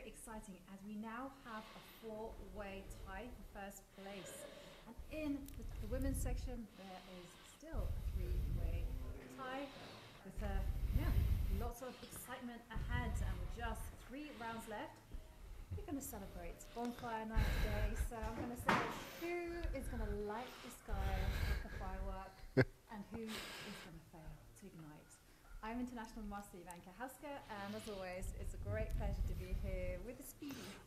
super exciting as we now have a four-way tie for first place. And in the, the women's section, there is still a three-way tie with uh, yeah, lots of excitement ahead and just three rounds left. We're going to celebrate Bonfire Night today, so I'm going to say who is going to light the sky with the firework and who is going to fail to ignite. I'm International Master Jovanka Houska, and as always, it's a great pleasure to be here with the speedy,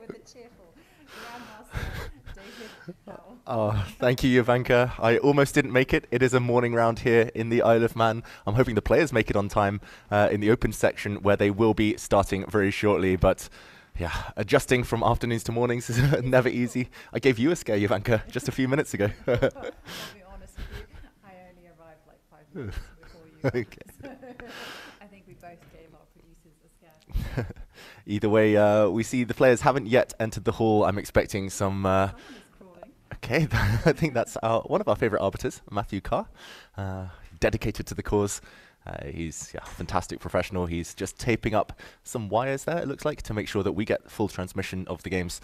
with the cheerful Grandmaster David Howell. Oh, thank you, Jovanka. I almost didn't make it. It is a morning round here in the Isle of Man. I'm hoping the players make it on time uh, in the open section where they will be starting very shortly. But yeah, adjusting from afternoons to mornings is never easy. I gave you a scare, Jovanka, just a few minutes ago. I'll be honest with you, I only arrived like five minutes before you. Okay. I think we both gave our producers a scare. Either way, uh, we see the players haven't yet entered the hall. I'm expecting some. Uh, Someone is crawling. Okay, I think that's our, one of our favourite arbiters, Matthew Carr, uh, dedicated to the cause. Uh, he's yeah, a fantastic professional. He's just taping up some wires there, it looks like, to make sure that we get full transmission of the games.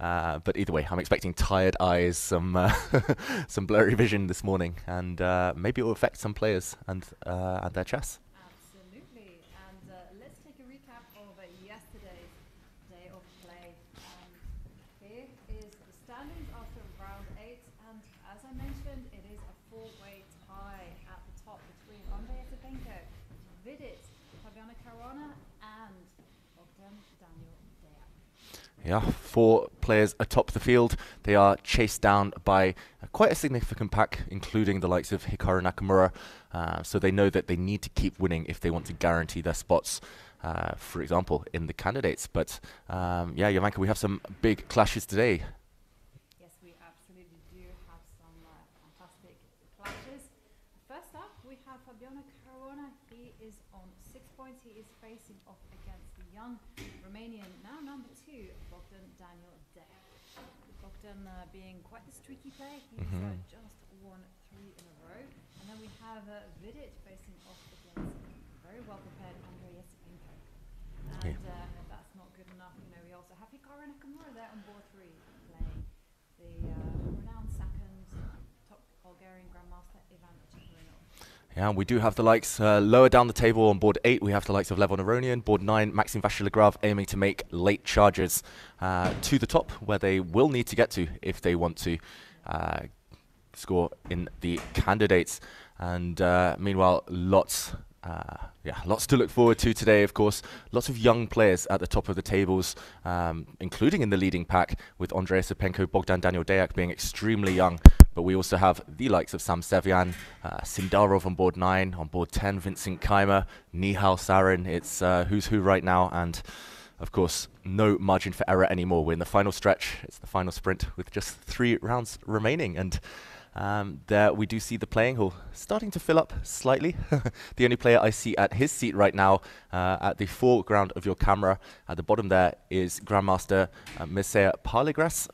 Uh, but either way, I'm expecting tired eyes, some uh, some blurry vision this morning, and uh, maybe it will affect some players and uh, and their chess. Absolutely. And uh, let's take a recap of uh, yesterday's day of play. Um, here is the standings after round eight, and as I mentioned, it is a four-way tie at the top between Andrei Esipenko, Vidit, Fabiano Caruana, and Bogdan Daniel Deac. Yeah, four players atop the field. They are chased down by uh, quite a significant pack, including the likes of Hikaru Nakamura. Uh, so they know that they need to keep winning if they want to guarantee their spots, uh, for example, in the candidates. But um, yeah, Jovanka, we have some big clashes today. Yes, we absolutely do have some uh, fantastic clashes. First up, we have Fabiano Caruana. He is on six points. He is facing off against the young Romanian, now number two, Bogdan Daniel Deac. Bogdan uh, being quite the streaky player. He's uh, Mhm. just won three in a row. And then we have uh, Vidit facing off against very well prepared Andrei Esipenko. Yeah. And uh, if that's not good enough, you know, we also have Hikaru Nakamura there on board three playing the uh, renowned second top Bulgarian Grandmaster Ivan Cheparinov. Yeah, we do have the likes uh, lower down the table on board eight. We have the likes of Levon Aronian. Board nine, Maxim Vachier-Lagrave aiming to make late charges uh, to the top, where they will need to get to if they want to uh, score in the candidates. And uh, meanwhile, lots. Uh, yeah, lots to look forward to today, of course. Lots of young players at the top of the tables, um, including in the leading pack, with Andrei Esipenko, Bogdan Daniel Deac being extremely young. But we also have the likes of Sam Sevian, uh, Sindarov on board 9, on board 10, Vincent Keymer, Nihal Sarin. It's uh, who's who right now, and of course, no margin for error anymore. We're in the final stretch. It's the final sprint with just three rounds remaining. And um, there we do see the playing hall starting to fill up slightly. the only player I see at his seat right now, uh, at the foreground of your camera, at the bottom there, is Grandmaster uh, Mircea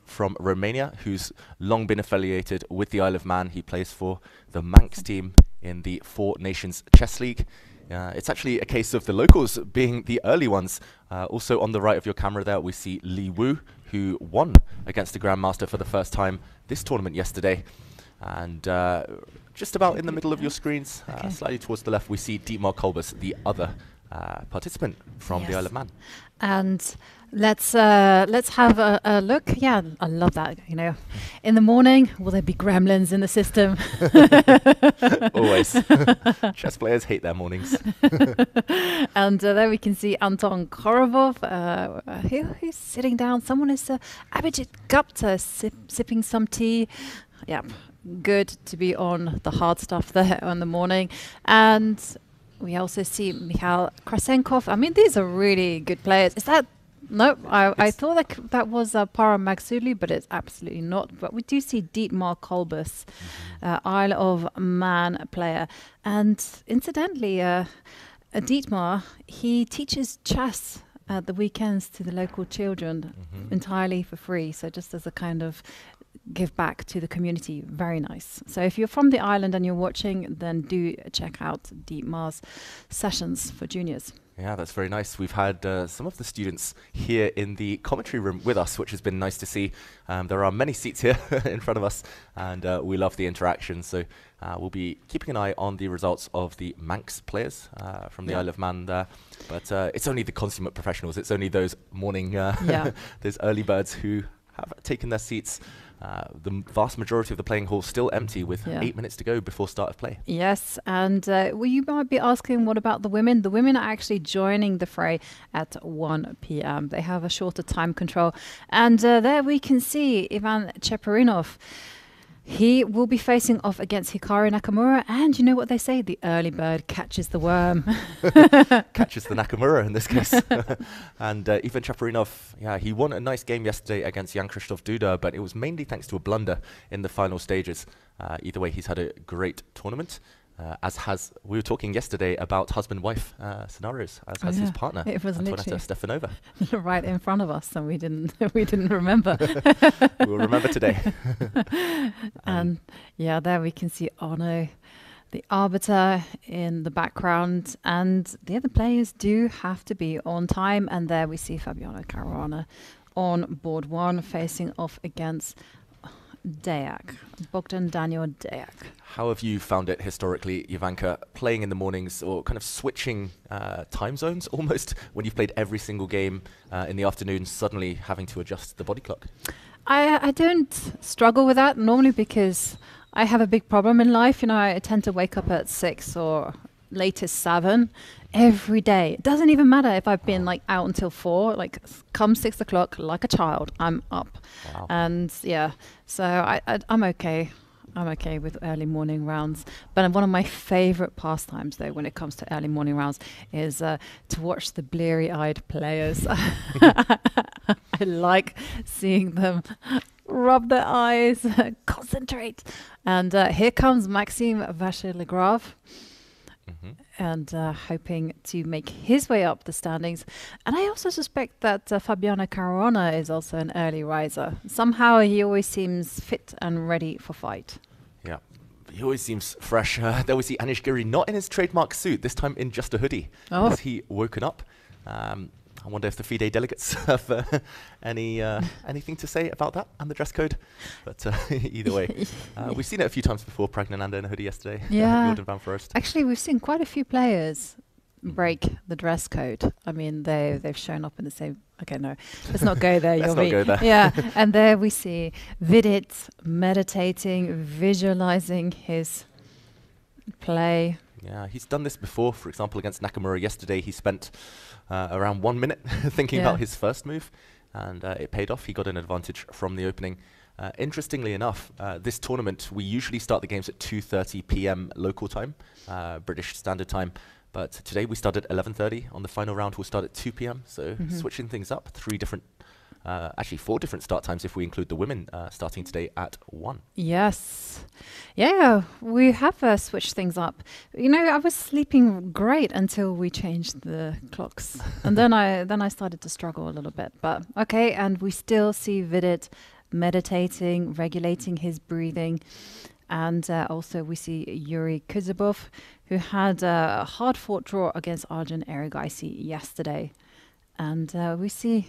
from Romania, who's long been affiliated with the Isle of Man. He plays for the Manx team in the Four Nations Chess League. Uh, it's actually a case of the locals being the early ones. Uh, also on the right of your camera there, we see Li Wu, who won against the Grandmaster for the first time this tournament yesterday. And uh, just about in the middle of your screens, uh, slightly towards the left, we see Dietmar Kolbus, the other uh, participant from the Isle of Man. And let's uh, let's have a, a look. Yeah, I love that. You know, in the morning, will there be gremlins in the system? Always. Chess players hate their mornings. and uh, there we can see Anton Korobov, uh, uh, who, who's sitting down. Someone is uh, Abhijit Gupta sip, sipping some tea. Yep, good to be on the hard stuff there in the morning. And we also see Mikhail Krasenkov. I mean, these are really good players. Is that no, I, I thought that that was uh, Parham Maghsoodloo, but it's absolutely not. But we do see Dietmar Kolbus, uh, Isle of Man player. And incidentally, uh, uh, Dietmar, he teaches chess at the weekends to the local children Mhm. entirely for free. So just as a kind of give back to the community. Very nice. So if you're from the island and you're watching, then do check out the Mars sessions for juniors. Yeah, that's very nice. We've had uh, some of the students here in the commentary room with us, which has been nice to see. Um, there are many seats here in front of us, and uh, we love the interaction. So uh, we'll be keeping an eye on the results of the Manx players uh, from the Yeah. Isle of Man there. But uh, it's only the consummate professionals. It's only those morning, uh, Yeah. those early birds who have taken their seats. Uh, the vast majority of the playing hall still empty with Yeah. eight minutes to go before start of play. Yes, and uh, well, you might be asking, what about the women? The women are actually joining the fray at 1 p.m. They have a shorter time control, and uh, there we can see Ivan Cheparinov. He will be facing off against Hikaru Nakamura, and you know what they say: the early bird catches the worm. catches the Nakamura in this case. and uh, Ivan Cheparinov, yeah, he won a nice game yesterday against Jan Krzysztof Duda, but it was mainly thanks to a blunder in the final stages. Uh, either way, he's had a great tournament. Uh, as has we were talking yesterday about husband-wife uh, scenarios, as Oh, has his partner It was Antoaneta Stefanova. right in front of us, and we didn't we didn't remember. we'll remember today. And yeah, there we can see Ono, the arbiter in the background, and the other players do have to be on time. And there we see Fabiano Caruana on board one, facing off against Deac, Bogdan Daniel Deac. How have you found it historically, Jovanka, playing in the mornings or kind of switching uh, time zones almost when you've played every single game uh, in the afternoon, suddenly having to adjust the body clock? I I don't struggle with that normally because I have a big problem in life. You know, I tend to wake up at six or latest seven every day. It doesn't even matter if I've been Wow. like out until four. Like come six o'clock, like a child, I'm up. Wow. And yeah, so I, I I'm okay. I'm okay with early morning rounds. But one of my favorite pastimes, though, when it comes to early morning rounds, is uh, to watch the bleary-eyed players. I like seeing them rub their eyes, concentrate. And uh, here comes Maxime Vachier-Lagrave Mhm. and uh, hoping to make his way up the standings. And I also suspect that uh, Fabiano Caruana is also an early riser. Somehow he always seems fit and ready for fight. Yeah. He always seems fresh. Uh, there we see Anish Giri not in his trademark suit, this time in just a hoodie. Oh. Has he woken up? Um, I wonder if the FIDE delegates have uh, any uh, anything to say about that and the dress code. But uh, either way, uh, we've seen it a few times before. Praggnanandhaa in a hoodie yesterday. Yeah. Jorden Van Foreest. Actually, we've seen quite a few players break the dress code. I mean, they they've shown up in the same. Okay, no, let's not go there. Let's you'll not be- go there. Yeah, and there we see Vidit meditating, visualizing his play. Yeah, he's done this before. For example, against Nakamura yesterday, he spent uh, around one minute thinking Yeah. about his first move, and uh, it paid off. He got an advantage from the opening. Uh, interestingly enough, uh, this tournament we usually start the games at 2:30 p.m. local time, uh, British Standard Time. But today we start at 11:30. On the final round, we'll start at 2 p.m. So Mhm. switching things up. Three different, uh, actually four different start times if we include the women uh, starting today at one. Yes. Yeah, we have uh, switched things up. You know, I was sleeping great until we changed the clocks. and then I then I started to struggle a little bit. But okay, and we still see Vidit meditating, regulating his breathing. And uh, also we see Yuri Kuzubov, who had a hard-fought draw against Arjun Erigaisi yesterday. And uh, we see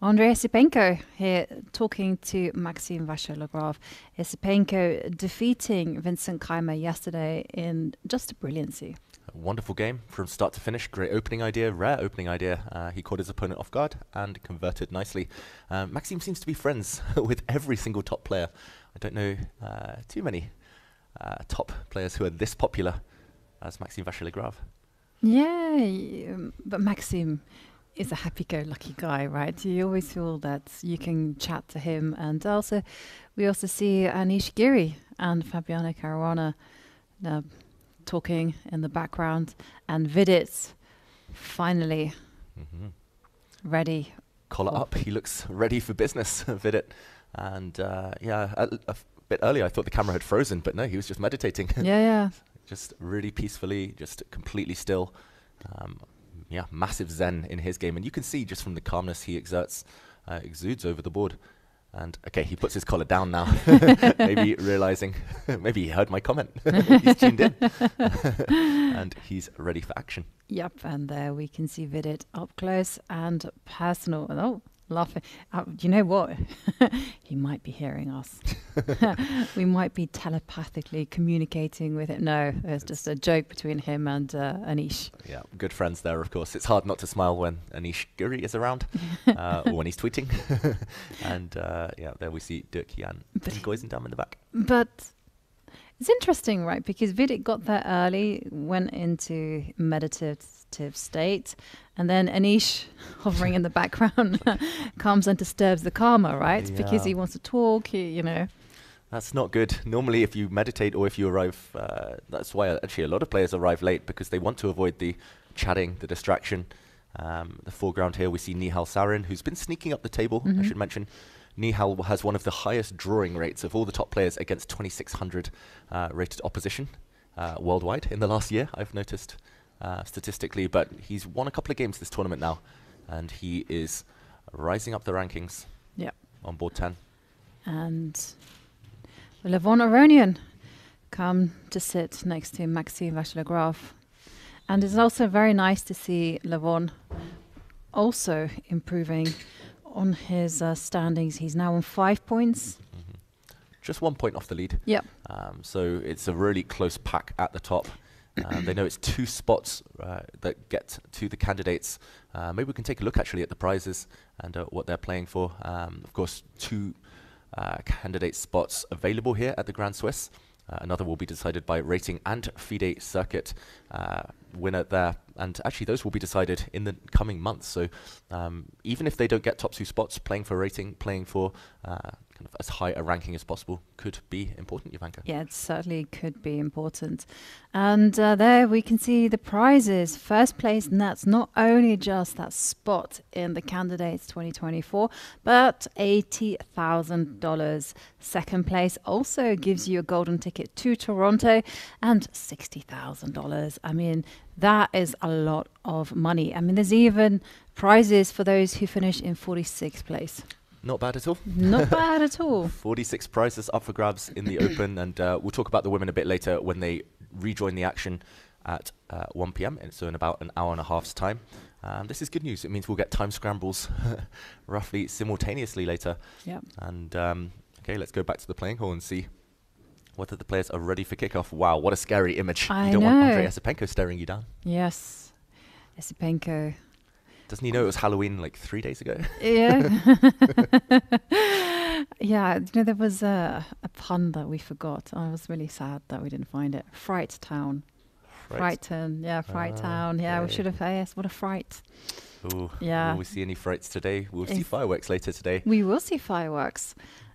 Andrei Esipenko here talking to Maxime Vachier-Lagrave. Esipenko defeating Vincent Keymer yesterday in just a brilliancy. A wonderful game from start to finish. Great opening idea, rare opening idea. Uh, he caught his opponent off guard and converted nicely. Um, Maxime seems to be friends with every single top player. I don't know uh, too many uh, top players who are this popular as Maxime Vachier-Lagrave. Yeah, um, but Maxime is a happy-go-lucky guy, right? You always feel that you can chat to him, and also we also see Anish Giri and Fabiano Caruana uh, talking in the background, and Vidit finally hmm ready. Collar up, he looks ready for business, Vidit. And uh, yeah, a, a f- bit earlier I thought the camera had frozen, but no, he was just meditating. yeah, yeah. just really peacefully, just completely still. Um, yeah, massive zen in his game, and you can see just from the calmness he exerts, uh, exudes over the board. And okay, he puts his collar down now, maybe realizing, maybe he heard my comment. he's tuned in, and he's ready for action. Yep, and there we can see Vidit up close and personal. Oh, laughing. Uh, you know what? he might be hearing us. we might be telepathically communicating with it. No, it's just a joke between him and uh, Anish. Yeah, good friends there, of course. It's hard not to smile when Anish Giri is around uh, or when he's tweeting. and uh, yeah, there we see Dirk Jan ten Geuzendam in the back. But it's interesting, right? Because Vidit got there early, went into meditative state, and then Anish, hovering in the background, comes and disturbs the karma, right? Yeah. Because he wants to talk, he, you know. That's not good. Normally, if you meditate or if you arrive, uh, that's why actually a lot of players arrive late because they want to avoid the chatting, the distraction. Um, the foreground here, we see Nihal Sarin, who's been sneaking up the table. I Mhm. should mention, Nihal has one of the highest drawing rates of all the top players against 2,600 uh, rated opposition uh, worldwide in the last year. I've noticed uh, statistically, but he's won a couple of games this tournament now, and he is rising up the rankings. Yep. On board 10. And Levon Aronian come to sit next to Maxime Vachier-Lagrave. And it's also very nice to see Levon also improving on his uh, standings. He's now on five points. Mhm. Just one point off the lead. Yep. Um, so it's a really close pack at the top. Um, they know it's two spots uh, that get to the candidates. Uh, maybe we can take a look actually at the prizes and uh, what they're playing for. Um, of course, two uh, candidate spots available here at the Grand Swiss. Uh, another will be decided by rating and FIDE circuit uh, winner there. And actually, those will be decided in the coming months. So um, even if they don't get top two spots, playing for a rating, playing for uh, kind of as high a ranking as possible could be important, Jovanka. Yeah, it certainly could be important. And uh, there we can see the prizes. First place, and that's not only just that spot in the Candidates 2024, but $80,000. Second place also gives you a golden ticket to Toronto and $60,000. I mean, that is a lot of money. I mean, there's even prizes for those who finish in 46th place. Not bad at all. Not bad at all. 46 prizes up for grabs in the Open, and uh, we'll talk about the women a bit later when they rejoin the action at uh, 1 p.m. and so in about an hour and a half's time. Um, this is good news. It means we'll get time scrambles roughly simultaneously later. Yep. And um, okay, let's go back to the playing hall and see whether the players are ready for kickoff. Wow, what a scary image! I you don't want Andrei know. Esipenko staring you down. Yes. Esipenko. Doesn't he know it was Halloween like three days ago? Yeah. yeah, you know, there was a, a pun that we forgot. I was really sad that we didn't find it. Fright Town. Right. Frighton. Yeah, Fright Ah, Town. Yeah, we should have. Yes, what a fright. Ooh, Yeah. Will we see any frights today? We'll see fireworks later today. We will see fireworks.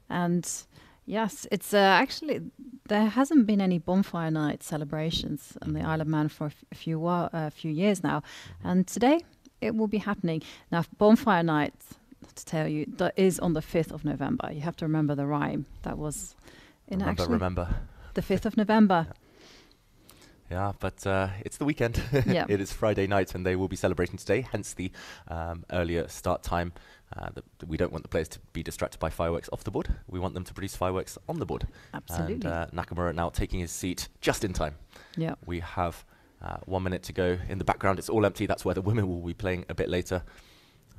And yes, it's uh, actually, there hasn't been any bonfire night celebrations on the Isle of Man for a f- a few, a few years now. And today it will be happening. Now, bonfire night, to tell you, that is on the 5th of November. You have to remember the rhyme. That was in remember, actually remember. the 5th of November. Yeah, but uh, it's the weekend. Yeah. it is Friday night, and they will be celebrating today. Hence the um, earlier start time. Uh, the, we don't want the players to be distracted by fireworks off the board. We want them to produce fireworks on the board. Absolutely. And uh, Nakamura now taking his seat just in time. yeah. We have uh, one minute to go. In the background, it's all empty. That's where the women will be playing a bit later.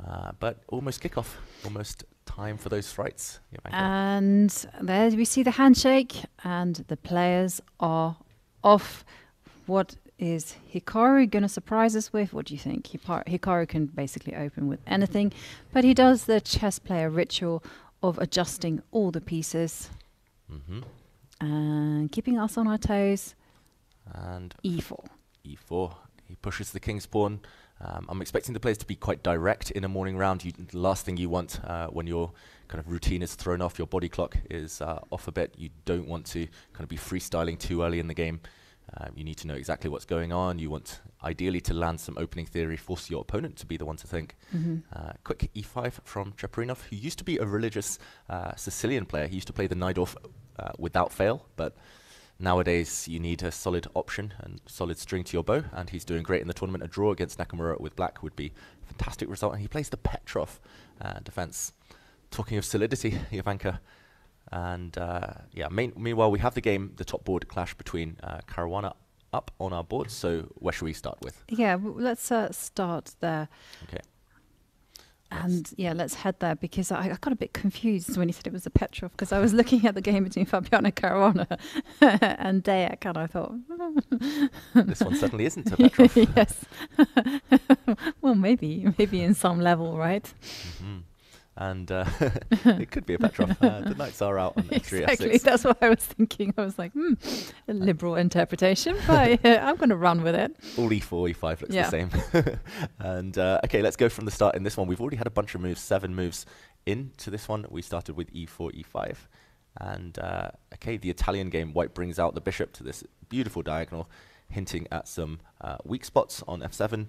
Uh, but almost kickoff. Almost time for those frights. Yeah, And there we see the handshake, and the players are off. What is Hikaru going to surprise us with? What do you think? Hikaru can basically open with anything, but he does the chess player ritual of adjusting all the pieces Mhm. and keeping us on our toes. And E4. e4. He pushes the king's pawn. Um, I'm expecting the players to be quite direct in a morning round. You, the last thing you want uh, when your kind of routine is thrown off, your body clock is uh, off a bit. You don't want to kind of be freestyling too early in the game. Um, you need to know exactly what's going on. You want ideally to land some opening theory, force your opponent to be the one to think. hmm Uh, quick e5 from Cheparinov, who used to be a religious uh, Sicilian player. He used to play the Najdorf uh, without fail, but nowadays you need a solid option and solid string to your bow, and he's doing great in the tournament. A draw against Nakamura with black would be a fantastic result, and he plays the Petrov uh, defense talking of solidity, Jovanka. And uh, yeah, main, meanwhile, we have the game, the top board clash between uh, Caruana up on our board. So where should we start with? Yeah, w- let's uh, start there. Okay. And yeah, let's head there because I, I got a bit confused when he said it was a Petrov because I was looking at the game between Fabiano Caruana and Deac and I thought, this one certainly isn't a Petrov. yes. well, maybe, maybe in some level, right? Mhm. And uh, it could be a Petrov. Uh, the knights are out on f3, exactly. f6. That's what I was thinking. I was like, hmm, a liberal interpretation, but uh, I'm going to run with it. All E e4, e5 looks Yeah. the same. and uh, okay, let's go from the start in this one. We've already had a bunch of moves, seven moves into this one. We started with E e4, e5. And uh, okay, the Italian game, white brings out the bishop to this beautiful diagonal, hinting at some uh, weak spots on f7.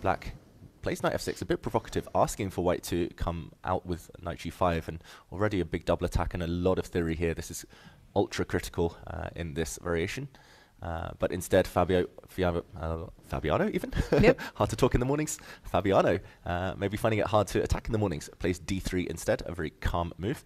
Black plays knight f6, a bit provocative, asking for white to come out with knight g5, and already a big double attack and a lot of theory here. This is ultra critical uh, in this variation. Uh, but instead, Fabio, Fia- uh, Fabiano even Yep. hard to talk in the mornings. Fabiano, uh, maybe finding it hard to attack in the mornings, plays d3 instead, a very calm move.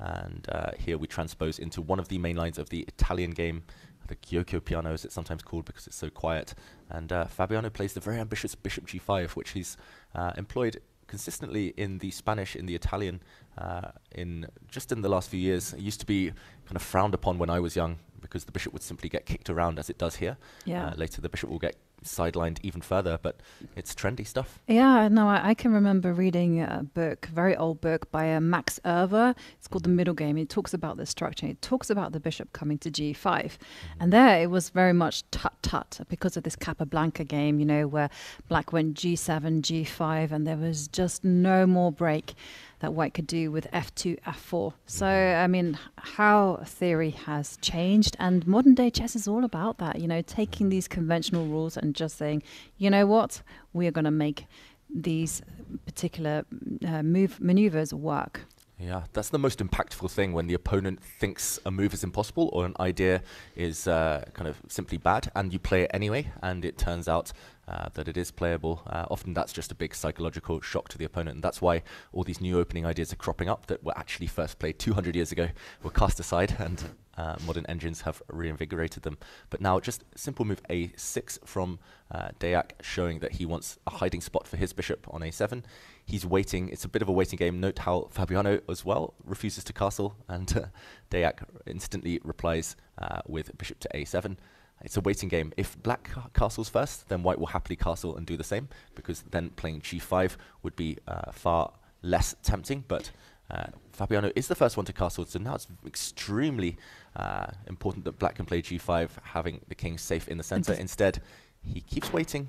And uh, here we transpose into one of the main lines of the Italian game, the Giuoco piano, as it's sometimes called because it's so quiet. And uh, Fabiano plays the very ambitious bishop g5, which he's uh, employed consistently in the Spanish, in the Italian, uh, in just in the last few years. It used to be kind of frowned upon when I was young because the bishop would simply get kicked around as it does here. Yeah. Uh, later, the bishop will get sidelined even further, but it's trendy stuff. Yeah, no, I, I can remember reading a book, very old book by uh, Max Euwe. It's called The Middle Game. It talks about this structure. It talks about the bishop coming to g5. And there it was very much tut tut because of this Capablanca game, you know, where black went g7, g5, and there was just no more break that white could do with f2, f4. So, I mean, how theory has changed, and modern day chess is all about that, you know, taking these conventional rules and just saying, you know what, we are going to make these particular uh, move maneuvers work. Yeah, that's the most impactful thing when the opponent thinks a move is impossible or an idea is uh, kind of simply bad, and you play it anyway, and it turns out uh, that it is playable. Uh, often that's just a big psychological shock to the opponent, and that's why all these new opening ideas are cropping up that were actually first played 200 years ago, were cast aside, and uh, modern engines have reinvigorated them. But now, just simple move a6 from uh, Deac, showing that he wants a hiding spot for his bishop on a7 he's waiting. It's a bit of a waiting game. Note how Fabiano as well refuses to castle, and uh, Deac instantly replies uh, with bishop to a7. It's a waiting game. If black ca- castles first, then white will happily castle and do the same, because then playing g5 would be uh, far less tempting. But uh, Fabiano is the first one to castle, so now it's extremely uh, important that black can play g5, having the king safe in the center. Instead, he keeps waiting.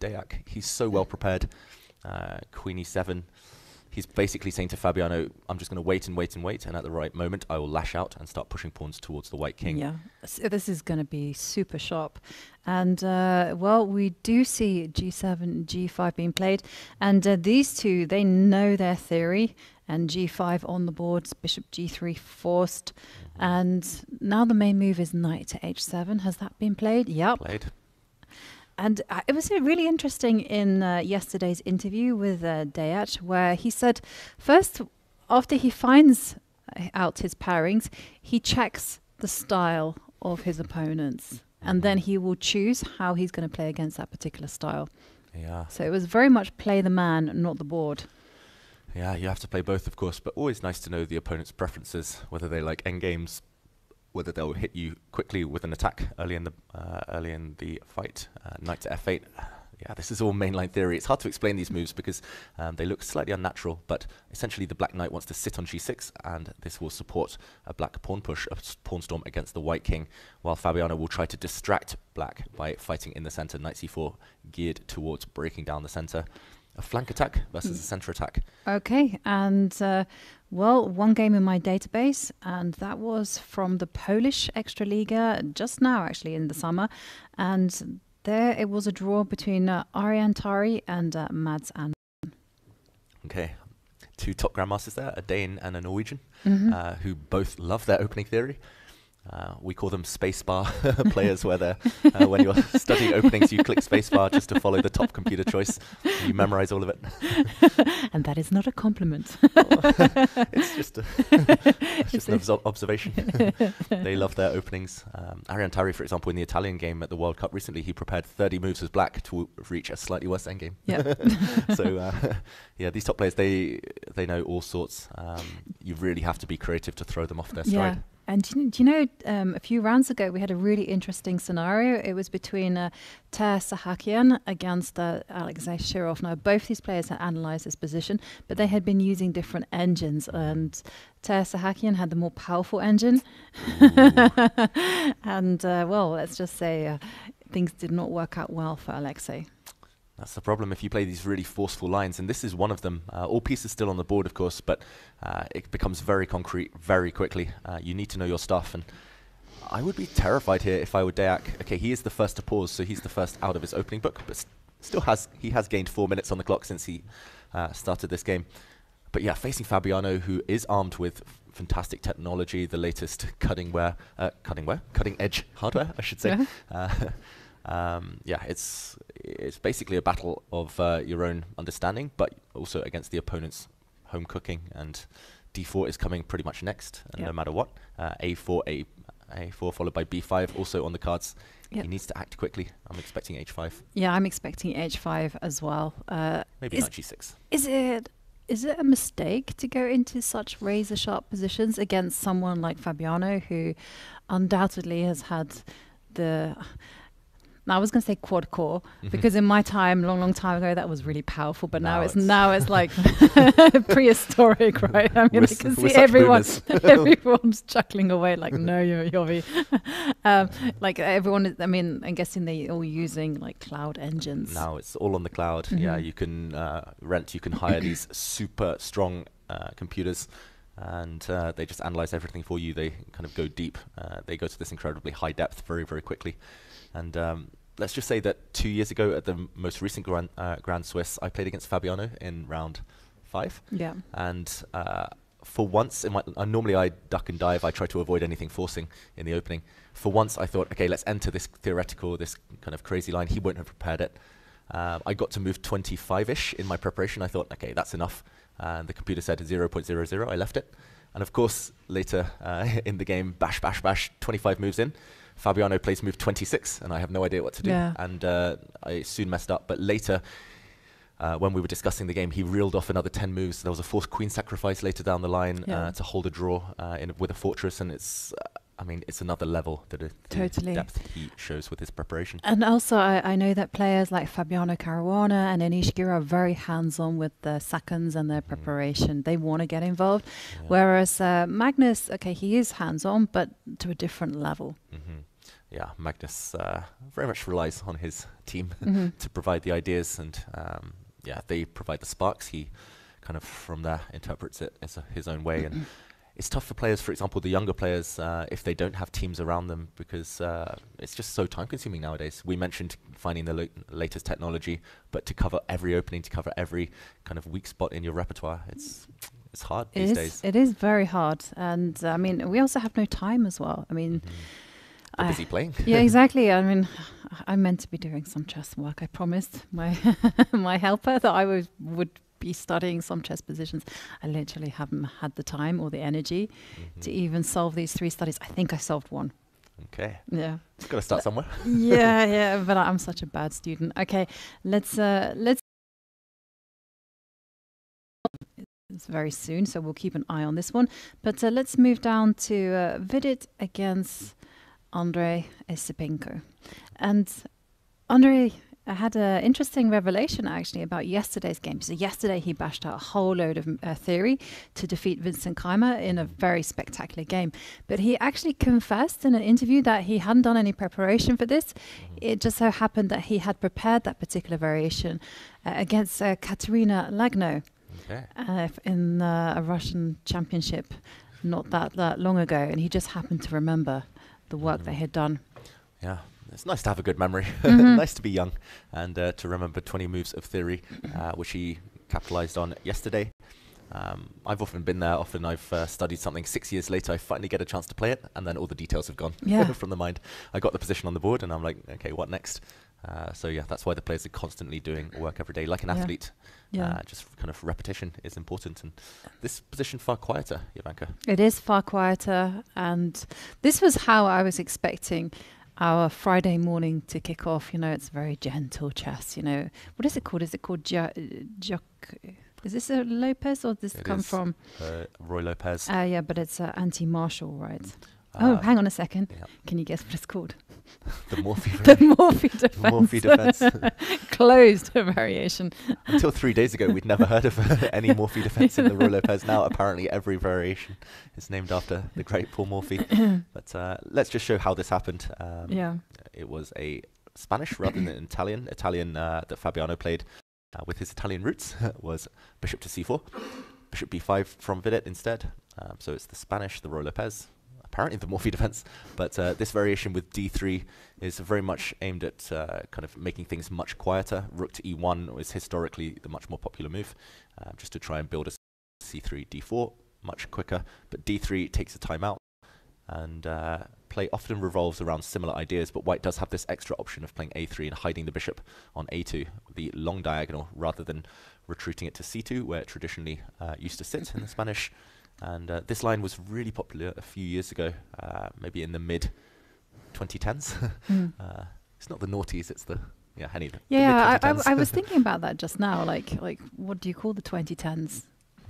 Deac, he's so well prepared uh, Queen e7. He's basically saying to Fabiano, I'm just going to wait and wait and wait, and at the right moment, I will lash out and start pushing pawns towards the white king. Yeah, so this is going to be super sharp. And uh, well, we do see G7, G5 being played, and uh, these two they know their theory. And G5 on the board, Bishop G3 forced, and now the main move is Knight to H7. Has that been played? Yep. Played. And uh, it was uh, really interesting in uh, yesterday's interview with uh, Deac, where he said first, after he finds uh, out his pairings, he checks the style of his opponents, and then he will choose how he's going to play against that particular style. Yeah. So it was very much play the man, not the board. Yeah, you have to play both, of course, but always nice to know the opponent's preferences, whether they like endgames, whether they'll hit you quickly with an attack early in the uh, early in the fight. Uh, knight to f8. Yeah, this is all mainline theory. It's hard to explain these moves because um, they look slightly unnatural, but essentially the black knight wants to sit on g6, and this will support a black pawn push, a pawn storm against the white king, while Fabiano will try to distract black by fighting in the center. Knight c4 geared towards breaking down the center. A flank attack versus a center attack. Okay, and uh, well, one game in my database, and that was from the Polish Extraliga just now, actually in the summer, and there it was a draw between uh, Aryan Tari and uh, Mads and. Okay, two top grandmasters there, a Dane and a Norwegian, Mhm. uh, who both love their opening theory. Uh, we call them spacebar players, where they're, uh, when you're studying openings, you click spacebar just to follow the top computer choice. You memorize all of it. and that is not a compliment. it's just, a it's just an obs- observation. they love their openings. Um, Aryan Tari, for example, in the Italian game at the World Cup recently, he prepared 30 moves as black to reach a slightly worse endgame. Yeah. so, uh, yeah, these top players, they they know all sorts. Um, you really have to be creative to throw them off their stride. Yeah. And do you, do you know, um, a few rounds ago, we had a really interesting scenario. It was between uh, Ter Sahakian against uh, Alexei Shirov. Now, both these players had analyzed this position, but they had been using different engines. And Ter Sahakian had the more powerful engine. and, uh, well, let's just say uh, things did not work out well for Alexei. That's the problem if you play these really forceful lines, and this is one of them. Uh, all pieces still on the board, of course, but uh, it becomes very concrete very quickly. Uh, you need to know your stuff, and I would be terrified here if I were Deac. Okay, he is the first to pause, so he's the first out of his opening book, but st still has he has gained four minutes on the clock since he uh, started this game. But yeah, facing Fabiano, who is armed with fantastic technology, the latest cutting wear, uh, cutting wear, cutting edge hardware, I should say. Yeah. Um, yeah, it's it's basically a battle of uh, your own understanding, but also against the opponent's home cooking. And d4 is coming pretty much next, and Yep. no matter what. Uh, a4, a a4 followed by b5, also on the cards. Yep. He needs to act quickly. I'm expecting h5, Yeah, I'm expecting h5 as well. Uh, maybe Is- knight g6. Is it is it a mistake to go into such razor sharp positions against someone like Fabiano, who undoubtedly has had the now I was going to say quad core Mm-hmm. because in my time, long, long time ago, that was really powerful. But now, Now it's it's- now it's like prehistoric, right? I mean, I We're s- can see everyone, everyone's chuckling away like, no, you're Yovi. um, like everyone, is, I mean, I'm guessing they're all using like cloud engines. Now it's all on the cloud. Yeah, Mhm. you can uh, rent, you can hire these super strong uh, computers, and uh, they just analyze everything for you. They kind of go deep. Uh, they go to this incredibly high depth very, very quickly. And um, let's just say that two years ago, at the most recent Grand, uh, Grand Swiss, I played against Fabiano in round five. Yeah. And uh, for once, in my, uh, normally I duck and dive. I try to avoid anything forcing in the opening. For once, I thought, okay, let's enter this theoretical, this kind of crazy line. He won't have prepared it. Um, I got to move 25-ish in my preparation. I thought, okay, that's enough. And the computer said 0.00. I left it. And of course, later uh, in the game, bash, bash, bash, 25 moves in. Fabiano plays move 26, and I have no idea what to do. Yeah. And uh, I soon messed up. But later, uh, when we were discussing the game, he reeled off another 10 moves. There was a forced queen sacrifice later down the line Yeah. uh, to hold a draw uh, in, with a fortress, and it's, uh, I mean, it's another level that it, the Totally. depth he shows with his preparation. And also, I, I know that players like Fabiano Caruana and Anish Giri are very hands-on with the seconds and their preparation. They want to get involved. Yeah. Whereas uh, Magnus, okay, he is hands-on, but to a different level. hmm Yeah, Magnus uh, very much relies on his team Mhm. to provide the ideas, and um, yeah, they provide the sparks. He kind of from there interprets it as his own way, and it's tough for players. For example, the younger players, uh, if they don't have teams around them, because uh, it's just so time-consuming nowadays. We mentioned finding the lo- latest technology, but to cover every opening, to cover every kind of weak spot in your repertoire, it's it's hard It these is, days. it is very hard. And uh, I mean, we also have no time as well. I mean, Mhm. I- busy playing. yeah, exactly. I mean, I meant to be doing some chess work. I promised my my helper that I would would be studying some chess positions. I literally haven't had the time or the energy to Mhm. even solve these three studies. I think I solved one. Okay, Yeah. got to start somewhere. yeah, yeah, but I'm such a bad student. Okay, let's uh let's it's very soon, so we'll keep an eye on this one. But uh, let's move down to uh, Vidit against Andrei Esipenko. And Andrei had an interesting revelation actually about yesterday's game. So yesterday he bashed out a whole load of uh, theory to defeat Vincent Keymer in a very spectacular game. But he actually confessed in an interview that he hadn't done any preparation for this. It just so happened that he had prepared that particular variation uh, against uh, Katerina Lagno Okay. uh, in uh, a Russian championship not that, that long ago. And he just happened to remember the work they Mhm. had done. Yeah, it's nice to have a good memory. Mhm. nice to be young and uh, to remember 20 moves of theory, uh, which he capitalized on yesterday. Um, I've often been there. Often I've uh, studied something. Six years later, I finally get a chance to play it, and then all the details have gone Yeah. from the mind. I got the position on the board, and I'm like, okay, what next? Uh, so yeah, that's why the players are constantly doing work every day, like an Yeah. athlete. Yeah. Uh, just kind of repetition is important, and this position far quieter, Jovanka. It is far quieter, and this was how I was expecting our Friday morning to kick off. You know, it's very gentle chess. You know, what is it called? Is it called ja- Is this a Lopez or does this It come from? Uh, Ruy Lopez. Uh, yeah, but it's uh, anti-Marshall, right? oh, uh, hang on a second. yeah, Can you guess what it's called? The Morphy. the Morphy defense. Morphy defense. Closed variation. Until three days ago, we'd never heard of any Morphy defense in the Ruy Lopez. Now, apparently, every variation is named after the great Paul Morphy. but uh, let's just show how this happened. Um, yeah. It was a Spanish rather than an Italian. Italian uh, that Fabiano played uh, with his Italian roots was bishop to c4, bishop b5 from Vidit instead. Um, so it's the Spanish, the Ruy Lopez, apparently the Morphy defense. But uh, this variation with d3 is very much aimed at uh, kind of making things much quieter. Rook to e1 was historically the much more popular move, uh, just to try and build a c3, d4 much quicker. But d3 takes a time out, and uh, play often revolves around similar ideas. But white does have this extra option of playing a3 and hiding the bishop on a2, the long diagonal, rather than retreating it to c2, where it traditionally uh, used to sit in the Spanish. And uh, this line was really popular a few years ago, uh, maybe in the mid 2010s. Mm. uh, it's not the noughties, it's the yeah, the Yeah, I, I, I was thinking about that just now. Like, like, what do you call the 2010s?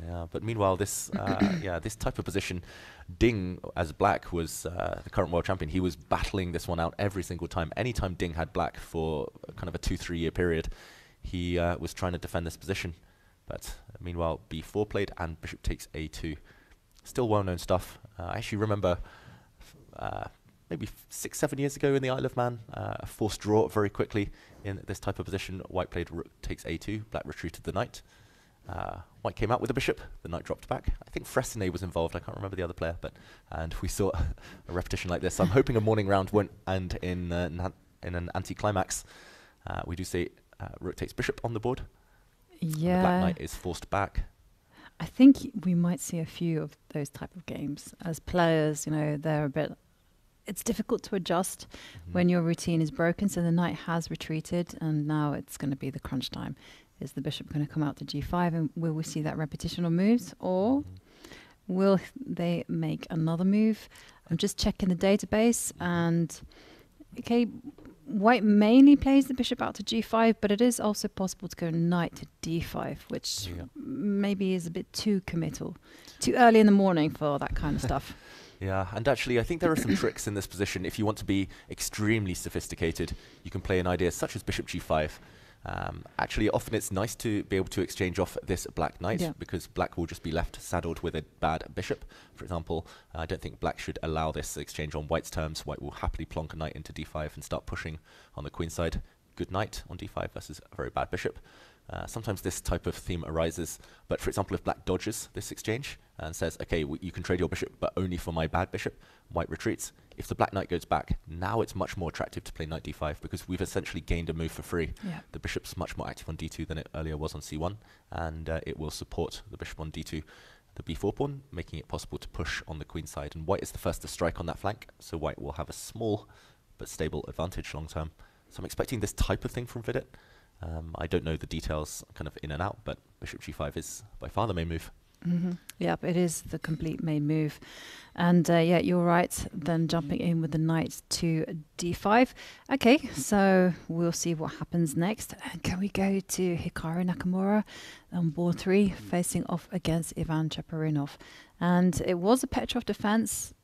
Yeah, but meanwhile, this uh, yeah this type of position, Ding as black was uh, the current world champion. He was battling this one out every single time. Anytime Ding had black for kind of a two three year period, he uh, was trying to defend this position. But meanwhile, b4 played and bishop takes a2. Still well known stuff. Uh, I actually remember. Uh, Maybe six, seven years ago in the Isle of Man, uh, a forced draw very quickly in this type of position. White played rook takes a2, black retreated the knight. Uh, White came out with the bishop. The knight dropped back. I think Fressinet was involved. I can't remember the other player, but and we saw a repetition like this. I'm hoping a morning round won't end in uh, in an anticlimax. Uh, we do see uh, rook takes bishop on the board. and The black knight is forced back. I think we might see a few of those type of games as players. You know, they're a bit. It's difficult to adjust Mhm. when your routine is broken. So the knight has retreated, and now it's going to be the crunch time. Is the bishop going to come out to g5, and will we see that repetition of moves, or Mhm. will they make another move? I'm just checking the database, and okay, white mainly plays the bishop out to g5, but it is also possible to go knight to d5, which Yeah. maybe is a bit too committal, too early in the morning for that kind of stuff. Yeah, and actually, I think there are some tricks in this position. If you want to be extremely sophisticated, you can play an idea such as bishop g5. Um, actually, often it's nice to be able to exchange off this black knight Yeah. because black will just be left saddled with a bad bishop. For example, I don't think black should allow this exchange on white's terms. White will happily plonk a knight into d5 and start pushing on the queen side. Good knight on d5 versus a very bad bishop. Uh, sometimes this type of theme arises, but for example, if black dodges this exchange and says, okay, you can trade your bishop, but only for my bad bishop, white retreats. If the black knight goes back, now it's much more attractive to play knight d5 because we've essentially gained a move for free. yeah. The bishop's much more active on d2 than it earlier was on c1, and uh, it will support the bishop on d2, the b4 pawn, making it possible to push on the queen side. And white is the first to strike on that flank, so white will have a small but stable advantage long term. So I'm expecting this type of thing from Vidit. Um, I don't know the details kind of in and out, but bishop g5 is by far the main move. hmm Yep, it is the complete main move. And uh, yeah, you're right. Then jumping in with the knight to d5. Okay, so we'll see what happens next. And can we go to Hikaru Nakamura on board three, facing off against Ivan Cheparinov? And it was a Petrov defense.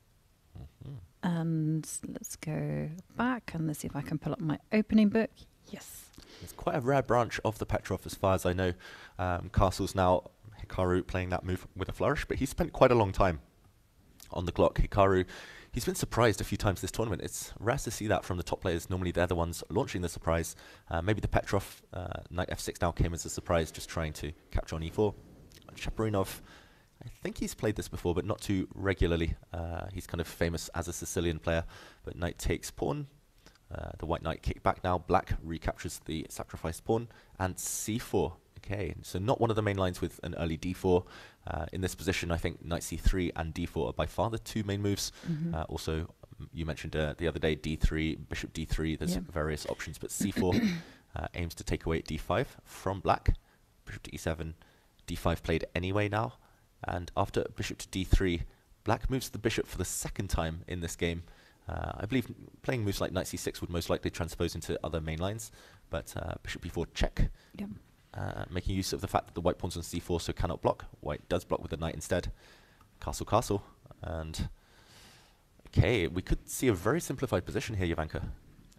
Mhm. And let's go back and let's see if I can pull up my opening book. Yes. It's quite a rare branch of the Petrov, as far as I know. Um, Castle's now Hikaru playing that move with a flourish, but he spent quite a long time on the clock. Hikaru, he's been surprised a few times this tournament. It's rare to see that from the top players. Normally, they're the ones launching the surprise. Uh, maybe the Petrov uh, knight f6 now came as a surprise, just trying to capture on e4. Cheparinov, I think he's played this before, but not too regularly. Uh, he's kind of famous as a Sicilian player, but knight takes pawn. Uh, the white knight kicked back now. Black recaptures the sacrificed pawn. And c4. Okay, so not one of the main lines with an early d4. Uh, in this position, I think knight c3 and d4 are by far the two main moves. Mhm. Uh, also, you mentioned uh, the other day d3, bishop d3. There's Yeah. various options, but c4 uh, aims to take away d5 from black. Bishop to e7, d5 played anyway now. And after bishop to d3, black moves the bishop for the second time in this game. Uh, I believe playing moves like knight c6 would most likely transpose into other main lines, but uh, bishop b4 check, Yep. uh, making use of the fact that the white pawn's on c4 so cannot block. White does block with the knight instead. Castle, castle, and okay, we could see a very simplified position here, Jovanka.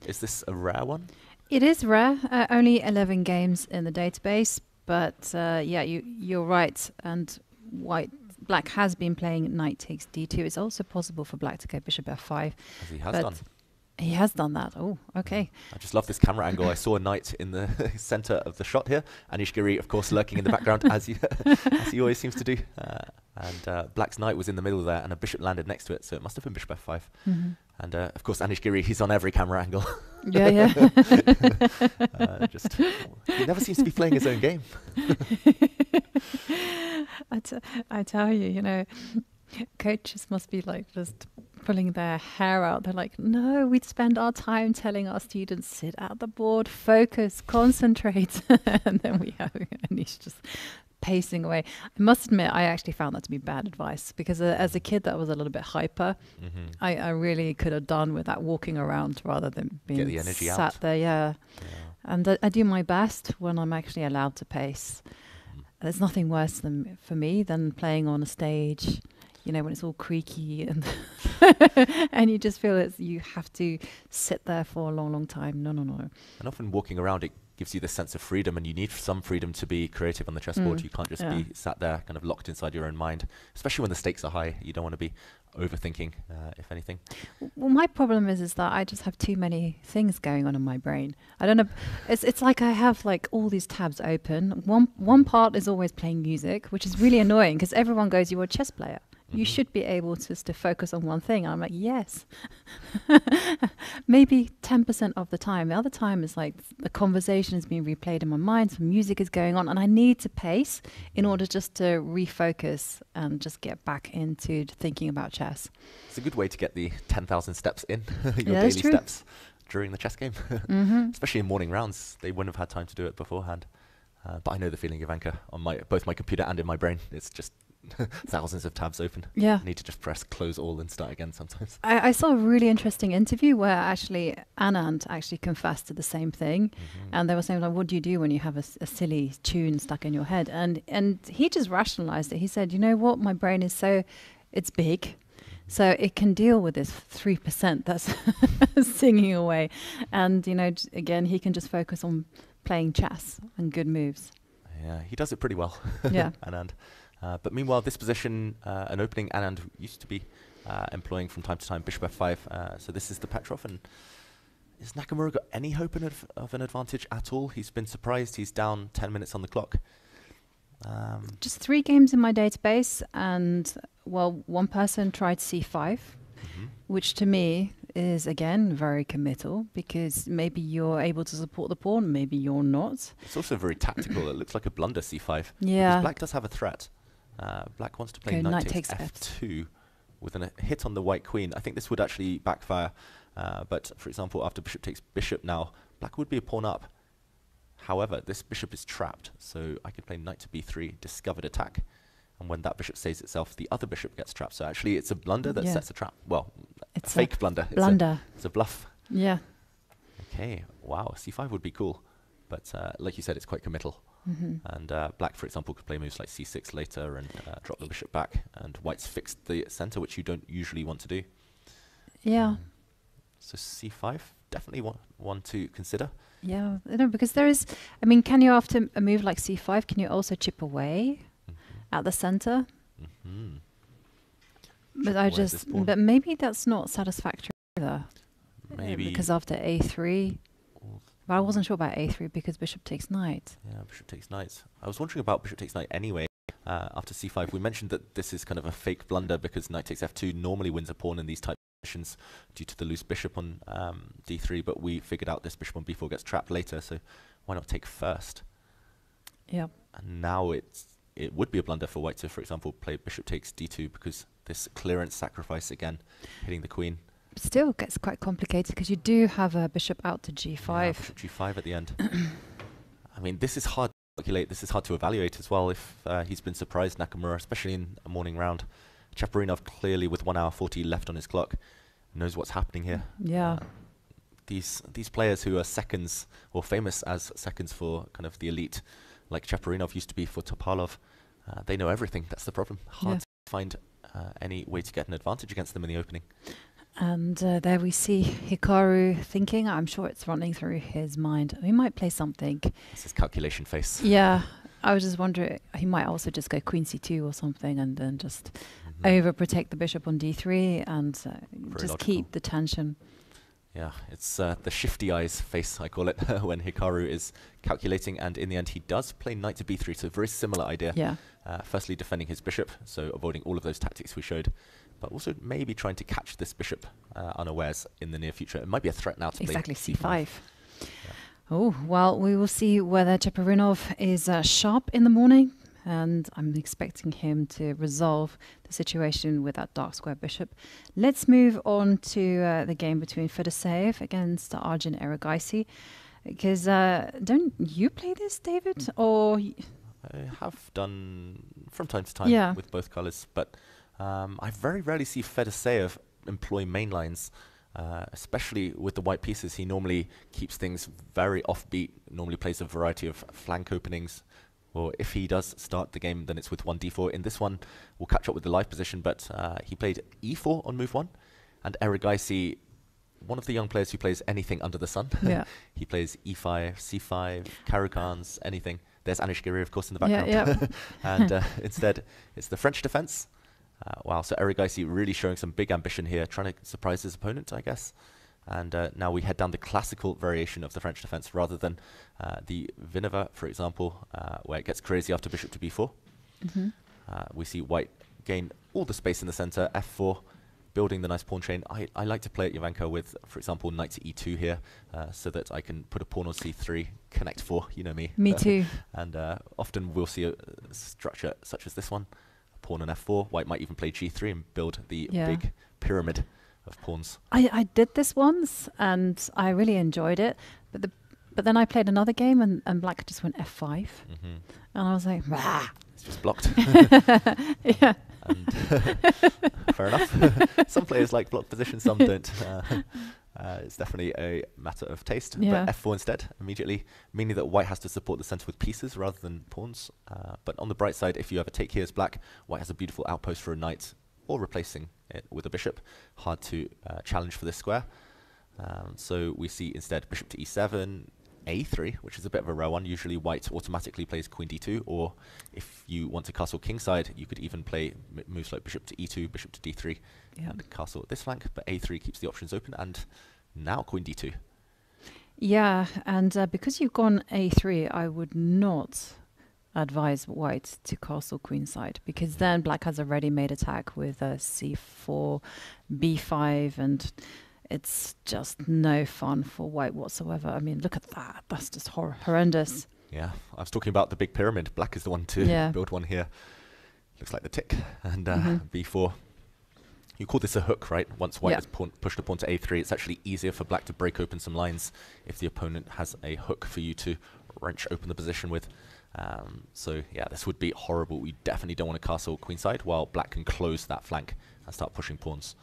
Is this a rare one? It is rare. Uh, only 11 games in the database, but uh, yeah, you you're right. And white black has been playing knight takes d2. It's also possible for black to go bishop f5. As he has done. He has done that. Oh, okay. I just love this camera angle. I saw a knight in the center of the shot here. Anish Giri, of course, lurking in the background as he, as he always seems to do. Uh, and uh, Black's knight was in the middle there, and a bishop landed next to it, so it must have been bishop f5. Mhm. And uh, of course, Anish Giri, he's on every camera angle. Yeah, yeah. uh, just he never seems to be playing his own game. I, t- I tell you, you know, coaches must be like just pulling their hair out. They're like, no, we'd spend our time telling our students sit at the board, focus, concentrate, and then we have and he's just pacing away. I must admit, I actually found that to be bad advice because uh, as a kid, that was a little bit hyper. Mm-hmm. I, I really could have done with that walking around rather than being the sat out. there. Yeah. And I, I do my best when I'm actually allowed to pace. There's nothing worse than for me than playing on a stage, you know, when it's all creaky and and you just feel it's you have to sit there for a long, long time. No, no, no. And often walking around, it gives you this sense of freedom, and you need some freedom to be creative on the chessboard. Mm, You can't just yeah. be sat there, kind of locked inside your own mind, especially when the stakes are high. You don't want to be overthinking, uh, if anything. Well, my problem is is that I just have too many things going on in my brain. I don't know. It's it's like I have like all these tabs open. One one part is always playing music, which is really annoying because everyone goes, "You're a chess player. You Mhm. should be able to just to focus on one thing." And I'm like, "Yes." Maybe ten percent of the time. The other time is like the conversation is being replayed in my mind. Some music is going on, and I need to pace in order just to refocus and just get back into thinking about chess. It's a good way to get the 10,000 steps in, your Yeah, daily steps during the chess game. hmm especially in morning rounds. They wouldn't have had time to do it beforehand. Uh, but I know the feeling, of Jovanka, on my both my computer and in my brain. It's just thousands of tabs open. Yeah. I need to just press close all and start again sometimes. I, I saw a really interesting interview where actually Anand actually confessed to the same thing, Mhm. and they were saying like, "What do you do when you have a silly tune stuck in your head?" And and he just rationalized it. He said, "You know what? My brain is so, it's big, so it can deal with this three percent that's singing away, and you know, j- again, he can just focus on playing chess and good moves. Yeah, he does it pretty well, yeah, Anand. Uh, but meanwhile, this position, uh, an opening Anand used to be uh, employing from time to time, bishop f5. Uh, so this is the Petrov. And is Nakamura got any hope in adv- of an advantage at all? He's been surprised. He's down 10 minutes on the clock. Um, just three games in my database, and well, one person tried c5. mhm. which to me is again very committal because maybe you're able to support the pawn, maybe you're not. It's also very tactical. it looks like a blunder c5. Yeah. Because black does have a threat. Uh, black wants to play knight, knight takes, takes f2 with a hit on the white queen. I think this would actually backfire. Uh, but for example, after bishop takes bishop now, black would be a pawn up. However, this bishop is trapped, so I could play knight to b3, discovered attack. And when that bishop saves itself, the other bishop gets trapped. So actually, it's a blunder that Yeah. sets a trap. Well, It's a fake blunder. It's a- blunder. It's a bluff. yeah. Okay, wow, c5 would be cool. But uh, like you said, it's quite committal. Hmm And uh, black, for example, could play moves like c6 later and uh, drop the bishop back. And white's fixed the center, which you don't usually want to do. Yeah. Um, so c5, definitely one, one to consider. Yeah. I know because there is. I mean, can you after a move like c5, can you also chip away at the center? hmm But I just. But maybe that's not satisfactory either. uh, maybe. because after a3. Well, But I wasn't sure about a3 because bishop takes knight. Yeah, bishop takes knight. I was wondering about bishop takes knight anyway. Uh, after c5, we mentioned that this is kind of a fake blunder because knight takes f2 normally wins a pawn in these types of positions due to the loose bishop on um, d3, but we figured out this bishop on b4 gets trapped later, so why not take first? Yeah. And now it's it would be a blunder for white to, for example, play bishop takes d2 because this clearance sacrifice again, hitting the queen. Still gets quite complicated because you do have a bishop out to g5. Yeah, g5 at the end. I mean, this is hard to calculate. This is hard to evaluate as well if uh, he's been surprised, Nakamura, especially in a morning round. Cheparinov clearly with 1 hour 40 left on his clock knows what's happening here. Yeah. Uh, these these players who are seconds or famous as seconds for kind of the elite, like Cheparinov used to be for Topalov, uh, they know everything. That's the problem. Hard Yeah. to find uh, any way to get an advantage against them in the opening. And uh, there we see Hikaru thinking. I'm sure it's running through his mind. He might play something. This is calculation face. Yeah. I was just wondering, he might also just go queen c2 or something and then just Mhm. overprotect the bishop on d3 and uh, just logical. keep the tension. Yeah, it's uh, the shifty eyes face, I call it, when Hikaru is calculating, and in the end he does play knight to b3, so very similar idea. Yeah. Uh, firstly, defending his bishop, so avoiding all of those tactics we showed, but also maybe trying to catch this bishop uh, unawares in the near future. It might be a threat now to Exactly, play c5. Oh, well, we will see whether Cheparinov is uh, sharp in the morning, and I'm expecting him to resolve the situation with that dark square bishop. Let's move on to uh, the game between Fedoseev against Arjun Erigaisi. Because uh, don't you play this, David? Or y- I have done from time to time Yeah. with both colours, but um, I very rarely see Fedoseev employ main lines, uh, especially with the white pieces. He normally keeps things very offbeat, normally plays a variety of flank openings. Or if he does start the game, then it's with 1d4. In this one, we'll catch up with the live position, but uh, he played e4 on move 1, and Erigaisi, one of the young players who plays anything under the sun. yeah, He plays E e5, c5, Caro-Kanns, anything. There's Anish Giri, of course, in the Yeah, background. and uh, instead, it's the French defense. Uh, wow, so Eric Erigaisi really showing some big ambition here, trying to surprise his opponent, I guess. And uh, now we head down the classical variation of the French defense rather than uh, the Winawer, for example, uh, where it gets crazy after bishop to b4. Mhm. Uh, we see white gain all the space in the center, f4, building the nice pawn chain. I, I like to play at Jovanka with, for example, knight to e2 here, uh, so that I can put a pawn on c3, connect 4, you know me. me too. and uh, often we'll see a, structure such as this one, pawn on f4. White might even play g3 and build the Yeah. big pyramid of pawns. I, I did this once and I really enjoyed it, but the but then I played another game and, and black just went f5 hmm and I was like, "Rah." It's just blocked. yeah, fair enough. some players like block position, some don't. Uh, uh, it's definitely a matter of taste. Yeah. But f4 instead, immediately, meaning that white has to support the center with pieces rather than pawns. Uh, but on the bright side, if you ever take here as black, white has a beautiful outpost for a knight, or replacing it with a bishop. Hard to uh, challenge for this square. Um, so we see instead bishop to e7, a3, which is a bit of a rare one. Usually white automatically plays queen d2, or if you want to castle kingside, you could even play moves like bishop to e2, bishop to d3, yeah. and castle at this flank. But a3 keeps the options open, and now queen d2. Yeah, and uh, because you've gone a3, I would not advise white to castle queenside because then black has a ready-made attack with a c4, b5, and it's just no fun for white whatsoever. I mean, look at that. That's just hor- horrendous. Yeah, I was talking about the big pyramid. Black is the one to Yeah. build one here. Looks like the tick. And uh, Mhm. b4. You call this a hook, right? Once white Yeah. has pawn, pushed a pawn to a3, it's actually easier for black to break open some lines if the opponent has a hook for you to wrench open the position with. Um, so yeah, this would be horrible. We definitely don't want to castle queenside while black can close that flank and start pushing pawns.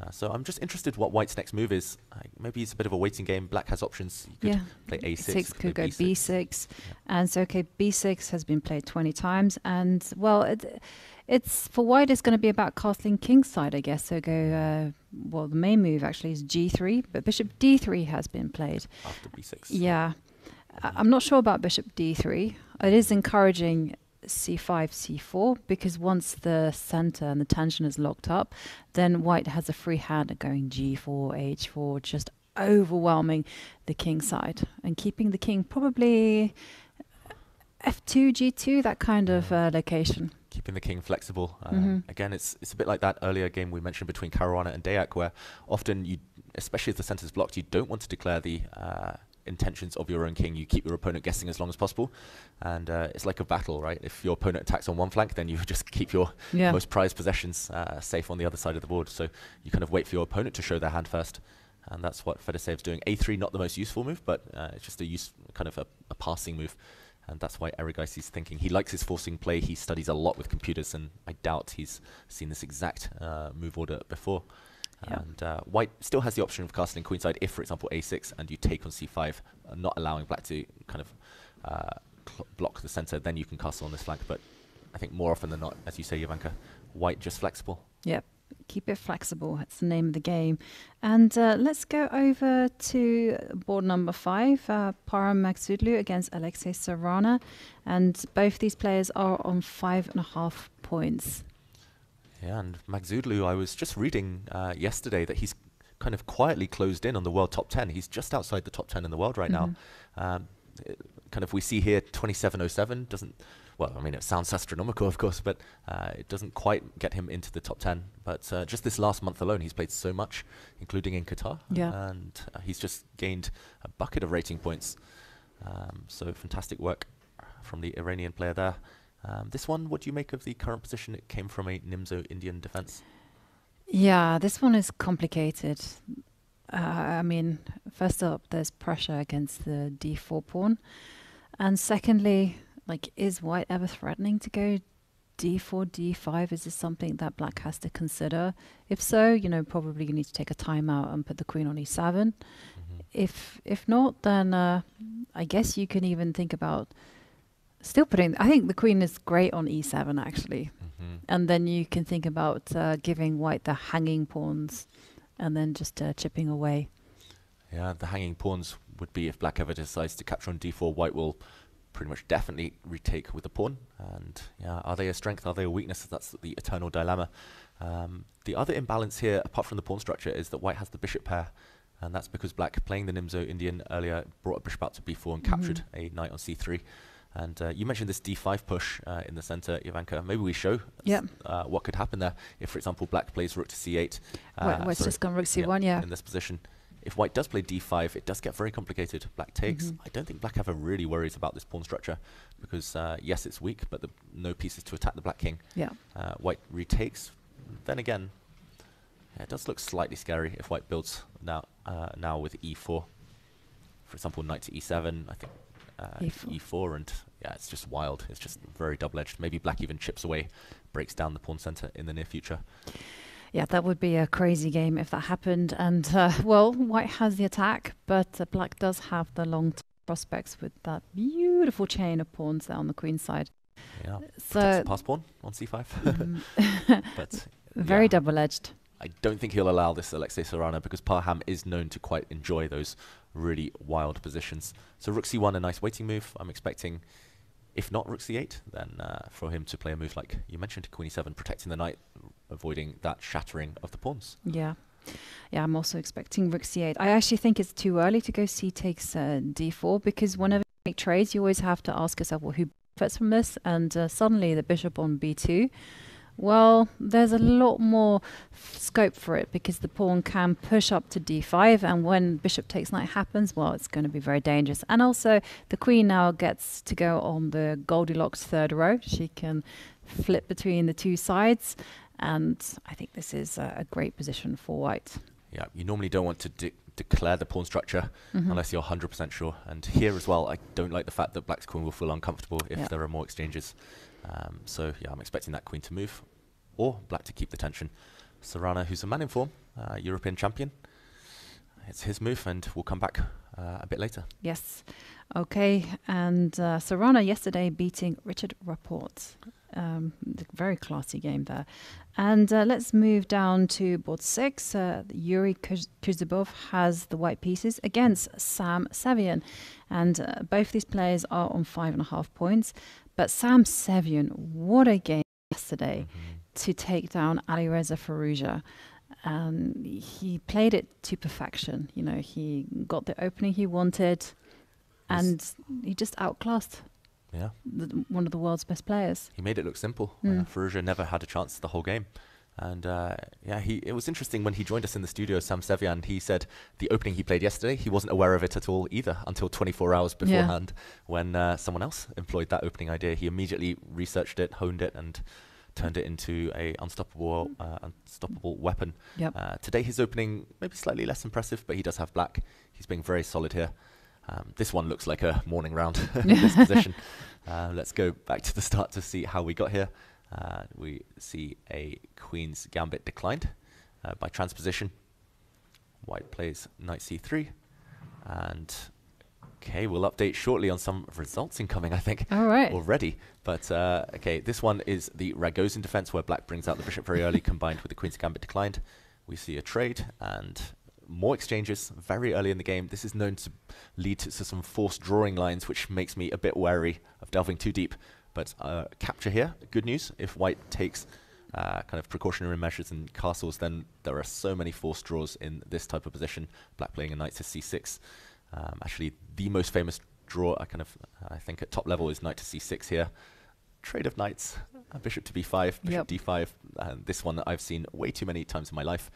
Uh, so I'm just interested what white's next move is. Uh, maybe it's a bit of a waiting game. Black has options. You could Yeah. play a6. Six could go b6. b6, Yeah. and so okay, b6 has been played 20 times, and well, it, it's for white. It's going to be about castling kingside, I guess. So go. Uh, well, the main move actually is g3, but bishop d3 has been played. after b6. Yeah, I'm not sure about bishop d3. It is encouraging c5, c4 because once the center and the tension is locked up, then white has a free hand at going g4, h4, just overwhelming the king side and keeping the king probably f2, g2, that kind of uh, location. keeping the king flexible. Um, Mhm. Again, it's it's a bit like that earlier game we mentioned between Caruana and Deac, where often you, especially if the center is blocked, you don't want to declare the uh, intentions of your own king. You keep your opponent guessing as long as possible, and uh, it's like a battle, right? If your opponent attacks on one flank, then you just keep your Yeah. most prized possessions uh, safe on the other side of the board. So you kind of wait for your opponent to show their hand first, and that's what Fedoseev's doing. A3, not the most useful move, but uh, it's just a use, kind of a, a passing move. And that's why Erigaisi is thinking. He likes his forcing play. He studies a lot with computers, and I doubt he's seen this exact uh, move order before. And uh, white still has the option of castling queenside if, for example, a6 and you take on c5, uh, not allowing black to kind of uh, block the center. Then you can castle on this flank. But I think more often than not, as you say, Jovanka, white just flexible. Yep. Keep it flexible. That's the name of the game. And uh, let's go over to board number five, uh, Parham Maghsoodloo against Alexei Sarana. And both these players are on five and a half points. Yeah, and Maghsoodloo, I was just reading uh, yesterday that he's kind of quietly closed in on the world top 10. He's just outside the top 10 in the world right Mhm. now. Um, it- kind of, we see here 2707 doesn't, well, I mean, it sounds astronomical, of course, but uh, it doesn't quite get him into the top 10. But uh, just this last month alone, he's played so much, including in Qatar. Yeah. And uh, he's just gained a bucket of rating points. Um, so fantastic work from the Iranian player there. Um, this one, what do you make of the current position? It came from a Nimzo Indian defense. Yeah, this one is complicated. Uh, I mean, first up, there's pressure against the d4 pawn. And secondly, like, is white ever threatening to go d4, d5? Is this something that black has to consider? If so, you know, probably you need to take a timeout and put the queen on e7. If if not, then uh, I guess you can even think about still putting. I think the queen is great on e7 actually, hmm and then you can think about uh, giving white the hanging pawns, and then just uh, chipping away. Yeah, the hanging pawns would be if black ever decides to capture on d4, white will pretty much definitely retake with the pawn. And yeah, are they a strength? Are they a weakness? That's the eternal dilemma. Um, the other imbalance here, apart from the pawn structure, is that white has the bishop pair. And that's because black, playing the Nimzo Indian earlier, brought a bishop out to b4 and captured a knight on c3. And uh, you mentioned this d5 push uh, in the center, Jovanka. Maybe we show uh, what could happen there if, for example, black plays rook to c8. White- uh, white's just gone rook c1, yeah. In this position. If white does play d5, it does get very complicated. Black takes. Mhm. I don't think black ever really worries about this pawn structure because, uh, yes, it's weak, but the, no pieces to attack the black king. Yeah. Uh, white retakes. Then again, yeah, it does look slightly scary if white builds now uh, now with e4. For example, knight to e7, I think uh, E4. e4, and yeah, it's just wild. It's just very double-edged. Maybe black even chips away, breaks down the pawn center in the near future. Yeah, that would be a crazy game if that happened. And uh, well, white has the attack, but uh, black does have the long prospects with that beautiful chain of pawns there on the queen side. Yeah, protects So pass pawn on c5. mm, but very yeah. double-edged. I don't think he'll allow this Alexei Sarana because Parham is known to quite enjoy those really wild positions. So rook c1, a nice waiting move. I'm expecting, if not rook c8, then uh, for him to play a move like you mentioned, queen e7, protecting the knight, avoiding that shattering of the pawns. Yeah. Yeah, I'm also expecting rook c8. I actually think it's too early to go c takes uh, d4 because whenever you make trades, you always have to ask yourself, well, who benefits from this? And uh, suddenly the bishop on b2, well, there's a lot more scope for it because the pawn can push up to d5, and when bishop takes knight happens, well, it's going to be very dangerous. And also, the queen now gets to go on the Goldilocks third row. She can flip between the two sides, and I think this is a, a great position for white. Yeah, you normally don't want to de- declare the pawn structure Mhm. unless you're 100% sure. And here as well, I don't like the fact that black's queen will feel uncomfortable if Yeah. there are more exchanges. Um, so yeah, I'm expecting that queen to move, or black to keep the tension. Sarana, who's a man in form, uh, European champion. It's his move, and we'll come back uh, a bit later. Yes. Okay. And uh, Sarana yesterday beating Richard Rapport. Um, very classy game there. And uh, let's move down to board six. Uh, Yuri Kuz- Kuzubov has the white pieces against Sam Sevian. And uh, both these players are on five and a half points. But Sam Sevian, what a game yesterday to take down Alireza Firouzja. Um, he played it to perfection. You know, he got the opening he wanted, and he just outclassed Yeah, the, one of the world's best players. he made it look simple. Mm. Uh, Firouzja never had a chance the whole game. And uh, yeah, he it was interesting when he joined us in the studio, Sam Sevian. He said the opening he played yesterday, he wasn't aware of it at all either until 24 hours Yeah. beforehand when uh, someone else employed that opening idea. He immediately researched it, honed it, and turned it into a unstoppable, uh, unstoppable weapon. Yep. Uh, today his opening maybe slightly less impressive, but he does have black. He's being very solid here. Um, this one looks like a morning round in this position. Uh, let's go back to the start to see how we got here. Uh, we see a queen's gambit declined uh, by transposition. White plays knight c3, and okay, we'll update shortly on some results incoming. I think All right. already. But uh, okay, this one is the Ragozin defense where black brings out the bishop very early combined with the queen's gambit declined. We see a trade and more exchanges very early in the game. This is known to lead to, to some forced drawing lines, which makes me a bit wary of delving too deep. But uh, capture here, good news. If white takes uh, kind of precautionary measures and castles, then there are so many forced draws in this type of position. Black playing a knight to c6. Um, actually, the most famous draw, I kind of, I think at top level is knight to c6 here. Trade of knights, uh, bishop to b5, bishop Yep. d5. Uh, this one I've seen way too many times in my life.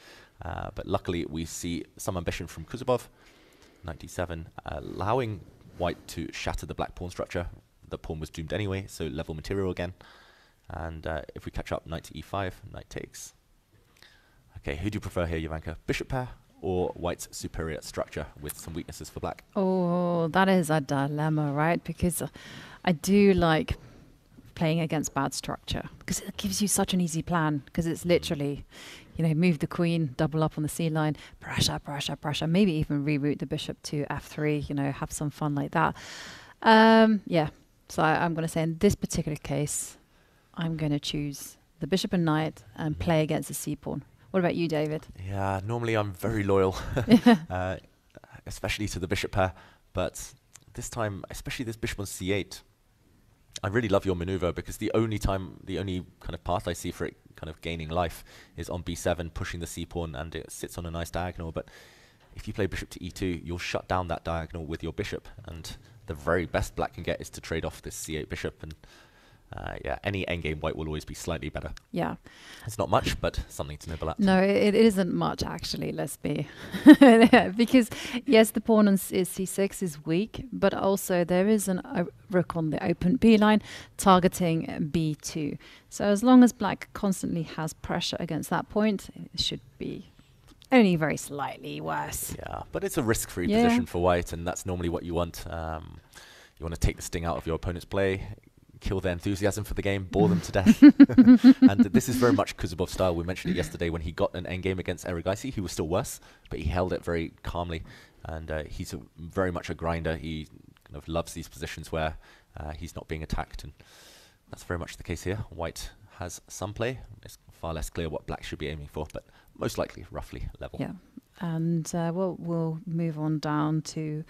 Uh, but luckily, we see some ambition from Kuzubov. Knight d7, allowing white to shatter the black pawn structure. The pawn was doomed anyway, so level material again. And uh, if we catch up, knight to e5, knight takes. Okay, who do you prefer here, Jovanka? Bishop pair or white's superior structure with some weaknesses for black? Oh, that is a dilemma, right? Because I do like playing against bad structure because it gives you such an easy plan because it's literally, you know, move the queen, double up on the c line, pressure, pressure, pressure, maybe even reroute the bishop to f3, you know, have some fun like that. Um, yeah, so I, I'm going to say in this particular case, I'm going to choose the bishop and knight and Mhm. play against the c pawn. What about you, David? Yeah, normally I'm very loyal, uh, especially to the bishop pair. But this time, especially this bishop on c8, I really love your maneuver because the only time, the only kind of path I see for it kind of gaining life is on b7, pushing the c pawn, and it sits on a nice diagonal. But if you play bishop to e2, you'll shut down that diagonal with your bishop, and the very best black can get is to trade off this c8 bishop. And uh, yeah, any endgame white will always be slightly better. Yeah. It's not much, but something to nibble at. No, it, it isn't much actually. Let's be, because yes, the pawn on is c6 is weak, but also there is an uh, rook on the open b line targeting uh, b2. So as long as black constantly has pressure against that point, it should be only very slightly worse. Yeah, but it's a risk-free Yeah. position for white, and that's normally what you want. Um, you want to take the sting out of your opponent's play, kill their enthusiasm for the game, bore them to death. and this is very much Kuzubov style. We mentioned it yesterday when he got an endgame against Erigaisi. He was still worse, but he held it very calmly. And uh, he's a, very much a grinder. He kind of loves these positions where uh, he's not being attacked, and that's very much the case here. White has some play. It's far less clear what black should be aiming for, but most likely roughly level. Yeah, and uh, we'll we'll move on down to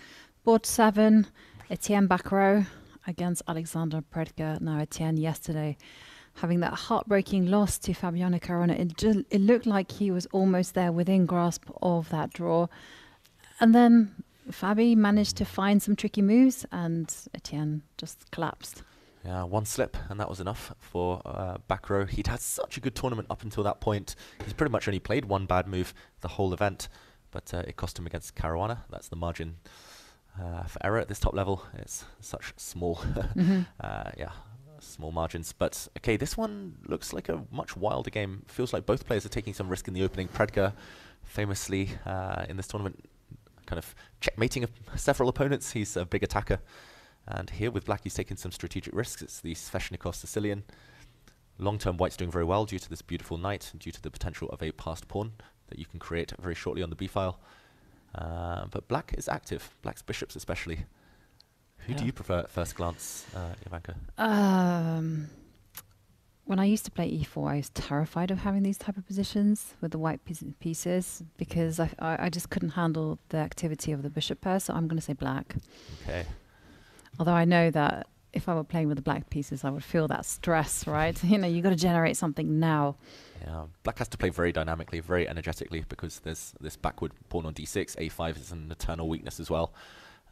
board seven. Etienne Bacrot against Alexander Predke. Now Etienne yesterday having that heartbreaking loss to Fabiano Caruana. It ju- it looked like he was almost there within grasp of that draw, and then Fabi managed to find some tricky moves, and Etienne just collapsed. Yeah, one slip, and that was enough for uh, Bacrot. He'd had such a good tournament up until that point. He's pretty much only played one bad move the whole event, but uh, it cost him against Caruana. That's the margin uh, for error at this top level. It's such small, Mhm. uh, yeah, small margins. But okay, this one looks like a much wilder game. Feels like both players are taking some risk in the opening. Predke, famously uh, in this tournament, kind of checkmating of several opponents. He's a big attacker. And here with black, he's taking some strategic risks. It's the Sveshnikov Sicilian. Long-term white's doing very well due to this beautiful knight, and due to the potential of a passed pawn that you can create very shortly on the b-file. Uh, but black is active, black's bishops especially. Who do you prefer at first glance, uh, Jovanka? Um, when I used to play e4, I was terrified of having these type of positions with the white piece- pieces because I, I, I just couldn't handle the activity of the bishop pair. So I'm going to say black. Okay. Although I know that if I were playing with the black pieces, I would feel that stress, right? you know, you've got to generate something now. Yeah, black has to play very dynamically, very energetically, because there's this backward pawn on d6. a5 is an eternal weakness as well.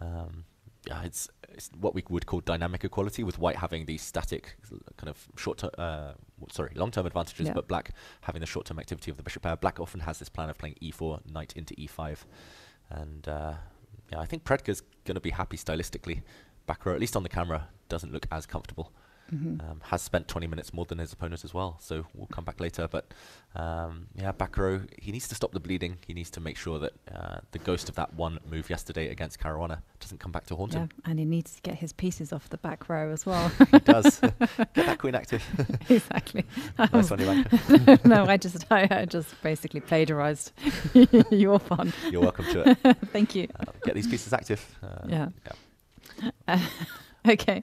Um, yeah, it's, it's what we would call dynamic equality, with white having the static kind of short term, uh, sorry, long term advantages, Yeah. but black having the short term activity of the bishop pair. Black often has this plan of playing e4, knight into e5, and uh, yeah, I think Predke's going to be happy stylistically. Bacrot, at least on the camera, doesn't look as comfortable. Mhm. Um, has spent 20 minutes more than his opponent as well, so we'll come back later. But um, yeah, Bacrot, he needs to stop the bleeding. He needs to make sure that uh, the ghost of that one move yesterday against Caruana doesn't come back to haunt Yeah, him. and he needs to get his pieces off the back row as well. he does. Get that queen active. exactly. nice one, Jovanka. no, I just I, I just basically plagiarized your fun. You're welcome to it. Thank you. Uh, get these pieces active. Uh, Yeah. yeah. Okay.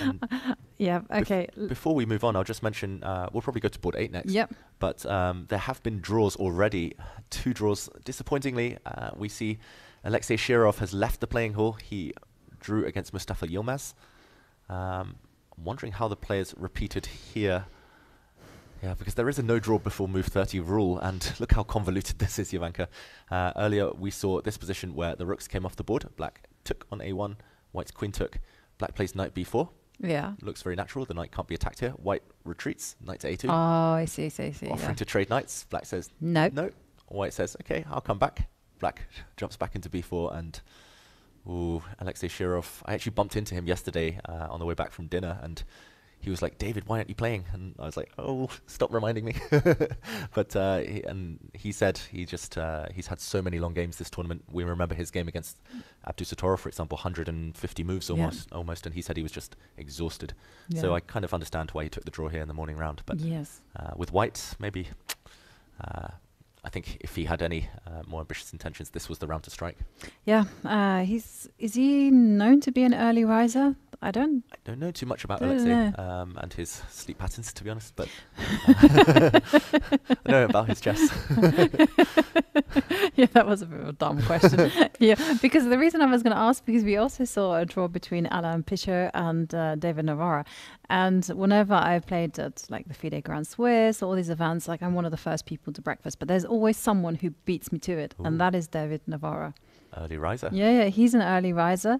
And Yeah. Okay. L- before we move on, I'll just mention uh, we'll probably go to board eight next. Yep. But um, there have been draws already. Two draws. Disappointingly, uh, we see Alexei Shirov has left the playing hall. He drew against Mustafa Yilmaz. Um, I'm wondering how the players repeated here. Yeah, because there is a no draw before move 30 rule, and look how convoluted this is, Jovanka. Uh, earlier, we saw this position where the rooks came off the board. Black took on a1, white's queen took. Black plays knight b4. Yeah. Looks very natural. The knight can't be attacked here. White retreats, knight to a2 Oh, I see. I see. I see. offering Yeah. to trade knights. Black says Nope. no. White says, okay, I'll come back. Black jumps back into b4 and ooh, Alexei Shirov. I actually bumped into him yesterday uh, on the way back from dinner and he was like, David, why aren't you playing? And I was like, oh, stop reminding me. but uh, he, and he said he just uh, he's had so many long games this tournament. We remember his game against Abdusattorov, for example, 150 moves Yeah. almost, almost, and he said he was just exhausted. So I kind of understand why he took the draw here in the morning round. But yes. uh, with White, maybe. Uh, I think if he had any uh, more ambitious intentions, this was the round to strike. Yeah. Uh, he's is he known to be an early riser? I don't. I don't know too much about Alexei um, and his sleep patterns, to be honest, but uh, I know about his chess. yeah, that was a bit of a dumb question. yeah, because the reason I was going to ask because we also saw a draw between Alan Pichot and uh, David Navara, and whenever I've played at like the FIDE Grand Swiss, or all these events, like I'm one of the first people to breakfast, but there's always someone who beats me to it, Ooh. and that is David Navara. Early riser. Yeah, yeah, he's an early riser.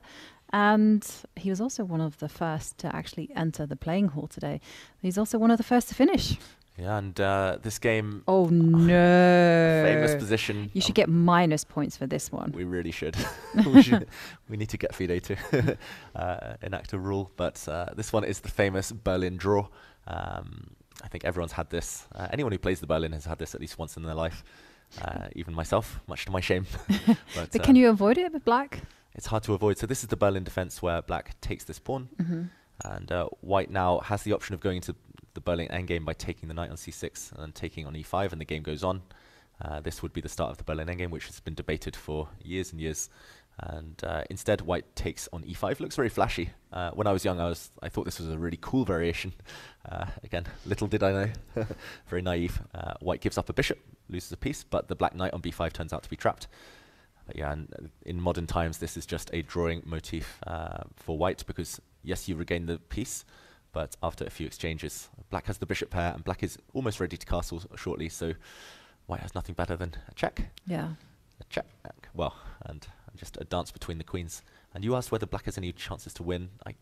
And he was also one of the first to actually enter the playing hall today. He's also one of the first to finish. Yeah, and uh, this game, Oh no! famous position. You should um, get minus points for this one. We really should. we should. We need to get FIDE to uh, enact a rule. But uh, this one is the famous Berlin draw. Um, I think everyone's had this. Uh, anyone who plays the Berlin has had this at least once in their life. Uh, even myself, much to my shame. but But uh, can you avoid it with black? It's hard to avoid. So this is the Berlin defense where black takes this pawn, Mm-hmm. and uh, white now has the option of going into the Berlin endgame by taking the knight on c6 and then taking on e5, and the game goes on. Uh, this would be the start of the Berlin endgame, which has been debated for years and years. And uh, instead, white takes on e5. Looks very flashy. Uh, when I was young, I was I thought this was a really cool variation. Uh, again, little did I know, very naive. Uh, white gives up a bishop, loses a piece, but the black knight on b5 turns out to be trapped. Yeah, and uh, in modern times, this is just a drawing motif uh, for white because yes, you regain the piece, but after a few exchanges, black has the bishop pair, and black is almost ready to castle shortly. So white has nothing better than a check, Yeah. a check, well, and just a dance between the queens. And you asked whether black has any chances to win. I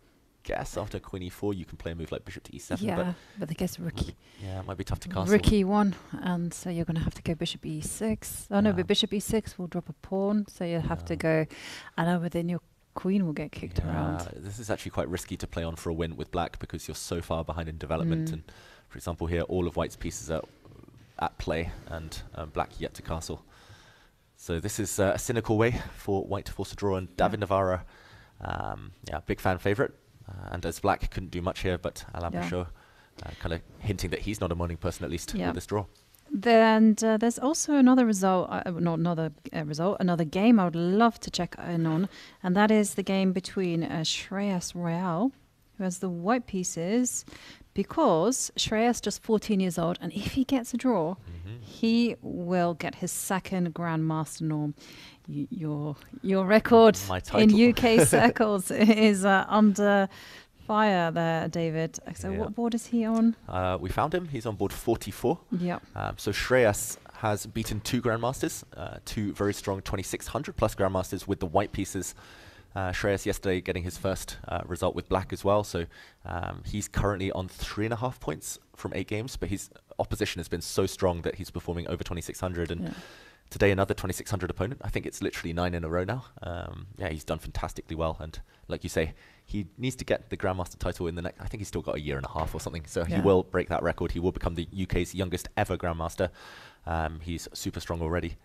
guess after queen e4, you can play a move like bishop to e7, yeah, but but I guess rookie, yeah, it might be tough to castle. rookie one, and so you're going to have to go bishop e6. Oh no, but bishop e6 will drop a pawn, so you'll have to go. I know, but then your queen will get kicked around. This is actually quite risky to play on for a win with black because you're so far behind in development. Mm. And for example, here all of white's pieces are at play and um, black yet to castle. So this is uh, a cynical way for white to force a draw. And David Navara, um, yeah, big fan favorite. Uh, and as black couldn't do much here, but Alan Yeah. Pichot uh, kind of hinting that he's not a morning person at least Yeah. with this draw. Then uh, there's also another result, uh, not another uh, result, another game I would love to check in on, and that is the game between uh, Shreyas Royal, who has the white pieces, because Shreyas just 14 years old, and if he gets a draw, Mm-hmm. he will get his second Grandmaster norm. Your your record in. UK circles is uh, under fire there, David. So Yeah. what board is he on? Uh, we found him. He's on board 44. Yep. Um, so Shreyas has beaten two grandmasters, uh, two very strong 2600 plus grandmasters with the white pieces. Uh, Shreyas yesterday getting his first uh, result with black as well. So um, he's currently on three and a half points from eight games, but his opposition has been so strong that he's performing over 2600. And Yeah. Today another 2600 opponent. I think it's literally nine in a row now. Um, yeah, he's done fantastically well. And like you say, he needs to get the Grandmaster title in the next. I think he's still got a year and a half or something. So Yeah. he will break that record. He will become the UK's youngest ever Grandmaster. Um, he's super strong already.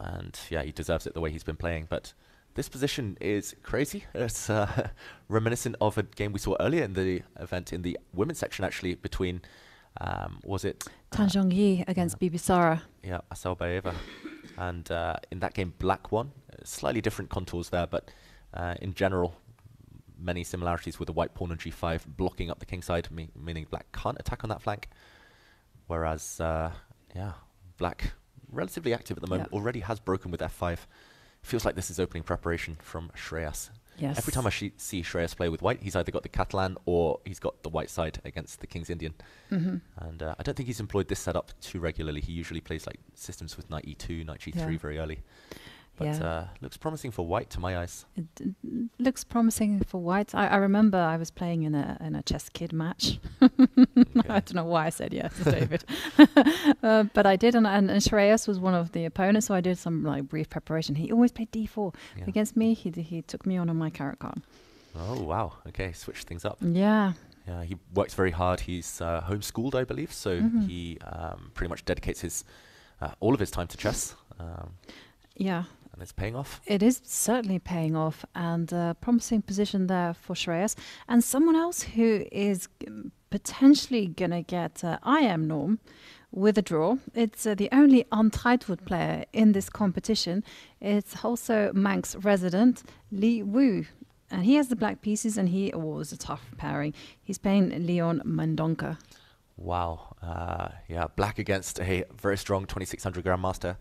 And yeah, he deserves it the way he's been playing. But this position is crazy. It's uh, reminiscent of a game we saw earlier in the event in the women's section, actually, between, um, was it? Tan Zhongyi against Bibisara. Yeah, Assaubayeva. And uh, in that game, Black won. Uh, Slightly different contours there, but uh, in general, many similarities with the white pawn on g5 blocking up the king side, me- meaning Black can't attack on that flank. Whereas, uh, yeah, Black, relatively active at the moment, Yeah. already has broken with f5. Feels like this is opening preparation from Shreyas. Yes. Every time I she- see Shreyas play with white, he's either got the Catalan or he's got the white side against the King's Indian. hmm And uh, I don't think he's employed this setup too regularly. He usually plays like systems with knight e2, knight g3 Yeah. very early. But Yeah. uh, looks promising for white to my eyes. It, it looks promising for white. I, I remember I was playing in a in a ChessKid match. I don't know why I said yes, David, uh, but I did, and, and, and Shreyas was one of the opponents, so I did some like brief preparation. He always played d4 Yeah. against me. He he took me on on my Caro-Kann. Oh wow! Okay, switch things up. Yeah, Yeah, he works very hard. He's uh, homeschooled, I believe, so Mhm. he um, pretty much dedicates his uh, all of his time to chess, um, yeah. And it's paying off. It is certainly paying off, and a promising position there for Shreyas. And someone else who is potentially going to get uh, IM Norm with a draw. It's uh, the only untitled player in this competition. It's also Manx resident Li Wu. And he has the black pieces, and he oh, was a tough pairing. He's playing Leon Mendonca. Wow. Uh, yeah, black against a very strong 2600 Grandmaster.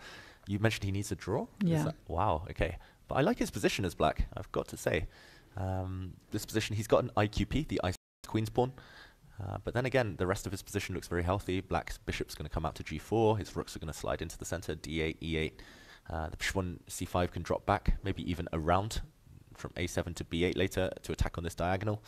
You mentioned he needs a draw? Yeah. that- wow, okay. But I like his position as black, I've got to say. Um, this position, he's got an IQP, the Ice Queen's Pawn. Uh, but then again, the rest of his position looks very healthy. Black's bishop's going to come out to g4. His rooks are going to slide into the center, d8, e8. Uh, the bishop on c5 can drop back, maybe even around from a7 to b8 later to attack on this diagonal.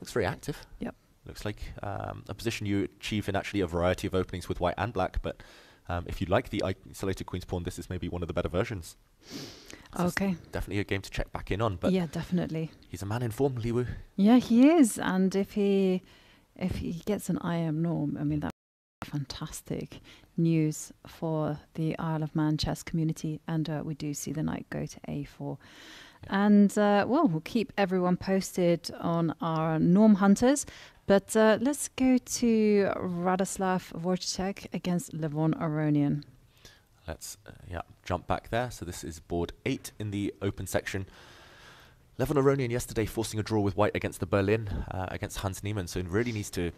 Looks very active. Yep. Looks like um, a position you achieve in actually a variety of openings with white and black. But um, if you like the isolated queen's pawn, this is maybe one of the better versions. So Okay. Definitely a game to check back in on. But yeah, definitely. he's a man in form, Li Wu. Yeah, he is, and if he if he gets an IM norm, I mean that fantastic news for the Isle of Man chess community, and uh, we do see the knight go to A4. Yeah. And uh, well, we'll keep everyone posted on our norm hunters. But uh, let's go to Radoslaw Wojtaszek against Levon Aronian. Let's uh, yeah jump back there. So this is board eight in the open section. Levon Aronian yesterday forcing a draw with white against the Berlin uh, against Hans Niemann. So he really needs to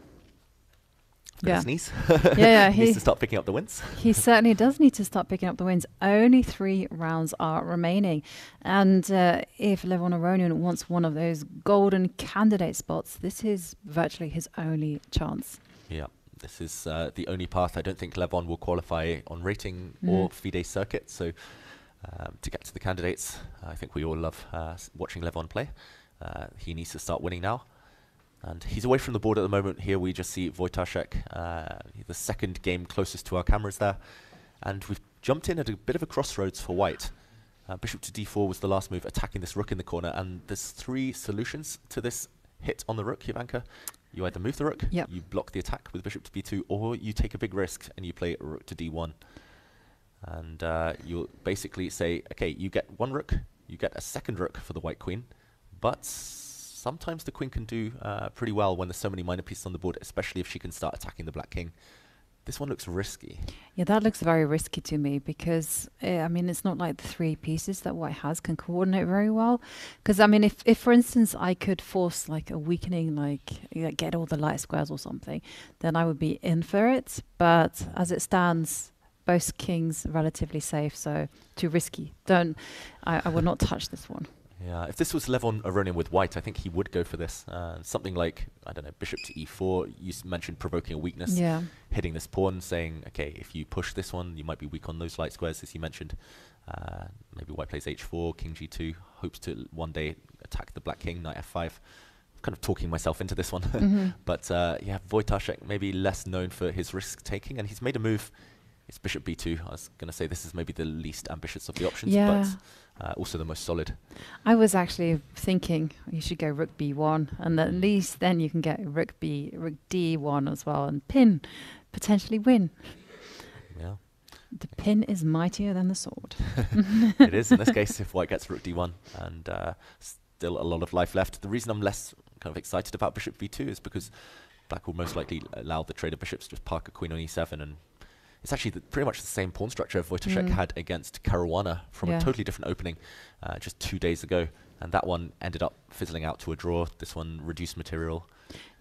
Yeah. knees. Yeah, yeah, he needs to start picking up the wins. He certainly does need to start picking up the wins. Only three rounds are remaining. And uh, if Levon Aronian wants one of those golden candidate spots, this is virtually his only chance. Yeah, this is uh, the only path. I don't think Levon will qualify on rating or Mhm. FIDE circuit. So um, to get to the candidates, I think we all love uh, watching Levon play. Uh, he needs to start winning now. And he's away from the board at the moment. Here we just see Wojtaszek, uh, the second game closest to our cameras there. And we've jumped in at a bit of a crossroads for white. Uh, bishop to d4 was the last move, attacking this rook in the corner. And there's three solutions to this hit on the rook, Jovanka. You either move the rook, Yep. you block the attack with bishop to b2, or you take a big risk and you play rook to d1. And uh, you'll basically say, okay, you get one rook, you get a second rook for the white queen, but sometimes the queen can do uh, pretty well when there's so many minor pieces on the board, especially if she can start attacking the black king. This one looks risky. Yeah, that looks very risky to me because uh, I mean it's not like the three pieces that White has can coordinate very well. Because I mean, if, if for instance I could force like a weakening, like get all the light squares or something, then I would be in for it. But as it stands, both kings relatively safe, so too risky. Don't I, I would not touch this one. Yeah, if this was Levon Aronian with white, I think he would go for this. Uh, something like, I don't know, bishop to e4. You mentioned provoking a weakness. Yeah, hitting this pawn, saying, okay, if you push this one, you might be weak on those light squares, as you mentioned. Uh, maybe white plays h4, king g2, hopes to one day attack the black king, knight f5. Kind of talking myself into this one. Mm-hmm. but uh, yeah, Wojtaszek maybe less known for his risk taking, and he's made a move. It's bishop b2. I was going to say this is maybe the least ambitious of the options, Yeah. but uh, also the most solid. I was actually thinking you should go rook b1, and at least then you can get rook b, rook d1 as well, and pin potentially win. Yeah, The pin is mightier than the sword. it is in this case if white gets rook d1 and uh, still a lot of life left. The reason I'm less kind of excited about bishop b2 is because black will most likely allow the trade of bishops to just park a queen on e7 and it's actually the, pretty much the same pawn structure Wojtaszek Mm. had against Caruana from Yeah. a totally different opening uh, just two days ago. And that one ended up fizzling out to a draw. This one reduced material.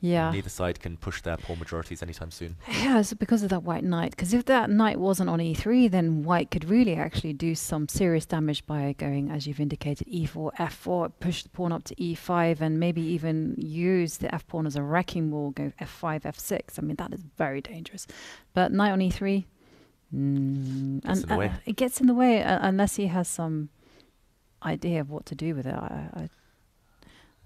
Yeah. Neither side can push their pawn majorities anytime soon. Yeah, it's because of that white knight. Because if that knight wasn't on e3, then white could really actually do some serious damage by going, as you've indicated, E e4, f4, push the pawn up to e5, and maybe even use the f pawn as a wrecking ball, go f5, f6. I mean, that is very dangerous. But knight on e3, mm, Gets in the way. it gets in the way uh, unless he has some idea of what to do with it. I, I,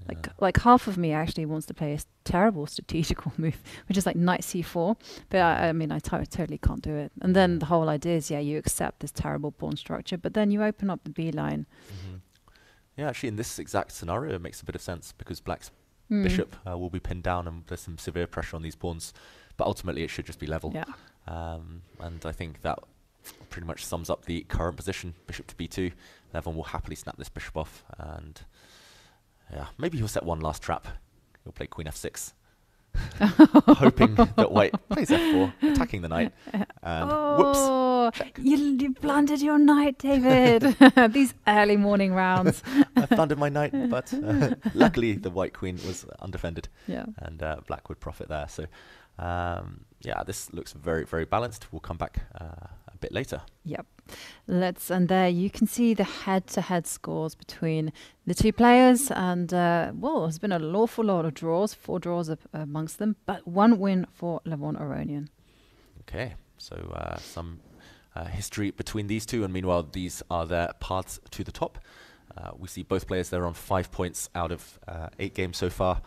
like like half of me actually wants to play a terrible strategical move, which is like knight c4. But I, I mean, I totally can't do it. And then the whole idea is, yeah, you accept this terrible pawn structure, but then you open up the b line. Mhm. Yeah, actually, in this exact scenario, it makes a bit of sense because black's Hmm. bishop uh, will be pinned down and there's some severe pressure on these pawns. But ultimately, it should just be level. Yeah. Um, and I think that pretty much sums up the current position. Bishop to b2. Levon will happily snap this bishop off. And yeah, maybe he'll set one last trap. He'll play queen f6. hoping that white plays f4, attacking the knight. And whoops. oh, you, you blundered your knight, David. These early morning rounds. I blundered my knight, but uh, luckily the white queen was undefended. Yeah. and uh, black would profit there. So, um, yeah, this looks very, very balanced. We'll come back uh, bit later. Yep. Let's and there you can see the head-to-head scores between the two players, and uh, well, there's been an awful lot of draws, four draws of, amongst them, but one win for Levon Aronian. Okay, so uh, some uh, history between these two, and meanwhile, these are their paths to the top. Uh, we see both players there on five points out of uh, eight games so far.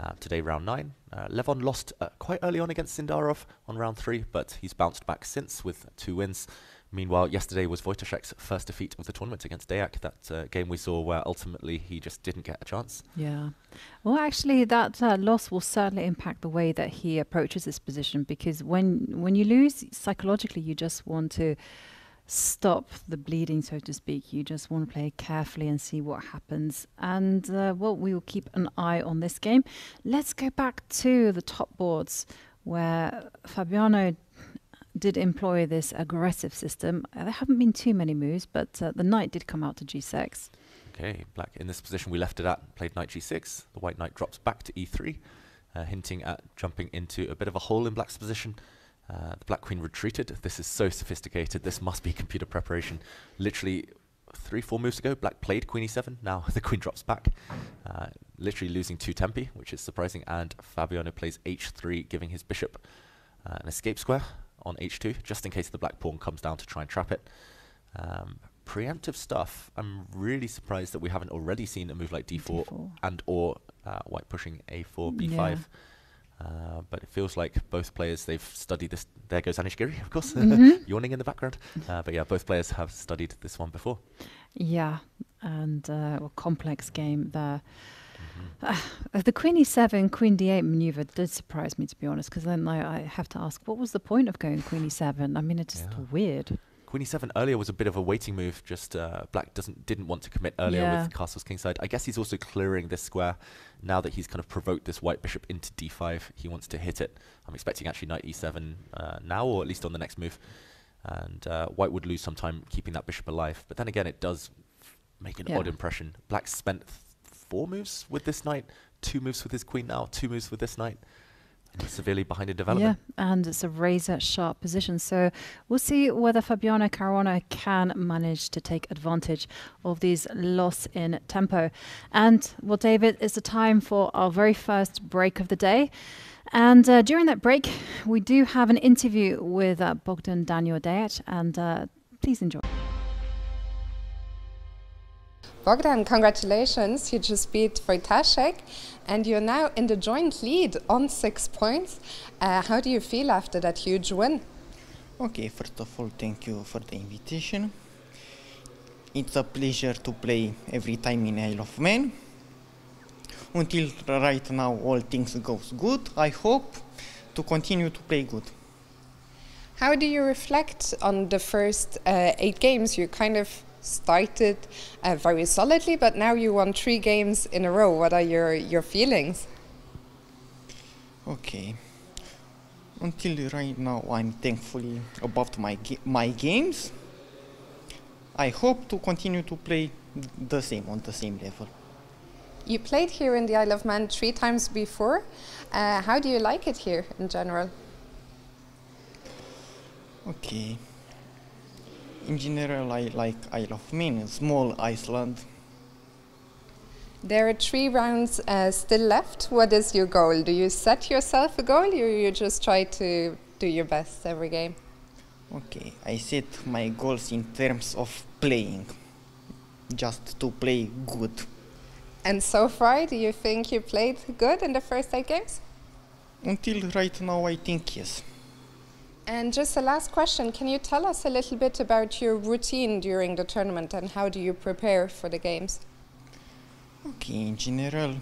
Uh, today, round nine. Uh, Levon lost uh, quite early on against Sindarov on round three, but he's bounced back since with two wins. Meanwhile, yesterday was Wojtaszek's first defeat of the tournament against Deac. That uh, game we saw where ultimately he just didn't get a chance. Yeah. Well, actually, that uh, loss will certainly impact the way that he approaches this position because when when you lose psychologically, you just want to stop the bleeding, so to speak. You just want to play carefully and see what happens. And uh, well, we will keep an eye on this game. Let's go back to the top boards where Fabiano did employ this aggressive system. Uh, there haven't been too many moves, but uh, the knight did come out to g6. Okay, black in this position we left it at, played knight g6. The white knight drops back to e3, uh, hinting at jumping into a bit of a hole in black's position. Uh, the black queen retreated. This is so sophisticated. This must be computer preparation. Literally three, four moves ago, black played queen e7. Now the queen drops back, uh, literally losing two tempi, which is surprising. And Fabiano plays h3, giving his bishop uh, an escape square on h2, just in case the black pawn comes down to try and trap it. Um, preemptive stuff. I'm really surprised that we haven't already seen a move like d4, D4. and or uh, white pushing a4, b5. Yeah. Uh, but it feels like both players they've studied this. There goes Anish Giri, of course, Mhm. yawning in the background. Uh, but yeah, both players have studied this one before. Yeah, and uh, a complex game there. Mhm. Uh, the queen e7, queen d8 maneuver did surprise me, to be honest, because then I, I have to ask, what was the point of going queen e7? I mean, it's just Yeah. weird. Queen e7 earlier was a bit of a waiting move. Just uh, black doesn't didn't want to commit earlier Yeah. with castle's kingside. I guess he's also clearing this square now that he's kind of provoked this white bishop into d5. He wants to hit it. I'm expecting actually knight e7 uh, now, or at least on the next move. And uh, white would lose some time keeping that bishop alive. But then again, it does make an Yeah. odd impression. Black spent th- four moves with this knight, two moves with his queen now, two moves with this knight. Severely behind in development. Yeah, and it's a razor sharp position. So we'll see whether Fabiano Caruana can manage to take advantage of these loss in tempo. And well, David, it's the time for our very first break of the day. And uh, during that break, we do have an interview with uh, Bogdan Daniel Deac, and uh, please enjoy. Bogdan, congratulations. You just beat Wojtaszek and you're now in the joint lead on six points. Uh, how do you feel after that huge win? Okay, first of all, thank you for the invitation. It's a pleasure to play every time in Isle of Man. Until right now, all things goes good. I hope to continue to play good. How do you reflect on the first uh, eight games? You kind of started uh, very solidly, but now you won three games in a row. What are your, your feelings? Okay. Until right now, I'm thankfully about my ga my games. I hope to continue to play the same on the same level. You played here in the Isle of Man three times before. Uh, how do you like it here in general? Okay. In general, I like Isle of Man, small Iceland. There are three rounds uh, still left. What is your goal? Do you set yourself a goal or you just try to do your best every game? Okay, I set my goals in terms of playing, just to play good. And so far, do you think you played good in the first eight games? Until right now, I think yes. And just a last question, can you tell us a little bit about your routine during the tournament and how do you prepare for the games? Okay, in general,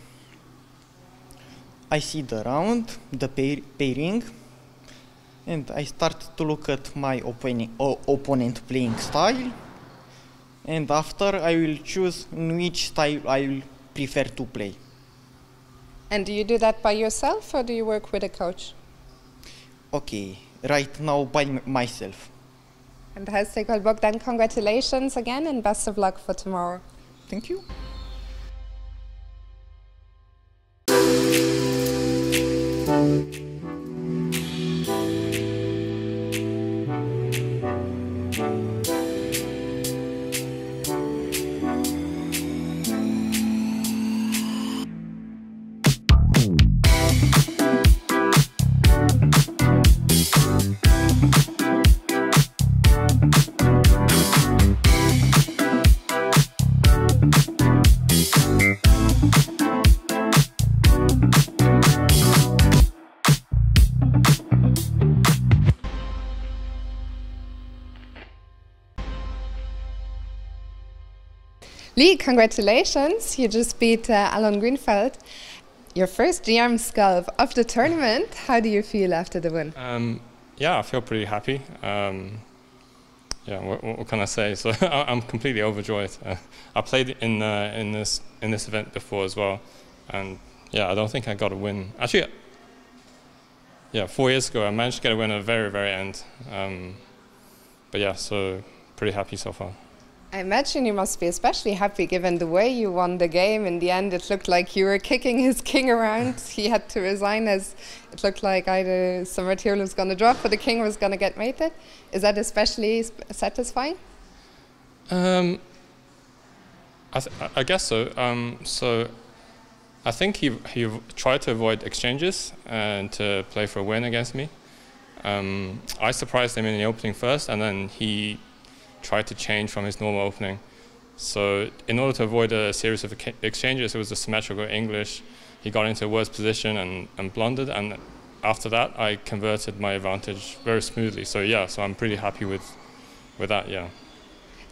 I see the round, the pair pairing, and I start to look at my opponent, opponent playing style, and after I will choose in which style I will prefer to play. And do you do that by yourself or do you work with a coach? Okay, right now by myself. And Fantastic. Well, Bogdan, congratulations again and best of luck for tomorrow. Thank you. Li, congratulations. You just beat uh, Alon Greenfeld. Your first GM scalp of the tournament. How do you feel after the win? Um, yeah, I feel pretty happy. Um, yeah, what, what, can I say? So I'm completely overjoyed. Uh, I played in uh, in this in this event before as well, and yeah, I don't think I got a win. Actually, yeah, four years ago I managed to get a win at the very very end. Um, but yeah, so pretty happy so far. I imagine you must be especially happy given the way you won the game. In the end, it looked like you were kicking his king around. he had to resign as it looked like either some material was going to drop or the king was going to get mated. Is that especially satisfying? Um, I, I, guess so. Um, so I think he, he tried to avoid exchanges and to play for a win against me. Um, I surprised him in the opening first, and then he tried to change from his normal opening. So in order to avoid a series of exchanges, it was a symmetrical English. He got into a worse position and, and blundered, and after that, I converted my advantage very smoothly. So yeah, so I'm pretty happy with, with that, yeah.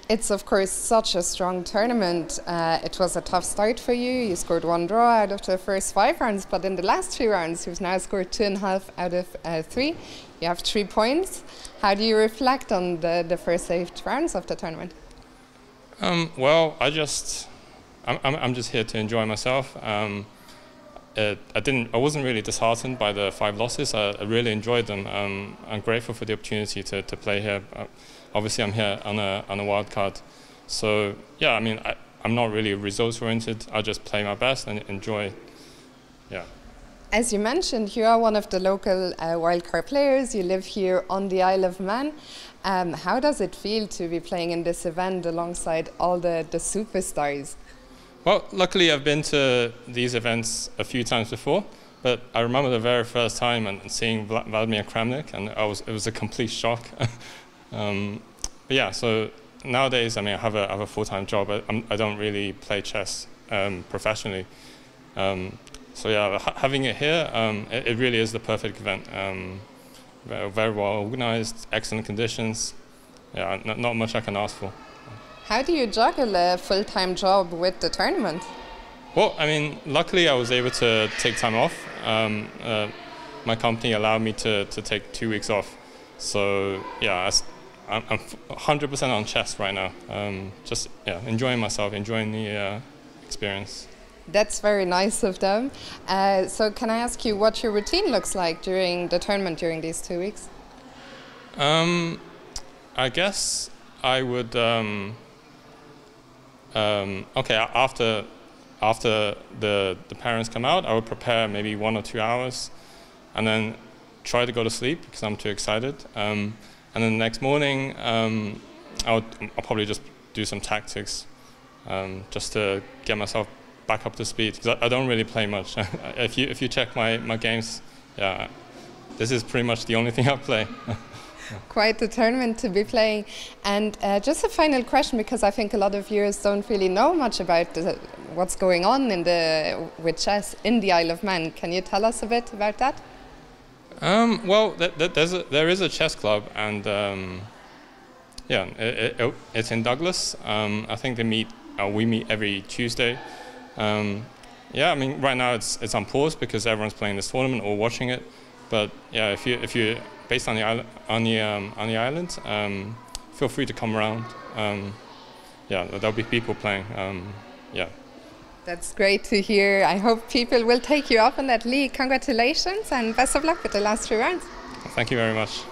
It's of course such a strong tournament. Uh, it was a tough start for you. You scored one draw out of the first five rounds, but in the last three rounds, you've now scored two and a half out of uh, three. You have three points. How do you reflect on the, the first eight rounds of the tournament? Um, well, I just, I'm, I'm just here to enjoy myself. Um, I didn't, I wasn't really disheartened by the five losses. I, I really enjoyed them. Um, I'm grateful for the opportunity to, to play here. Uh, obviously, I'm here on a on a wild card, so yeah. I mean, I, I'm not really results oriented. I just play my best and enjoy. Yeah. As you mentioned, you are one of the local uh, wildcard players. You live here on the Isle of Man. Um, how does it feel to be playing in this event alongside all the, the superstars? Well, luckily I've been to these events a few times before, but I remember the very first time and seeing Vladimir Kramnik, and was, it was a complete shock. um, but yeah, so nowadays, I mean, I have a, I have a full-time job. I, I'm, I don't really play chess um, professionally. Um, so yeah, ha- having it here, um, it, it really is the perfect event. Um, very, very well organized, excellent conditions. Yeah, n- not much I can ask for. How do you juggle a full time job with the tournament? Well, I mean, luckily I was able to take time off. Um, uh, my company allowed me to, to take two weeks off. So yeah, I I'm 100% on chess right now. Um, just yeah, enjoying myself, enjoying the uh, experience. That's very nice of them. Uh, so, can I ask you what your routine looks like during the tournament during these two weeks? Um, I guess I would. Um, um, okay, after after the the parents come out, I would prepare maybe one or two hours, and then try to go to sleep because I'm too excited. Um, and then the next morning, um, I would I'll probably just do some tactics, um, just to get myself back up to speed because I, I don't really play much. if you if you check my my games, yeah, this is pretty much the only thing I play. Quite the tournament to be playing. And uh, just a final question because I think a lot of viewers don't really know much about the, what's going on in the with chess in the Isle of Man. Can you tell us a bit about that? Um, well, th- th- there's a, there is a chess club, and um, yeah, it, it, it's in Douglas. Um, I think they meet. Uh, we meet every Tuesday. Um, yeah, I mean, right now it's it's on pause because everyone's playing this tournament or watching it. But yeah, if you if you based on the island on the um, on the island, um, feel free to come around. Um, yeah, there'll be people playing. Um, yeah. That's great to hear. I hope people will take you up in that league. Congratulations and best of luck with the last three rounds. Thank you very much.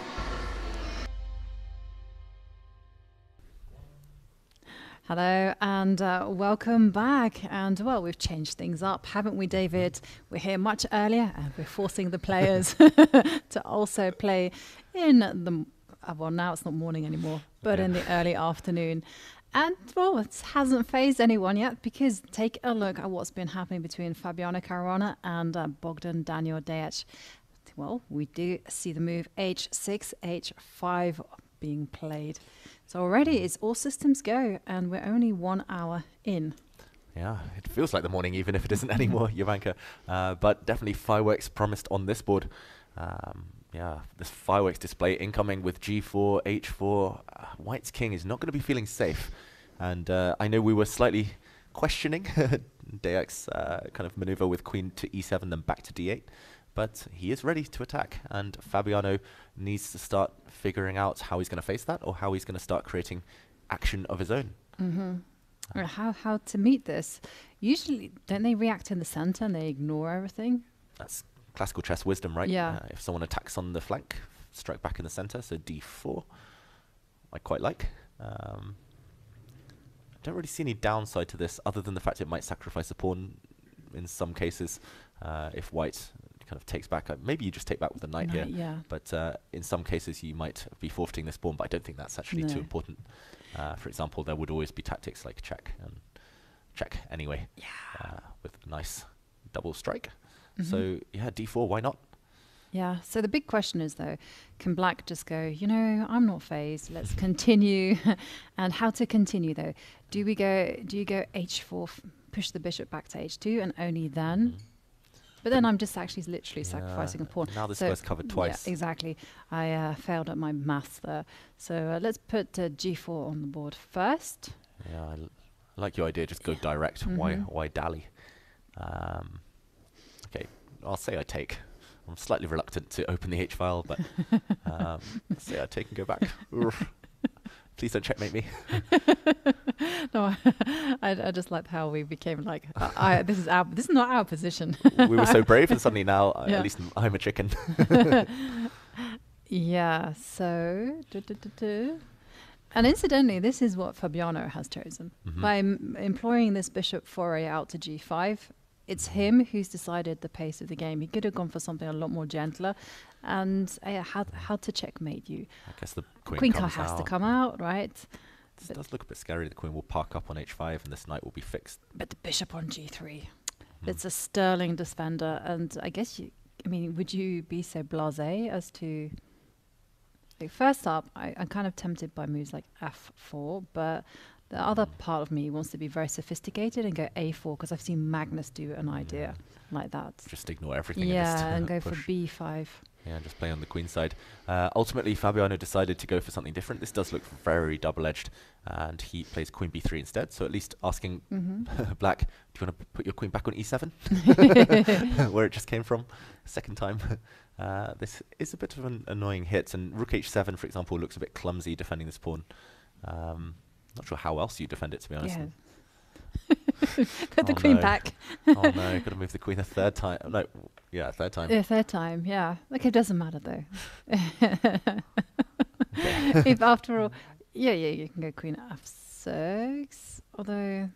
Hello and uh, welcome back. And well, we've changed things up, haven't we, David? We're here much earlier and we're forcing the players to also play in the, uh, well, now it's not morning anymore, but in the early afternoon. And well, it hasn't phased anyone yet because take a look at what's been happening between Fabiano Caruana and uh, Bogdan Daniel Deac. Well, we do see the move h6, h5 being played. So already it's all systems go, and we're only one hour in. Yeah, it feels like the morning, even if it isn't anymore, Jovanka. Uh, but definitely fireworks promised on this board. Um, yeah, this fireworks display incoming with G4, H4. Uh, White's king is not going to be feeling safe. And uh, I know we were slightly questioning Deac's uh, kind of maneuver with queen to E7, then back to D8. But he is ready to attack, and Fabiano needs to start figuring out how he's going to face that or how he's going to start creating action of his own. Mm-hmm. Or how how to meet this? Usually, don't they react in the center and they ignore everything? That's classical chess wisdom, right? Yeah. Uh, if someone attacks on the flank, strike back in the center. So d4, I quite like. Um, I don't really see any downside to this, other than the fact it might sacrifice a pawn in some cases. Uh, if white kind of takes back, uh, maybe you just take back with the knight here. Yeah. But uh, in some cases, you might be forfeiting this pawn. But I don't think that's actually too important. Uh, for example, there would always be tactics like check and check anyway. Yeah. Uh, with a nice double strike. Mm-hmm. So yeah, d4. Why not? Yeah. So the big question is though, can Black just go? You know, I'm not phased. Let's continue. and how to continue though? Do we go? Do you go h4, f- push the bishop back to h2, and only then? But then I'm just actually literally sacrificing a pawn. now this So- guy's covered yeah, twice. exactly. I uh, failed at my maths there. So uh, let's put uh, g4 on the board first. Yeah, I l- I like your idea. Just go direct. Why Mhm. why dally? Um, okay, I'll say I take. I'm slightly reluctant to open the H file, but um, say I take and go back. Please don't checkmate me. No, I, I just liked how we became like, I, I, this is our, this is not our position. we were so brave, and suddenly now, uh, Yeah. at least I'm a chicken. Yeah, so. And incidentally, this is what Fabiano has chosen. Mhm. By m- employing this bishop foray out to g5, it's him who's decided the pace of the game. He could have gone for something a lot more gentler and uh, how, how to checkmate you. I guess the queen, Queen, card has out. to come out, right? This but- does look a bit scary. The queen will park up on H5, and this knight will be fixed. But the bishop on g3. Hmm. It's a sterling defender. And I guess you, I mean, would you be so blase as to like, first up, I, I'm kind of tempted by moves like f4, but the other part of me wants to be very sophisticated and go a4 because I've seen Magnus do an idea like that. Just ignore everything. Yeah, and go for b5. Yeah, just play on the queen side. Uh, ultimately, Fabiano decided to go for something different. This does look very double-edged, and he plays queen b3 instead. So at least asking Mm-hmm. black, do you want to put your queen back on e7, where it just came from, second time. Uh, this is a bit of an annoying hit, and rook h7, for example, looks a bit clumsy defending this pawn. Um, not sure how else you defend it, to be honest. Yeah. Put the Oh, queen no. back. oh no, got to move the queen a third time. No, yeah, a third time. Yeah, third time. Yeah. Okay, it doesn't matter though. if after all, yeah, yeah, you can go queen f6. Although,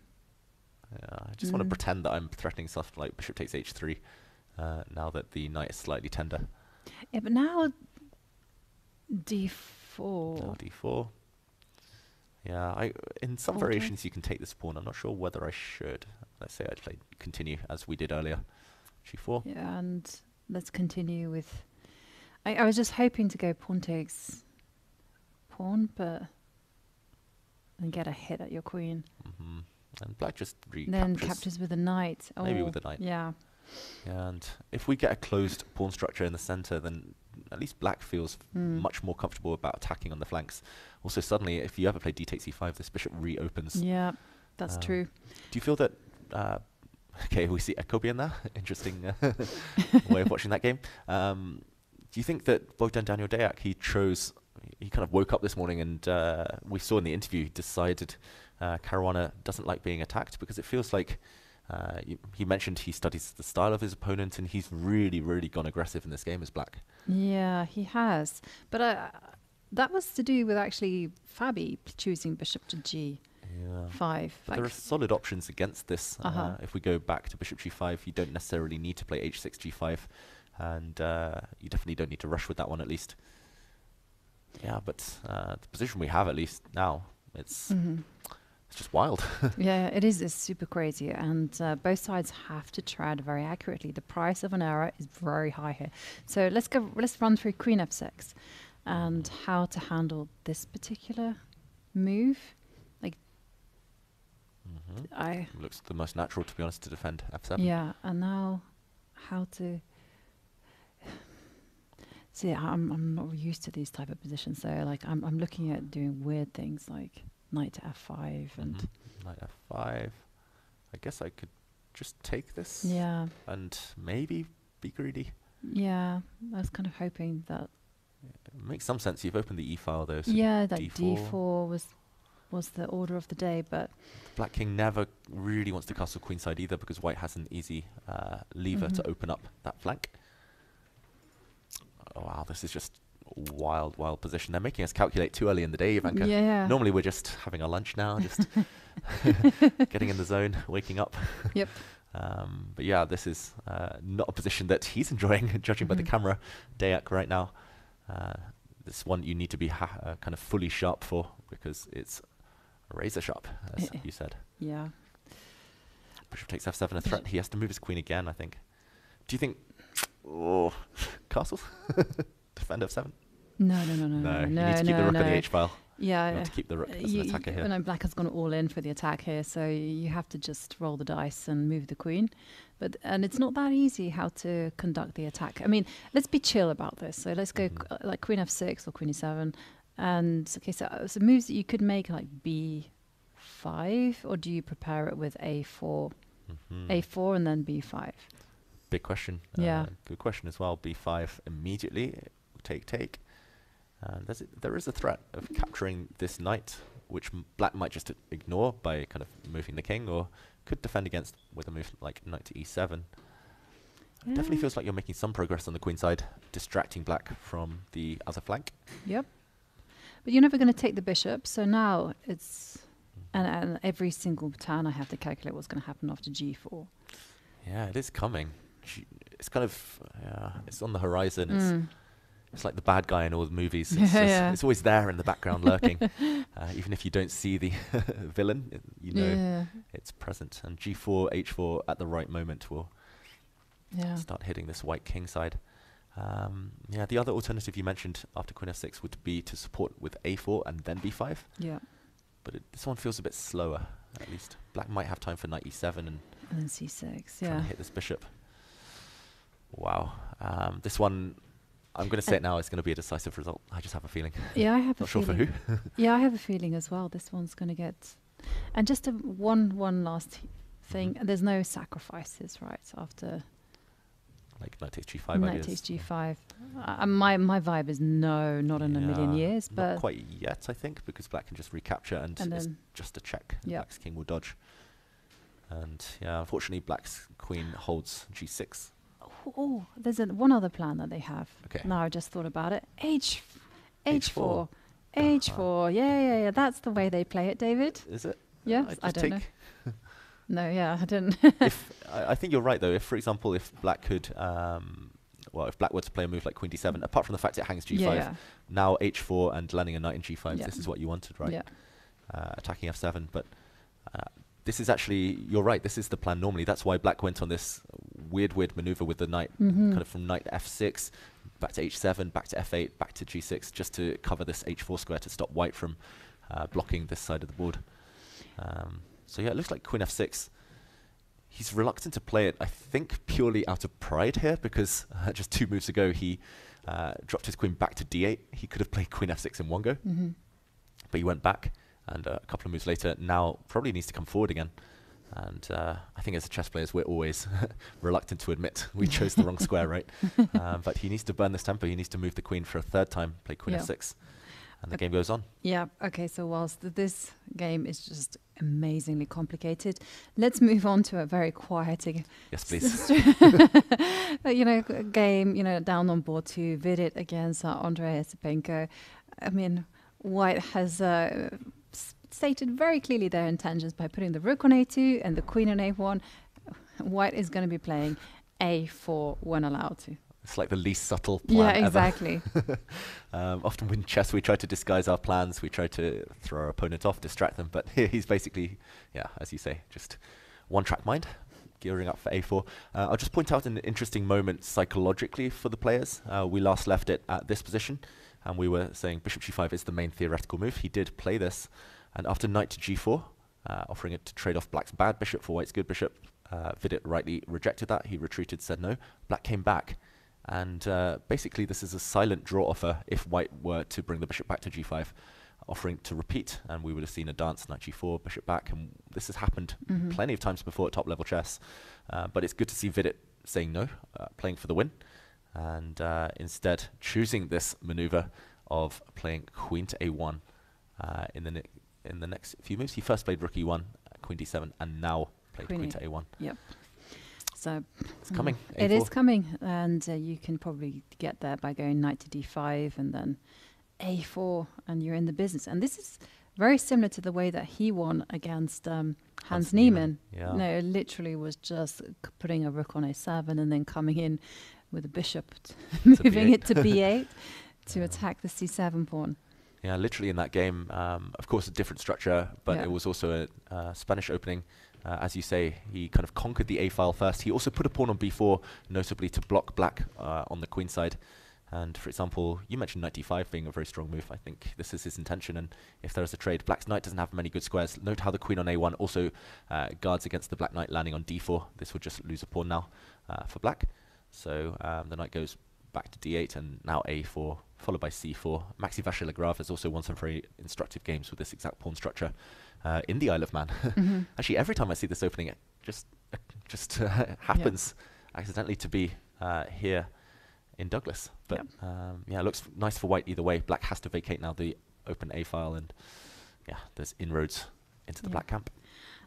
Yeah, I just want to Mm. pretend that I'm threatening stuff like bishop takes h3. Uh, now that the knight is slightly tender. yeah, but now d4. Now d4. Yeah, I in some Alter. variations you can take this pawn. I'm not sure whether I should. Let's say I play continue as we did earlier. g4. Yeah, and let's continue with. I, I was just hoping to go pawn takes pawn, but and get a hit at your queen. hmm And black just then captures. with a knight. Maybe Oh, with a knight. Yeah. Yeah, and if we get a closed pawn structure in the center, then at least black feels Mm. much more comfortable about attacking on the flanks. Also, suddenly, if you ever play d takes e5, this bishop reopens. Yeah, that's Um, true. Do you feel that? Uh, okay, we see Ekobi in there. Interesting uh, way of watching that game. Um, do you think that Bogdan Daniel Deac he chose? He kind of woke up this morning and uh, we saw in the interview he decided uh, Caruana doesn't like being attacked because it feels like. Uh, he mentioned he studies the style of his opponent and he's really, really gone aggressive in this game as black. Yeah, he has. But uh, that was to do with actually Fabi choosing bishop to g5. Yeah. But there are solid options against this. uh Uh-huh. if we go back to bishop g5, you don't necessarily need to play h6 g5, and uh, you definitely don't need to rush with that one at least. Yeah, but uh, the position we have at least now, it's Mhm. it's just wild. yeah, it is. It's super crazy, and uh, both sides have to tread very accurately. The price of an error is very high here. So let's go. Let's run through queen f6 and how to handle this particular move. Like hmm I, Looks the most natural, to be honest, to defend f7. yeah, and now how to. See, I'm I'm not used to these type of positions, so like I'm I'm looking at doing weird things like knight to f5 and Mhm. Knight f5. I guess I could just take this yeah, and maybe be greedy. yeah. I was kind of hoping that It makes some sense. You've opened the e file though. So yeah, that d4. d4 was was the order of the day, but Black King never really wants to castle queenside either because White has an easy uh, lever to Mhm. open up that flank. Oh, wow, this is just wild, wild position. They're making us calculate too early in the day, Jovanka. yeah, Normally we're just having our lunch now, just getting in the zone, waking up. Yep. Um, but yeah, this is uh, not a position that he's enjoying, judging by the Mhm. camera. Deac right now. Uh, this one you need to be ha- uh, kind of fully sharp for because it's razor sharp, as you said. yeah. Bishop takes f7, a threat. He has to move his queen again, I think. Do you think... Oh, castles? Defend f7? No, no, no, no, no, No, no, you need to keep no, the rook no. on the h-file. Yeah, You want to keep the rook as an attacker here. no, black has gone all in for the attack here, so you have to just roll the dice and move the queen. But and it's not that easy how to conduct the attack. I mean, let's be chill about this. So let's go Mhm. uh, like queen f6 or queen e7, and okay, so uh, so moves that you could make like b5, or do you prepare it with a4, Mhm. a4 and then b5? Big question. Yeah. Uh, good question as well. b5 immediately. Take, take. And there's a, there is a threat of capturing this knight, which m- black might just ignore by kind of moving the king, or could defend against with a move like knight to e7. It Definitely feels like you're making some progress on the queen side, distracting black from the other flank. Yep. But you're never going to take the bishop, so now it's Mm-hmm. and, and every single turn I have to calculate what's going to happen after g4. Yeah, it is coming. It's kind of yeah, it's on the horizon. Mm. it's like the bad guy in all the movies. It's, Yeah, yeah. it's always there in the background lurking. uh, even if you don't see the villain, you know Yeah. it's present. And g4, h4 at the right moment will Yeah. start hitting this white king side. Um, yeah, the other alternative you mentioned after queen f6 would be to support with a4 and then b5, Yeah. but it, this one feels a bit slower. At least black might have time for knight e7 and And then c6. trying Yeah. hit this bishop. Wow, um, this one. I'm going to say it now. It's going to be a decisive result. I just have a feeling. Yeah, I have Not a sure for feeling. who. yeah, I have a feeling as well. This one's going to get. And just a one one last thing. Mm-hmm. There's no sacrifices, right? After Like knight takes g5. I knight takes g5. Uh, my my vibe is no, not in a million Yeah, years. Not But quite yet, I think, because black can just recapture and, And it's just a check. Yep. Black's king will dodge. And yeah, unfortunately, black's queen holds g6. Oh, oh, there's a, one other plan that they have. Okay. Now I just thought about it. H, H4. H4, H4. Yeah, yeah, yeah. That's the way they play it, David. Is it? Yes, just I don't know. No, yeah, I didn't. if I, I think you're right though. If, for example, if black could, um, well, if black were to play a move like queen d7, apart from the fact it hangs g5, yeah, yeah. now h4 and landing a knight in g5, Yeah. this is what you wanted, right? Yeah. Uh, attacking f7, but uh, this is actually you're right. This is the plan normally. That's why black went on this weird, weird maneuver with the knight, Mhm. kind of from knight f6, back to h7, back to f8, back to g6, just to cover this h4 square to stop white from uh, blocking this side of the board. Um, so yeah, it looks like queen f6. He's reluctant to play it, I think, purely out of pride here, because uh, just two moves ago he uh, dropped his queen back to d8. He could have played queen f6 in one go, Mhm. but he went back, and uh, a couple of moves later, now probably needs to come forward again. And uh, I think as chess players, we're always reluctant to admit we chose the wrong square, right? Um, but he needs to burn this tempo. He needs to move the queen for a third time, play queen Yeah. f6, and the Okay. game goes on. Yeah. Okay. So whilst th- this game is just amazingly complicated, let's move on to a very quiet, Yes, please. you know, game. You know, down on board two, Vidit against uh, Andrei Esipenko. I mean, White has uh, stated very clearly their intentions by putting the rook on a2 and the queen on a1. White is going to be playing a4 when allowed to. It's like the least subtle plan Yeah, exactly. Um, often in chess, we try to disguise our plans. We try to throw our opponent off, distract them. But here he's basically, yeah, as you say, just one-track mind, gearing up for a4. Uh, I'll just point out an interesting moment psychologically for the players. Uh, we last left it at this position, and we were saying bishop g5 is the main theoretical move. He did play this, and after knight to g4, uh, offering it to trade off black's bad bishop for white's good bishop, uh, Vidit rightly rejected that. He retreated, said no. Black came back. And uh, basically, this is a silent draw offer if white were to bring the bishop back to g5, offering to repeat. And we would have seen a dance, knight g4, bishop back. And this has happened Mhm. plenty of times before at top level chess. Uh, but it's good to see Vidit saying no, uh, playing for the win, and uh, instead choosing this maneuver of playing queen to a1 uh, in the in the next few moves. He first played rook e1, uh, queen d7, and now played Queen queen, to a1. Yep. So It's coming. Mm. It is coming, and uh, you can probably get there by going knight to d5 and then a4, and you're in the business. And this is very similar to the way that he won against um, Hans, Hans Niemann, yeah. No, it literally was just putting a rook on a7 and then coming in with a bishop, moving B8. it to b8 to Yeah. attack the c7 pawn. Yeah, literally in that game, um, of course, a different structure, but Yeah. it was also a uh, Spanish opening. Uh, as you say, he kind of conquered the A file first. He also put a pawn on B4, notably to block black uh, on the queen side. And for example, you mentioned knight d5 being a very strong move. I think this is his intention. And if there is a trade, black's knight doesn't have many good squares. Note how the queen on a1 also uh, guards against the black knight landing on d4. This would just lose a pawn now uh, for black. So um, the knight goes back to d8 and now a4, followed by c4. Maxi Vachier-Lagrave has also won some very instructive games with this exact pawn structure uh, in the Isle of Man. Mm-hmm. Actually, every time I see this opening, it just uh, just uh, happens accidentally to be uh, here in Douglas. But um, yeah, it looks nice for white either way. Black has to vacate now the open A file, and yeah, there's inroads into the black camp.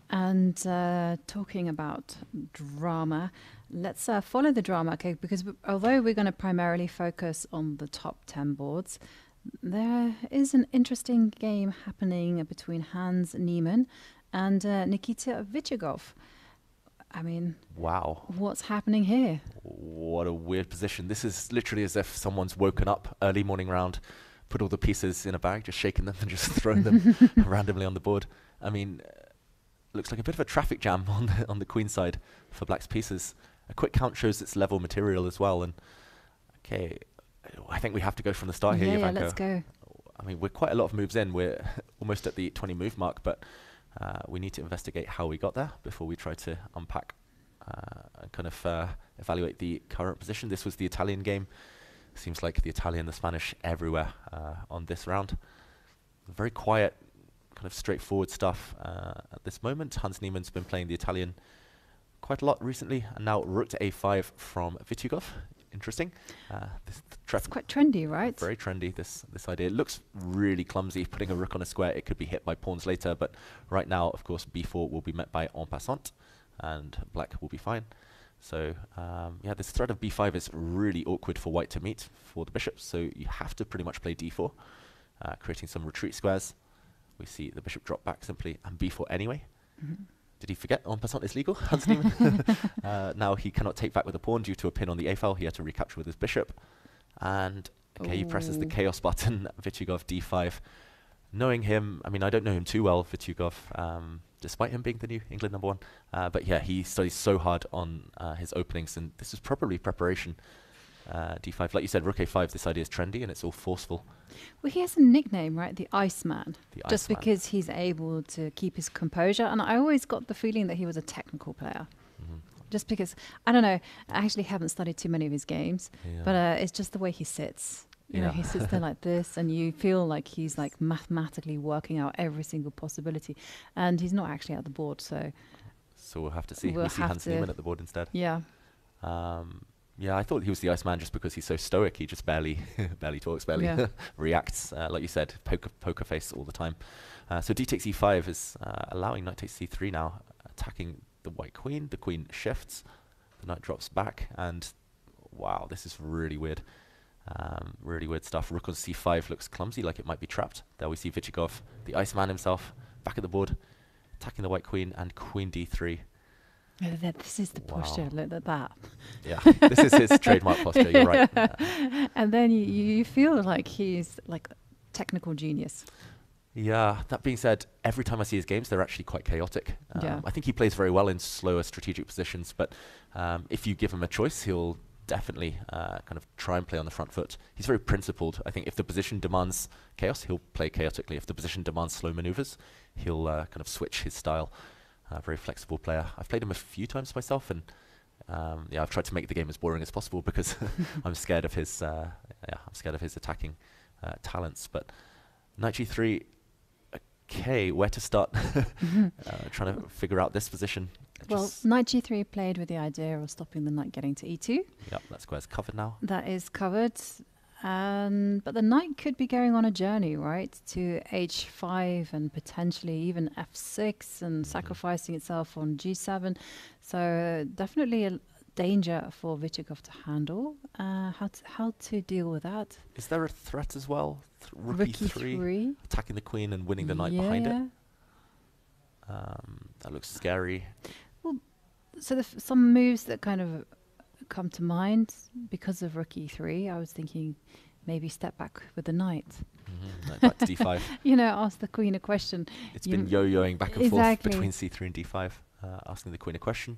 And uh, talking about drama, let's uh, follow the drama, okay? Because although we're going to primarily focus on the top 10 boards, there is an interesting game happening between Hans Niemann and uh, Nikita Vitiugov. I mean, Wow, what's happening here? what a weird position. This is literally as if someone's woken up early morning round, put all the pieces in a bag, just shaking them and just throwing them randomly on the board. I mean, uh, looks like a bit of a traffic jam on the, on the queen side for black's pieces. A quick count shows it's level material as well, and Okay, I think we have to go from the start here, yeah, yeah, let's go. I mean, we're quite a lot of moves in. We're almost at the 20 move mark, but uh, we need to investigate how we got there before we try to unpack uh, and kind of uh, evaluate the current position. This was the Italian game. Seems like the Italian, the Spanish, everywhere uh, on this round. Very quiet, kind of straightforward stuff uh, at this moment. Hans Niemann's been playing the Italian quite a lot recently, and now rook to a5 from Vityugov. Interesting. Uh, this It's quite trendy, right? very trendy. This this idea it looks really clumsy. Putting a rook on a square, it could be hit by pawns later. But right now, of course, b4 will be met by en passant, and black will be fine. So um, yeah, this threat of b5 is really awkward for white to meet for the bishop. So you have to pretty much play d4, uh, creating some retreat squares. We see the bishop drop back simply, and b4 anyway. Mhm. Did he forget en passant is legal? Hans Niemann? uh, now he cannot take back with a pawn due to a pin on the a file. He had to recapture with his bishop. And okay, he presses the chaos button. Vityugov d5. Knowing him, I mean, I don't know him too well, Vityugov, um, despite him being the new England number one. Uh, but yeah, he studies so hard on uh, his openings, and this is probably preparation. Uh, d5, like you said, rook a5. This idea is trendy and it's all forceful. Well, he has a nickname, right? The Iceman. The Just Iceman. because he's able to keep his composure. And I always got the feeling that he was a technical player. Mhm. Just because, I don't know, I actually haven't studied too many of his games, Yeah. but uh, it's just the way he sits. You know, he sits there like this, and you feel like he's like mathematically working out every single possibility. And he's not actually at the board, so so we'll have to see. we'll we see Hans Niemann at the board instead. yeah. Um, yeah, I thought he was the Iceman just because he's so stoic. He just barely, barely talks, barely Yeah. reacts. Uh, like you said, poker, poker face all the time. Uh, so d takes e5 is uh, allowing knight takes c3 now, attacking the white queen. The queen shifts, the knight drops back, and wow, this is really weird. Um, really weird stuff. Rook on c5 looks clumsy, like it might be trapped. There we see Vitiugov, the Iceman himself, back at the board, attacking the white queen, and queen d3. Oh, that- This is the posture. Wow. Look at that. Yeah, this is his trademark posture. You're right. And then you, you feel like he's like technical genius. Yeah, that being said, every time I see his games, they're actually quite chaotic. Um, Yeah. I think he plays very well in slower strategic positions, but um, if you give him a choice, he'll definitely uh, kind of try and play on the front foot. He's very principled. I think if the position demands chaos, he'll play chaotically. If the position demands slow maneuvers, he'll uh, kind of switch his style. Uh, very flexible player. I've played him a few times myself, and um, yeah, I've tried to make the game as boring as possible because I'm scared of his. Uh, yeah, I'm scared of his attacking uh, talents. But knight g3. Okay, where to start? uh, trying to figure out this position. It Well, just- knight g3 played with the idea of stopping the knight getting to e2. yep, that square's covered now. That is covered. Um, but the knight could be going on a journey, right, to h5 and potentially even f6 and sacrificing itself on g7. So definitely a danger for Vitiugov to handle. Uh, how to, how to deal with that? Is there a threat as well? Th- rook Rook e3, e3. attacking the queen and winning the knight yeah, behind yeah. it. Um, that looks scary. Well, So the f- some moves that kind of come to mind because of rook e3, I was thinking maybe step back with the knight. Mhm, Knight back to d5. You know, ask the queen a question. It's You been yo-yoing back and Exactly. forth between c3 and d5, uh, asking the queen a question.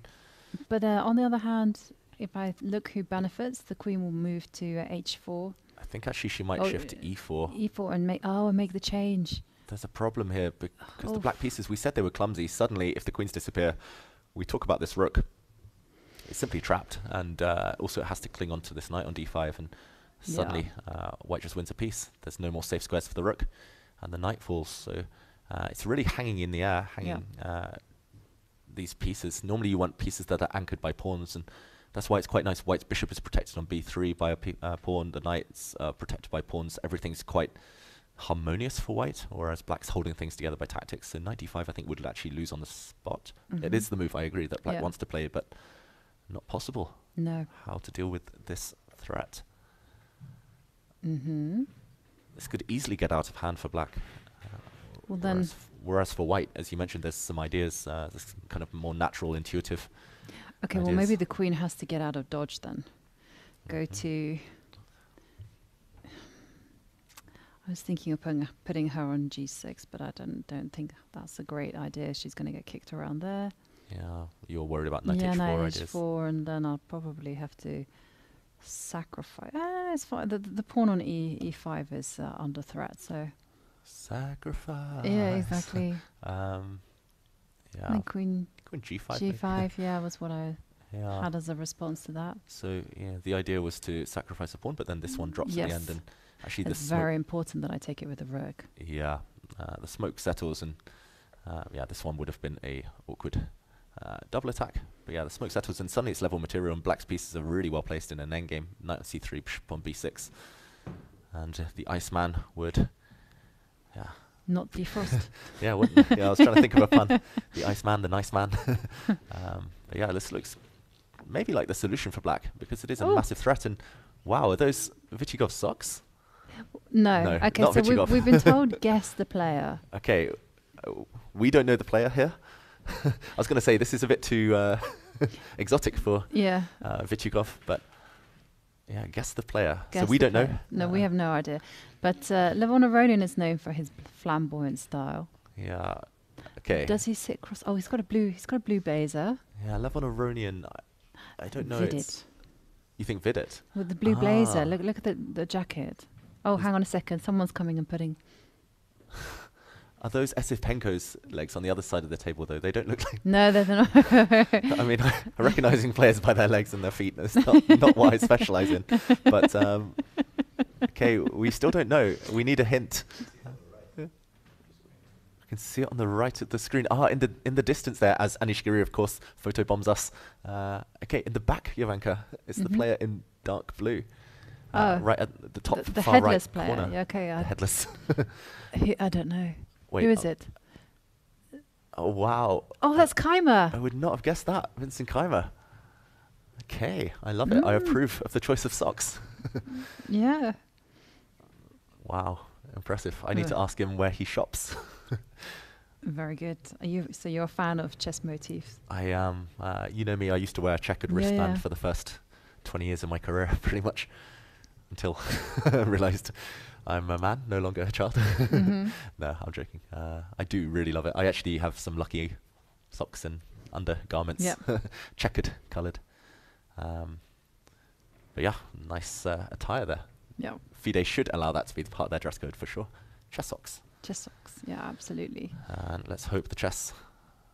But uh, on the other hand, if I look who benefits, the queen will move to uh, h4, I think actually she might Oh, shift to uh, e4. e4, and make oh, and make the change. There's a problem here because the Oh. black pieces, we said they were clumsy. Suddenly, if the queens disappear, we talk about this rook. It's simply trapped, and uh, also it has to cling on to this knight on d5, and Yeah. suddenly uh, white just wins a piece. There's no more safe squares for the rook, and the knight falls. So uh, it's really hanging in the air, hanging uh, these pieces. Normally, you want pieces that are anchored by pawns, and that's why it's quite nice. White's bishop is protected on b3 by a p- uh, pawn. The knight's uh, protected by pawns. Everything's quite harmonious for white, whereas black's holding things together by tactics. So 95, I think, would actually lose on the spot. It Mhm. is the move, I agree, that black Yeah. wants to play, but not possible. No. How to deal with this threat. Mm-hmm. This could easily get out of hand for black. Uh, Well, then, whereas, f- whereas for white, as you mentioned, there's some ideas, uh, this kind of more natural, intuitive. okay. Well, maybe the queen has to get out of dodge then. Go Mhm. to. I was thinking of putting, putting her on g6, but I don't don't think that's a great idea. She's going to get kicked around there. Yeah, you're worried about knight yeah, h4 knight ideas. h4, and then I'll probably have to sacrifice. Uh, it's fine. The, the pawn on e e5 is uh, under threat, so Sacrifice. yeah, exactly. Um, yeah. think queen Queen G5. maybe? g5, yeah, was what I Yeah. had as a response to that. So yeah, the idea was to sacrifice a pawn, but then this one drops at the end, and actually It's very important that I take it with a rook. yeah, uh, the smoke settles, and uh, yeah, this one would have been a awkward uh, double attack. But yeah, the smoke settles, and suddenly it's level material, and black's pieces are really well placed in an endgame. Knight on c3, bishop on b6, and uh, the Iceman would, yeah, Not defrost. yeah, wouldn't, yeah. I was trying to think of a pun. The Iceman, the nice man. um, but yeah, this looks maybe like the solution for black because it is a Oh. massive threat. And wow, are those Vitiugov socks? no. No, okay, so we, we've been told guess the player. Okay, uh, we don't know the player here. I was going to say this is a bit too uh, exotic for Yeah. uh, but yeah, guess the player. Guess so we don't know. player. No, we Uh, have no idea. But uh, Levon Aronian is known for his flamboyant style. Yeah. Okay. Does he sit cross? Oh, he's got a blue. He's got a blue blazer. yeah, Levon Aronian. I, I don't know. Vidit. You think Vidit? With the blue Ah. blazer. Look, look at the, the jacket. Oh, hang on a second. Someone's coming and putting. Are those Esif legs on the other side of the table though? They don't look like. No, they're not. I mean, recognizing players by their legs and their feet is not, not what I specialize in. But um, okay, we still don't know. We need a hint. I can see it on the right of the screen. Ah, in the in the distance there, as Anish Giri, of course, photo bombs us. Uh, okay, in the back, Jovanka, it's the Mhm. player in dark blue. Uh, Oh. right at the top, the, the far headless right player. corner. Yeah, okay. The headless. who, I don't know. Wait. Who is oh, it? Oh wow. Oh, that's Keymer. I would not have guessed that, Vincent Keymer. Okay, I love it. I Mm. approve of the choice of socks. Yeah. Wow, impressive. I need to ask him where he shops. Very good. Are you so you're a fan of chess motifs? I am. Uh, you know me. I used to wear a checkered Yeah, wristband yeah. for the first 20 years of my career, pretty much, until I realised I'm a man, no longer a child. Mhm. no, I'm joking. Uh, I do really love it. I actually have some lucky socks and undergarments, Yep. checkered, coloured. Um, but yeah, nice uh, attire there. Yeah. FIDE should allow that to be part of their dress code for sure. Chess socks. Chess socks. Yeah, absolutely. And let's hope the chess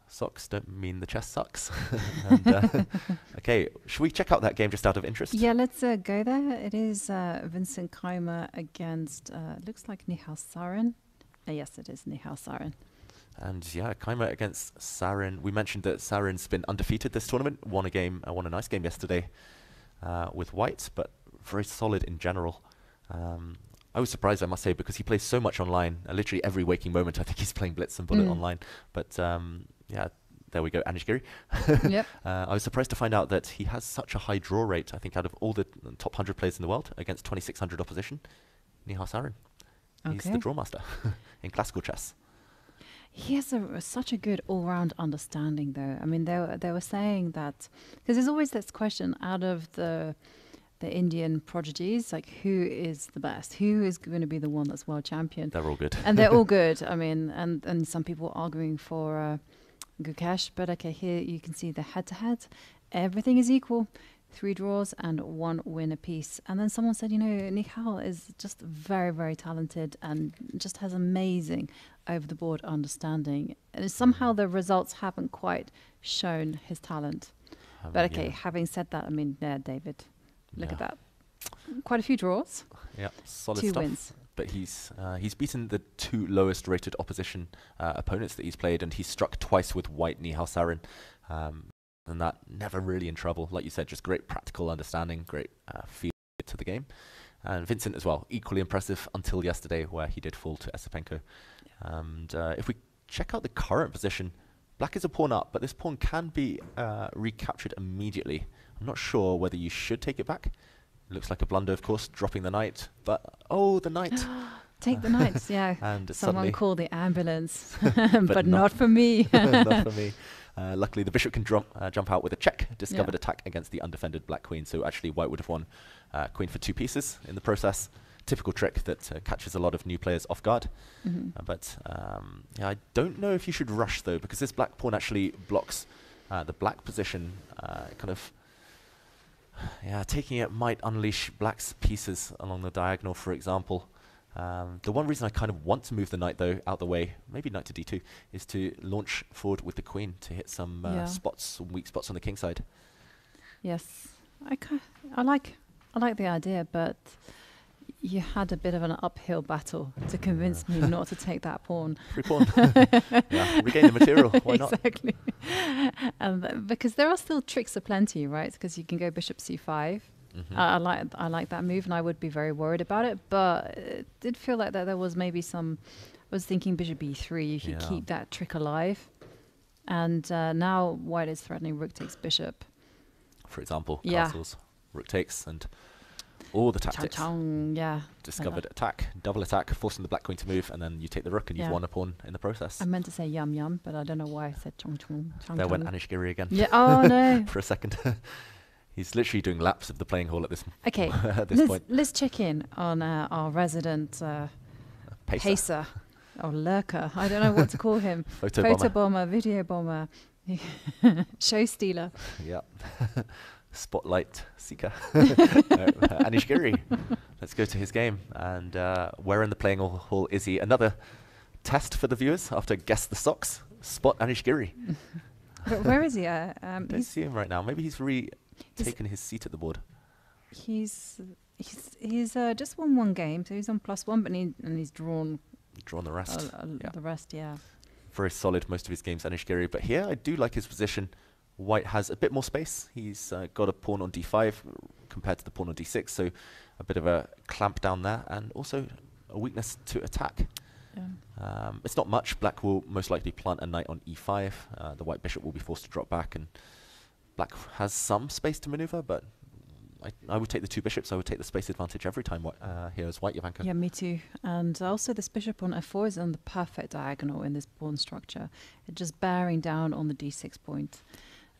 socks don't mean the chess sucks. and, uh, okay, should we check out that game just out of interest? Yeah, let's uh, go there. It is uh, Vincent Keymer against, uh, looks like Nihal Sarin. Uh, yes, it is Nihal Sarin. And yeah, Keymer against Sarin. We mentioned that Sarin's been undefeated this tournament. Won a game, uh, won a nice game yesterday uh, with White, but very solid in general. Um, I was surprised, I must say, because he plays so much online. Uh, literally every waking moment, I think he's playing Blitz and Bullet Mm. online. But um, yeah, there we go, Anish Giri. yep. Uh, I was surprised to find out that he has such a high draw rate. I think out of all the top 100 players in the world against 2,600 opposition, Nihal Sarin. He's the draw master in classical chess. He has a, a- such a good all-round understanding, though. I mean, they were, they were saying that because there's always this question out of the the Indian prodigies, like who is the best? Who is going to be the one that's world champion? They're all good. and they're all good. I mean, and and some people arguing for uh, Gukesh, but okay, here you can see the head-to-head. Everything is equal. Three draws and one win apiece. And then someone said, you know, Nihal is just very, very talented and just has amazing over-the-board understanding. And somehow the results haven't quite shown his talent. But okay, yeah, having said that, I mean, yeah, David, look at that. Quite a few draws, Yeah, solid two stuff. wins. But he's uh, he's beaten the two lowest rated opposition uh, opponents that he's played, and he's struck twice with White Nihal Sarin. Um, and that never really in trouble. Like you said, just great practical understanding, great uh, feel to the game. And Vincent as well, equally impressive until yesterday, where he did fall to Esipenko. And uh, if we check out the current position, Black is a pawn up, but this pawn can be uh, recaptured immediately. I'm not sure whether you should take it back. Looks like a blunder, of course, dropping the knight. But oh, the knight! Take the knights, yeah. and Someone call the ambulance, but, not- not, for me. not for me. Uh, luckily, the bishop can jump, uh, jump out with a check, discovered Yeah. attack against the undefended black queen. So actually, white would have won uh, queen for two pieces in the process. Typical trick that uh, catches a lot of new players off guard. Mhm. Uh, but um, yeah, I don't know if you should rush though, because this black pawn actually blocks uh, the black position. Uh, kind of yeah, taking it might unleash black's pieces along the diagonal, for example. Um, the one reason I kind of want to move the knight, though, out the way, maybe knight to d2, is to launch forward with the queen to hit some uh, Yeah. spots, some weak spots on the king side. Yes, I I like I like the idea, but you had a bit of an uphill battle to convince me not to take that pawn. Free pawn. yeah, regain the material. Why not? exactly. th- because there are still tricks aplenty, right? Because you can go bishop c5. Mhm. I, I like I like that move, and I would be very worried about it. But it did feel like that there was maybe some. I was thinking bishop b3. You could Yeah. keep that trick alive. And uh, now white is threatening rook takes bishop. for example, Yeah. castles, rook takes, and all the tactics. chang, yeah. Discovered attack, double attack, forcing the black queen to move, and then you take the rook and you've Yeah. won a pawn in the process. I meant to say yum yum, but I don't know why I said chong chong. chang there went. Anish Giri again Yeah. Oh no. for a second. He's literally doing laps of the playing hall at this Okay. at this let's, point. let's check in on uh, our resident uh, Pacer, pacer or lurker. I don't know what to call him. photo, Photo bomber. bomber, video bomber, show stealer. Yeah. Spotlight seeker. uh, Anish Giri. Let's go to his game. And uh, where in the playing hall- hall is he? Another test for the viewers after Guess the Socks. Spot Anish Giri. Wh- Where is he? Uh, um, Don't see him right now. Maybe he's re-taken his seat at the board. he's he's he's uh, just won one game, so he's on plus one, but he, and he's drawn Drawn the rest. uh, yeah. the rest. Yeah. Very solid most of his games, Anish Giri. But here I do like his position. White has a bit more space. He's uh, got a pawn on d5 compared to the pawn on d6, so a bit of a clamp down there, and also a weakness to attack. yeah. Um, it's not much. Black will most likely plant a knight on e5. Uh, the white bishop will be forced to drop back, and black has some space to maneuver, but I, I would take the two bishops. I would take the space advantage every time uh, here as white, Jovanka. Yeah, me too. And also, this bishop on f4 is on the perfect diagonal in this pawn structure. It's just bearing down on the d6 point.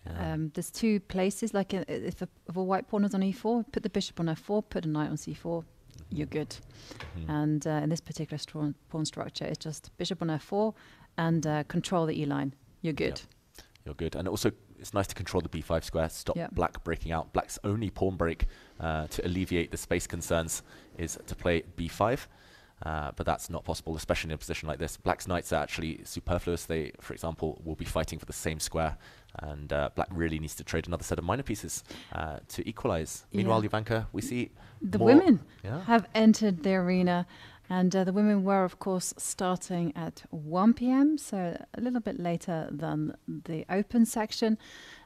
Yeah. Um, there's two places, like uh, if a, if a white pawn is on e4, put the bishop on f4, put a knight on c4, you're good. Mhm. And uh, in this particular stro- pawn structure, it's just bishop on f4 and uh, control the e line. You're good. You're good. And also, it's nice to control the b5 square, stop Yeah. black breaking out. Black's only pawn break uh, to alleviate the space concerns is to play b5. Uh, but that's not possible, especially in a position like this. Black's knights are actually superfluous. They, for example, will be fighting for the same square, and uh, black really needs to trade another set of minor pieces uh, to equalize. Meanwhile, Yeah. Jovanka, we see The women Yeah. have entered the arena, and uh, the women were, of course, starting at 1 p.m., so a little bit later than the open section.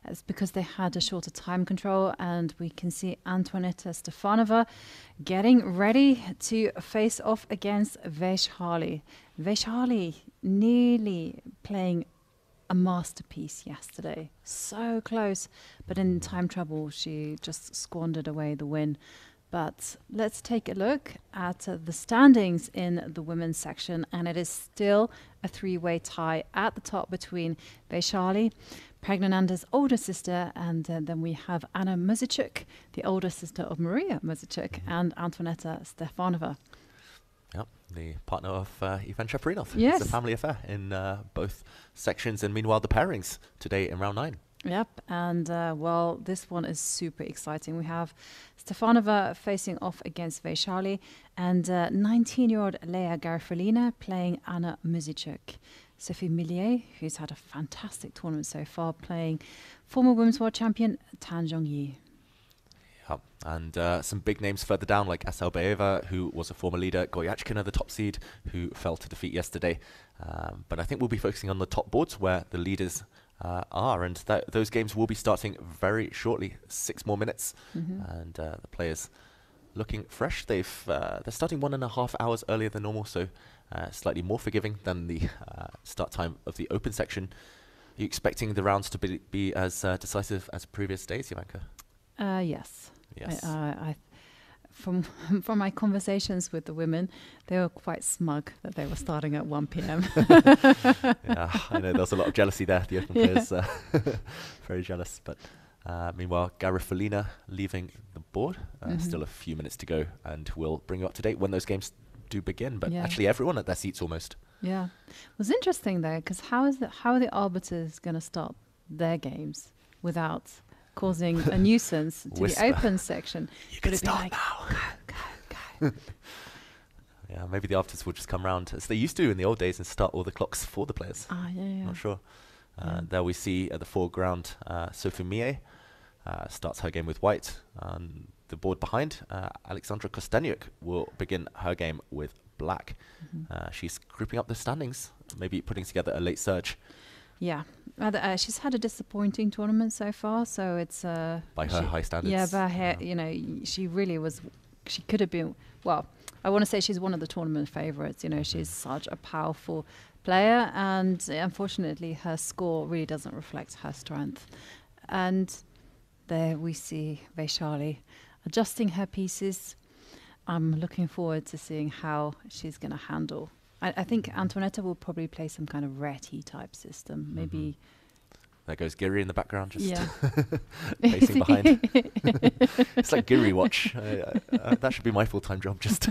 It's because they had a shorter time control, and we can see Antoaneta Stefanova getting ready to face off against Vaishali. Vaishali nearly playing a masterpiece yesterday. So close, but in time trouble, she just squandered away the win. But let's take a look at uh, the standings in the women's section, and it is still a three way tie at the top between Vaishali, Praggnanandhaa's older sister, and uh, then we have Anna Muzichuk, the older sister of Maria Muzichuk, and Antoaneta Stefanova. The partner of uh, Ivan Cheparinov. Yes. It's a family affair in uh, both sections, and meanwhile, the pairings today in round nine. Yep, and uh, well, this one is super exciting. We have Stefanova facing off against Vaishali, and 19-year-old Leya Garifullina playing Anna Muzichuk. Sophie Milliet, who's had a fantastic tournament so far, playing former Women's World Champion Tan Zhongyi. And uh, some big names further down, like Assaubayeva, who was a former leader, Goryachkina, the top seed, who fell to defeat yesterday. Um, but I think we'll be focusing on the top boards where the leaders uh, are, and that, those games will be starting very shortly. Six more minutes, and uh, the players looking fresh. They've uh, they're starting one and a half hours earlier than normal, so uh, slightly more forgiving than the uh, start time of the open section. Are you expecting the rounds to be, be as uh, decisive as previous days, Jovanka? Uh, yes. Yes. I, I, from from my conversations with the women, they were quite smug that they were starting at 1 p.m. yeah, I know there was a lot of jealousy there. The open Yeah. players uh, very jealous. But uh, meanwhile, Garifullina leaving the board. Uh, Mhm. Still a few minutes to go, and we'll bring you up to date when those games do begin. But Yeah. actually, everyone at their seats almost. Yeah, it was interesting though, because how is the how are the arbiters going to start their games without causing a nuisance to Whisper. the open section. You Would can start like, now. Go, go, go. Yeah, maybe the afters will just come round as they used to in the old days and start all the clocks for the players. Ah, yeah, yeah. Not sure. Uh, Yeah. There we see at the foreground uh, Sophie Mie uh, starts her game with white. And the board behind, uh, Alexandra Kosteniuk will begin her game with black. Mhm. Uh, she's grouping up the standings, maybe putting together a late surge Yeah, uh, she's had a disappointing tournament so far, so it's uh, by her she- high standards. Yeah, but her, Yeah. you know, she really was. She could have been. Well, I want to say she's one of the tournament favorites. You know, she's such a powerful player, and unfortunately, her score really doesn't reflect her strength. And there we see Vaishali adjusting her pieces. I'm looking forward to seeing how she's going to handle. I, I think Antoaneta will probably play some kind of Reti type system, maybe. There goes Giri in the background, just Yeah. pacing behind. it's like Giri watch. Uh, uh, that should be my full-time job, just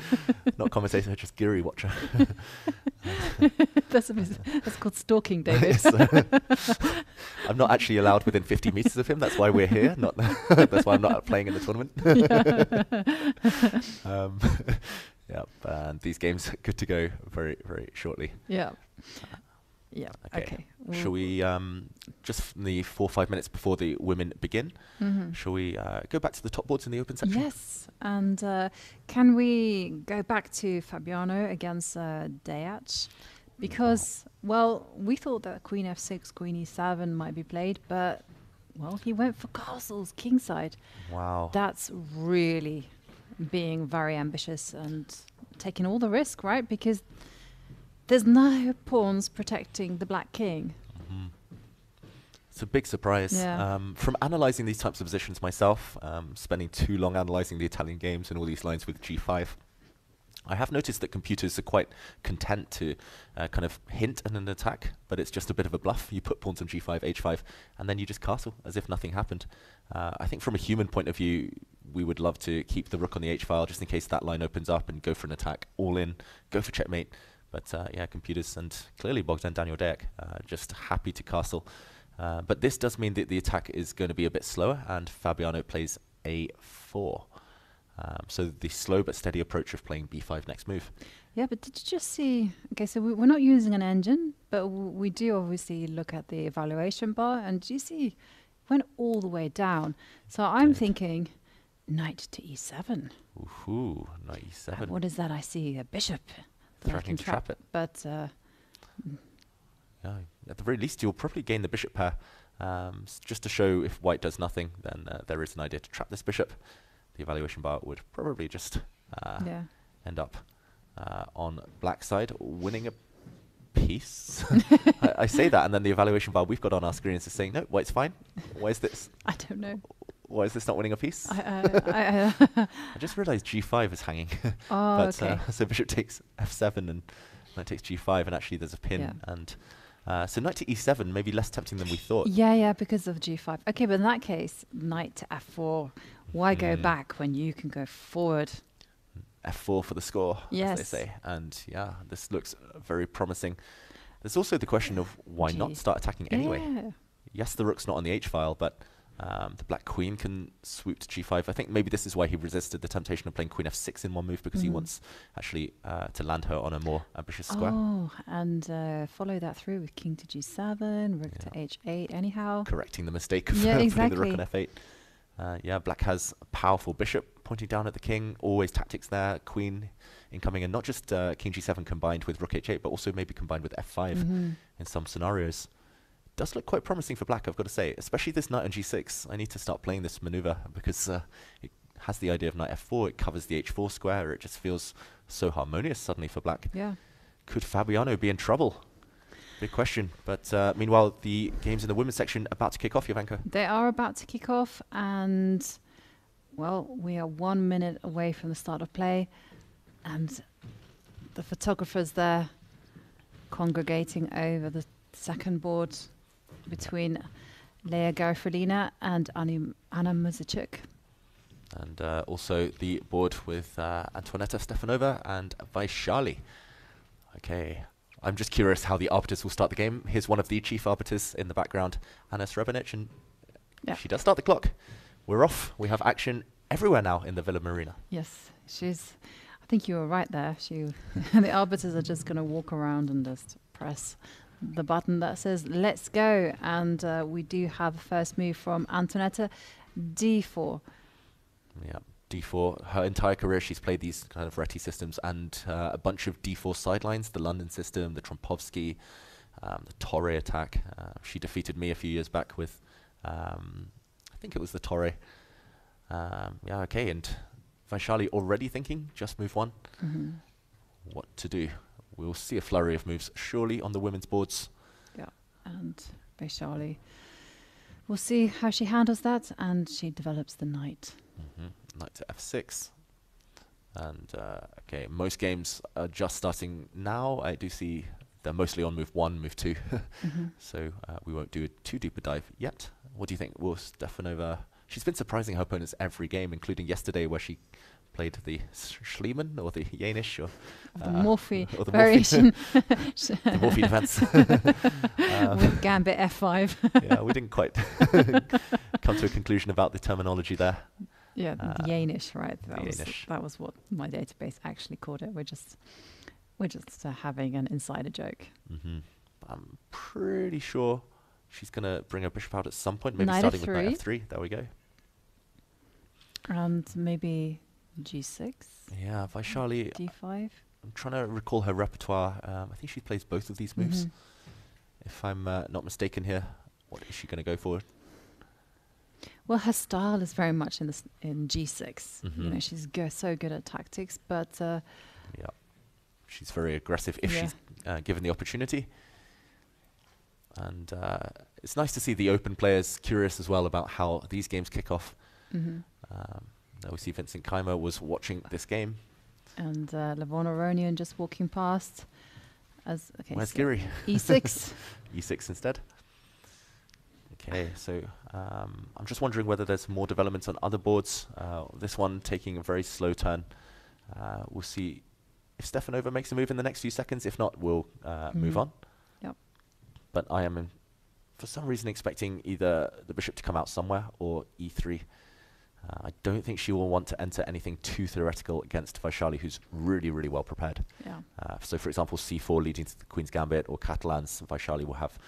not commentator, just Giri watcher. that's, that's called stalking, David. I'm not actually allowed within 50 meters of him. That's why we're here. Not that's why I'm not playing in the tournament. um, yeah, and these games are good to go very, very shortly. Yeah. Yeah. Okay. Okay. Shall we um, just the four or five minutes before the women begin? Mhm. Shall we uh, go back to the top boards in the open section? Yes. And uh, can we go back to Fabiano against uh, Deac? Because, well, we thought that Queen f6, Queen e7 might be played, but, well, he went for castles, kingside. Wow. That's really being very ambitious and taking all the risk, right? Because there's no pawns protecting the black king. Mhm. It's a big surprise. Yeah. Um, from analysing these types of positions myself, um, spending too long analysing the Italian games and all these lines with g5, I have noticed that computers are quite content to uh, kind of hint at an attack, but it's just a bit of a bluff. You put pawns on g5, h5, and then you just castle as if nothing happened. Uh, I think from a human point of view, we would love to keep the rook on the h file just in case that line opens up and go for an attack all in, go for checkmate. But uh, yeah, computers and clearly Bogdan Daniel Deac uh, just happy to castle. Uh, but this does mean that the attack is going to be a bit slower, and Fabiano plays a4. Um, so the slow but steady approach of playing b5 next move. Yeah, but did you just see? Okay, so we, we're not using an engine, but we do obviously look at the evaluation bar, and do you see went all the way down? So I'm thinking knight to e7. Ooh, knight Uh, e7. what is that? I see a bishop. Threatening to trap it. But uh, Yeah, at the very least, you'll probably gain the bishop pair. Um, just to show if white does nothing, then uh, there is an idea to trap this bishop. The evaluation bar would probably just uh, yeah, end up uh, on black side, winning a piece. I, I say that, and then the evaluation bar we've got on our screen is saying, no, white's fine. Why is this? I don't know. Why is this not winning a piece? I, uh, I, uh, I just realised g5 is hanging. oh, but okay. uh, so bishop takes f7 and knight takes g5, and actually there's a pin. Yeah. And uh, so knight to e7, maybe less tempting than we thought. yeah, yeah, because of g5. Okay, but in that case, knight to f4. Why go Mm. back when you can go forward? f4 for the score, as Yes. they say. And yeah, this looks uh, very promising. There's also the question of why Gee. not start attacking anyway. Yeah. Yes, the rook's not on the h file, but um, the black queen can swoop to g5. I think maybe this is why he resisted the temptation of playing queen f6 in one move because he Mhm. wants actually uh, to land her on a more ambitious square. Oh, and uh, follow that through with king to g7, rook to h8. Anyhow, correcting the mistake of Yeah, putting the rook on f8. Uh, yeah, black has a powerful bishop pointing down at the king. Always tactics there. Queen incoming, and not just uh, king g7 combined with rook h8, but also maybe combined with f5 Mhm. in some scenarios. Does look quite promising for black, I've got to say. Especially this knight on g6. I need to start playing this maneuver because uh, it has the idea of knight f4. It covers the h4 square. It just feels so harmonious suddenly for black. yeah. Could Fabiano be in trouble? Big question. But uh, meanwhile, the games in the women's section about to kick off, Jovanka. They are about to kick off, and well, we are one minute away from the start of play, and the photographers there congregating over the second board between Leya Garifullina and Ani- Anna Muzichuk. And uh, also the board with uh, Antoaneta Stefanova and Vaishali. Okay. I'm just curious how the arbiters will start the game. Here's one of the chief arbiters in the background, Anna Srebrenic. And Yeah. she does start the clock. We're off. We have action everywhere now in the Villa Marina. Yes, she's. I think you were right there. She, the arbiters are just going to walk around and just press the button that says "Let's go," and uh, we do have a first move from Antoaneta, D4. Yeah, D4. Her entire career, she's played these kind of Reti systems and uh, a bunch of D4 sidelines. The London system, the Trompowsky, um, the Torre attack. Uh, she defeated me a few years back with, um, I think it was the Torre. Um, yeah, okay. And Vaishali already thinking just move one. hmm What to do? We'll see a flurry of moves surely on the women's boards. Yeah, and Vaishali. We'll see how she handles that, and she develops the knight. hmm Knight to f6. And uh, okay, most games are just starting now. I do see they're mostly on move one, move two. Mhm. so uh, we won't do a too deep a dive yet. What do you think? Will Stefanova? She's been surprising her opponents every game, including yesterday where she played the Schliemann or the Jaenisch or The uh, Morphy or the Morphy- variation the Morphy defense. Uh, with Gambit F5. yeah, we didn't quite come to a conclusion about the terminology there. Yeah, Uh, the Jaenisch, right? That was that was what my database actually called it. We're just we're just uh, having an insider joke. hmm I'm pretty sure she's going to bring her bishop out at some point, maybe Knight starting with knight F3. f3. There we go. And maybe G6, Yeah, Vaishali, D5. I'm trying to recall her repertoire. Um, I think she plays both of these moves. Mhm. If I'm uh, not mistaken here, what is she going to go for? Well, her style is very much in this in G6. You Mhm. know, she's go- so good at tactics, but uh, Yeah, she's very aggressive if Yeah. she's uh, given the opportunity. And uh, it's nice to see the open players curious as well about how these games kick off. mhm. Um, we see Vincent Keymer was watching this game. and uh, Levon Aronian just walking past. As okay, Where's so Giri? E6. E6 instead. Okay, so um, I'm just wondering whether there's more developments on other boards. Uh, this one taking a very slow turn. Uh, we'll see if Stefanova makes a move in the next few seconds. If not, we'll uh, move Mhm. on. Yep. But I am, in, for some reason, expecting either the bishop to come out somewhere or E3. Uh, I don't think she will want to enter anything too theoretical against Vaishali, who's really, really well prepared. yeah. Uh, so, for example, c4 leading to the Queen's Gambit or Catalans, Vaishali will have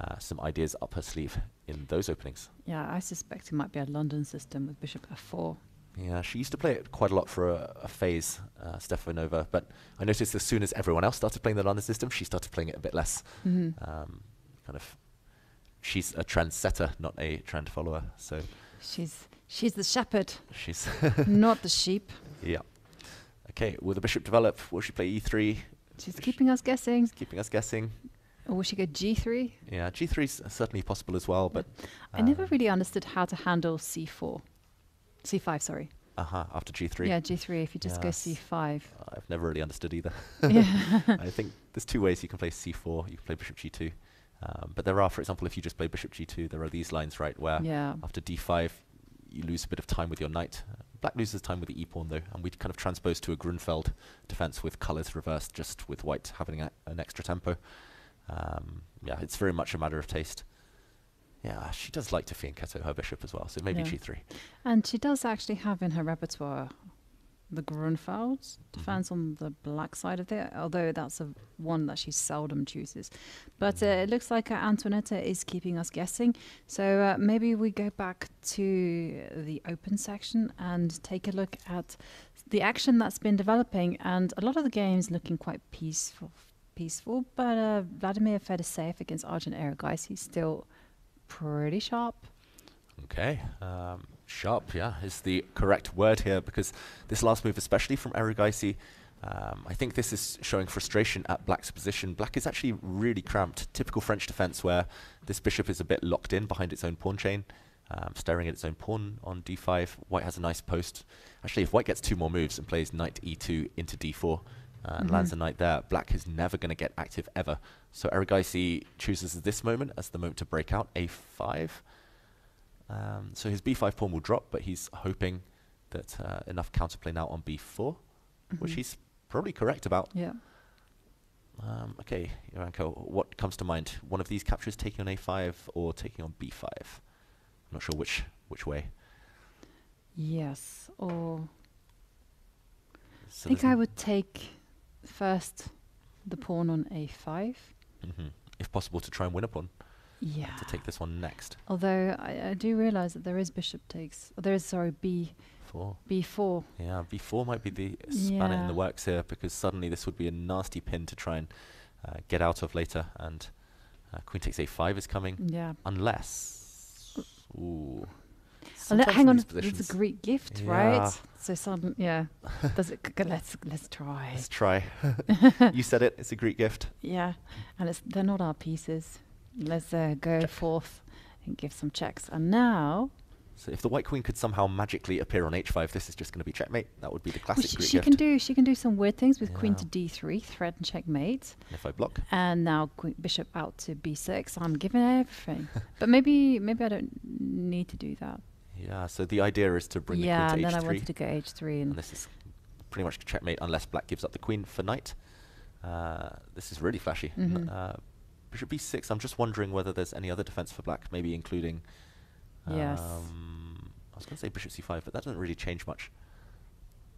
uh, some ideas up her sleeve in those openings. Yeah, I suspect it might be a London system with Bishop F4. Yeah, she used to play it quite a lot for a, a phase, uh, Stefanova, but I noticed as soon as everyone else started playing the London system, she started playing it a bit less. Mhm. Um, kind of, she's a trendsetter, not a trend follower. So She's she's the shepherd, she's not the sheep. yeah. Okay, will the bishop develop? Will she play e3? She's Sh- keeping us guessing. Keeping us guessing. Or will she go G3? Yeah, g3 is certainly possible as well, but I never um, really understood how to handle C4. C5, sorry. uh-huh, after g3. Yeah, G3 if you just Yes. go C5. I've never really understood either. yeah. I think there's two ways you can play c4, you can play bishop g2. Um, but there are, for example, if you just play bishop g2, there are these lines, right, where yeah. after d5, you lose a bit of time with your knight. Black loses time with the e-pawn, though, and we kind of transpose to a Grunfeld defense with colors reversed, just with white having a, an extra tempo. Um, yeah, it's very much a matter of taste. Yeah, she does like to fianchetto her bishop as well, so maybe Yeah. g3. And she does actually have in her repertoire the Grunfeld Mm-hmm. defense on the black side of it, although that's a one that she seldom chooses. But uh, Mm. it looks like uh, Antoaneta is keeping us guessing. So uh, maybe we go back to the open section and take a look at the action that's been developing. And a lot of the games looking quite peaceful. Peaceful, but uh, Vladimir Fedoseev against Arjun Erigaisi still pretty sharp. Okay. Um, sharp, yeah, is the correct word here because this last move, especially from Erigaisi, um, I think this is showing frustration at Black's position. Black is actually really cramped. Typical French defense where this bishop is a bit locked in behind its own pawn chain, um, staring at its own pawn on d5. White has a nice post. Actually, if White gets two more moves and plays knight e2 into d4 uh, and lands a knight there, Black is never going to get active ever. So Erigaisi chooses this moment as the moment to break out a5. Um, so his b5 pawn will drop, but he's hoping that uh, enough counterplay now on b4, which Mhm. he's probably correct about. Yeah. Um, okay, Jovanka, what comes to mind? One of these captures taking on a5 or taking on b5? I'm Not sure which which way. Yes. Or So I think I would take first the pawn on a5. mhm. If possible, to try and win a pawn. Yeah. To take this one next. Although I, I do realize that there is bishop takes. Oh, there is sorry b Four. b4. Yeah, b4 might be the spanner in the works here because suddenly this would be a nasty pin to try and uh, get out of later. And uh, queen takes a5 is coming, Yeah. unless. Ooh. Unle- hang on, it's a Greek gift, Yeah. right? So some, yeah. Does it? let's let's try. Let's try. you said it. It's a Greek gift. Yeah, and it's they're not our pieces. Let's uh, go forth and give some checks. And now So if the white queen could somehow magically appear on h5, this is just going to be checkmate. That would be the well, classic she, she gift. can do she can do some weird things with queen to d3, threaten checkmate, And if I block, and now queen, bishop out to b6. I'm giving everything, but maybe maybe I don't need to do that. yeah. So the idea is to bring yeah, the and queen then to I h3, Yeah, and then I wanted to go h3 and and this is pretty much checkmate unless black gives up the queen for knight. Uh, this is really flashy. N- Mhm. Uh, bishop b6. I'm just wondering whether there's any other defense for black, maybe including. Yes. Um, I was going to say bishop c5, but that doesn't really change much.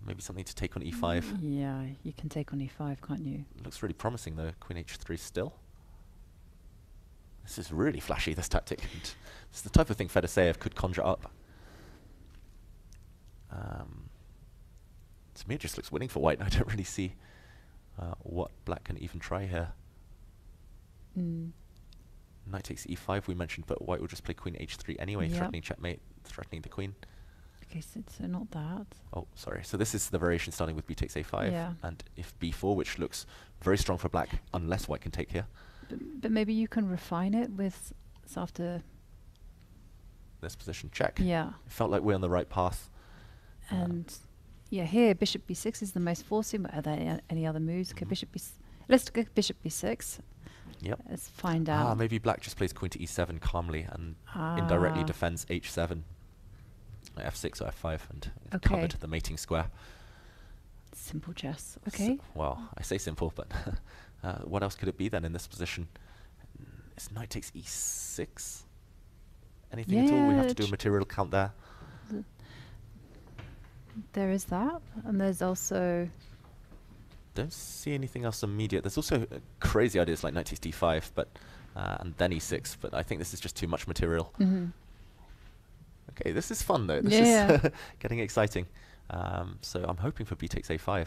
Maybe something to take on e e5. yeah, you can take on e5, can't you? Looks really promising though. Queen h3 still. This is really flashy, this tactic. and It's the type of thing Fedoseev could conjure up. Um, to me, it just looks winning for white. And I don't really see uh, what black can even try here. Mm. Knight takes e5 we mentioned, but white will just play queen h3 anyway, Yep. threatening checkmate, threatening the queen. Okay, so, so not that. Oh, sorry. So this is the variation starting with b takes a5, Yeah. and if b4, which looks very strong for black, unless white can take here. But, but maybe you can refine it with after This position check. yeah. It felt like we're on the right path. Um, And yeah, here bishop b6 is the most forcing. But are there any other moves? Okay, Mhm. bishop b. Let's go bishop b6. Yep. Let's find out. Ah, maybe black just plays queen to e7 calmly and indirectly Ah. defends h7, like f6 or f5, and Okay. covered the mating square. Simple chess. S- Okay. well, I say simple, but uh, what else could it be then in this position? It's knight takes e6. Anything at all? We have to do a Yeah, material count there. There is that, and there's also Don't see anything else immediate. There's also uh, crazy ideas like knight takes d5, but uh, and then e6. But I think this is just too much material. mhm. Okay, this is fun though. This Yeah. is getting exciting. Um, so I'm hoping for b takes a5.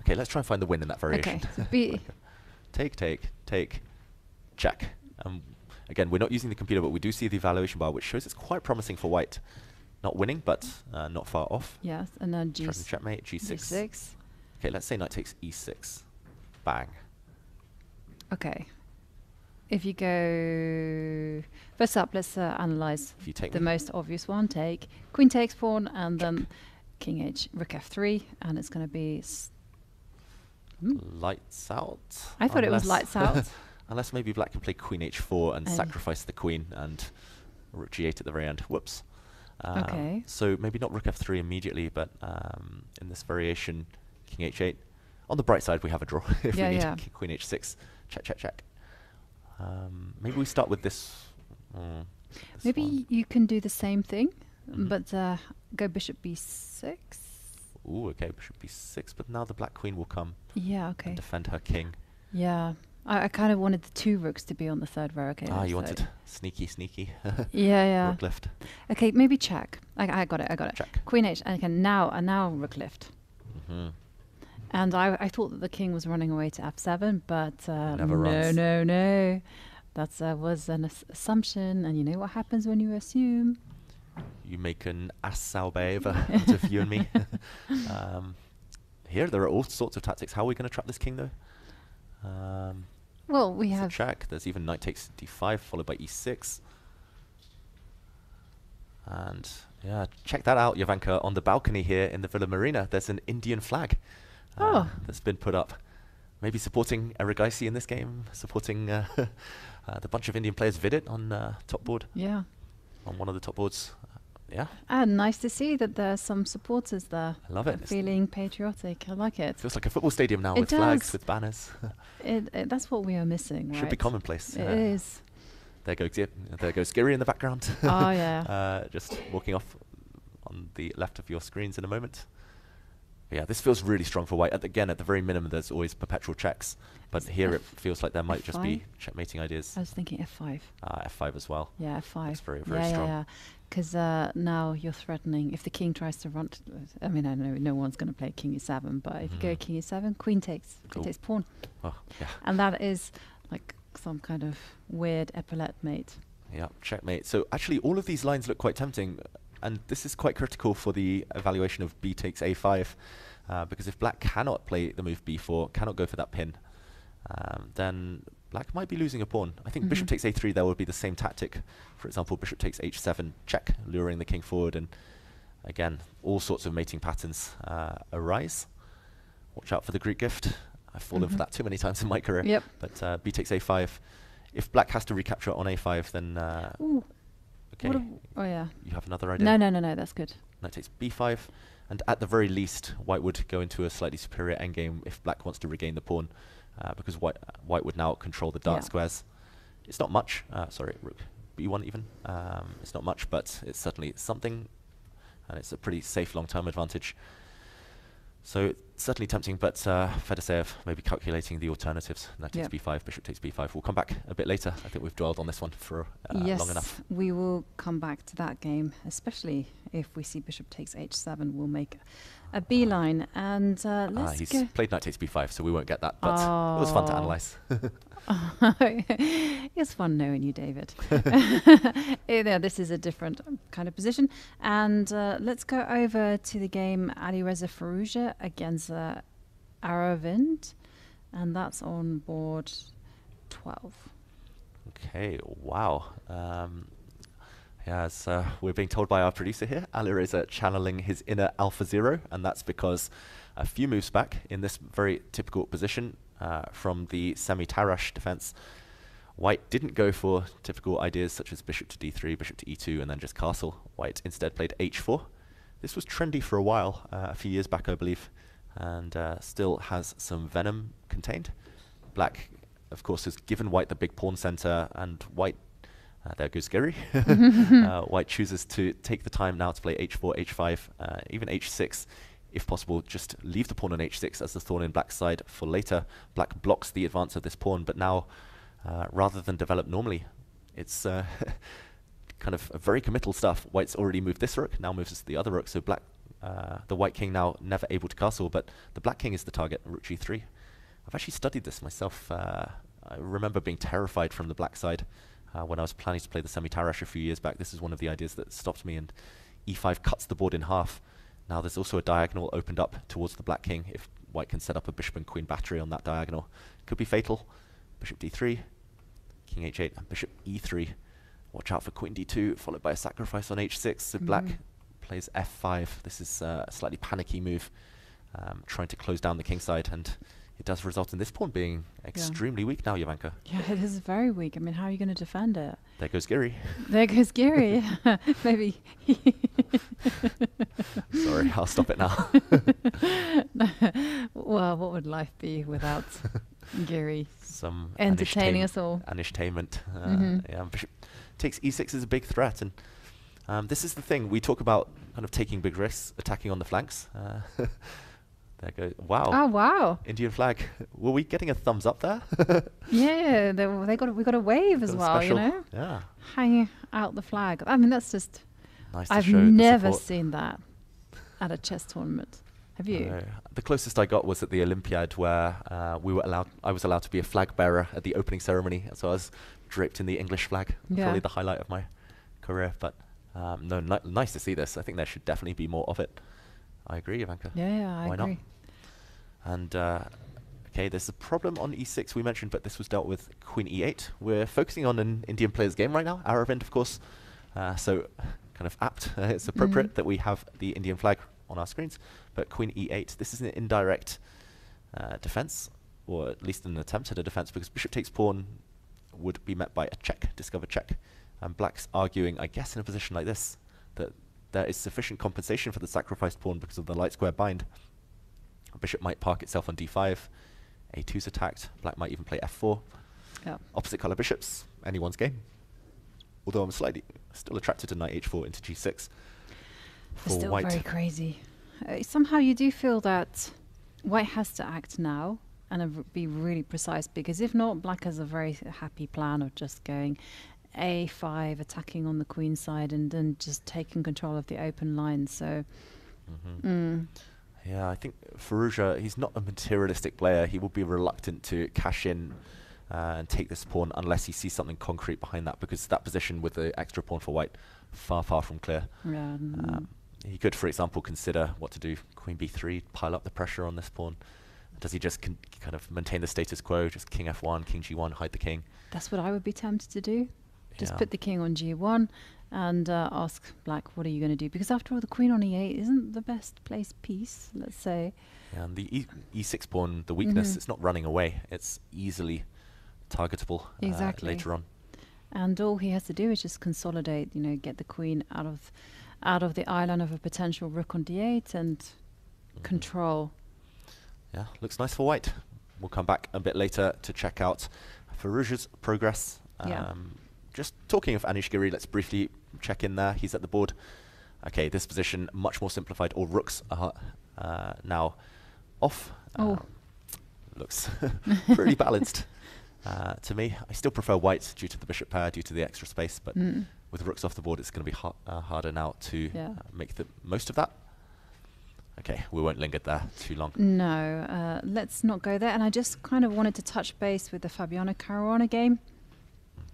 Okay, let's try and find the win in that variation. okay. So b. take, take, take, check. Um, again, we're not using the computer, but we do see the evaluation bar, which shows it's quite promising for white. Not winning, but uh, not far off. Yes, and then g. Checkmate, g6. g6. Okay, let's say knight takes e6. Bang. Okay. If you go first up, let's uh, analyze If you take the me. most obvious one. Take queen takes pawn, and then king h, rook f3, and it's going to be. S- Hmm? Lights out. I thought it was lights out. unless maybe black can play queen h4 and And- sacrifice the queen and rook g8 at the very end. Whoops. Um, Okay. So maybe not rook f3 immediately, but um, in this variation, king h8. On the bright side, we have a draw if Yeah, we need yeah. queen h6. Check, check, check. Um, maybe we start with this. mm, this Maybe one. you can do the same thing, Mhm. but uh, go bishop b6. Ooh, okay, bishop b6, but now the black queen will come Yeah. Okay. and defend her king. Yeah. I, I kind of wanted the two rooks to be on the third row. Okay. ah, you do- wanted sneaky, sneaky. Yeah, yeah. Rook lift. Okay, maybe check. I, I got it. I got it. Check. Queen h. Okay, now and now rook lift. hmm And I, I thought that the king was running away to f7, but uh, Never no, runs. no, no. That uh, was an ass- assumption, and you know what happens when you assume. You make an Assaubayeva out of you and me. um, here, there are all sorts of tactics. How are we going to trap this king, though? Um, Well, we have check. There's even knight takes d5, followed by e6. And yeah, check that out, Jovanka. On the balcony here in the Villa Marina, there's an Indian flag Oh. that's been put up. Maybe supporting Erigaisi in this game, supporting uh, uh, the bunch of Indian players Vidit on uh, top board, yeah, on one of the top boards. Uh, yeah, and nice to see that there's some supporters there. I love it. Feeling patriotic. I like it. Feels like a football stadium now It with flags, with banners. It, it. That's what we are missing. Should be commonplace. It yeah. is. there goes there goes Giri in the background. Oh, yeah. uh, just walking off on the left of your screens in a moment. Yeah, this feels really strong for white. At the, again, at the very minimum, there's always perpetual checks, but here it feels like there might just be checkmating ideas. I was thinking F5. Uh, F5 as well. Yeah, F5. That's very, very yeah, strong. Yeah, yeah. Because uh, now you're threatening. If the king tries to run, I mean, I know no one's going to play king e7, but if you go Mhm. king e7, queen takes, queen Cool. takes pawn, Oh, yeah. and that is like some kind of weird epaulette mate. Yeah, checkmate. So actually, all of these lines look quite tempting, and this is quite critical for the evaluation of b takes a5, uh, because if black cannot play the move b4, cannot go for that pin, um, then black might be losing a pawn. I think bishop Mhm. takes a3 there would be the same tactic. For example, bishop takes h7, check, luring the king forward, and again, all sorts of mating patterns uh, arise. Watch out for the Greek gift. I've fallen for Mhm. that too many times in my career. Yep. But uh, b takes a5. If black has to recapture on a5, then uh. Okay, oh yeah. you have another idea. No, no, no, no. That's good. Knight takes b5, and at the very least, white would go into a slightly superior endgame if black wants to regain the pawn, uh, because white white would now control the dark Yeah. squares. It's not much. Uh, sorry, rook b1 even. Um, it's not much, but it's certainly something, and it's a pretty safe long-term advantage. So it's certainly tempting, but uh, Fedoseev maybe calculating the alternatives. Knight takes Yep. b5, bishop takes b5. We'll come back a bit later. I think we've dwelled on this one for uh, yes, long enough. we will come back to that game, especially if we see bishop takes h7. We'll make a beeline, and uh, Uh, let's he's played knight takes b5, so we won't get that, but it was fun to Oh. it's fun knowing you, David. yeah, this is a different kind of position. And uh, let's go over to the game Alireza Firouzja against uh, Aravindh. And that's on board 12. Okay, wow. Um, yeah, as uh, we're being told by our producer here, Ali Reza channeling his inner Alpha Zero, and that's because a few moves back in this very typical position uh, from the semi-Tarrasch defense, White didn't go for typical ideas such as bishop to d3, bishop to e2, and then just castle. White instead played h4. This was trendy for a while, uh, a few years back, I believe, and uh, still has some venom contained. Black, of course, has given White the big pawn center, and White, uh, there goes Gary. uh, White chooses to take the time now to play h4, h5, uh, even h6. If possible, just leave the pawn on h6 as the thorn in Black's side for later. Black blocks the advance of this pawn, but now, uh, rather than develop normally, it's uh, kind of very committal stuff. White's already moved this rook, now moves to the other rook, so black, uh, the white king now never able to castle, but the black king is the target, rook g3. I've actually studied this myself. Uh, I remember being terrified from the black side uh, when I was planning to play the semi-Tarrasch a few years back. This is one of the ideas that stopped me, and e5 cuts the board in half. Now there's also a diagonal opened up towards the black king if white can set up a bishop and queen battery on that diagonal. Could be fatal. Bishop d3, king h8, and bishop e3. Watch out for queen d2, followed by a sacrifice on h6. So black Mhm. plays f5. This is uh, a slightly panicky move, um, trying to close down the king side, and it does result in this pawn being extremely weak now, Jovanka. Yeah, it is very weak. I mean, how are you going to defend it? There goes Giri. There goes Gary. Maybe. Sorry, I'll stop it now. well, what would life be without Gary Some entertaining us all? entertainment. Uh, Mhm. Yeah, takes e6 is a big threat, and um, this is the thing we talk about, kind of taking big risks, attacking on the flanks. Uh, there goes wow, Oh wow! Indian flag. Were we getting a thumbs up there? Yeah, they, they got a- we got a wave as Got a well. You know, Yeah, hanging out the flag. I mean, that's just. nice. to I've never seen that at a chess tournament. Have you? No. The closest I got was at the Olympiad, where uh, we were allowed. I was allowed to be a flag bearer at the opening ceremony, so I was draped in the English flag. Yeah. Probably the highlight of my career. But um, no, ni- nice to see this. I think there should definitely be more of it. I agree, Jovanka. Yeah, yeah, I Why not? And uh, okay, there's a problem on e6 we mentioned, but this was dealt with queen e8. We're focusing on an Indian player's game right now, our event, of course. Uh, so kind of apt. Uh, it's appropriate Mhm. that we have the Indian flag on our screens. But queen e8, this is an indirect uh, defense, or at least an attempt at a defense, because bishop takes pawn would be met by a check, discovered check. And black's arguing, I guess, in a position like this, that there is sufficient compensation for the sacrificed pawn because of the light square bind. Bishop might park itself on d5. a2's attacked. Black might even play f4. Yeah. Opposite color bishops. Anyone's game. Although I'm slightly still attracted to knight h4 into g6 for still white. very crazy. Uh, somehow you do feel that white has to act now and be really precise because if not, black has a very happy plan of just going a5, attacking on the queen side, and then just taking control of the open line. So, Mhm. mm, Yeah, I think Firouzja, he's not a materialistic player. He will be reluctant to cash in uh, and take this pawn unless he sees something concrete behind that because that position with the extra pawn for white, far, far from clear. yeah, mm, Um, he could, for example, consider what to do. Queen b3, pile up the pressure on this pawn. Does he just kind of maintain the status quo, just king f1, king g1, hide the king? that's what I would be tempted to do. Just Yeah. put the king on g1 and uh, ask black, what are you going to do? Because after all, the queen on e8 isn't the best placed piece, let's say. Yeah, and the e- e6 pawn, the weakness, Mhm. it's not running away. It's easily targetable uh, later on. And all he has to do is just consolidate, you know, get the queen out of out of the island of a potential rook on d8 and Mhm. control. Yeah, looks nice for white. We'll come back a bit later to check out Firouzja's progress. Yeah. Just talking of Anish Giri, let's briefly check in there. He's at the board. Okay, this position much more simplified. All rooks are uh, now off. Oh. Um, looks pretty balanced uh, to me. I still prefer white due to the bishop pair, due to the extra space, but Mm. with rooks off the board, it's going to be ha- uh, harder now to Yeah. uh, make the most of that. Okay, we won't linger there too long. No, uh, let's not go there. And I just kind of wanted to touch base with the Fabiano Caruana game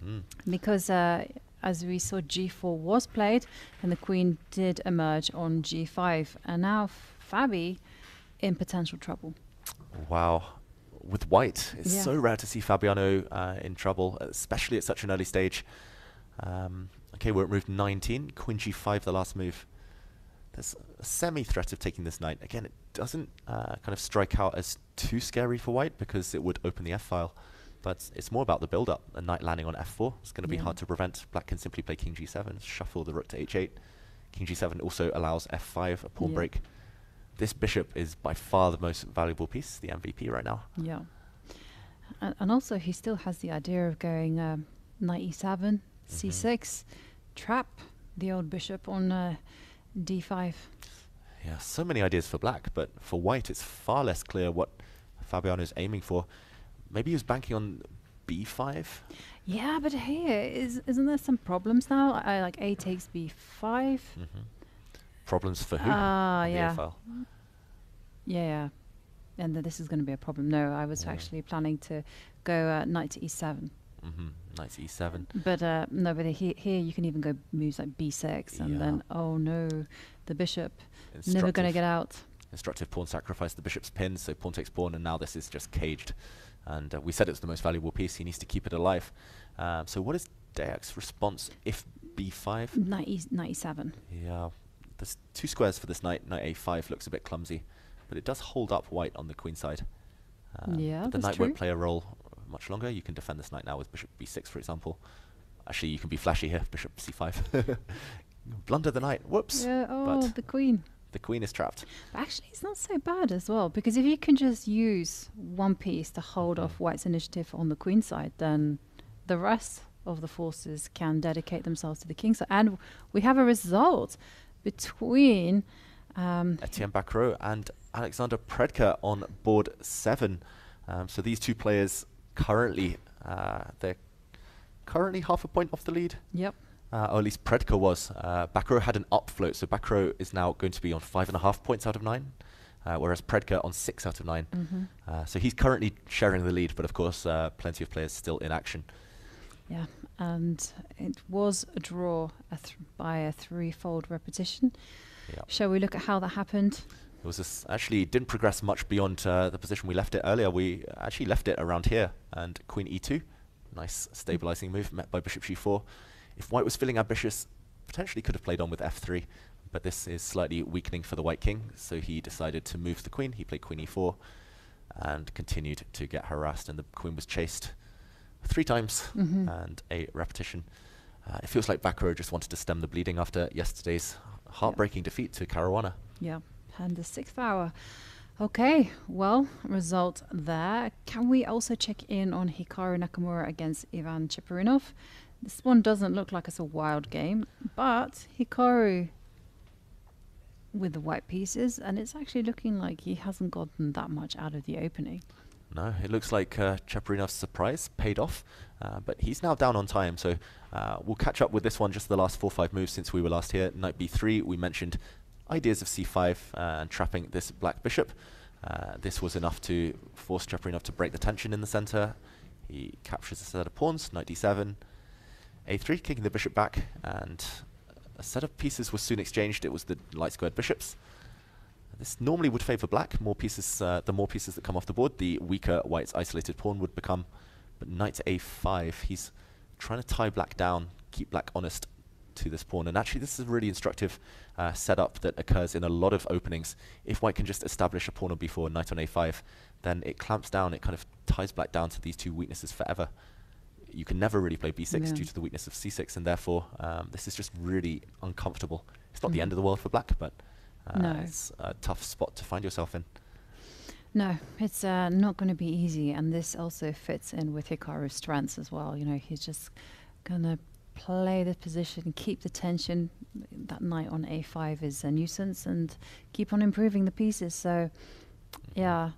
Mhm. because, uh, as we saw, g4 was played and the queen did emerge on g5. And now Fabi in potential trouble. Wow. With white, it's Yeah. so rare to see Fabiano uh, in trouble, especially at such an early stage. Um, okay, we're at move 19, queen g5, the last move. There's a semi-threat of taking this knight. Again, it doesn't uh, kind of strike out as too scary for white because it would open the f-file. But it's more about the build-up. A knight landing on f4 It's going to be Yeah. hard to prevent. Black can simply play king g7, shuffle the rook to h8. King g7 also allows f5, a pawn Yeah. break. This bishop is by far the most valuable piece, the MVP right now. Yeah. And, and also, he still has the idea of going um, knight e7, c6, trap the old bishop on uh, d5. Yeah, so many ideas for black, but for white, it's far less clear what Fabiano is aiming for. Maybe he was banking on b5. Yeah, but here is isn't there some problems now? I like a takes b5. hmm Problems for who? Ah, the yeah. Yeah, yeah. And th- this is going to be a problem. No, I was Yeah. actually planning to go uh, knight to e7. Mhm, Knight to e7. But uh, no, but he- here you can even go moves like b6, and Yeah. then oh no, the bishop never going to get out. Instructive pawn sacrifice. The bishop's pinned, so pawn takes pawn, and now this is just caged. And uh, we said it's the most valuable piece. He needs to keep it alive. Um, so what is Deac's response if b5? Knight, e- knight e7. Yeah, there's two squares for this knight. Knight a5 looks a bit clumsy, but it does hold up white on the queen side. Um, Yeah, but the knight true. won't play a role much longer. You can defend this knight now with bishop b6, for example. Actually, you can be flashy here, bishop c5. Blunder the knight. Whoops. Yeah, oh, but the queen. The queen is trapped. But actually, it's not so bad as well because if you can just use one piece to hold off White's initiative on the queen side, then the rest of the forces can dedicate themselves to the king side. And we have a result between. Um, Etienne Bacrot and Alexander Predke on board seven. Um, so these two players currently, uh, they're currently half a point off the lead. yep. Uh, or at least Predke was. Uh, Bacrot had an up float, so Bacrot is now going to be on five and a half points out of nine, uh, whereas Predke on six out of 9 hmm Uh, so he's currently sharing the lead, but of course, uh, plenty of players still in action. Yeah, and it was a draw a by a threefold repetition. Yeah. Shall we look at how that happened? It was actually didn't progress much beyond uh, the position we left it earlier. We actually left it around here, and Queen e2, nice stabilizing move met by Bishop g4. If White was feeling ambitious, potentially could have played on with f3, but this is slightly weakening for the White King, so he decided to move the Queen. He played Queen e4, and continued to get harassed, and the Queen was chased three times, Mhm. and a repetition. Uh, it feels like Bacrot just wanted to stem the bleeding after yesterday's heartbreaking defeat to Caruana. Yeah, and the sixth hour. Okay, well, result there. Can we also check in on Hikaru Nakamura against Ivan Cheparinov? This one doesn't look like it's a wild game, but Hikaru with the white pieces, and it's actually looking like he hasn't gotten that much out of the opening. No, it looks like uh, surprise paid off, uh, but he's now down on time, so uh, we'll catch up with this one just the last 4-5 moves since we were last here. Knight b3, we mentioned ideas of c5 uh, and trapping this black bishop. Uh, this was enough to force Cheparinov to break the tension in the center. He captures a set of pawns, knight d7, a3, kicking the bishop back, and a set of pieces was soon exchanged. It was the light squared bishops. This normally would favor black. More pieces, uh, the more pieces that come off the board, the weaker white's isolated pawn would become. But knight to a5, he's trying to tie black down, keep black honest to this pawn. And actually, this is a really instructive uh, setup that occurs in a lot of openings. If white can just establish a pawn on b4, knight on a5, then it clamps down, it kind of ties black down to these two weaknesses forever. You can never really play b6 Yeah. due to the weakness of c6, and therefore, um, this is just really uncomfortable. It's not the Mhm. end of the world for black, but uh, No. it's a tough spot to find yourself in. No, it's uh, not going to be easy, and this also fits in with Hikaru's strengths as well. You know, he's just going to play the position, keep the tension. That knight on a5 is a nuisance, and keep on improving the pieces. So, yeah.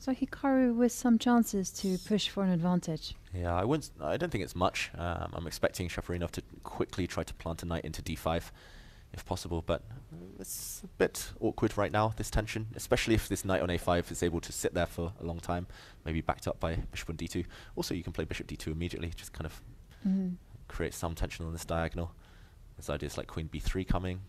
So Hikaru with some chances to push for an advantage. Yeah, I wouldn't. I don't think it's much. Um, I'm expecting Cheparinov to quickly try to plant a knight into d5, if possible. But it's a bit awkward right now. This tension, especially if this knight on a5 is able to sit there for a long time, maybe backed up by bishop on d2. Also, you can play bishop d2 immediately, just kind of Mm. create some tension on this diagonal. There's ideas like queen b3 coming.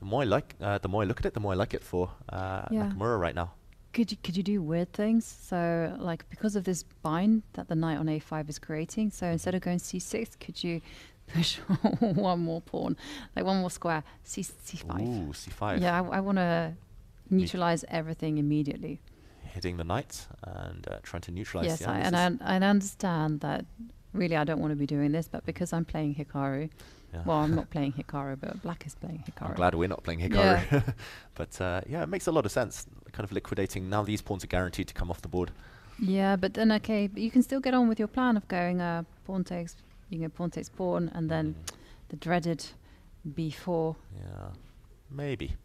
The more I like, uh, the more I look at it, the more I like it for uh, Yeah. Nakamura right now. Could you could you do weird things? So like because of this bind that the knight on a5 is creating, so instead of going c6, could you push one more pawn, like one more square, c c5? Ooh, c5. Yeah, I, I want to neutralize everything immediately. Hitting the knight and uh, trying to neutralize. yes, yeah, I, and I, I understand that. Really, I don't want to be doing this, but because I'm playing Hikaru, yeah. well, I'm not playing Hikaru, but Black is playing Hikaru. I'm glad we're not playing Hikaru. but uh, yeah, it makes a lot of sense. Kind of liquidating. Now these pawns are guaranteed to come off the board. Yeah, but then okay, but you can still get on with your plan of going uh, pawn takes, you can go pawn takes pawn, and then Mm, the dreaded b4. yeah, maybe.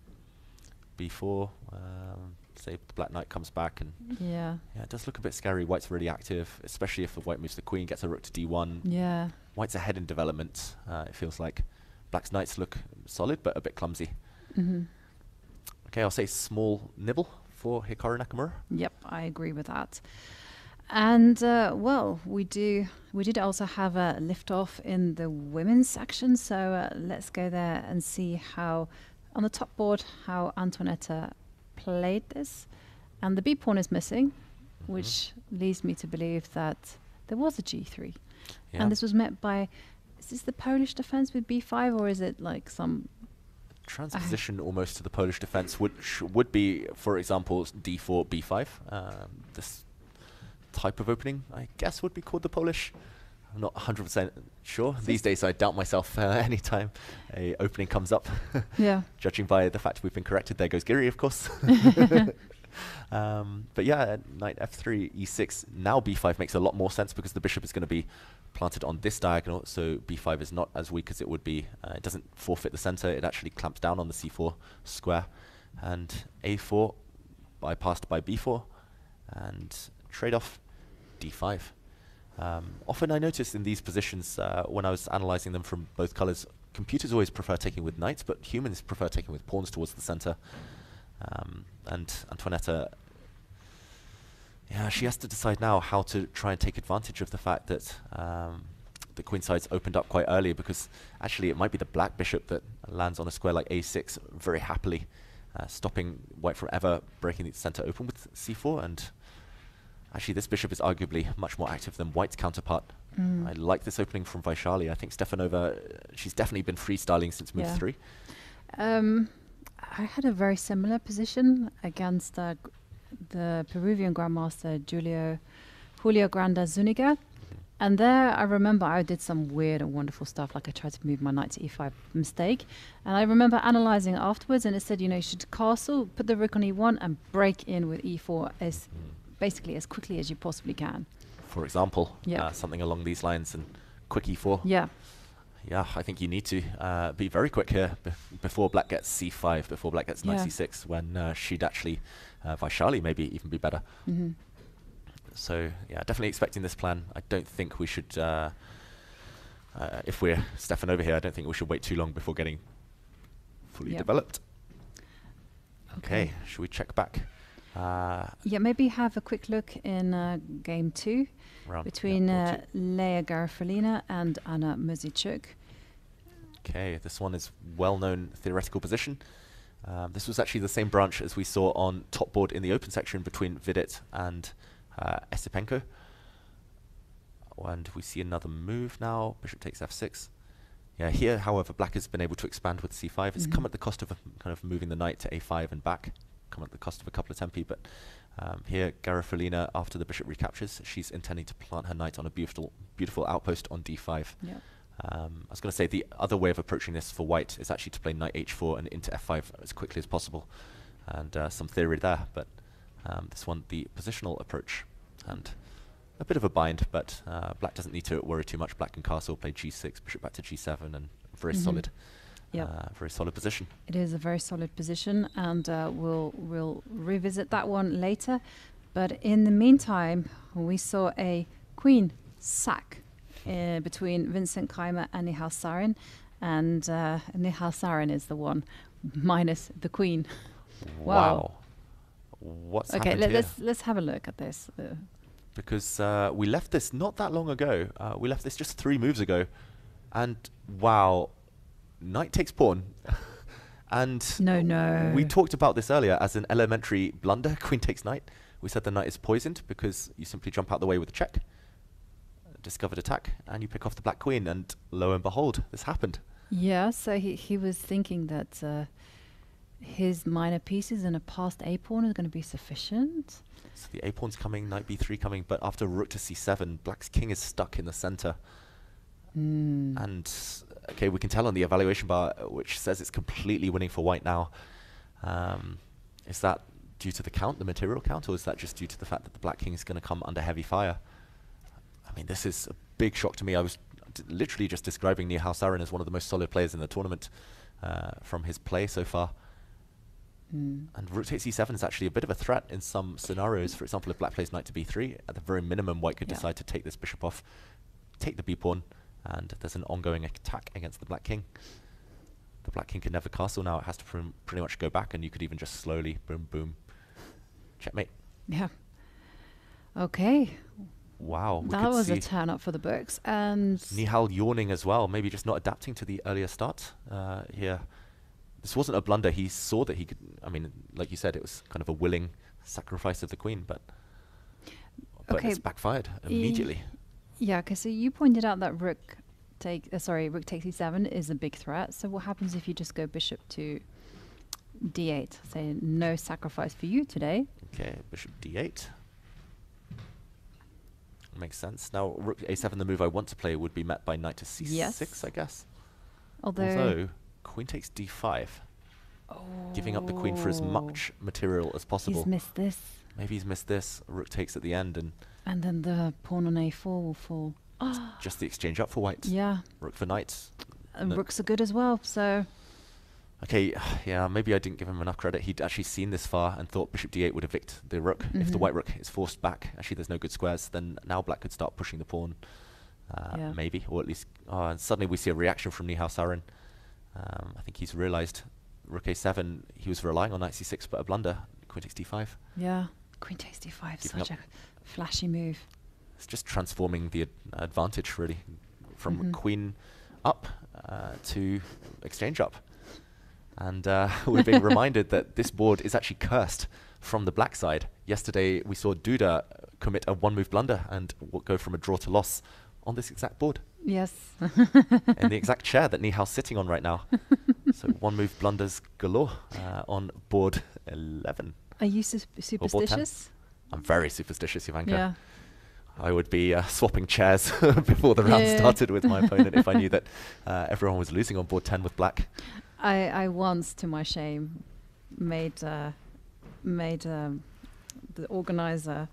B4. Um, say the black knight comes back and Yeah, yeah, it does look a bit scary. White's really active, especially if the white moves the queen, gets a rook to d1. yeah, White's ahead in development. Uh, it feels like black's knights look solid but a bit clumsy. hmm Okay, I'll say small nibble for Hikaru Nakamura. Yep, I agree with that. And uh, well, we do we did also have a lift off in the women's section, so uh, let's go there and see how on the top board how Antoaneta played this. And the B pawn is missing, Mm-hmm. which leads me to believe that there was a G3. Yeah. And this was met by is this the Polish defense with B5 or is it like some transposition almost to the Polish defense, which would be, for example, d4, b5. Um, this type of opening, I guess, would be called the Polish. I'm not 100% sure. These days, I doubt myself uh, anytime a opening comes up. Yeah. Judging by the fact we've been corrected, there goes Giri, of course. um, but yeah, knight f3, e6. Now b5 makes a lot more sense because the bishop is going to be planted on this diagonal, so b5 is not as weak as it would be. Uh, it doesn't forfeit the center, it actually clamps down on the c4 square. And a4 bypassed by b4, and trade-off d5. Um, often I notice in these positions, uh, when I was analyzing them from both colors, computers always prefer taking with knights, but humans prefer taking with pawns towards the center. Um, and Antoaneta, yeah, she has to decide now how to try and take advantage of the fact that um, the queen side's opened up quite early because actually it might be the black bishop that lands on a square like a6 very happily, uh, stopping white from ever breaking the center open with c4 and Actually, this bishop is arguably much more active than White's counterpart. Mm. I like this opening from Vaishali. I think Stefanova, she's definitely been freestyling since move Yeah. three. Um, I had a very similar position against uh, the Peruvian grandmaster Julio Julio Granda Zuniga. And there, I remember I did some weird and wonderful stuff, like I tried to move my knight to e5 mistake. And I remember analyzing afterwards, and it said, you know, you should castle, put the rook on e1, and break in with e4 as basically as quickly as you possibly can. For example, Yeah. uh, something along these lines. And quick e4. Yeah. Yeah, I think you need to uh, be very quick here before black gets c5, before black gets knight Yeah. c6, when uh, she'd actually, uh, Vaishali maybe even be better. hmm So yeah, definitely expecting this plan. I don't think we should, uh, uh, if we're Stefanova here, I don't think we should wait too long before getting fully Yep. developed. Okay. Okay, should we check back? Uh, Yeah, maybe have a quick look in uh, game two round, yeah, between board uh. Leya Garifullina and Anna Muzichuk. Okay, this one is well-known theoretical position. Um, this was actually the same branch as we saw on top board in the open section between Vidit and uh, Esipenko. And we see another move now. Bishop takes f6. Yeah, here, however, black has been able to expand with c5. It's come Mhm. at the cost of kind of moving the knight to a5 and back. Come at the cost of a couple of tempi, but um, here, Garifullina, after the bishop recaptures, she's intending to plant her knight on a beautiful, beautiful outpost on d5. Yeah. Um, I was going to say the other way of approaching this for white is actually to play knight h4 and into f5 as quickly as possible, and uh, some theory there. But um, this one, the positional approach, and a bit of a bind. But uh, black doesn't need to worry too much. Black can castle, play g6, bishop back to g7, and very Mhm. solid, Yep. uh, very solid position. It is a very solid position, and uh, we'll we'll revisit that one later. But in the meantime, we saw a queen sack uh, between Vincent Keymer and Nihal Sarin, and uh, Nihal Sarin is the one minus the queen. Wow. What's okay, happened let, here? let's let's have a look at this. Uh, because uh, we left this not that long ago. Uh, we left this just three moves ago, and wow, knight takes pawn, and No, no. We talked about this earlier as an elementary blunder. Queen takes knight. We said the knight is poisoned because you simply jump out the way with a check, discovered attack, and you pick off the black queen, and lo and behold, this happened. yeah, so he he was thinking that. Uh, his minor pieces and a passed a pawn is going to be sufficient. So the a pawn's coming, knight b3 coming, but after rook to c7, black's king is stuck in the center. Mm. And okay, we can tell on the evaluation bar, uh, which says it's completely winning for white now. Um, is that due to the count, the material count, or is that just due to the fact that the black king is going to come under heavy fire? I mean, this is a big shock to me. I was d- literally just describing Nihal Sarin as one of the most solid players in the tournament uh, from his play so far. Mm. And rook takes e7 is actually a bit of a threat in some scenarios. For example, if black plays knight to b3, at the very minimum, white could Yeah. decide to take this bishop off, take the b pawn, and there's an ongoing attack against the black king. The black king can never castle now. It has to pr- pretty much go back, and you could even just slowly, boom, boom, checkmate. Yeah. Okay, Wow. that was a turn up for the books, and Nihal yawning as well, maybe just not adapting to the earlier start uh, here. This wasn't a blunder. He saw that he could. I mean, like you said, it was kind of a willing sacrifice of the queen, but but Okay, it's backfired immediately. yeah, because so you pointed out that rook take uh, sorry rook takes e7 is a big threat. So what happens if you just go bishop to d8? Say no sacrifice for you today. Okay, bishop d8. Makes sense. Now, rook a7, the move I want to play, would be met by knight to c6, Yes. I guess. Although, Although, queen takes d5, giving up the queen for as Oh, much material as possible. He's missed this, Maybe he's missed this. Rook takes at the end, and and then the pawn on a4 will fall. just the exchange up for white. Yeah, Rook for knight. and No. rooks are good as well. So Okay, yeah, maybe I didn't give him enough credit. He'd actually seen this far and thought bishop d8 would evict the rook. If the Mhm. white rook is forced back, actually there's no good squares, then now black could start pushing the pawn. Uh, Yeah. Maybe, or at least, oh, and suddenly we see a reaction from Nihal Sarin. Um, I think he's realized rook a7, he was relying on knight c6, but a blunder, queen takes d5. yeah, queen takes d5, Giving such a flashy move. It's just transforming the ad- advantage, really, from Mhm. queen up uh, to exchange up. And uh, we're being reminded that this board is actually cursed from the black side. Yesterday, we saw Duda commit a one move blunder and go from a draw to loss on this exact board, Yes. in the exact chair that Nihal's sitting on right now. so, one move blunders galore uh, on board 11. Are you 10. superstitious? I'm very superstitious, Jovanka. Yeah. I would be uh, swapping chairs before the round Yeah. started with my opponent if I knew that uh, everyone was losing on board 10 with black. I, I once, to my shame, made uh, made um, the organizer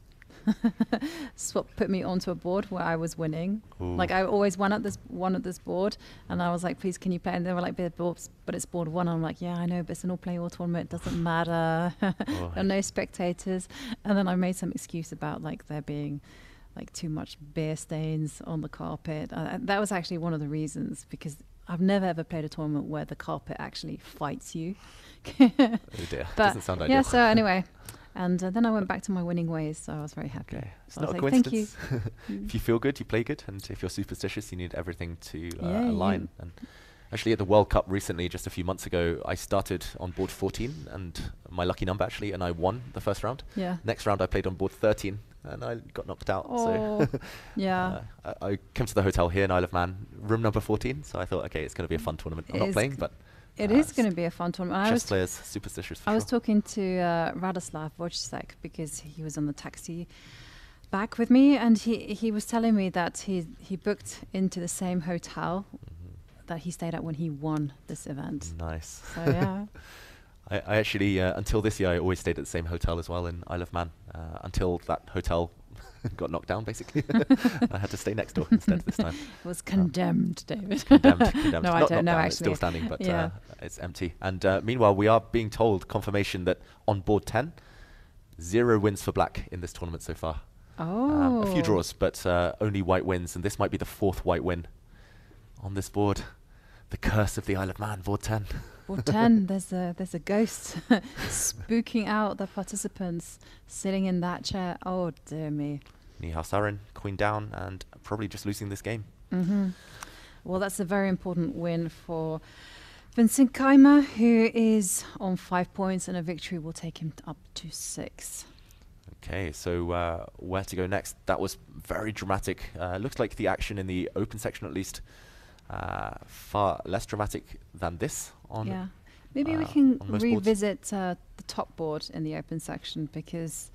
swap put me onto a board where I was winning. Ooh. Like I always won at this one at this board, and I was like, "Please, can you play?" And they were like, "But boards- but it's board one." I'm like, "Yeah, I know, but it's an all-play all tournament. It doesn't matter. Oh, there are no spectators." And then I made some excuse about like there being like too much beer stains on the carpet. Uh, that was actually one of the reasons because I've never ever played a tournament where the carpet actually fights you. oh dear. But Doesn't sound ideal. yeah, so anyway, and uh, then I went back to my winning ways, so I was very happy. Okay, it's I not a like, "Thank you." coincidence. if you feel good, you play good, and if you're superstitious, you need everything to uh, Yeah, align. And actually, at the World Cup recently, just a few months ago, I started on board 14, and my lucky number actually, and I won the first round. Yeah. Next round, I played on board 13, and I got knocked out. Oh, so yeah. uh, I, I came to the hotel here in Isle of Man, room number 14. So I thought, okay, it's going to be a fun tournament. I'm not playing, but It uh, is going to be a fun tournament. I chess was, players superstitious. For I was talking to uh, Radoslaw Wojtaszek because he was on the taxi back with me, and he, he was telling me that he he booked into the same hotel. That he stayed at when he won this event. Nice. So yeah, I, I actually, uh, until this year, I always stayed at the same hotel as well in Isle of Man. Uh, until that hotel got knocked down, basically. I had to stay next door instead this time. it was condemned, David. Condemned, condemned. No, I don't know, down, It's still standing, but Yeah. uh, it's empty. And uh, meanwhile, we are being told confirmation that on board 10, zero wins for black in this tournament so far. Oh, Um, a few draws, but uh, only white wins, and this might be the fourth white win on this board. The curse of the Isle of Man, board 10. Board ten. There's a there's a ghost spooking out the participants sitting in that chair. Oh dear me. Nihal Sarin, queen down, and probably just losing this game. hmm Well, that's a very important win for Vincent Keymer, who is on five points, and a victory will take him up to six. Okay, so uh, where to go next? That was very dramatic. Uh, looks like the action in the open section, at least, uh, far less dramatic than this. On yeah, maybe we uh, can most boards. revisit uh, the top board in the open section because,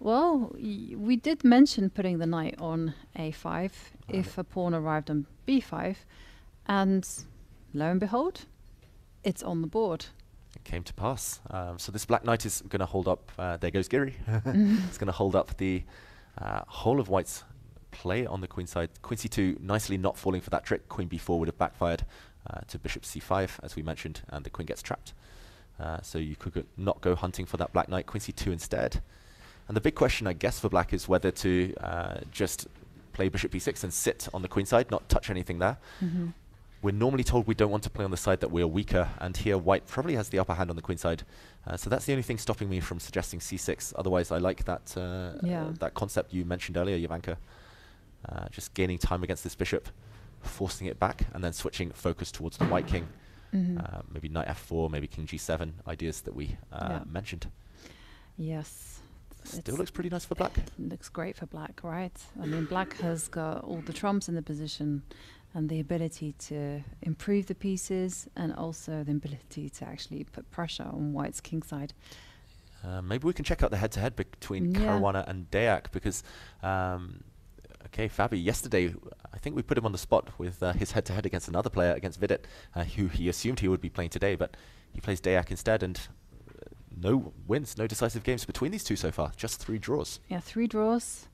well, y- we did mention putting the knight on a5 if a pawn arrived on b5, and lo and behold, it's on the board. it came to pass. Um, so this black knight is going to hold up. Uh, there goes Giri. it's going to hold up the uh, whole of White's play on the queen side. Queen c2 nicely not falling for that trick. Queen b4 would have backfired uh, to bishop c5, as we mentioned, and the queen gets trapped. Uh, so you could go not go hunting for that black knight. Queen c2 instead. And the big question, I guess, for black is whether to uh, just play bishop b6 and sit on the queen side, not touch anything there. Mm-hmm. We're normally told we don't want to play on the side that we're weaker, and here white probably has the upper hand on the queen side. Uh, so that's the only thing stopping me from suggesting c6. Otherwise, I like that uh, Yeah. that concept you mentioned earlier, Jovanka. Uh, just gaining time against this bishop, forcing it back, and then switching focus towards the white king. Mhm. Uh, maybe knight f4, maybe king g7, ideas that we uh, Yeah. mentioned. Yes. Still It's- looks pretty nice for black. looks great for black, right? I mean, black has got all the trumps in the position and the ability to improve the pieces and also the ability to actually put pressure on white's king side. Uh, maybe we can check out the head-to-head between Yeah. Caruana and Deac because, um, okay, Fabi, yesterday I think we put him on the spot with uh, his head-to-head against another player, against Vidit, uh, who he assumed he would be playing today, but he plays Deac instead, and uh, no wins, no decisive games between these two so far, just three draws. Yeah, three draws.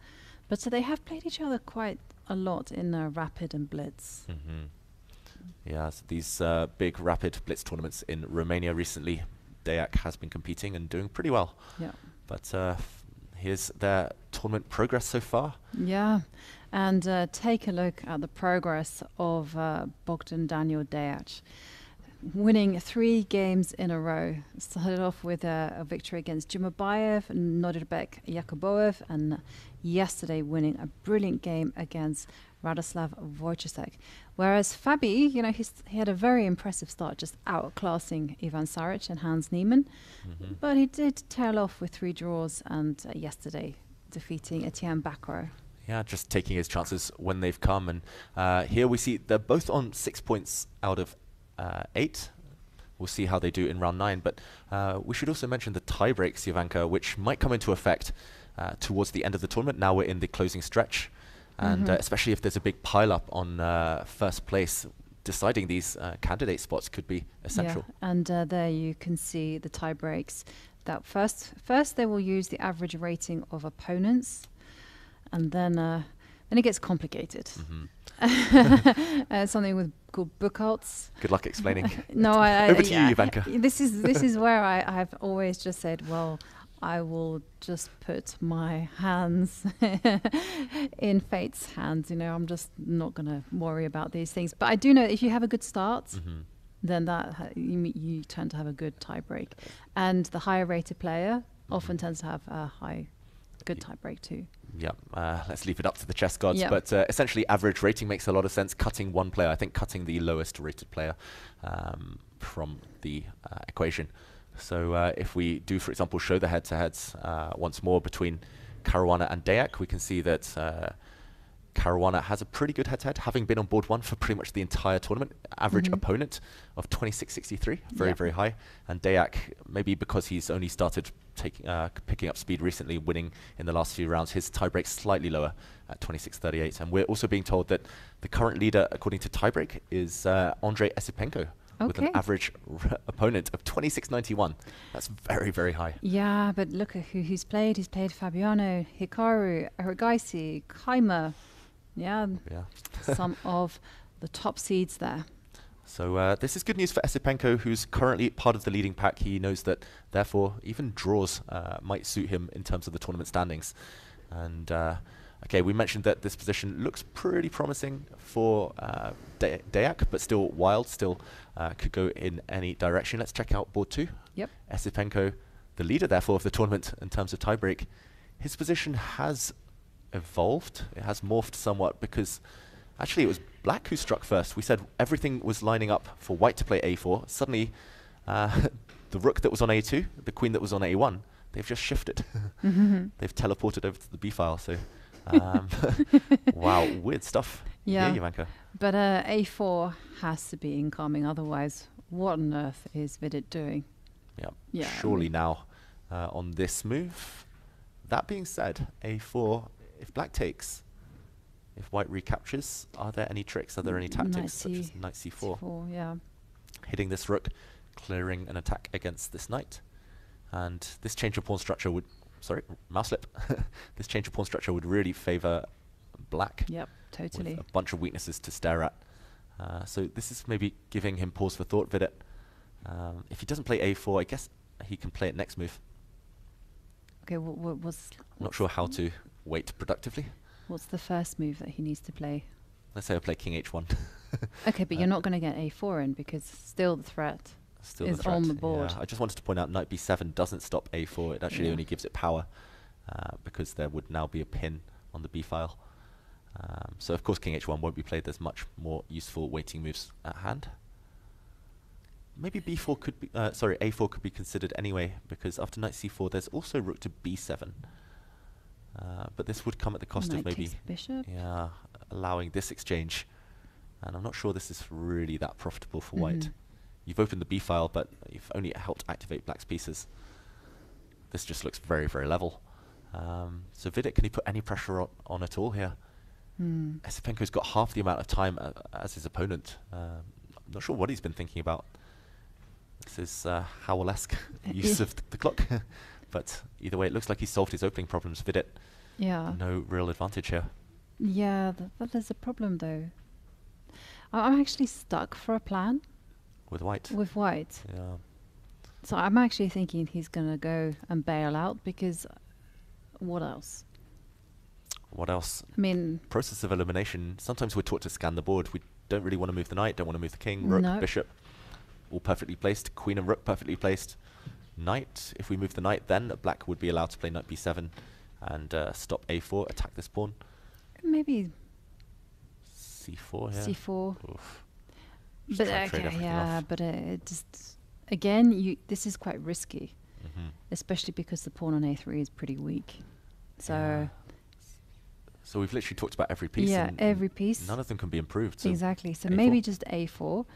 But so they have played each other quite a lot in uh, Rapid and Blitz. Mm-hmm. Yeah, so these uh, big rapid blitz tournaments in Romania recently, Deac has been competing and doing pretty well. Yeah. But uh, here's their tournament progress so far. Yeah, and uh, take a look at the progress of uh, Bogdan Daniel Deac, winning three games in a row. Started off with a, a victory against Jumabayev, Nodirbek Yakuboev, and yesterday winning a brilliant game against Radoslaw Wojtaszek. Whereas Fabi, you know, he's, he had a very impressive start, just outclassing Ivan Saric and Hans Niemann. Mhm. But he did tail off with three draws and uh, yesterday defeating Etienne Bacrot. Yeah, just taking his chances when they've come. And uh, here we see they're both on six points out of uh, eight. We'll see how they do in round nine. But uh, we should also mention the tie breaks, Jovanka, which might come into effect uh, towards the end of the tournament. Now we're in the closing stretch. And uh, Mhm. especially if there's a big pile up on uh, first place, deciding these uh, candidate spots could be essential. Yeah, and uh, there you can see the tie breaks. That first, first they will use the average rating of opponents, and then uh, then it gets complicated. Mhm. uh, something with called Buchholz. Good luck explaining. No, I, I Over to you, Jovanka. This is this is where I I've always just said, well, I will just put my hands in fate's hands. You know, I'm just not gonna worry about these things. But I do know if you have a good start, Mhm. then that ha- you, you tend to have a good tie break, and the higher rated player often tends to have a high, good tie break too. Yeah, uh, let's leave it up to the chess gods. Yeah. But uh, essentially, average rating makes a lot of sense. Cutting one player, I think cutting the lowest rated player um, from the uh, equation. So uh, if we do, for example, show the head-to-heads uh, once more between Caruana and Deac, we can see that uh, Caruana has a pretty good head-to-head, having been on board one for pretty much the entire tournament. Average Mhm. opponent of 26.63, very Yeah. very high. And Deac, maybe because he's only started taking uh, picking up speed recently, winning in the last few rounds, his tiebreak slightly lower at 26.38. And we're also being told that the current leader, according to tiebreak, is uh, Andrei Esipenko. With an average r- opponent of 26.91. That's very, very high. Yeah, but look at who he's played. He's played Fabiano, Hikaru, Erigaisi, Keymer. Yeah, Yeah. some of the top seeds there. So uh, this is good news for Esipenko, who's currently part of the leading pack. He knows that, therefore, even draws uh, might suit him in terms of the tournament standings. And uh, okay, we mentioned that this position looks pretty promising for uh, Da- Deac, but still wild, still uh, could go in any direction. Let's check out board two. Yep. Esipenko, the leader, therefore, of the tournament in terms of tiebreak. His position has evolved. It has morphed somewhat because actually it was black who struck first. We said everything was lining up for white to play a4. Suddenly, uh, the rook that was on a2, the queen that was on a1, they've just shifted. Mhm. they've teleported over to the b file. So, um, wow, weird stuff. Yeah. Here, Jovanka. But uh, A4 has to be incoming, otherwise, what on earth is Vidit doing? Yeah. Yeah, I Surely mean- now uh, on this move. That being said, a4, if black takes, if white recaptures, are there any tricks? Are there any Knight tactics such as knight c4? C4, yeah. hitting this rook, clearing an attack against this knight. And this change of pawn structure would, sorry, mouse slip. this change of pawn structure would really favor black Yep, totally. a bunch of weaknesses to stare at. Uh, so this is maybe giving him pause for thought, Vidit. Um, if he doesn't play a4, I guess he can play it next move. Okay, what, what was not sure how to wait productively. what's the first move that he needs to play? Let's say I play king h1. Okay, but Uh, you're not going to get A4 in because still the threat. Still is the on the board. Yeah, I just wanted to point out knight b7 doesn't stop a4. It actually Yeah. only gives it power uh, because there would now be a pin on the b file. Um, so of course king h1 won't be played. There's much more useful waiting moves at hand. Maybe b4 could be, uh, sorry, a4 could be considered anyway because after knight c4 there's also rook to b7. Uh, but this would come at the cost Knight of maybe bishop. yeah, allowing this exchange. And I'm not sure this is really that profitable for white. You've opened the B file, but you've only helped activate black's pieces. This just looks very, very level. Um, so Vidit, can he put any pressure on, on at all here? Hmm. Esipenko's got half the amount of time uh, as his opponent. Um, I'm not sure what he's been thinking about. This is uh, Howell-esque use of th- the clock. but either way, it looks like he's solved his opening problems. Vidit, Yeah. no real advantage here. Yeah, th- but there's a problem though. I- I'm actually stuck for a plan with white. with white. Yeah. So I'm actually thinking he's going to go and bail out because what else? What else? I mean, Process of elimination. Sometimes we're taught to scan the board. We don't really want to move the knight, don't want to move the king, rook, No. bishop. All perfectly placed. Queen and rook perfectly placed. Knight. If we move the knight, then black would be allowed to play knight b7 and uh, stop a4, attack this pawn. maybe c4 here. C4. Oof. But try and trade okay, yeah, but uh, it just again, you this is quite risky, Mhm. especially because the pawn on a3 is pretty weak. So Yeah. So we've literally talked about every piece. Yeah, every piece. None of them can be improved. So exactly. So A4. maybe just a4,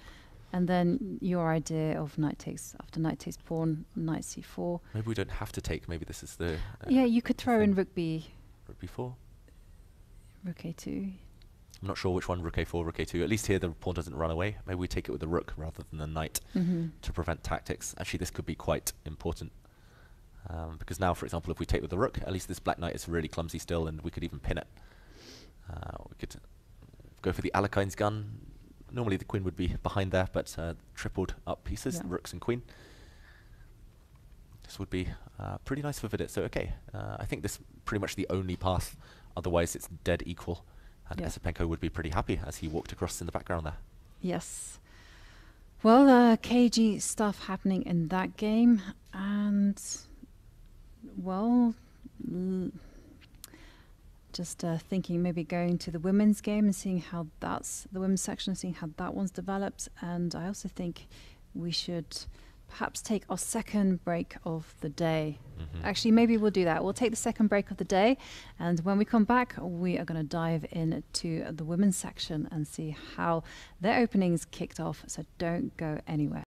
and then your idea of knight takes after knight takes pawn, knight c4. maybe we don't have to take. Maybe this is the. Uh, yeah, you could throw in rook b, Rook b4. rook a2. I'm not sure which one, rook a4, rook a2. At least here the pawn doesn't run away. Maybe we take it with the rook rather than the knight Mm-hmm. to prevent tactics. Actually, this could be quite important. Um, because now, for example, if we take with the rook, at least this black knight is really clumsy still, and we could even pin it. Uh, we could go for the Alekhine's gun. Normally the queen would be behind there, but uh, tripled up pieces, Yeah. rooks and queen. This would be uh, pretty nice for Vidit. So okay, uh, I think this pretty much the only path. Otherwise, it's dead equal, and Yeah. Esipenko would be pretty happy as he walked across in the background there. Yes. Well, uh, KG stuff happening in that game, and well, l- just uh, thinking maybe going to the women's game and seeing how that's the women's section, seeing how that one's developed, and I also think we should perhaps take our second break of the day. Mm-hmm. Actually, maybe we'll do that. We'll take the second break of the day, and when we come back, we are going to dive into the women's section and see how their openings kicked off. So don't go anywhere.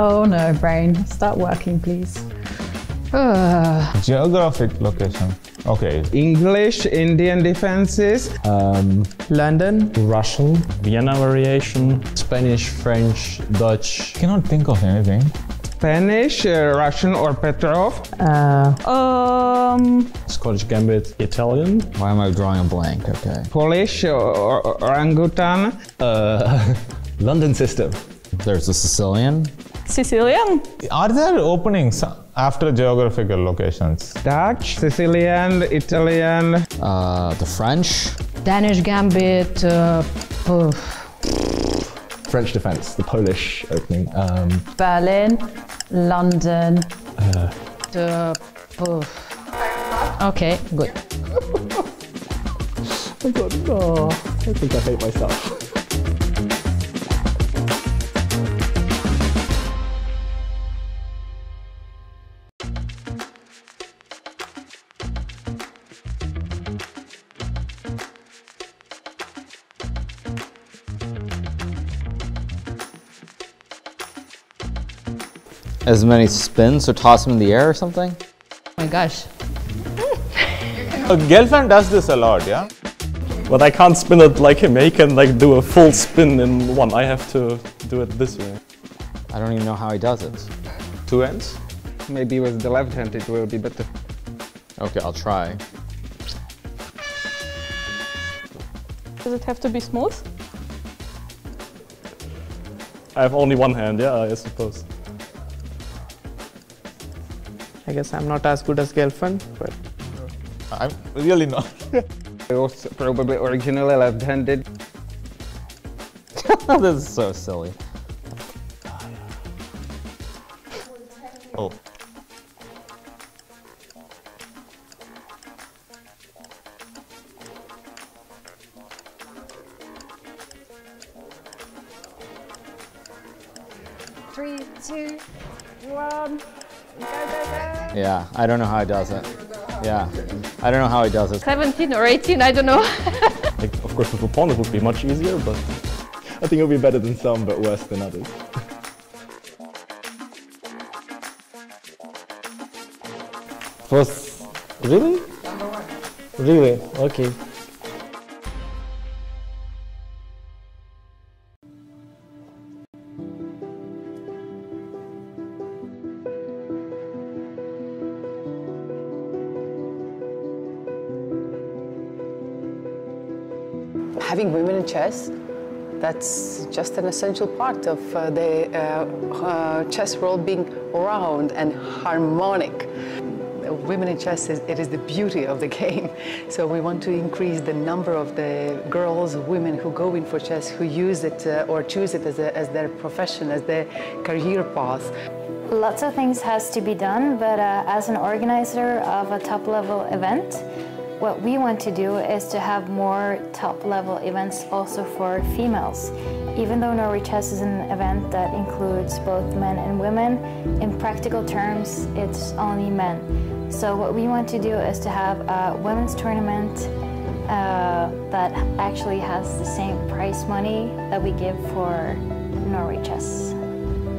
Oh no, brain. Start working, please. Geographic location. Okay. English, Indian defenses, Um, London, Russian, Vienna variation, Spanish, French, Dutch. Cannot think of anything. Spanish, uh, Russian, or Petrov. Um, Scottish Gambit. Italian, Why am I drawing a blank? Okay. Polish, or, or, orangutan. Uh, London system. There's a Sicilian. Sicilian, Are there openings after geographical locations? Dutch, Sicilian, Italian, Uh, the French. Danish Gambit, uh, oh, French defense. The Polish opening. Um, Berlin, London. Uh. the, oh. Okay, good. I got no. I think I hate myself. As many spins or toss them in the air or something? Oh my gosh. A girlfriend does this a lot, yeah? but I can't spin it like him. He can like do a full spin in one. I have to do it this way. I don't even know how he does it. Two ends. Maybe with the left hand it will be better. Okay, I'll try. Does it have to be smooth? I have only one hand, yeah, I suppose. I guess I'm not as good as girlfriend, but I'm really not. It was probably originally left-handed. this is so silly. Oh. Three, two, one. Yeah, I don't know how he does it. Yeah, I don't know how he does it. 17 or 18, I don't know. like, of course with a pawn it would be much easier, but I think it'll be better than some, but worse than others. was really? Really? Okay. Having women in chess, that's just an essential part of uh, the uh, uh, chess world being round and harmonic. Women in chess, is, it is the beauty of the game. So we want to increase the number of the girls, women who go in for chess, who use it uh, or choose it as, a, as their profession, as their career path. Lots of things has to be done, but uh, as an organizer of a top level event, what we want to do is to have more top level events also for females. Even though Norway Chess is an event that includes both men and women, in practical terms, it's only men. So what we want to do is to have a women's tournament uh, that actually has the same prize money that we give for Norway Chess,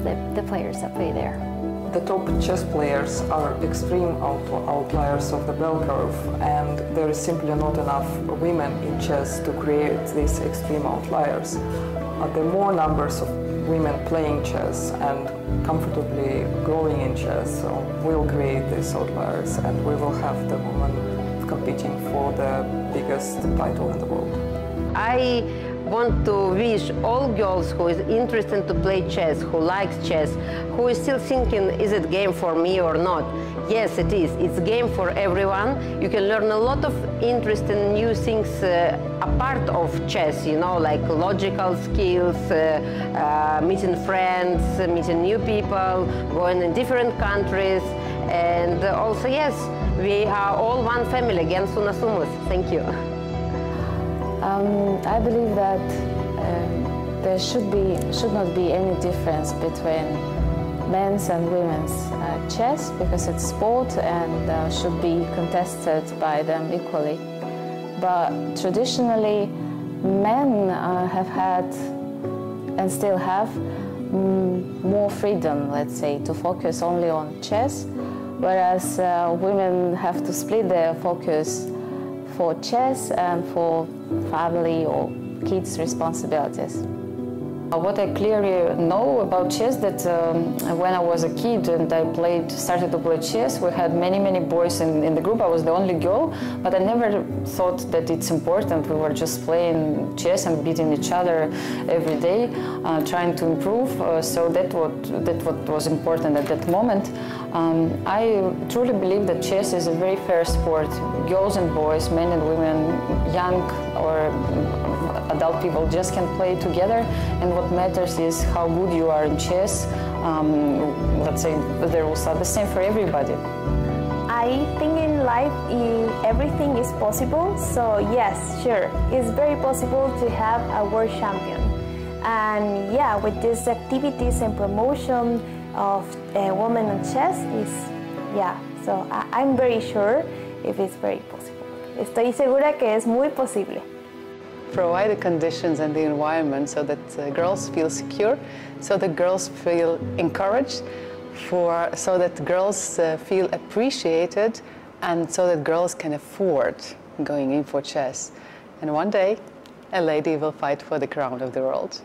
the, the players that play there. The top chess players are extreme out outliers of the bell curve, and there is simply not enough women in chess to create these extreme outliers. Uh, the more numbers of women playing chess and comfortably growing in chess so will create these outliers, and we will have the women competing for the biggest title in the world. I want to wish all girls who is interested to play chess, who likes chess, who is still thinking, is it game for me or not? Yes, it is. It's game for everyone. You can learn a lot of interesting new things uh, apart of chess, you know, like logical skills, uh, uh, meeting friends, meeting new people, going in different countries. And also, yes, we are all one family, Gens una sumus. Thank you. Um, I believe that um, there should be should not be any difference between men's and women's uh, chess because it's sport and uh, should be contested by them equally. But traditionally, men uh, have had and still have mm, more freedom, let's say, to focus only on chess, whereas uh, women have to split their focus for chess and for family or kids' responsibilities. What I clearly know about chess that um, when I was a kid and I played, started to play chess, we had many, many boys in, in the group. I was the only girl, but I never thought that it's important. We were just playing chess and beating each other every day, uh, trying to improve. Uh, so that what that what was important at that moment. Um, I truly believe that chess is a very fair sport. Girls and boys, men and women, young or adult people just can play together and what matters is how good you are in chess. Um, let's say the rules are the same for everybody. I think in life everything is possible. So yes, sure, it's very possible to have a world champion. And yeah, with these activities and promotion of uh, women in chess is yeah. So I, I'm very sure if it's very possible. Estoy segura que es muy posible. Provide the conditions and the environment so that uh, girls feel secure, so that girls feel encouraged, for, so that girls uh, feel appreciated, and so that girls can afford going in for chess. And one day, a lady will fight for the crown of the world.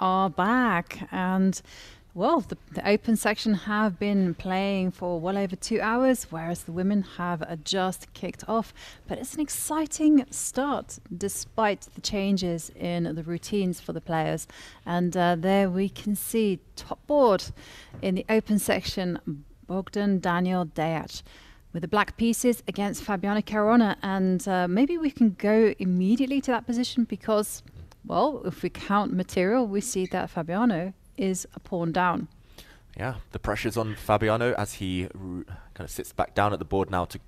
Are back, and Well, the, the open section have been playing for well over two hours, whereas the women have just kicked off. But it's an exciting start, despite the changes in the routines for the players. And uh, there we can see top board in the open section, Bogdan Daniel Deac with the black pieces against Fabiano Caruana. And uh, maybe we can go immediately to that position because, well, if we count material, we see that Fabiano is a pawn down. Yeah, the pressure's on Fabiano as he kind of sits back down at the board now to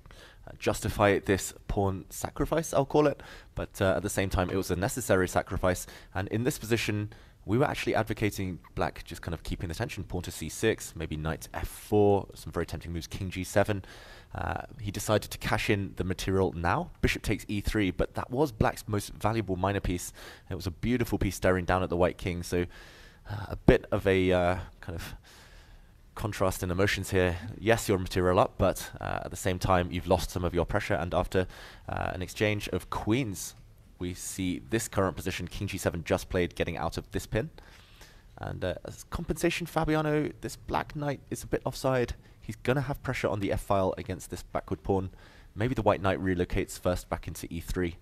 uh, justify this pawn sacrifice, I'll call it. But uh, at the same time, it was a necessary sacrifice. And in this position, we were actually advocating black just kind of keeping the tension, pawn to c6, maybe knight f4, some very tempting moves, king g7. Uh, he decided to cash in the material now. Bishop takes e3, but that was black's most valuable minor piece. It was a beautiful piece staring down at the white king. So uh, a bit of a uh, kind of contrast in emotions here. Yes, your material up, but uh, at the same time, you've lost some of your pressure. And after uh, an exchange of queens, we see this current position, king g7 just played, getting out of this pin. And as compensation, Fabiano, this black knight is a bit offside. He's going to have pressure on the f-file against this backward pawn. Maybe the white knight relocates first back into e3.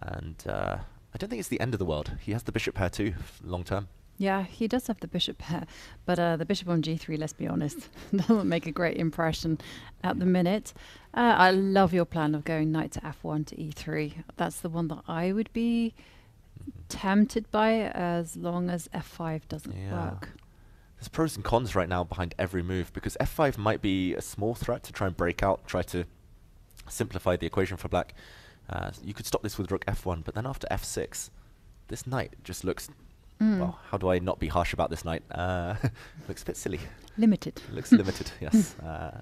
And uh, I don't think it's the end of the world. He has the bishop pair too, long term. Yeah, he does have the bishop pair, but uh, the bishop on g3, let's be honest, doesn't make a great impression at the minute. Uh, I love your plan of going knight to f1 to e3. That's the one that I would be tempted by as long as f5 doesn't Yeah. work. There's pros and cons right now behind every move because f5 might be a small threat to try and break out, try to simplify the equation for black. Uh, you could stop this with rook f1, but then after f6, this knight just looks. Mm. Well, how do I not be harsh about this knight? Uh, looks a bit silly. Limited. looks limited, yes. Uh,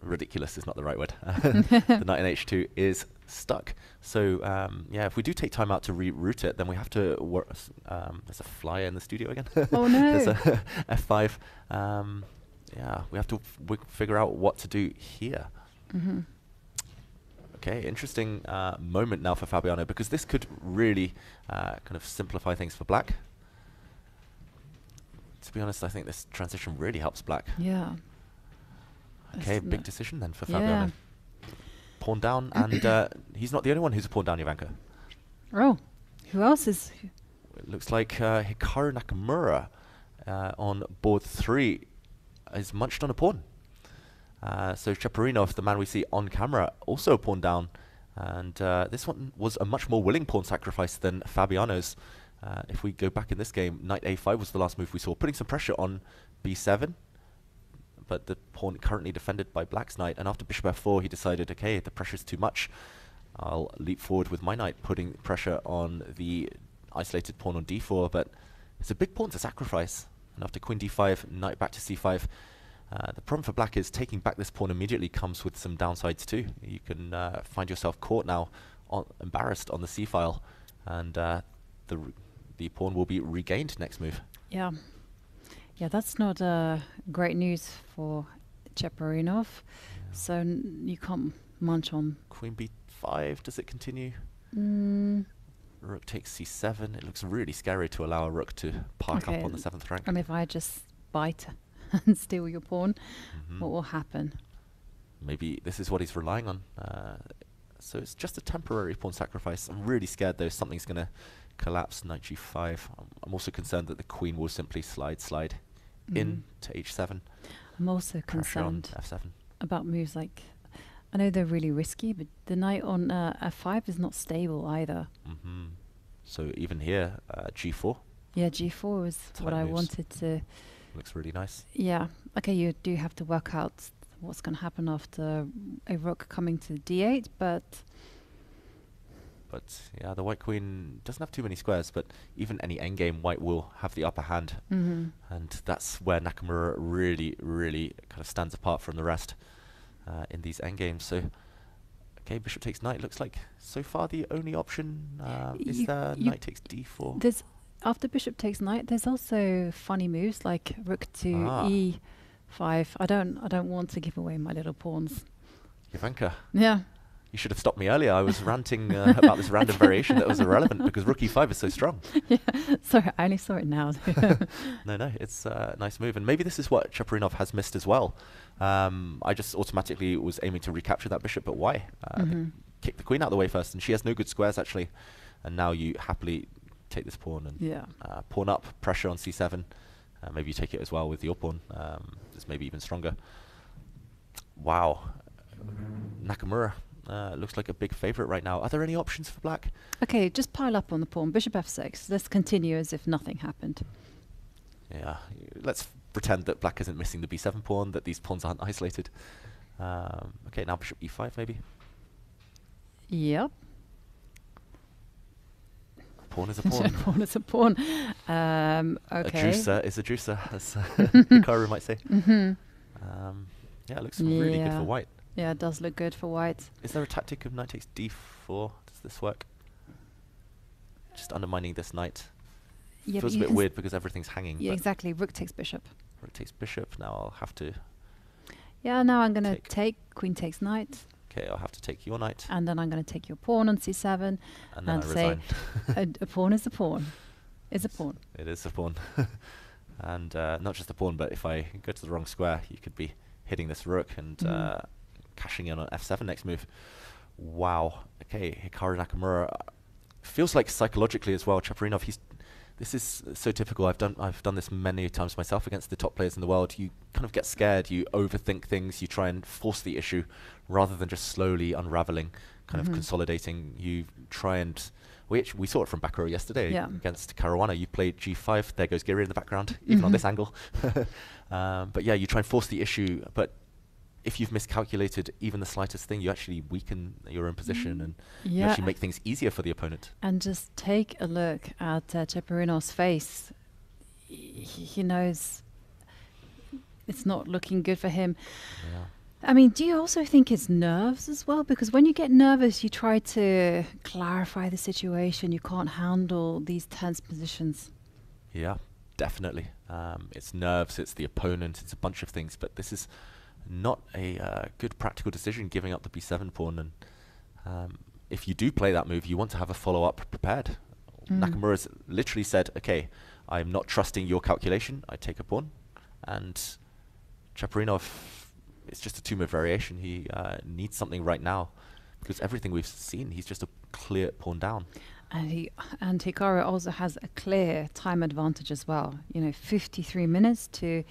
ridiculous is not the right word. the knight in h2 is stuck. So um, yeah, if we do take time out to reroute it, then we have to work. Um, there's a flyer in the studio again. Oh, no! there's a f5. Um, yeah, we have to figure out what to do here. hmm Okay, interesting uh, moment now for Fabiano because this could really uh, kind of simplify things for black. To be honest, I think this transition really helps black. Yeah. Okay, big decision then for Yeah. Fabiano. Pawn down, and uh, he's not the only one who's a pawn down, Jovanka. Oh, who else is? It looks like uh, Hikaru Nakamura uh, on board three is munched on a pawn. Uh, so Cheparinov, the man we see on camera, also a pawn down. And uh, this one was a much more willing pawn sacrifice than Fabiano's. Uh, if we go back in this game, knight a5 was the last move we saw, putting some pressure on b7. But the pawn currently defended by black's knight. And after bishop f4, he decided, okay, the pressure's too much. I'll leap forward with my knight, putting pressure on the isolated pawn on d4, but it's a big pawn to sacrifice. And after queen d5, knight back to c5. Uh, the problem for black is taking back this pawn immediately comes with some downsides too. You can uh, find yourself caught now, on, embarrassed on the c file, and uh, the the pawn will be regained next move. Yeah. Yeah, that's not uh, great news for Cheparinov. So n- you can't munch on. Queen b5, does it continue? Mm, Rook takes c7. It looks really scary to allow a rook to park okay, up on the seventh rank. And if I just bite and steal your pawn, Mhm. what will happen? Maybe this is what he's relying on. Uh, so it's just a temporary pawn sacrifice. I'm really scared though something's going to collapse knight g5. I'm, I'm also concerned that the queen will simply slide, slide in to h7. I'm also concerned f7. about moves like. I know they're really risky, but the knight on uh, f5 is not stable either. hmm So even here, uh, g4 Yeah, g4 was what Tight I moves. wanted to. looks really nice. Yeah. Okay, you do have to work out what's going to happen after a rook coming to d8, but But yeah, the white queen doesn't have too many squares, but even any endgame, white will have the upper hand. Mhm. And that's where Nakamura really, really kind of stands apart from the rest uh, in these endgames. So, okay, bishop takes knight looks like so far the only option. Um, is You- there you- knight takes d4? there's after bishop takes knight. There's also funny moves like rook to Ah. e5. I don't. I don't want to give away my little pawns. Jovanka, Yeah. You should have stopped me earlier. I was ranting uh, about this random variation that was irrelevant because rook e5 is so strong. yeah, sorry, I only saw it now. no, no, it's a nice move, and maybe this is what Cheparinov has missed as well. Um, I just automatically was aiming to recapture that bishop, but why? Uh, Mhm. Kick the queen out of the way first, and she has no good squares actually. And now you happily take this pawn and Yeah. uh, pawn up, pressure on c7. Uh, maybe you take it as well with your pawn. Um, it's maybe even stronger. Wow, Nakamura uh, looks like a big favorite right now. Are there any options for black? okay, just pile up on the pawn. Bishop f6. Let's continue as if nothing happened. Yeah, let's pretend that black isn't missing the b7 pawn, that these pawns aren't isolated. Um, okay, now bishop e5 maybe. Yep. Pawn is a pawn. pawn is a pawn. Um, okay. A juicer is a juicer, as uh, Hikaru might say. Mhm. Um, yeah, it looks really good for white. Yeah, it does look good for white. Is there a tactic of knight takes d4? Does this work? Just undermining this knight. Yeah, Feels a bit weird because everything's hanging. Yeah, exactly. Rook takes bishop. Rook takes bishop. Now I'll have to. Yeah, now I'm going to Take. take. queen takes knight, Okay, I'll have to take your knight. and then I'm going to take your pawn on c7, And then I say a, a pawn is a pawn, is a pawn. It is a pawn. and uh, not just a pawn, but if I go to the wrong square, you could be hitting this rook and Mhm. uh, cashing in on f7 next move. Wow. Okay, Hikaru Nakamura uh, feels like psychologically as well. Cheparinov, he's this is so typical. I've done I've done this many times myself against the top players in the world. You kind of get scared. You overthink things. You try and force the issue rather than just slowly unraveling, kind Mhm. of consolidating. You try and we actu- we saw it from Bacrot yesterday Yeah. against Caruana. You played g5. There goes Giri in the background, even on Mhm. this angle. um, but yeah, you try and force the issue. But if you've miscalculated even the slightest thing, you actually weaken your own position and you Yeah. actually make things easier for the opponent. And just take a look at uh, Cheparinov's face. He, he knows it's not looking good for him. Yeah. I mean, do you also think it's nerves as well? Because when you get nervous, you try to clarify the situation. You can't handle these tense positions. Yeah, definitely. Um, it's nerves, it's the opponent, it's a bunch of things. But this is not a uh, good practical decision, giving up the b7 pawn. And um, if you do play that move, you want to have a follow up prepared. Mm. Nakamura's literally said, "Okay, I'm not trusting your calculation. I take a pawn," and Cheparinov, it's just a two-move variation. He uh, needs something right now because everything we've seen, he's just a clear pawn down. And he and Hikaru also has a clear time advantage as well. You know, 53 minutes to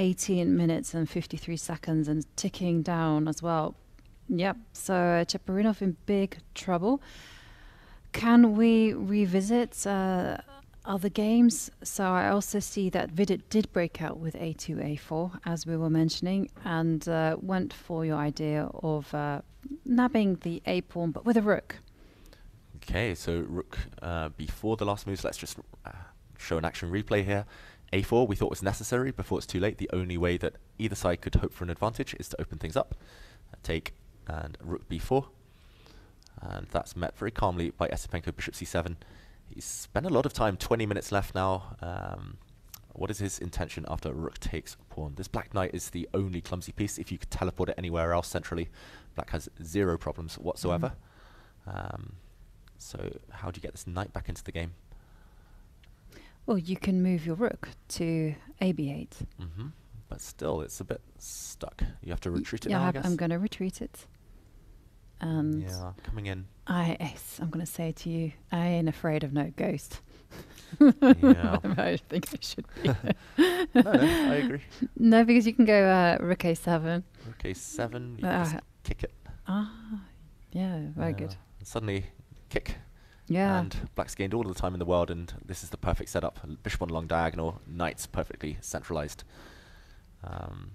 18 minutes and 53 seconds, and ticking down as well. Yep. So uh, in big trouble. Can we revisit uh, other games? So I also see that Vidit did break out with a2, a4, as we were mentioning, and uh, went for your idea of uh, nabbing the a pawn, but with a rook. Okay, so rook uh, before the last moves. Let's just uh, show an action replay here. A4 we thought was necessary before it's too late. The only way that either side could hope for an advantage is to open things up. Uh, take and rook b4. And that's met very calmly by Esipenko, bishop c7. He's spent a lot of time, 20 minutes left now. Um, what is his intention after rook takes pawn? This black knight is the only clumsy piece. If you could teleport it anywhere else centrally, black has zero problems whatsoever. Um, so how do you get this knight back into the game? Well, you can move your rook to ab8. hmm But still, it's a bit stuck. You have to retreat it yeah, now, I am going to retreat it. And yeah, coming in. I, yes, I'm going to say to you, I ain't afraid of no ghost. Yeah. I think I should be. No, no, I agree. No, because you can go uh, rook a7. Rook a7, you Uh, just kick it. Ah, yeah, very Yeah. good. Suddenly, kick. Yeah. And black's gained all of the time in the world, and this is the perfect setup. Bishop on long diagonal, knight's perfectly centralized. Um,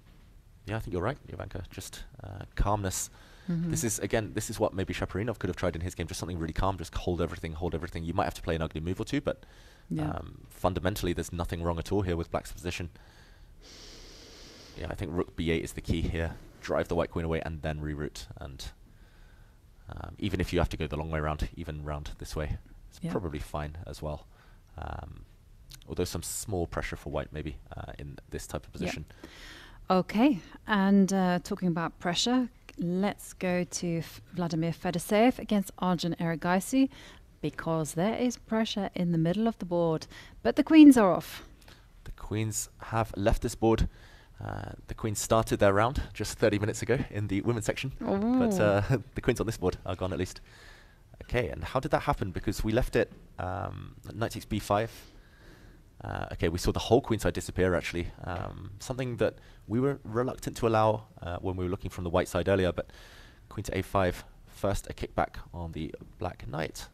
yeah, I think you're right, Jovanka. Just uh, calmness. Mhm. This is again, this is what maybe Cheparinov could have tried in his game. Just something really calm, just hold everything, hold everything. You might have to play an ugly move or two, but Yeah. um, fundamentally, there's nothing wrong at all here with black's position. Yeah, I think rook b8 is the key here. Drive the white queen away and then reroute. And um, even if you have to go the long way around, even round this way, it's Yeah. probably fine as well. Um, although some small pressure for white maybe uh, in this type of Yeah. position. Okay, and uh, talking about pressure, let's go to F- Vladimir Fedoseev against Arjun Erigaisi because there is pressure in the middle of the board. But the queens are off. The queens have left this board. Uh, the queens started their round just 30 minutes ago in the women's section, but uh, the queens on this board are gone at least. Okay, and how did that happen? Because we left it um, knight takes b5. Uh, okay, we saw the whole queenside disappear actually. Um, something that we were reluctant to allow uh, when we were looking from the white side earlier, but queen to a5. First, a kickback on the black knight,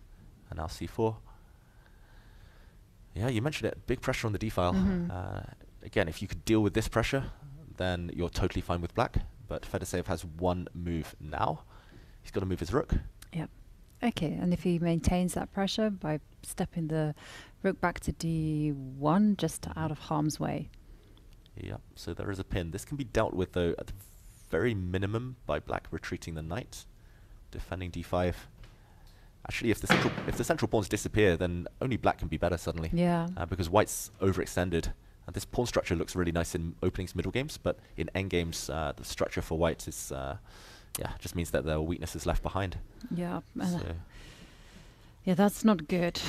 and now c4. Yeah, you mentioned it. Big pressure on the d file. Mhm. Again, if you could deal with this pressure, then you're totally fine with black. But Fedoseev has one move now. He's got to move his rook. Yep. Okay, and if he maintains that pressure by stepping the rook back to d1, just out of harm's way. Yep. So there is a pin. This can be dealt with though at the very minimum by black retreating the knight, defending d5. Actually, if the central if the central pawns disappear, then only black can be better suddenly. Yeah. Uh, because white's overextended. And this pawn structure looks really nice in openings, middle games, but in end games, uh, the structure for white is, uh, yeah, just means that there are weaknesses left behind. Yeah. uh, So, yeah, that's not good.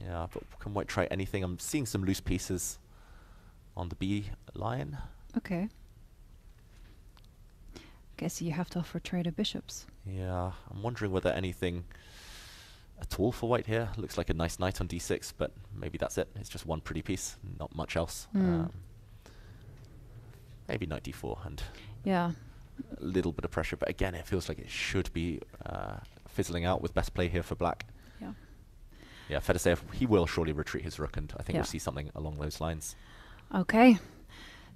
yeah, but can white try anything? I'm seeing some loose pieces on the B line. Okay. Guess you have to offer trade of bishops. Yeah, I'm wondering whether anything at all for white here. Looks like a nice knight on d6, but maybe that's it. It's just one pretty piece, not much else. Mm. Um, maybe knight d4 and Yeah. a little bit of pressure, but again, it feels like it should be uh, fizzling out with best play here for black. Yeah. Yeah, Fedoseev, he will surely retreat his rook, and I think Yeah. we'll see something along those lines. Okay.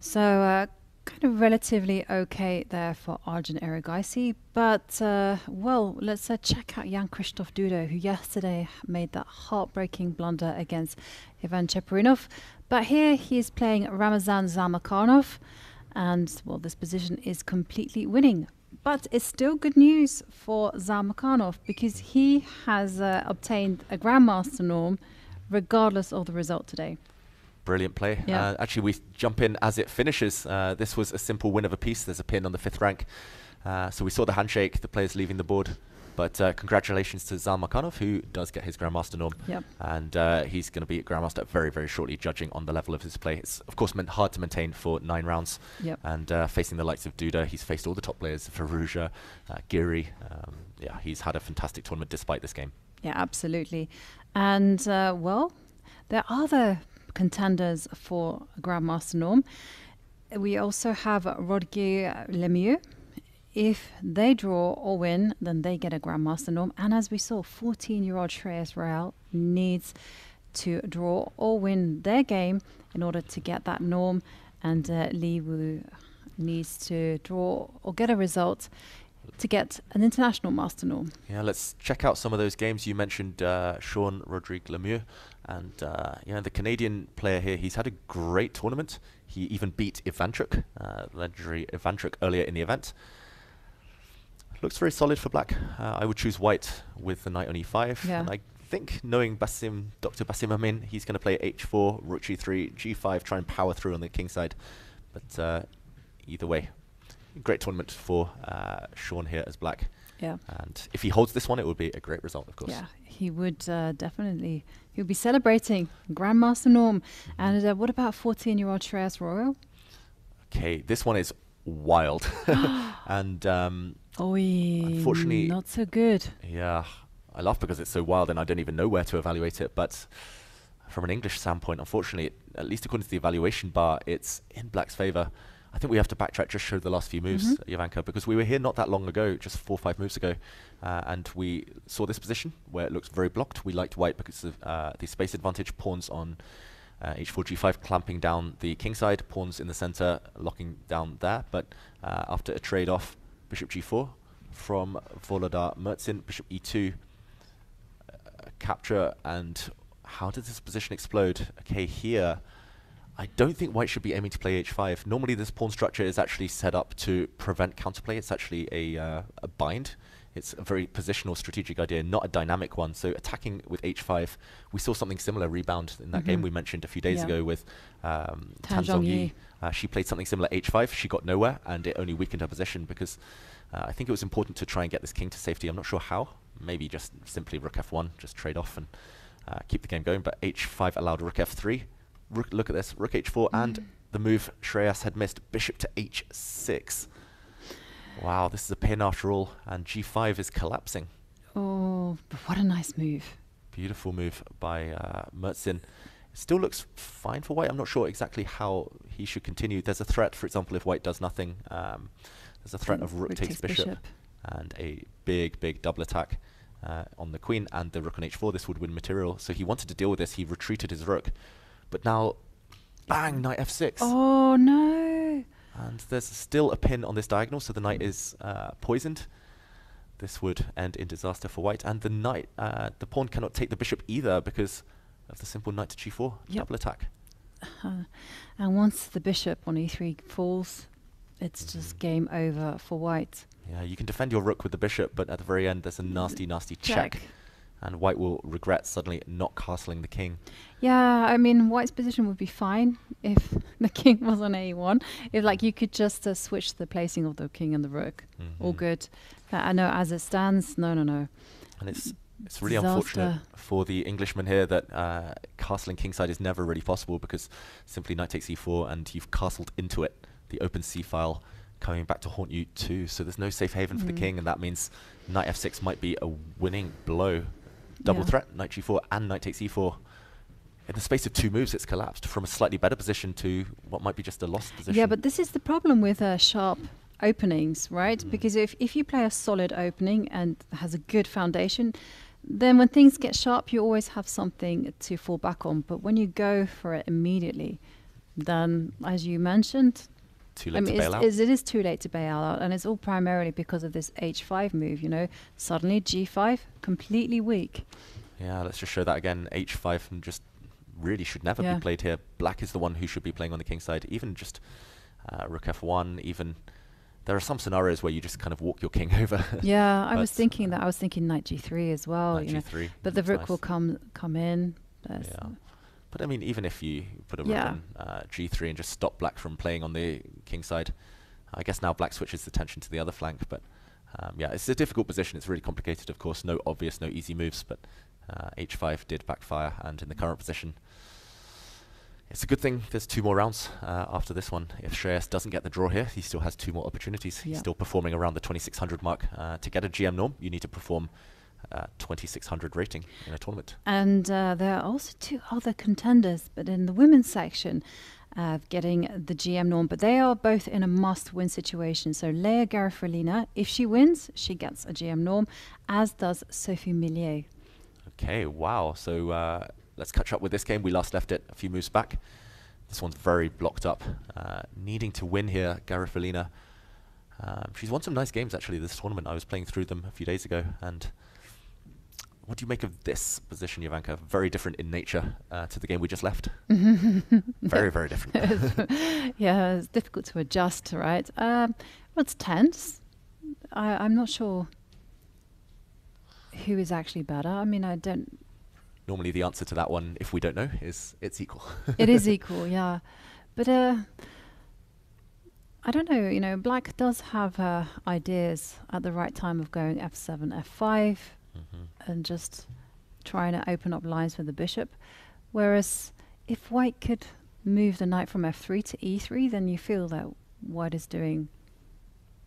So, uh, kind of relatively okay there for Arjun Erigaisi. But, uh, well, let's uh, check out Jan Krzysztof Duda, who yesterday made that heartbreaking blunder against Ivan Cheparinov. But here he is playing Ramazan Zhalmakhanov. And, well, this position is completely winning. But it's still good news for Zhalmakhanov because he has uh, obtained a Grandmaster norm regardless of the result today. Brilliant play. Yeah. Uh, actually, we jump in as it finishes. Uh, this was a simple win of a piece. There's a pin on the fifth rank. Uh, so we saw the handshake, the players leaving the board. But uh, congratulations to Zhalmakhanov, who does get his Grandmaster norm. Yep. And uh, he's going to be at Grandmaster very, very shortly, judging on the level of his play. It's, of course, meant hard to maintain for nine rounds. Yep. And uh, facing the likes of Duda, he's faced all the top players, Firouzja, uh, Giri. Um, yeah, he's had a fantastic tournament despite this game. Yeah, absolutely. And uh, well, there are other contenders for Grandmaster norm. We also have Rodrigue-Lemieux. If they draw or win, then they get a Grandmaster norm. And as we saw, 14 year old Shreyas Royal needs to draw or win their game in order to get that norm. And uh, Li Wu needs to draw or get a result to get an international master norm. Yeah, let's check out some of those games. You mentioned uh, Shawn Rodrigue-Lemieux, and uh, yeah, the Canadian player here. He's had a great tournament. He even beat Ivanchuk, uh, legendary Ivanchuk, earlier in the event. Looks very solid for black. Uh, I would choose white with the knight on e5. Yeah. And I think, knowing Bassem, Dr. Bassem Amin, he's going to play h4, rook g3, g5, try and power through on the king side. But uh, either way, great tournament for uh, Shawn here as black. Yeah. And if he holds this one, it would be a great result, of course. Yeah, he would uh, definitely. He would be celebrating Grandmaster Norm. And uh, what about 14 year old Shreyas Royal? Okay, this one is wild. and um, Unfortunately- not so good. yeah, I laugh because it's so wild and I don't even know where to evaluate it. But from an English standpoint, unfortunately, at least according to the evaluation bar, it's in black's favour. I think we have to backtrack, just show the last few moves, Mhm. Jovanka, because we were here not that long ago, just four or five moves ago, uh, and we saw this position where it looks very blocked. We liked white because of uh, the space advantage, pawns on uh, h4, g5, clamping down the king side, pawns in the center, locking down there. But uh, after a trade off, bishop g4 from Volodar Murzin, bishop e2, uh, capture, and how did this position explode? Okay, here. I don't think white should be aiming to play h5. Normally, this pawn structure is actually set up to prevent counterplay. It's actually a, uh, a bind It's a very positional strategic idea, not a dynamic one. So attacking with h5, we saw something similar rebound in that game Mhm. we mentioned a few days Yeah. ago with um, Tan Tan Zhongyi. Uh, she played something similar h5. She got nowhere, and it only weakened her position because uh, I think it was important to try and get this king to safety. I'm not sure how. Maybe just simply rook f1, just trade off and uh, keep the game going. But h5 allowed rook f3. Rook, look at this, rook h4, Mm. and the move Shreyas had missed, bishop to h6. Wow, this is a pin after all, and g5 is collapsing. Oh, but what a nice move. Beautiful move by uh, Murzin. It still looks fine for white. I'm not sure exactly how he should continue. There's a threat, for example, if white does nothing. Um, there's a threat Mm, of rook, rook takes, takes bishop, bishop. and a big, big double attack uh, on the queen and the rook on h4. This would win material. So he wanted to deal with this. He retreated his rook, but now, bang, knight f6. Oh no. And there's still a pin on this diagonal, so the knight is uh, poisoned. This would end in disaster for white, and the knight, uh, the pawn cannot take the bishop either because of the simple knight to g4 Yep. double attack. Uh, and once the bishop on e3 falls, it's Mm-hmm. just game over for white. Yeah, you can defend your rook with the bishop, but at the very end there's a nasty, nasty check, Check. And white will regret suddenly not castling the king. Yeah, I mean, white's position would be fine if the king was on a1. If like you could just uh, switch the placing of the king and the rook, all Mhm. good. But I know as it stands, no, no, no. And it's it's really Disaster. unfortunate for the Englishman here that uh, castling kingside is never really possible because simply knight takes e4 and you've castled into it, the open c file coming back to haunt you too. So there's no safe haven for the Mm. king, and that means knight f6 might be a winning blow. Double Yeah. threat, knight g4 and knight takes e4. In the space of two moves, it's collapsed from a slightly better position to what might be just a lost position. Yeah, but this is the problem with uh, sharp openings, right? Mm. Because if, if you play a solid opening and has a good foundation, then when things get sharp, you always have something to fall back on. But when you go for it immediately, then, as you mentioned, Too I late to mean, bail it's, out. it is too late to bail out, and it's all primarily because of this h5 move. You know, suddenly g5 completely weak. Yeah, let's just show that again. H5 and just really should never Yeah. be played here. Black is the one who should be playing on the king side. Even just uh, rook f1, even... There are some scenarios where you just kind of walk your king over. Yeah, I was thinking that. I was thinking knight g3 as well. Knight you know, g3, but the rook nice. will come come in. There's- Yeah. But I mean, even if you put a rook Yeah. on uh, g3 and just stop black from playing on the king side, I guess now black switches the attention to the other flank. But um, yeah, it's a difficult position. It's really complicated, of course. No obvious, no easy moves. But uh, h5 did backfire, and in the current position, it's a good thing there's two more rounds uh, after this one. If Shreyas doesn't get the draw here, he still has two more opportunities. He's still performing around the 2600 mark. Uh, to get a GM norm, you need to perform uh, 2600 rating in a tournament. And uh, there are also two other contenders, but in the women's section, uh, getting the GM norm. But they are both in a must-win situation. So Leya Garifullina, if she wins, she gets a GM norm, as does Sophie Milliet. Okay, wow. So uh, let's catch up with this game. We last left it a few moves back. This one's very blocked up. Uh, needing to win here, Garifullina. Um, she's won some nice games actually this tournament. I was playing through them a few days ago. And what do you make of this position, Jovanka? Very different in nature uh, to the game we just left. very, very different. yeah, it's difficult to adjust, right? Um, well, it's tense. I, I'm not sure who is actually better. I mean, I don't. Normally, the answer to that one, if we don't know, is it's equal. it is equal, yeah. But uh, I don't know. You know, Black does have uh, ideas at the right time of going f7, f5, Mm-hmm. and just trying to open up lines with the bishop. Whereas if White could move the knight from f3 to e3, then you feel that White is doing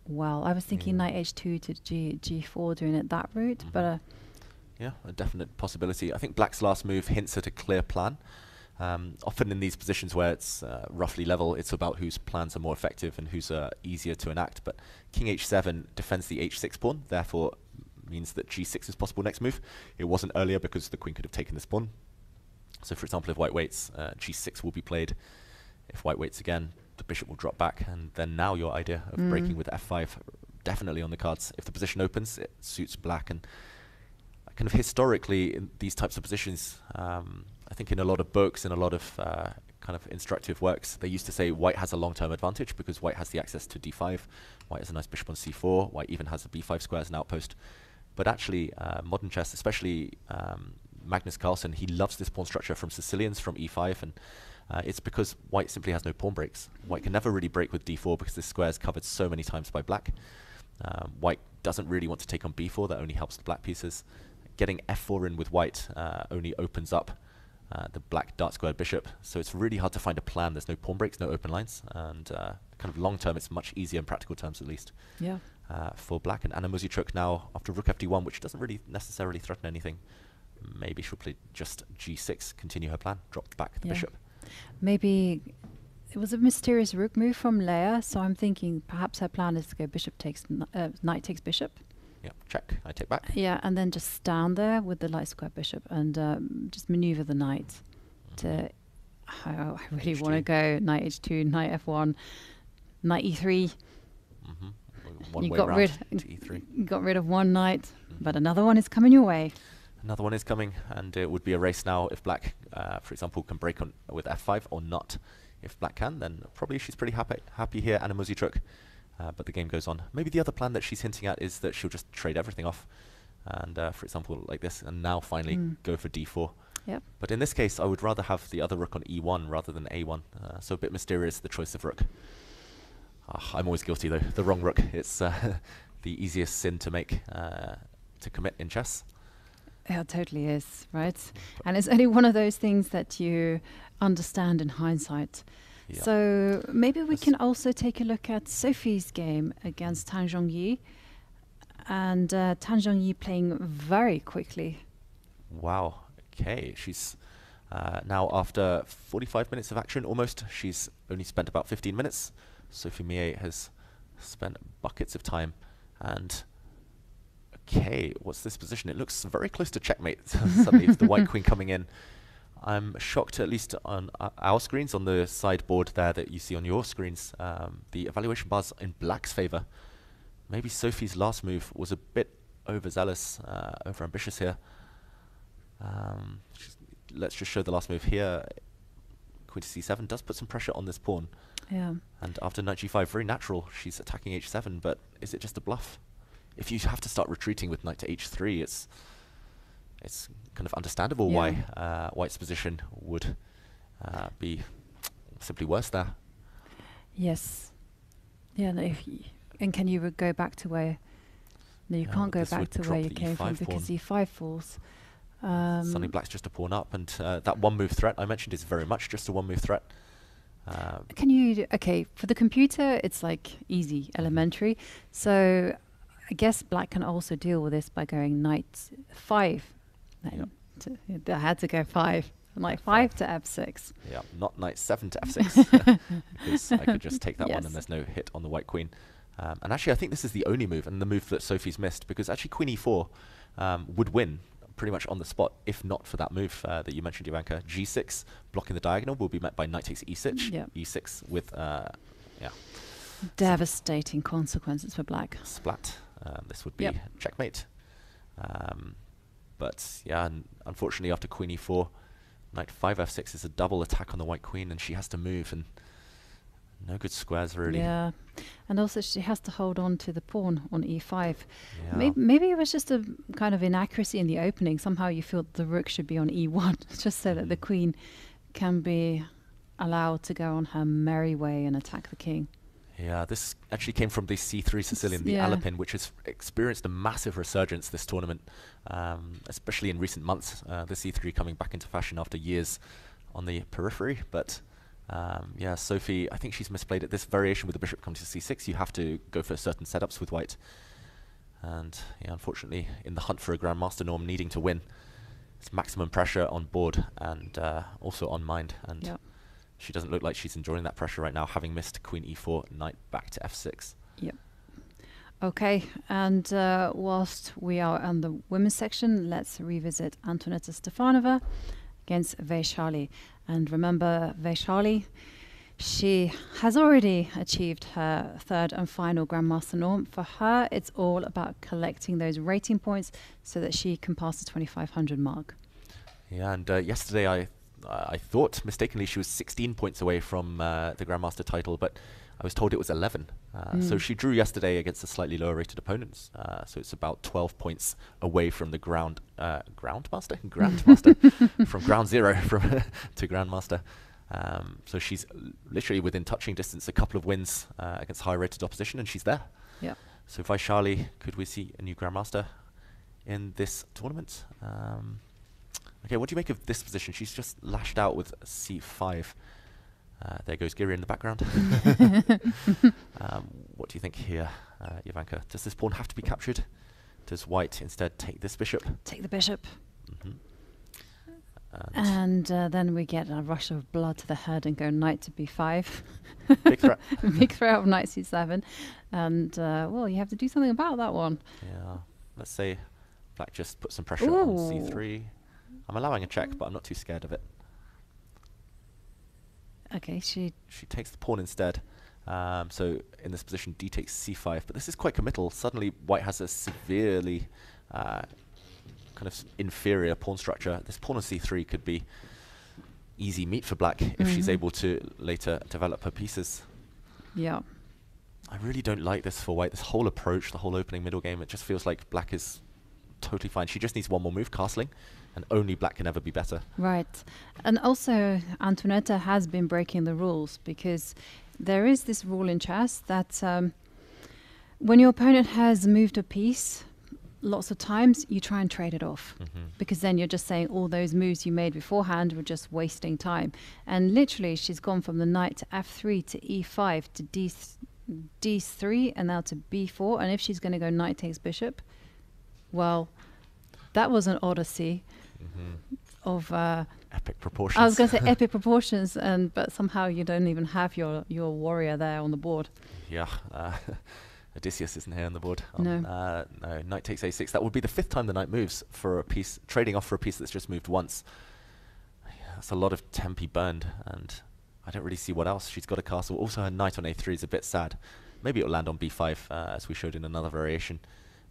well. I was thinking knight h2 to g g4, doing it that route, but uh, Yeah, a definite possibility. I think Black's last move hints at a clear plan. Um, often in these positions where it's uh, roughly level, it's about whose plans are more effective and who's uh, easier to enact. But King h7 defends the h6 pawn, therefore means that g6 is possible next move. It wasn't earlier because the queen could have taken this pawn. So for example, if white waits, uh, g6 will be played. If white waits again, the bishop will drop back, and then now your idea of Mm. breaking with f5 definitely on the cards. If the position opens, it suits black, and kind of historically in these types of positions, um, I think in a lot of books, in a lot of uh, kind of instructive works. They used to say white has a long-term advantage because white has the access to d5. White has a nice bishop on c4. White even has a b5 square as an outpost. But actually, uh, modern chess, especially um, Magnus Carlsen, he loves this pawn structure from Sicilians, from e5, and uh, it's because white simply has no pawn breaks. White can never really break with d4 because this square is covered so many times by black. Um, white doesn't really want to take on b4, that only helps the black pieces. Getting f4 in with white uh, only opens up uh, the black dart squared bishop, so it's really hard to find a plan. There's no pawn breaks, no open lines, and uh, kind of long term, it's much easier in practical terms at least. Yeah. Uh, for black and Anna Muzychuk now after rook fd1, which doesn't really necessarily threaten anything. Maybe she'll play just g6, continue her plan, drop back the Yeah. bishop. Maybe it was a mysterious rook move from Leya, so I'm thinking perhaps her plan is to go bishop takes kn- uh, knight takes bishop. Yeah, check. I take back. Yeah, and then just stand there with the light square bishop and um, just maneuver the knight to. I, I really want to go knight h2, knight f1, knight e3. One you way got rid. to e e3. Got rid of one knight, but another one is coming your way. Another one is coming, and it would be a race now if black, uh, for example, can break on with f5 or not. If black can, then probably she's pretty happy happy here, Anna Muzychuk. Uh, but the game goes on. Maybe the other plan that she's hinting at is that she'll just trade everything off, and uh, for example, like this, and now finally Mm. go for d4. Yep. But in this case, I would rather have the other rook on e1 rather than a1. Uh, so a bit mysterious the choice of rook. Ah, I'm always guilty though. The wrong rook. It's uh, the easiest sin to make uh, to commit in chess. Yeah, it totally is, right? And it's only one of those things that you understand in hindsight. Yeah. So maybe we can also take a look at Sophie's game against Tan Zhongyi. And uh, Tan Zhongyi playing very quickly. Wow. Okay. She's uh, now after 45 minutes of action, almost. She's only spent about 15 minutes. Sophie Milliet has spent buckets of time. And okay, what's this position? It looks very close to checkmate. Suddenly, with the white queen coming in. I'm shocked, at least on uh, our screens, on the sideboard there that you see on your screens, um, the evaluation bars in black's favor. Maybe Sophie's last move was a bit overzealous, uh, overambitious here. Um, let's just show the last move here. Queen to c7 does put some pressure on this pawn. Yeah. And after knight g5, very natural. She's attacking h7, but is it just a bluff? If you have to start retreating with knight to h3, it's it's kind of understandable why uh, White's position would uh, be simply worse there. Yes. Yeah, no, and can you go back to where? No, you Yeah, can't go back to where you came from because e5 falls. Um, Suddenly black's just a pawn up, and uh, that one move threat I mentioned is very much just a one move threat. Uh, Can you okay for the computer? It's like easy, elementary. So I guess black can also deal with this by going knight five. Then to, I had to go five. Knight five to f6. Yeah, not knight seven to f6 because I could just take that one and there's no hit on the white queen. Um, and actually, I think this is the only move and the move that Sophie's missed because actually queen e4 um, would win pretty much on the spot if not for that move uh, that you mentioned, Jovanka. g6 blocking the diagonal will be met by knight takes e6, Yeah. e6 with uh, yeah Devastating consequences for black. splat. Um, this would be Yep. checkmate. Um, but yeah, un- unfortunately, after queen e4, knight 5 f6 is a double attack on the white queen, and she has to move, and no good squares really. Yeah, and also she has to hold on to the pawn on e5. Yeah. Maybe, maybe it was just a kind of inaccuracy in the opening. Somehow you feel the rook should be on e1, just so that the queen can be allowed to go on her merry way and attack the king. Yeah, this actually came from the C3 Sicilian, the yeah. Alapin, which has experienced a massive resurgence this tournament, um, especially in recent months. Uh, the C3 coming back into fashion after years on the periphery. But um, yeah, Sophie, I think she's misplayed it. This variation with the bishop coming to C6, you have to go for certain setups with white. And yeah, unfortunately, in the hunt for a grandmaster norm, needing to win, it's maximum pressure on board and uh, also on mind. And Yep. she doesn't look like she's enjoying that pressure right now, having missed queen e4, knight back to f6. Yep. Okay, and uh, whilst we are on the women's section, let's revisit Antoaneta Stefanova against Vaishali. And remember, Vaishali, she has already achieved her third and final Grandmaster norm. For her, it's all about collecting those rating points so that she can pass the 2500 mark. Yeah, and uh, yesterday I I thought mistakenly she was 16 points away from uh, the Grandmaster title, but I was told it was 11. Uh, So Mm. she drew yesterday against a slightly lower rated opponent. Uh, so it's about 12 points away from the ground uh, Groundmaster, Grandmaster, from Ground Zero from to Grandmaster. Um, so she's literally within touching distance, a couple of wins uh, against high rated opposition, and she's there. Yep. So Vaishali, could we see a new Grandmaster in this tournament? Um, okay, what do you make of this position? She's just lashed out with c5. Uh, there goes Giri in the background. um, what do you think here, uh, Jovanka? Does this pawn have to be captured? Does White instead take this bishop? Take the bishop. hmm And uh, then we get a rush of blood to the head and go knight to b5. Big threat. Big threat of knight c7. And, uh, well, you have to do something about that one. Yeah. Let's say Black just put some pressure on c3. I'm allowing a check, but I'm not too scared of it. Okay, she She takes the pawn instead. Um, so in this position, d takes c5. But this is quite committal. Suddenly, White has a severely uh, kind of inferior pawn structure. This pawn on c3 could be easy meat for Black if she's Mhm. able to later develop her pieces. Yeah. I really don't like this for White. This whole approach, the whole opening middle game, it just feels like Black is totally fine. She just needs one more move, castling, and only Black can ever be better. Right. And also, Antoaneta has been breaking the rules because there is this rule in chess that um, when your opponent has moved a piece, lots of times you try and trade it off because then you're just saying all those moves you made beforehand were just wasting time. And literally, she's gone from the knight to f3 to e5 to d d3 and now to b4. And if she's going to go knight takes bishop, well, that was an odyssey of uh, epic proportions. I was going to say epic proportions, and but somehow you don't even have your your warrior there on the board. Yeah, uh, Odysseus isn't here on the board. No. Um, uh, no, knight takes a6. That would be the fifth time the knight moves for a piece, trading off for a piece that's just moved once. Yeah, that's a lot of tempi burned, and I don't really see what else. She's got a castle. Also, her knight on a3 is a bit sad. Maybe it'll land on b5, uh, as we showed in another variation.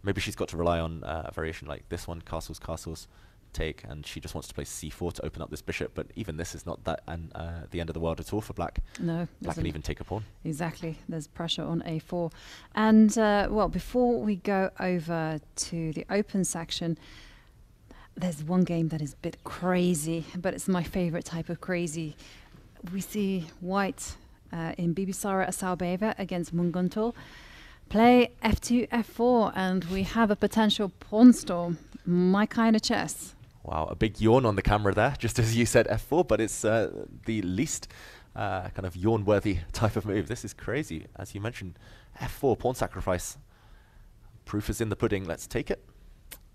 Maybe she's got to rely on uh, a variation like this one, castles, castles, take, and she just wants to play c4 to open up this bishop. But even this is not that and uh, the end of the world at all for black. No, black can even take a pawn. Exactly. There's pressure on a4. And, uh, well, before we go over to the open section, there's one game that is a bit crazy, but it's my favorite type of crazy. We see White uh, in Bibisara Assaubayeva against Munguntuul play f2, f4, and we have a potential pawn storm. My kind of chess. Wow, a big yawn on the camera there, just as you said f4, but it's uh, the least uh, kind of yawn-worthy type of move. This is crazy. As you mentioned, f4, pawn sacrifice. Proof is in the pudding. Let's take it.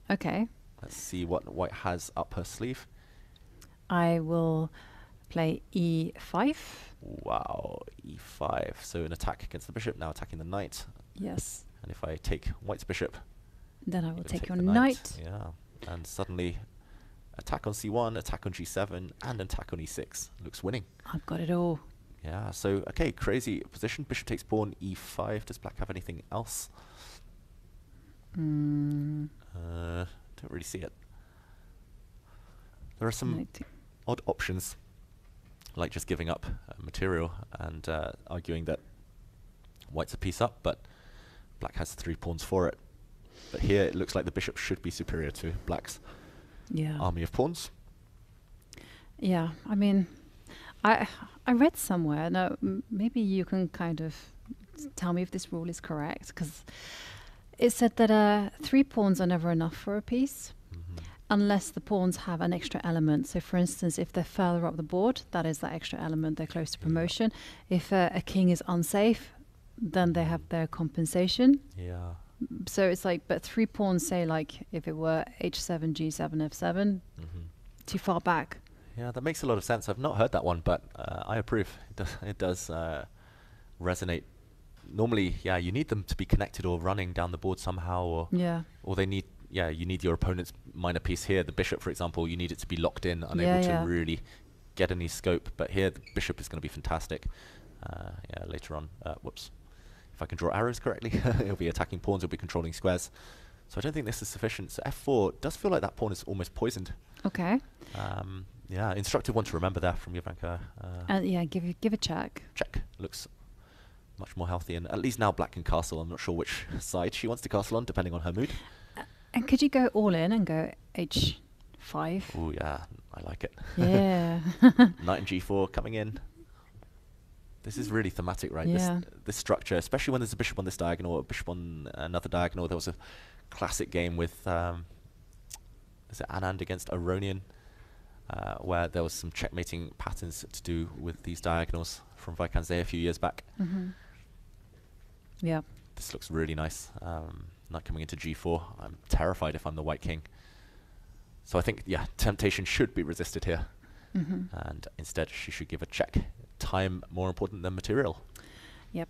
Okay. Let's see what White has up her sleeve. I will play e e5. Wow, e5. So an attack against the bishop, now attacking the knight. Yes. And if I take White's bishop, Then I will it'll take your the knight. Yeah. And suddenly, attack on c1, attack on g7, and attack on e6. Looks winning. I've got it all. Yeah, so, okay, crazy position. Bishop takes pawn, e5. Does black have anything else? Mm, Uh, don't really see it. There are some odd options, like just giving up uh, material and uh, arguing that white's a piece up, but black has three pawns for it. But here it looks like the bishop should be superior to black's Yeah. army of pawns. Yeah, I mean, I I read somewhere. Now, maybe you can kind of tell me if this rule is correct, because it said that uh, three pawns are never enough for a piece, unless the pawns have an extra element. So, for instance, if they're further up the board, that is that extra element. They're close to promotion. If uh, a king is unsafe, then they have their compensation. Yeah. So it's like, but three pawns, say like if it were h7, g7, f7, too far back. Yeah, that makes a lot of sense. I've not heard that one, but uh, I approve. It does, it does uh, resonate. Normally, yeah, you need them to be connected or running down the board somehow, or Yeah. or they need, yeah, you need your opponent's minor piece here. The bishop, for example, you need it to be locked in, unable Yeah, to really get any scope. But here, the bishop is going to be fantastic. Uh, yeah, later on, uh, whoops, if I can draw arrows correctly, it'll be attacking pawns, it'll be controlling squares. So I don't think this is sufficient. So f4 does feel like that pawn is almost poisoned. Okay. Um, Yeah, instructive one to remember there from Jovanka. Uh, And yeah, give give a check. check. Looks much more healthy, and at least now Black can castle. I'm not sure which side she wants to castle on, depending on her mood. And could you go all in and go h5? Oh yeah, I like it. Yeah. Knight and g4 coming in. This is really thematic, right? Yeah. This this structure, especially when there's a bishop on this diagonal, or a bishop on another diagonal. There was a classic game with um, is it Anand against Aronian, uh, where there was some checkmating patterns to do with these diagonals from Wijk aan Zee a few years back. Mhm. Yeah. This looks really nice. Um, not coming into g4. I'm terrified if I'm the white king. So I think, yeah, temptation should be resisted here. Mhm. And instead, she should give a check. Time more important than material. Yep.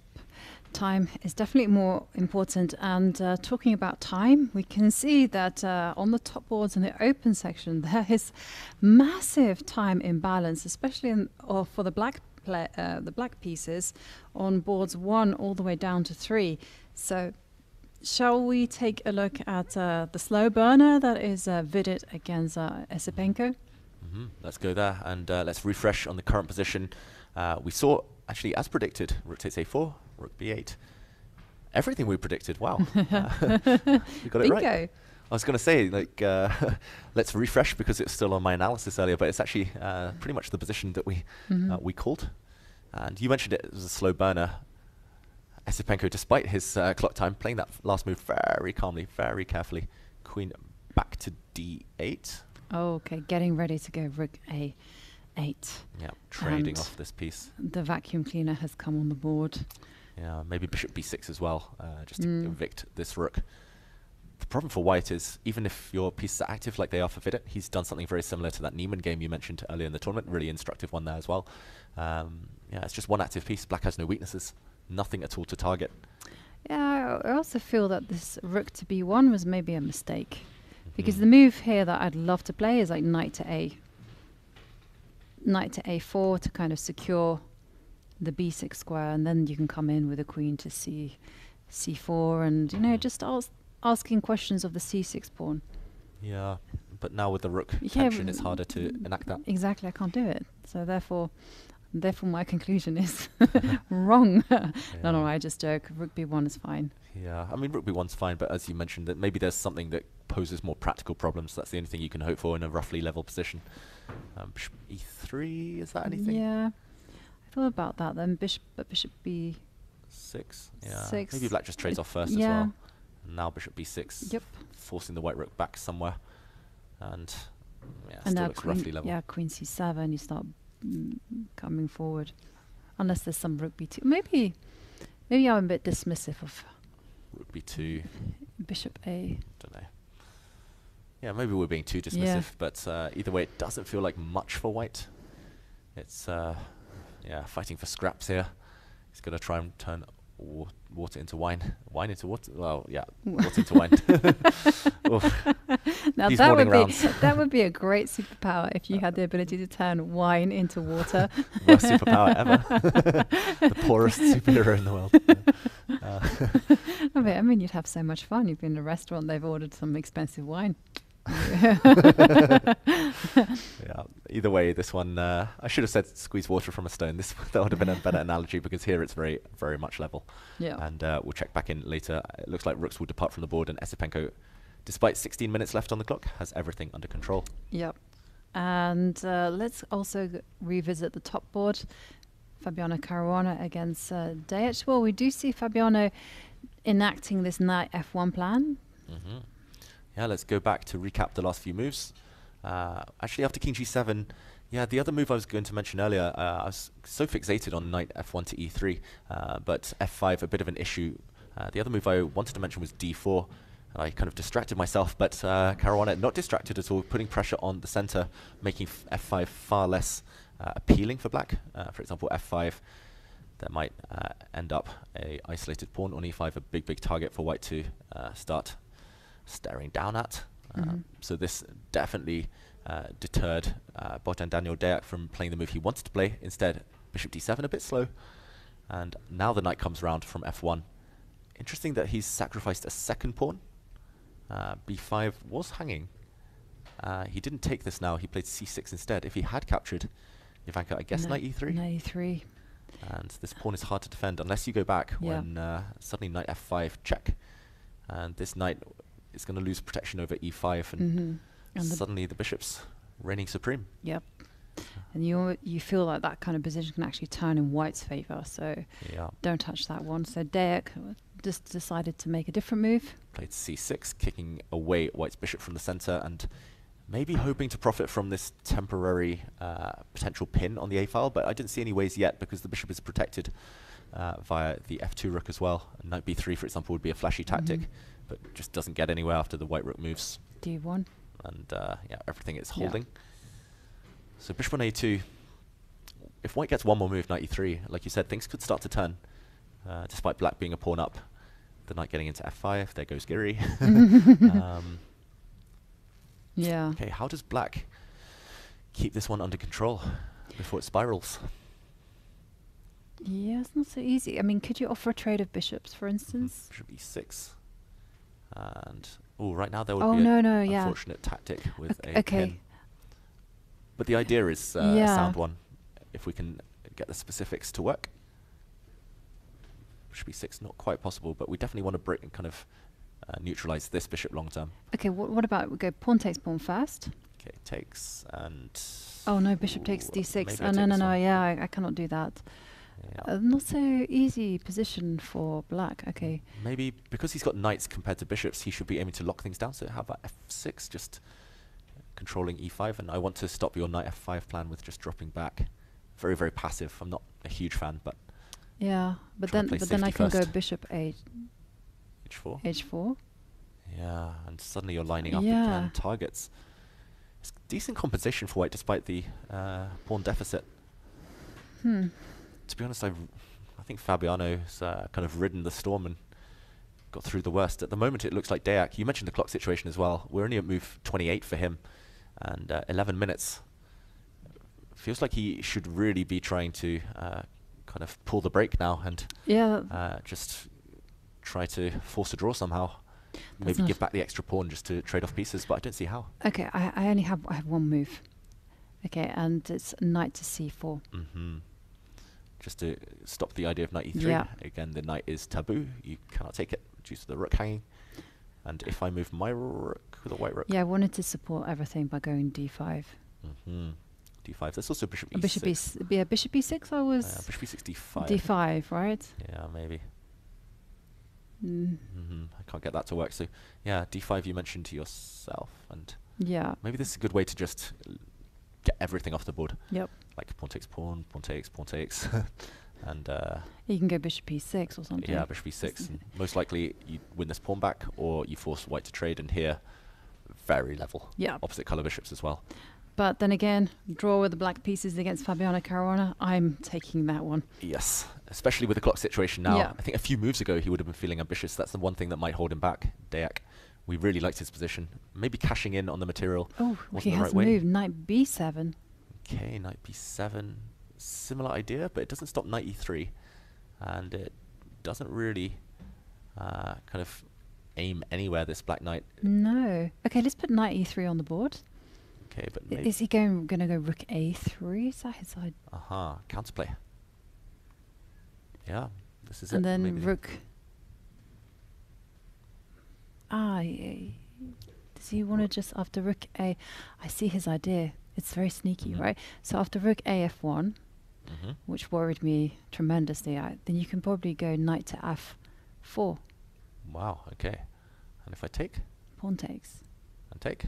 Time is definitely more important. And uh, talking about time, we can see that uh, on the top boards in the open section, there is massive time imbalance, especially in, or for the black uh, the black pieces on boards one all the way down to three. So, shall we take a look at uh, the slow burner that is uh, Vidit against uh, Esipenko? hmm Let's go there and uh, let's refresh on the current position. Uh, we saw, actually, as predicted, rook takes a4, rook b8. Everything we predicted. Wow. Uh, we got it right. Bingo. I was going to say, like, uh, let's refresh because it's still on my analysis earlier, but it's actually uh, pretty much the position that we Mhm. uh, we called. And you mentioned it as a slow burner. Esipenko, despite his uh, clock time, playing that last move very calmly, very carefully. Queen back to d8. Oh, okay, getting ready to go rook a8. Yeah, trading And off this piece. The vacuum cleaner has come on the board. Yeah, maybe bishop b6 as well, uh, just to Mm. evict this rook. The problem for white is, even if your pieces are active like they are for Vidit, he's done something very similar to that Niemann game you mentioned earlier in the tournament. Really instructive one there as well. Um, yeah, it's just one active piece. Black has no weaknesses. Nothing at all to target. Yeah, I also feel that this rook to b1 was maybe a mistake. Because Mhm. the move here that I'd love to play is like knight to a. Knight to a4 to kind of secure the b6 square, and then you can come in with a queen to c c4, and you know just ask, asking questions of the c6 pawn. Yeah, but now with the rook Yeah, it's mm, harder to mm, enact that. Exactly, I can't do it. So therefore, therefore my conclusion is wrong. no, no, I just joke. Rook b1 is fine. Yeah, I mean, rook b1's fine, but as you mentioned, that maybe there's something that poses more practical problems. That's the only thing you can hope for in a roughly level position. Um, bishop e3, is that anything? Yeah, I thought about that. Then bishop, but bishop b. Six. Yeah. Six. Maybe black just trades off first yeah. as well. And now bishop b6. Yep. Forcing the white rook back somewhere. And yeah, and still now looks queen, roughly level. yeah, queen c7. You start mm, coming forward, unless there's some rook b2. Maybe, maybe I'm a bit dismissive of Rook b2. bishop a. Don't know. Yeah, maybe we're being too dismissive, Yeah. but uh, either way, it doesn't feel like much for white. It's uh, yeah, fighting for scraps here. He's gonna try and turn wa- water into wine, wine into water. Well, yeah, water into wine. Now These that would be that would be a great superpower if you had the ability to turn wine into water. Worst superpower ever. the poorest superhero in the world. Uh, I mean, I mean, you'd have so much fun. You've been in a restaurant, they've ordered some expensive wine. yeah. Either way, this one uh, I should have said squeeze water from a stone. This that would have been a better analogy because here it's very very much level. Yeah. And uh, we'll check back in later. It looks like rooks will depart from the board, and Esipenko, despite 16 minutes left on the clock, has everything under control. Yep. And uh, let's also g- revisit the top board. Fabiano Caruana against uh, Deac. Well, we do see Fabiano enacting this knight f1 plan. hmm Yeah, let's go back to recap the last few moves. Uh, actually, after king g7, yeah, the other move I was going to mention earlier, uh, I was so fixated on knight f1 to e3, uh, but f5 a bit of an issue. Uh, the other move I wanted to mention was d4, and I kind of distracted myself, but uh, Caruana not distracted at all, putting pressure on the center, making f- f5 far less uh, appealing for black. Uh, for example, f5 that might end up a isolated pawn on e5, a big, big target for white to start staring down at. Uh, Mhm. So this definitely uh, deterred uh, Bogdan-Daniel Deac from playing the move he wanted to play. Instead, bishop d7 a bit slow. And now the knight comes round from f1. Interesting that he's sacrificed a second pawn. Uh, b5 was hanging. Uh, he didn't take this now. He played c6 instead. If he had captured Jovanka, I guess Knight- knight e3. Knight e3. And this pawn is hard to defend unless you go back Yeah. when uh, suddenly knight f5 check. And this knight is going to lose protection over e5 and, Mhm. And the- suddenly the bishop's reigning supreme. Yep. And you you feel like that kind of position can actually turn in White's favour. So Yeah. don't touch that one. So Deac just decided to make a different move. Played c6, kicking away White's bishop from the center and maybe hoping to profit from this temporary uh, potential pin on the a file, but I didn't see any ways yet because the bishop is protected uh, via the f2 rook as well. And knight b3, for example, would be a flashy tactic, Mhm. But just doesn't get anywhere after the white rook moves. D1. and uh, yeah, everything is Yeah. holding. So bishop on a2. If white gets one more move, knight e3, like you said, things could start to turn. Uh, despite black being a pawn up, the knight getting into f5. There goes Giri. um, Yeah. okay, how does black keep this one under control before it spirals? Yeah, it's not so easy. I mean, could you offer a trade of bishops, for instance? Bishop e6. And oh, right now there would Oh, be no, a no, yeah. unfortunate tactic with Ok- a okay. pin. But the idea is uh, a Yeah. sound one. If we can get the specifics to work. Bishop e6, not quite possible, but we definitely want to break and kind of uh, neutralize this bishop long term. Okay, wh- what about we go pawn takes pawn first? Okay, takes and. Oh no, bishop takes d6. Oh no, no, no. one. Yeah, I, I cannot do that. Yeah. Uh, not so easy position for black. Okay. Maybe because he's got knights compared to bishops, he should be aiming to lock things down. So how about f6, just controlling e5? And I want to stop your knight f5 plan with just dropping back. Very, very passive. I'm not a huge fan, but Yeah, but then but then I can go first. bishop a h4. h4. Yeah, and suddenly you're lining up Yeah. again targets. It's decent compensation for white despite the uh, pawn deficit. Hmm. To be honest, I, I think Fabiano's uh, kind of ridden the storm and got through the worst. At the moment, it looks like Deac. You mentioned the clock situation as well. We're only at move 28 for him, and uh, 11 minutes. Feels like he should really be trying to uh, kind of pull the brake now and Yeah. uh, just try to force a draw somehow. That's Maybe give back the extra pawn just to trade off pieces, but I don't see how. Okay, I, I only have I have one move. Okay, and it's knight to c4. hmm Just to stop the idea of knight e3. Yeah. Again, the knight is taboo. You cannot take it due to the rook hanging. And if I move my rook with a white rook, Yeah, I wanted to support everything by going d5. hmm d5. That's also bishop Uh, e6. Bishop e yeah, bishop e6 I was Uh, bishop e6, d5. d5, right? Yeah, maybe. Mm. hmm I can't get that to work. So, yeah, d5 you mentioned to yourself, and Yeah. maybe this is a good way to just get everything off the board. Yep. Like pawn takes pawn, pawn takes, pawn takes, and uh, You can go bishop e6 or something. yeah, bishop e6. and most likely you win this pawn back, or you force white to trade, and here very level. Yeah. Opposite color bishops as well. But then again, draw with the black pieces against Fabiano Caruana. I'm taking that one. Yes, especially with the clock situation now. Yeah. I think a few moves ago he would have been feeling ambitious. That's the one thing that might hold him back. Deac, we really liked his position. Maybe cashing in on the material. Oh, he the has right moved knight b7. Okay, knight b7. Similar idea, but it doesn't stop knight e3. And it doesn't really uh, kind of aim anywhere, this black knight. No. Okay, let's put knight e3 on the board. Okay, but I-. Is he going going to go rook a3? Is that his idea? Aha, counterplay. Yeah, this is And it. then maybe. rook. Ah, does he want to just after rook a? I see his idea. It's very sneaky, Mhm. right? So after rook a f1, Mhm. which worried me tremendously, I, then you can probably go knight to f4, Wow, okay. And if I take pawn takes. and take?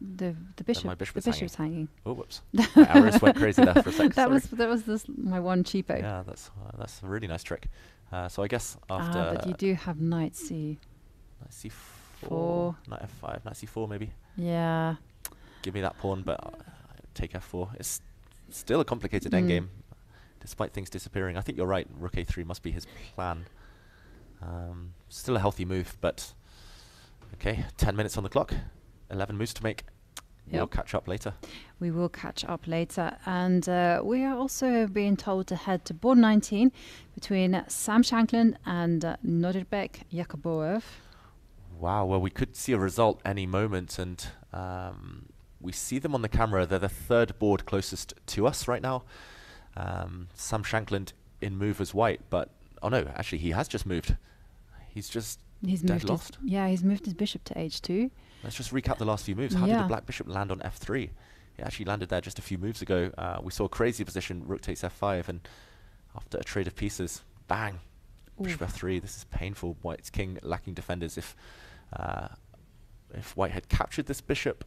The the bishop. my bishop the is hanging. bishop's hanging. Oh, whoops. My arrows went crazy there for a sec, that was that was this, my one cheapo. Yeah, that's uh, that's a really nice trick. Uh, so I guess after ah, but you do have knight c. knight c4, Four. knight f5, knight c4 maybe. Yeah. Give me that pawn, but uh, take f4. It's still a complicated Mm. endgame, despite things disappearing. I think you're right. Rook a3 must be his plan. Um, still a healthy move, but okay. Ten minutes on the clock. Eleven moves to make. We'll catch up later. We will catch up later. And uh, we are also being told to head to board 19 between Sam Shankland and uh, Nodirbek Yakubboev. Wow. Well, we could see a result any moment, and um, we see them on the camera. They're the third board closest to us right now. Um, Sam Shankland in move as white, but oh no, actually he has just moved. He's just He's dead moved lost. His, yeah, he's moved his bishop to h2. Let's just recap the last few moves. How did Yeah. the black bishop land on f3? It actually landed there just a few moves ago. Uh, we saw a crazy position, rook takes f5, and after a trade of pieces, bang, bishop Oof. f3. This is painful. White's king lacking defenders. If uh, if White had captured this bishop,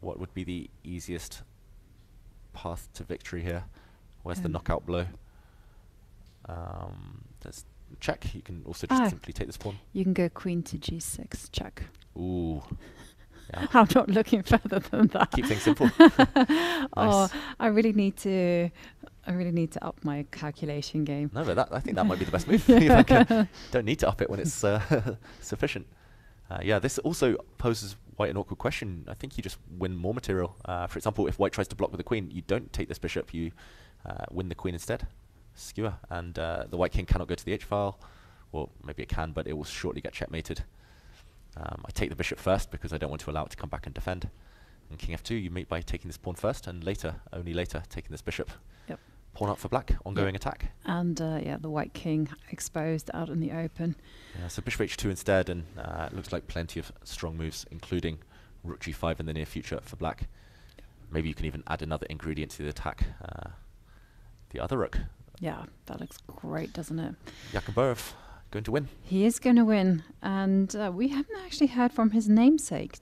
what would be the easiest path to victory here? Where's the Um, knockout blow? Um, there's check. You can also just Ah. simply take this pawn. You can go queen to g6, check. Ooh. Yeah. I'm not looking further than that. Keep things simple. Oh, I really need to. I really need to up my calculation game. No, but that, I think that might be the best move. Jovanka. Don't need to up it when it's uh, sufficient. Uh, yeah, this also poses White an awkward question. I think you just win more material. Uh, for example, if White tries to block with the queen, you don't take this bishop, you uh, win the queen instead. Skewer. And uh, the White king cannot go to the h file. Well, maybe it can, but it will shortly get checkmated. Um, I take the bishop first because I don't want to allow it to come back and defend. And king f2, you mate by taking this pawn first, and later, only later, taking this bishop. Yep. Pawn up for black, ongoing attack. And uh, yeah, the white king exposed out in the open. Yeah, so bishop h2 instead, and uh, it looks like plenty of strong moves, including rook g5 in the near future for black. Maybe you can even add another ingredient to the attack. Uh, the other rook, Yeah, that looks great, doesn't it? Yakubboev going to win. He is going to win, and uh, we haven't actually heard from his namesake,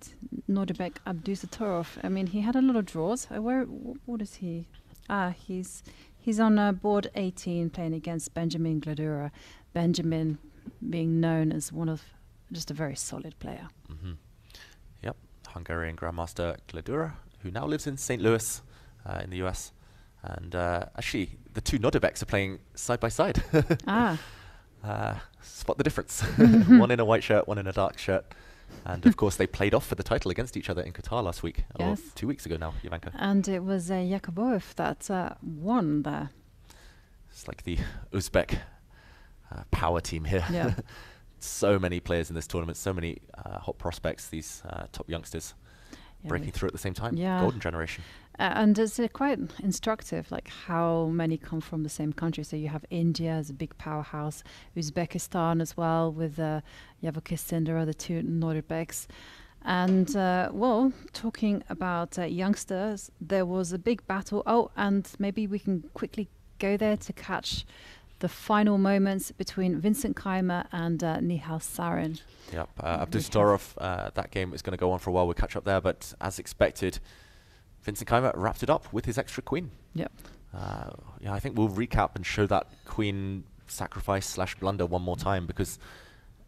Nodirbek Abdusattorov. I mean, he had a lot of draws. Uh, where? wh- What is he? Ah, he's he's on uh, board 18, playing against Benjamin Gledura. Benjamin being known as one of just a very solid player. hmm Yep, Hungarian Grandmaster Gledura, who now lives in St. Louis uh, in the US. And uh, actually, the two Nodirbeks are playing side by side. Ah. Uh, spot the difference. one in a white shirt, one in a dark shirt. And of course, they played off for the title against each other in Qatar last week, Yes. or two weeks ago now, Jovanka. And it was uh, Yakubboev that uh, won there. It's like the Uzbek uh, power team here. Yeah. so many players in this tournament, so many uh, hot prospects, these uh, top youngsters Yeah, breaking through at the same time. Yeah. Golden generation. Uh, and it's uh, quite instructive, like how many come from the same country. So you have India as a big powerhouse, Uzbekistan as well with uh, Javokhir Sindarov, the two Nodirbeks. And uh, well, talking about uh, youngsters, there was a big battle. Oh, and maybe we can quickly go there to catch the final moments between Vincent Keymer and uh, Nihal Sarin. Yep. Uh, We have- uh, that game is going to go on for a while. We'll catch up there. But as expected, Vincent Keymer wrapped it up with his extra queen. Yep. Uh, yeah, I think we'll recap and show that queen sacrifice slash blunder one more time because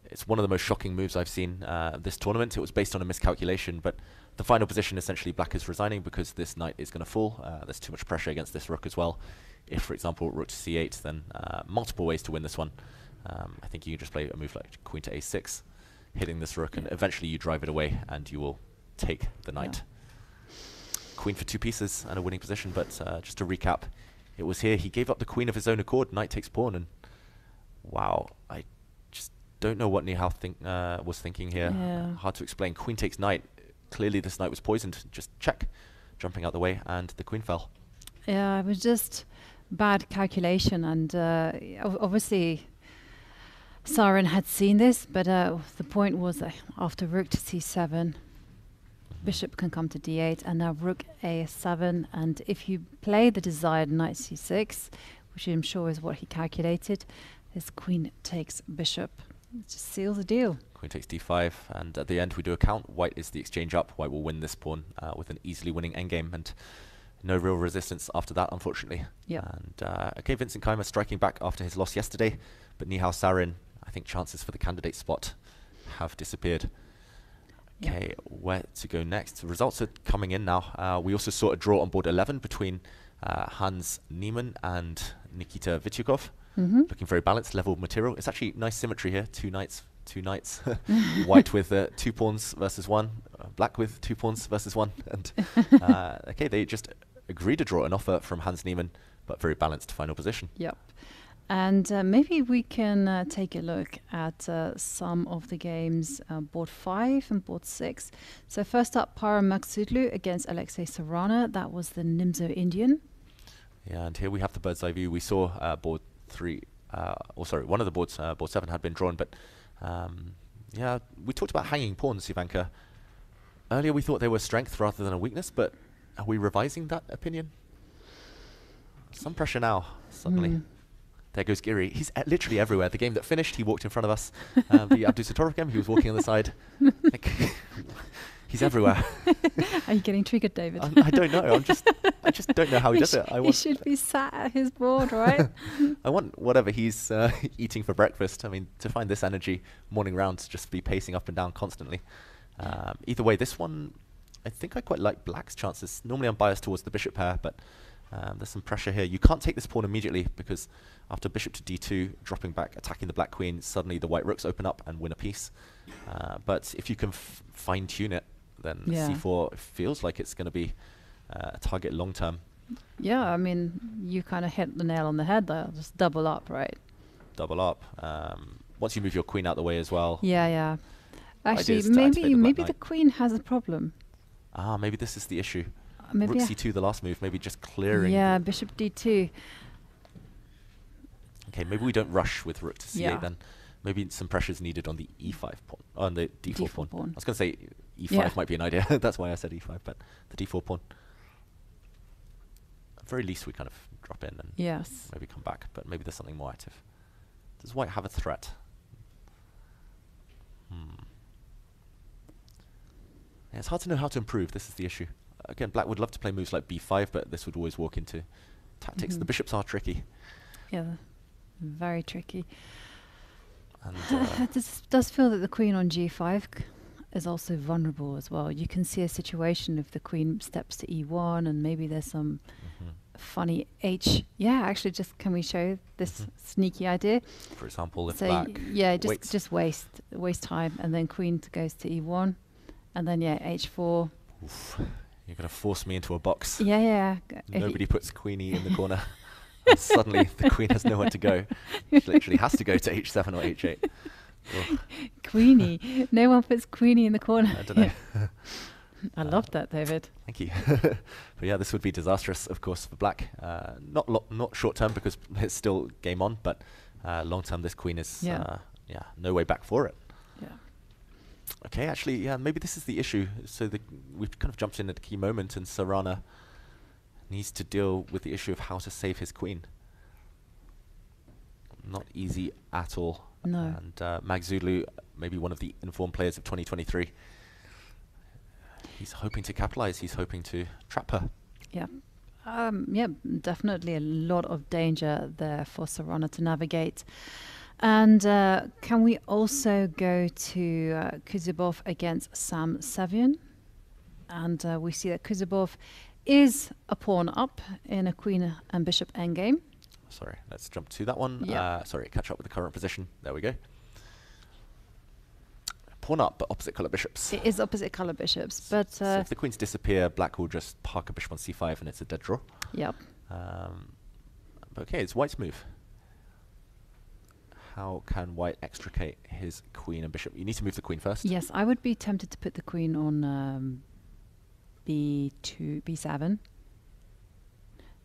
it's one of the most shocking moves I've seen uh, this tournament. It was based on a miscalculation, but the final position essentially black is resigning because this knight is going to fall. Uh, there's too much pressure against this rook as well. If, for example, rook to c8, then uh, multiple ways to win this one. Um, I think you can just play a move like queen to a6, hitting this rook, and eventually you drive it away and you will take the knight. Queen for two pieces and a winning position, but uh, just to recap, it was here he gave up the queen of his own accord, knight takes pawn, and wow, I just don't know what Nihal think, uh, was thinking here. Yeah. Hard to explain. Queen takes knight. Clearly, this knight was poisoned. Just check, jumping out the way, and the queen fell. Yeah, I was just bad calculation, and uh, obviously Sarin had seen this, but uh, the point was that after rook to c7, bishop can come to d8, and now rook a7, and if you play the desired knight c6, which I'm sure is what he calculated, this queen takes bishop. It just seals the deal. Queen takes d5, and at the end we do a count. White is the exchange up. White will win this pawn uh, with an easily winning endgame, and no real resistance after that, unfortunately. Yeah. And uh, okay, Vincent Keymer striking back after his loss yesterday, but Nihal Sarin, I think chances for the candidate spot have disappeared. Okay, where to go next? Results are coming in now. Uh, we also saw a draw on board 11 between uh, Hans Niemann and Nikita Vitiugov. Mhm. Looking very balanced, level material. It's actually nice symmetry here. Two knights, two knights. White with uh, two pawns versus one. Uh, black with two pawns versus one. And uh, okay, they just agreed to draw an offer from Hans Niemann, but very balanced final position. Yep. And uh, maybe we can uh, take a look at uh, some of the games, uh, board five and board six. So first up, Parham Maghsoodloo against Alexei Sarana. That was the Nimzo Indian. Yeah, and here we have the bird's eye view. We saw uh, board three, uh, or sorry, one of the boards, uh, board seven had been drawn, but um, yeah, we talked about hanging pawns, Jovanka. Earlier we thought they were strength rather than a weakness, but are we revising that opinion? Some pressure now, suddenly. Mm. There goes Giri. He's uh, literally everywhere. The game that finished, he walked in front of us. Um, the Abdusattorov game, he was walking on the side. Like, he's everywhere. Are you getting triggered, David? I'm, I don't know. I'm just, I just don't know how he, does sh- it. I he should be sat at his board, right? I want whatever he's uh, eating for breakfast. I mean, to find this energy morning rounds, just be pacing up and down constantly. Um, either way, this one, I think I quite like Black's chances. Normally, I'm biased towards the bishop pair, but um, there's some pressure here. You can't take this pawn immediately because after bishop to d2, dropping back, attacking the black queen, suddenly the white rooks open up and win a piece. Uh, but if you can f- fine tune it, then Yeah. c4 feels like it's going to be uh, a target long term. yeah, I mean, you kind of hit the nail on the head there. Just double up, right? Double up. Um, once you move your queen out the way as well. Yeah, yeah. Actually, is maybe the maybe the queen has a problem. Ah, maybe this is the issue. Uh, maybe Rook C2, the last move, maybe just clearing. Yeah, bishop d2. Okay, maybe we don't rush with rook to c8 Yeah. then. Maybe some pressure is needed on the e5 pawn, on the d4, D4 pawn. pawn. I was going to say e5 Yeah. might be an idea. That's why I said e5, but the d4 pawn. At very least, we kind of drop in and Yes. maybe come back, but maybe there's something more active. Does white have a threat? Hmm. Yeah, it's hard to know how to improve. This is the issue. Again, black would love to play moves like b5, but this would always walk into tactics. The Mhm. bishops are tricky. Yeah, very tricky. And, uh, it does, does feel that the queen on g5 is also vulnerable as well. You can see a situation if the queen steps to e1 and maybe there's some Mm-hmm. funny h. Yeah, actually, just can we show this Mhm. sneaky idea? For example, if so black yeah, just waits. just waste waste time, and then queen goes to e1, and then yeah, h4. Oof, you're going to force me into a box. Yeah, yeah. if Nobody puts queenie in the corner. and suddenly the queen has nowhere to go. She literally has to go to h7 or h8. Ugh, Queenie. no one puts Queenie in the corner. I don't know. I love that, David. Thank you. but yeah, this would be disastrous, of course, for black. Uh, not lo- not short term because it's still game on, but uh, long term, this queen is Yeah. uh, yeah no way back for it. Okay, actually, yeah, maybe this is the issue. So the, we've kind of jumped in at a key moment, and Sarana needs to deal with the issue of how to save his queen. Not easy at all. No. And uh, Maghsoodloo, maybe one of the informed players of 2023, he's hoping to capitalize. He's hoping to trap her. Yeah. Um, yeah, definitely a lot of danger there for Sarana to navigate. And uh, can we also go to uh, Kuzubov against Sam Sevian? And uh, we see that Kuzubov is a pawn up in a queen and bishop endgame. Sorry, let's jump to that one. Yeah. Uh, sorry, catch up with the current position. There we go. Pawn up, but opposite color bishops. It is opposite color bishops, but so uh, if the queens disappear, black will just park a bishop on c5 and it's a dead draw. Yep. Um, okay, it's white's move. How can white extricate his queen and bishop? You need to move the queen first. yes, I would be tempted to put the queen on um, b2, b7,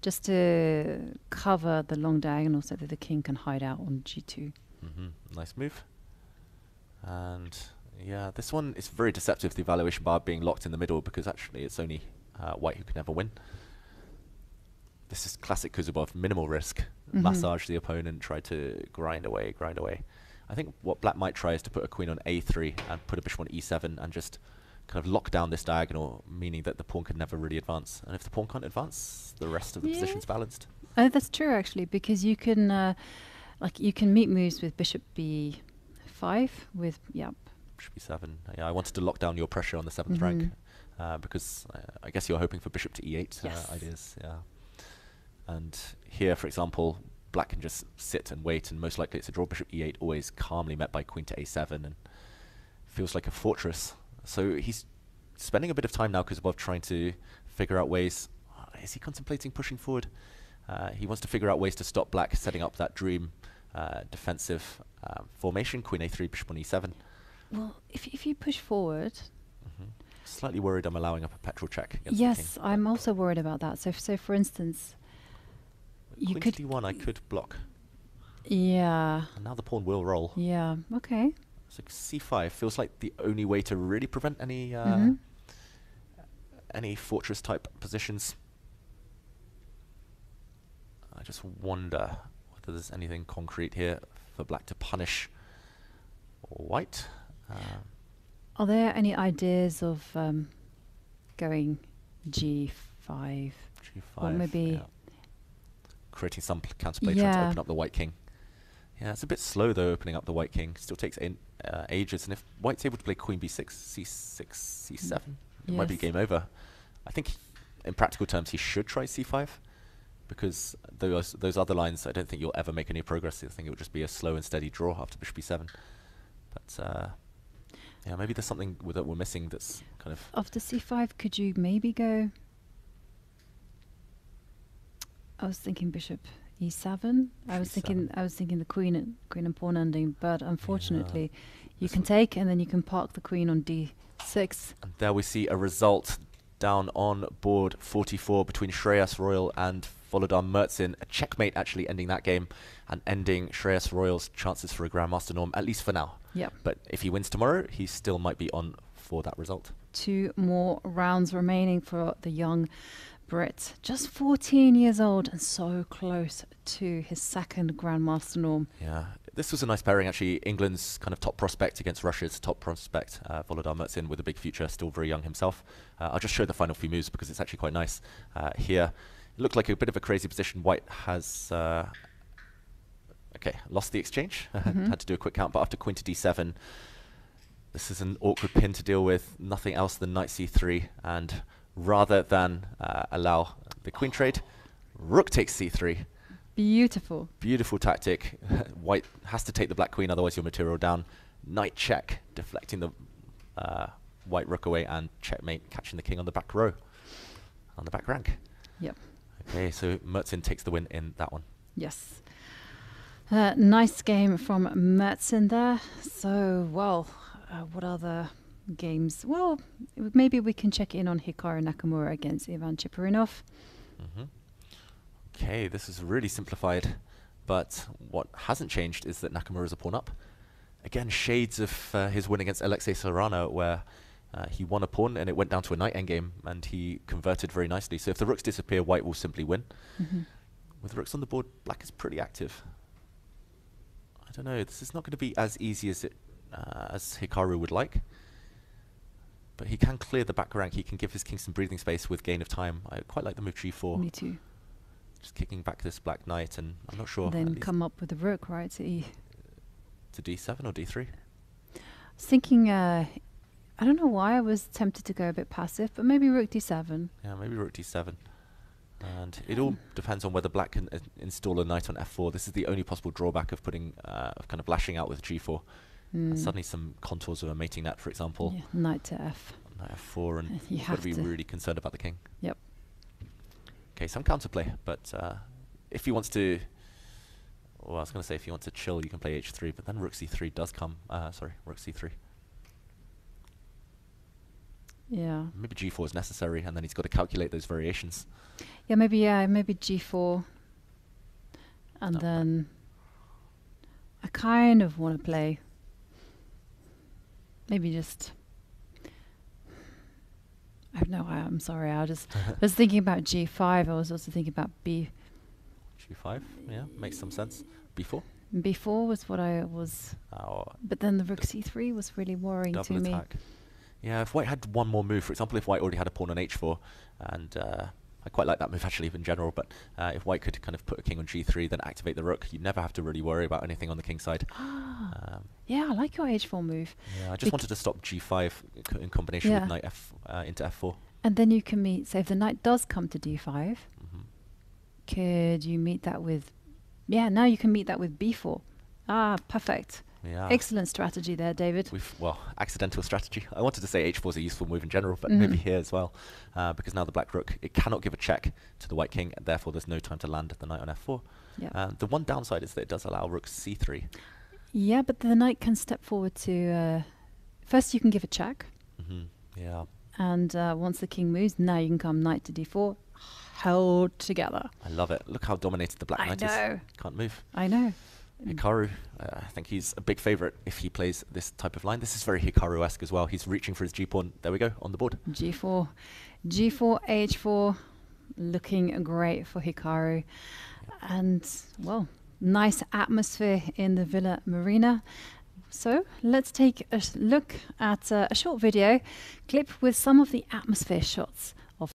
just to cover the long diagonal so that the king can hide out on g2. hmm Nice move. And yeah, this one is very deceptive, the evaluation bar being locked in the middle, because actually it's only uh, white who can ever win. This is classic Kuzubov, minimal risk. Mhm. Massage the opponent, try to grind away, grind away. I think what black might try is to put a queen on a3 and put a bishop on e7 and just kind of lock down this diagonal, meaning that the pawn can never really advance. And if the pawn can't advance, the rest of the Yeah. position's balanced. Oh, that's true actually, because you can, uh, like, you can meet moves with bishop b5 with yep. Bishop b7. Yeah, I wanted to lock down your pressure on the 7th rank Mhm. uh, because uh, I guess you're hoping for bishop to e8 Yes. uh, ideas. Yeah. And here, for example, black can just sit and wait, and most likely it's a draw. Bishop e8, always calmly met by queen to a7, and feels like a fortress. So he's spending a bit of time now, Kuzubov, trying to figure out ways. Uh, is he contemplating pushing forward? Uh, he wants to figure out ways to stop black setting up that dream uh, defensive uh, formation, queen a3, bishop on e7. Well, if if you push forward, Slightly worried I'm allowing up a petrol check against the king. yes, I'm also worried about that. So, so for instance, you queen could, to d1 I could block. yeah, And now the pawn will roll. yeah, okay. So c5 feels like the only way to really prevent any uh, Mhm. any fortress type positions. I just wonder whether there's anything concrete here for black to punish white. Uh, Are there any ideas of um, going G5? G5. Or maybe yeah. Creating some pl- counterplay trying to open up the white king. Yeah, it's a bit slow though opening up the white king. Still takes in, uh, ages, and if white's able to play queen b6, c6, c7, it might be game over. I think, in practical terms, he should try c5 because those those other lines, I don't think you'll ever make any progress. I think it would just be a slow and steady draw after bishop b7. But uh, yeah, maybe there's something that we're missing that's kind of After c5, could you maybe go? I was thinking bishop e7. I was thinking I was thinking the queen and queen and pawn ending, but unfortunately, you can take and then you can park the queen on d6. And there we see a result down on board 44 between Shreyas Royal and Volodar Murzin. A checkmate actually ending that game and ending Shreyas Royal's chances for a Grandmaster norm, at least for now. Yep. But if he wins tomorrow, he still might be on for that result. Two more rounds remaining for the young Brit, just 14 years old and so close to his second Grandmaster norm. Yeah, this was a nice pairing actually. England's kind of top prospect against Russia's top prospect, uh, Volodar Murzin, with a big future, still very young himself. Uh, I'll just show the final few moves because it's actually quite nice. Uh, here, it looked like a bit of a crazy position. White has, uh, okay, lost the exchange. Mhm. Had to do a quick count, but after queen to d7, this is an awkward pin to deal with. Nothing else than knight c3, and rather than uh, allow the queen trade, rook takes c3. Beautiful. Beautiful tactic. White has to take the black queen, otherwise your material down. Knight check, deflecting the uh, white rook away, and checkmate, catching the king on the back row, on the back rank. Yep. Okay, so Murzin takes the win in that one. Yes. Uh, nice game from Murzin there. So, well, uh, what other games? Well, maybe we can check in on Hikaru Nakamura against Ivan Cheparinov. hmm Okay, this is really simplified, but what hasn't changed is that Nakamura's a pawn up. Again, shades of uh, his win against Alexei Sarana, where uh, he won a pawn and it went down to a knight endgame, and he converted very nicely. So if the rooks disappear, white will simply win. Mhm. With rooks on the board, black is pretty active. I don't know, this is not going to be as easy as it uh, as Hikaru would like. But he can clear the back rank, he can give his king some breathing space with gain of time. I quite like the move g4. Me too. Just kicking back this black knight, and I'm not sure. then come up with the rook, right? To E. to d7 or d3. I was thinking, uh, I don't know why I was tempted to go a bit passive, but maybe rook d7. Yeah, maybe rook d7. And it all depends on whether black can uh, install a knight on f4. This is the only possible drawback of putting, uh, of kind of lashing out with g4. Mm. Suddenly, some contours of a mating net, for example, Yeah, knight to f. knight f4, and You you've got to be really concerned about the king. Yep. Okay, some counterplay, but uh, if he wants to, well, I was going to say if he wants to chill, you can play h3, but then rook c3 does come. Uh, sorry, rook c3. Yeah. Maybe g4 is necessary, and then he's got to calculate those variations. Yeah, maybe yeah, maybe g4, and then I kind of want to play. Maybe just. I have no. I- I'm sorry. I just was thinking about g5. I was also thinking about b. g5, yeah, makes some sense. b4, b4 was what I was. Oh. But then the rook c3 was really worrying double to me. attack. Yeah, if white had one more move, for example, if white already had a pawn on h4, and uh, I quite like that move actually in general, but uh, if white could kind of put a king on g3, then activate the rook, you never have to really worry about anything on the king side. Ah. Um, Yeah, I like your h4 move. yeah, I just Bec- wanted to stop g5 in combination Yeah. with knight f uh, into f4. And then you can meet. So if the knight does come to d5, Mm-hmm. could you meet that with? Yeah, now you can meet that with b4. Ah, perfect. Yeah. Excellent strategy there, David. We've, well, accidental strategy. I wanted to say h4 is a useful move in general, but Mhm. maybe here as well, uh, because now the black rook it cannot give a check to the white king, and therefore there's no time to land the knight on f4. Yep. Uh, the one downside is that it does allow rook c3. Yeah, but the knight can step forward to. Uh, first, you can give a check, hmm Yeah, and uh, once the king moves, now you can come knight to d4, held together. I love it. Look how dominated the black I knight know. is. Can't move. I know. Hikaru, uh, I think he's a big favorite if he plays this type of line. This is very Hikaru-esque as well. He's reaching for his g pawn. There we go on the board. G4, G4, H4, looking great for Hikaru. And, well, nice atmosphere in the Villa Marina. So let's take a look at uh, a short video clip with some of the atmosphere shots of.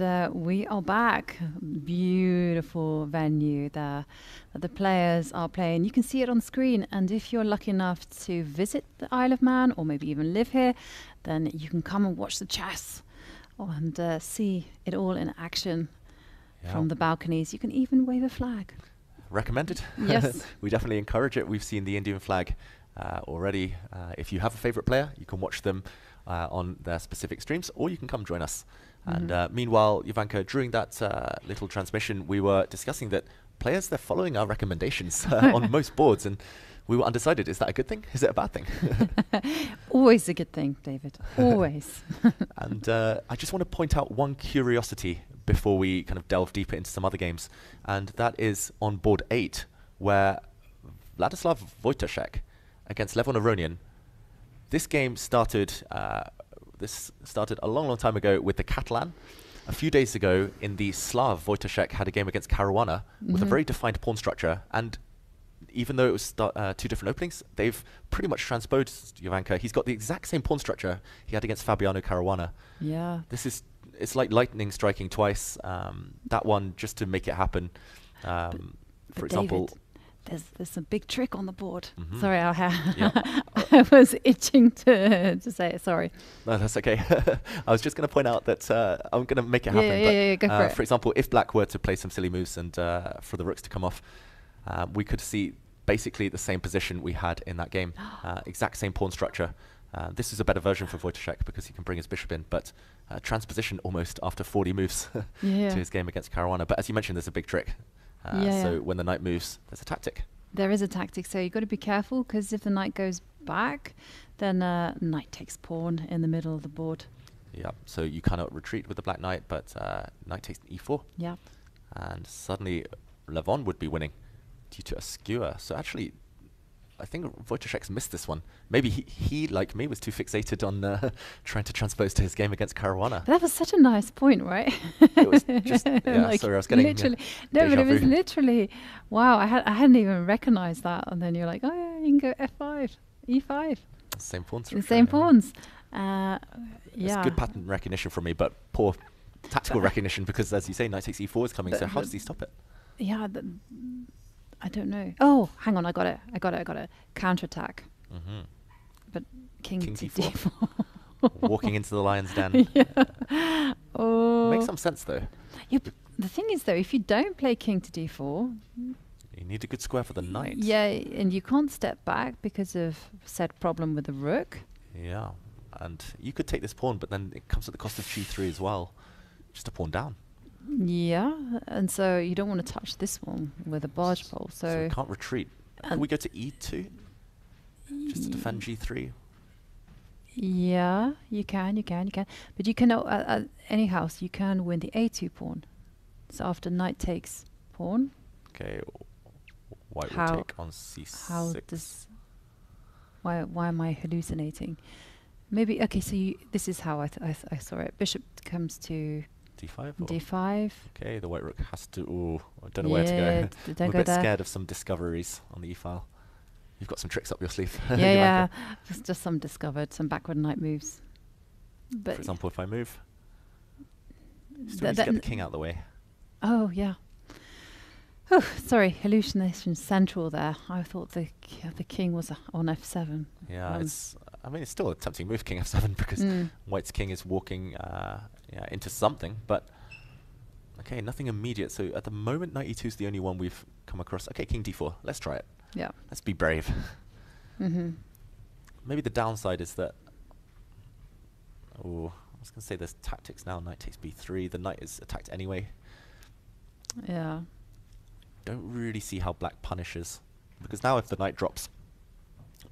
And uh, we are back. Beautiful venue there that the players are playing. You can see it on screen. And if you're lucky enough to visit the Isle of Man or maybe even live here, then you can come and watch the chess and uh, see it all in action Yeah. from the balconies. You can even wave a flag. Recommended. Yes. we definitely encourage it. We've seen the Indian flag uh, already. Uh, if you have a favorite player, you can watch them uh, on their specific streams, or you can come join us. And Mhm. uh, meanwhile, Jovanka, during that uh, little transmission, we were discussing that players they're following our recommendations uh, on most boards, and we were undecided. Is that a good thing? Is it a bad thing? Always a good thing, David. Always. and uh, I just want to point out one curiosity before we kind of delve deeper into some other games, and that is on board eight, where Vladislav Wojtaszek against Levon Aronian. This game started. Uh, this started a long, long time ago with the Catalan. A few days ago, in the Slav, Wojtaszek had a game against Caruana with a Mhm. very defined pawn structure, and even though it was uh, two different openings, they've pretty much transposed Jovanka. He's got the exact same pawn structure he had against Fabiano Caruana. Yeah. This is it's like lightning striking twice. Um, that one just to make it happen. Um, for but example, David, there's there's a big trick on the board. Mhm. Sorry, I, ha- Yeah. I was itching to to say it. Sorry. No, that's okay. I was just going to point out that uh, I'm going to make it happen. yeah, but, yeah, yeah, go for uh, it. For example, if Black were to play some silly moves and uh, for the rooks to come off, uh, we could see basically the same position we had in that game. uh, exact same pawn structure. Uh, this is a better version for Wojciech because he can bring his bishop in, but uh, transposition almost after 40 moves Yeah. to his game against Caruana. But as you mentioned, there's a big trick. Uh, Yeah, so yeah. when the knight moves, there's a tactic. There is a tactic, so you've got to be careful because if the knight goes back, then uh, knight takes pawn in the middle of the board. Yeah, so you cannot retreat with the black knight, but uh, knight takes e4. Yeah. And suddenly Levon would be winning due to a skewer. So actually, I think Wojciech's missed this one. Maybe he, he, like me, was too fixated on uh, trying to transpose to his game against Caruana. That was such a nice point, right? It was just- yeah, sorry, I was getting, literally. no, but it was vu. literally wow. I had I hadn't even recognized that, and then you're like, oh yeah, you can go f5, e5, Same pawn the same pawns. Uh, It's yeah. good pattern recognition from me, but poor tactical recognition because, as you say, knight takes e4 is coming. So how does he stop it? Yeah, I don't know. Oh, hang on, I got it. I got it. I got it. Counterattack. Mhm. But king, King to d4. d4. Walking into the lion's den. yeah. Oh. Makes some sense though. Yeah, the thing is though, if you don't play king to d4, You need a good square for the knight. yeah, and you can't step back because of said problem with the rook. Yeah, and you could take this pawn, but then it comes at the cost of g3 as well. Just a pawn down. Yeah, and so you don't want to touch this one with a barge pole. So, So we can't retreat. Can we go to e2? Just to defend g3? yeah, you can, you can, you can, but you can. Uh, uh, anyhow, so you can win the a2 pawn. So after knight takes pawn, Okay, white How- will take on c6. how does why why am I hallucinating? Maybe okay. So you, this is how I, th- I, th- I saw it. Bishop comes to D5. D5. Okay, the white rook has to. Ooh, I don't know where to Yeah, go. d- I'm don't a go bit there. scared of some discoveries on the e file. You've got some tricks up your sleeve. yeah, yeah. Just, just some discovered, some backward knight moves. But For example, if I move, th- still need to get the king out of the way. Oh yeah. Oh, sorry, hallucination central there. I thought the k- the king was uh, on f7. Yeah, Um, it's. I mean, it's still a tempting move, king f7, because Mm. white's king is walking uh, yeah, into something, but. Okay, nothing immediate. So at the moment, knight e2 is the only one we've come across. Okay, king d4. Let's try it. Yeah. Let's be brave. Mhm. Maybe the downside is that. Oh, I was going to say there's tactics now. Knight takes b3. The knight is attacked anyway. Yeah. Don't really see how black punishes. Because now if the knight drops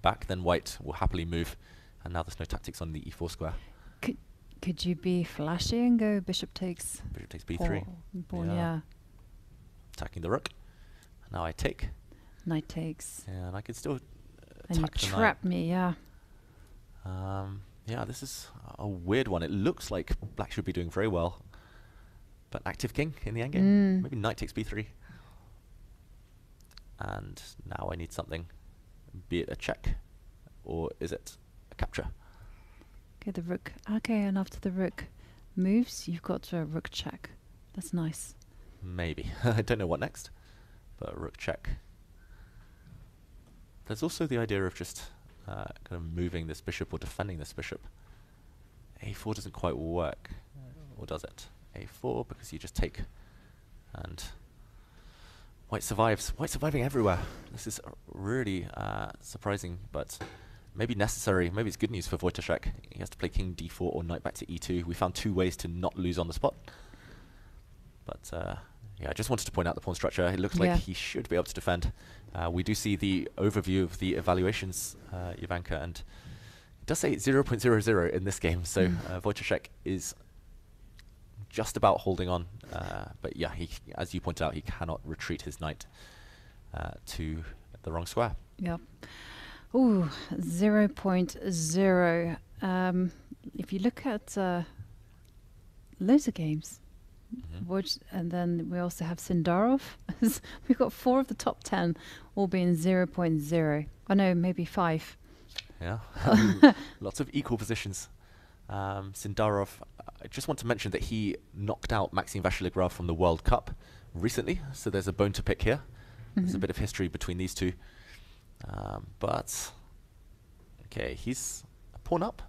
back, then white will happily move. And now there's no tactics on the e4 square. Could could you be flashy and go bishop takes? Bishop takes b3. pawn- pawn, Yeah. yeah. Attacking the rook. Now I take. Knight takes. Yeah, and I can still uh, And you the knight. trap me, yeah. Um, yeah, this is a weird one. It looks like black should be doing very well. But active king in the endgame. Mm. Maybe knight takes b3. And now I need something. Be it a check, or is it a capture? Okay, the rook. Okay, and after the rook moves, you've got a rook check. That's nice. Maybe. I don't know what next. But rook check. There's also the idea of just uh, kind of moving this bishop or defending this bishop. a4 doesn't quite work, or does it? a4 because you just take, and white survives. White surviving everywhere. This is really uh, surprising, but maybe necessary. Maybe it's good news for Wojciech. He has to play king d4 or knight back to e2. We found two ways to not lose on the spot. But uh, yeah, I just wanted to point out the pawn structure. It looks like he should be able to defend. Uh, we do see the overview of the evaluations, uh, Jovanka, and it does say 0.00 in this game. So Mm. uh, Wojciech is just about holding on. Uh, but yeah, he, as you pointed out, he cannot retreat his knight uh, to the wrong square. Yep. Ooh, 0.0. Um, if you look at uh, loads of games, watch, and then we also have Sindarov. We've got four of the top 10 all being 0.0. I know, maybe five. Yeah, lots of equal positions. Um, Sindarov, I just want to mention that he knocked out Maxime Vachier-Lagrave from the World Cup recently, so there's a bone to pick here. There's a Mhm. bit of history between these two. Um, but, okay, he's a pawn up.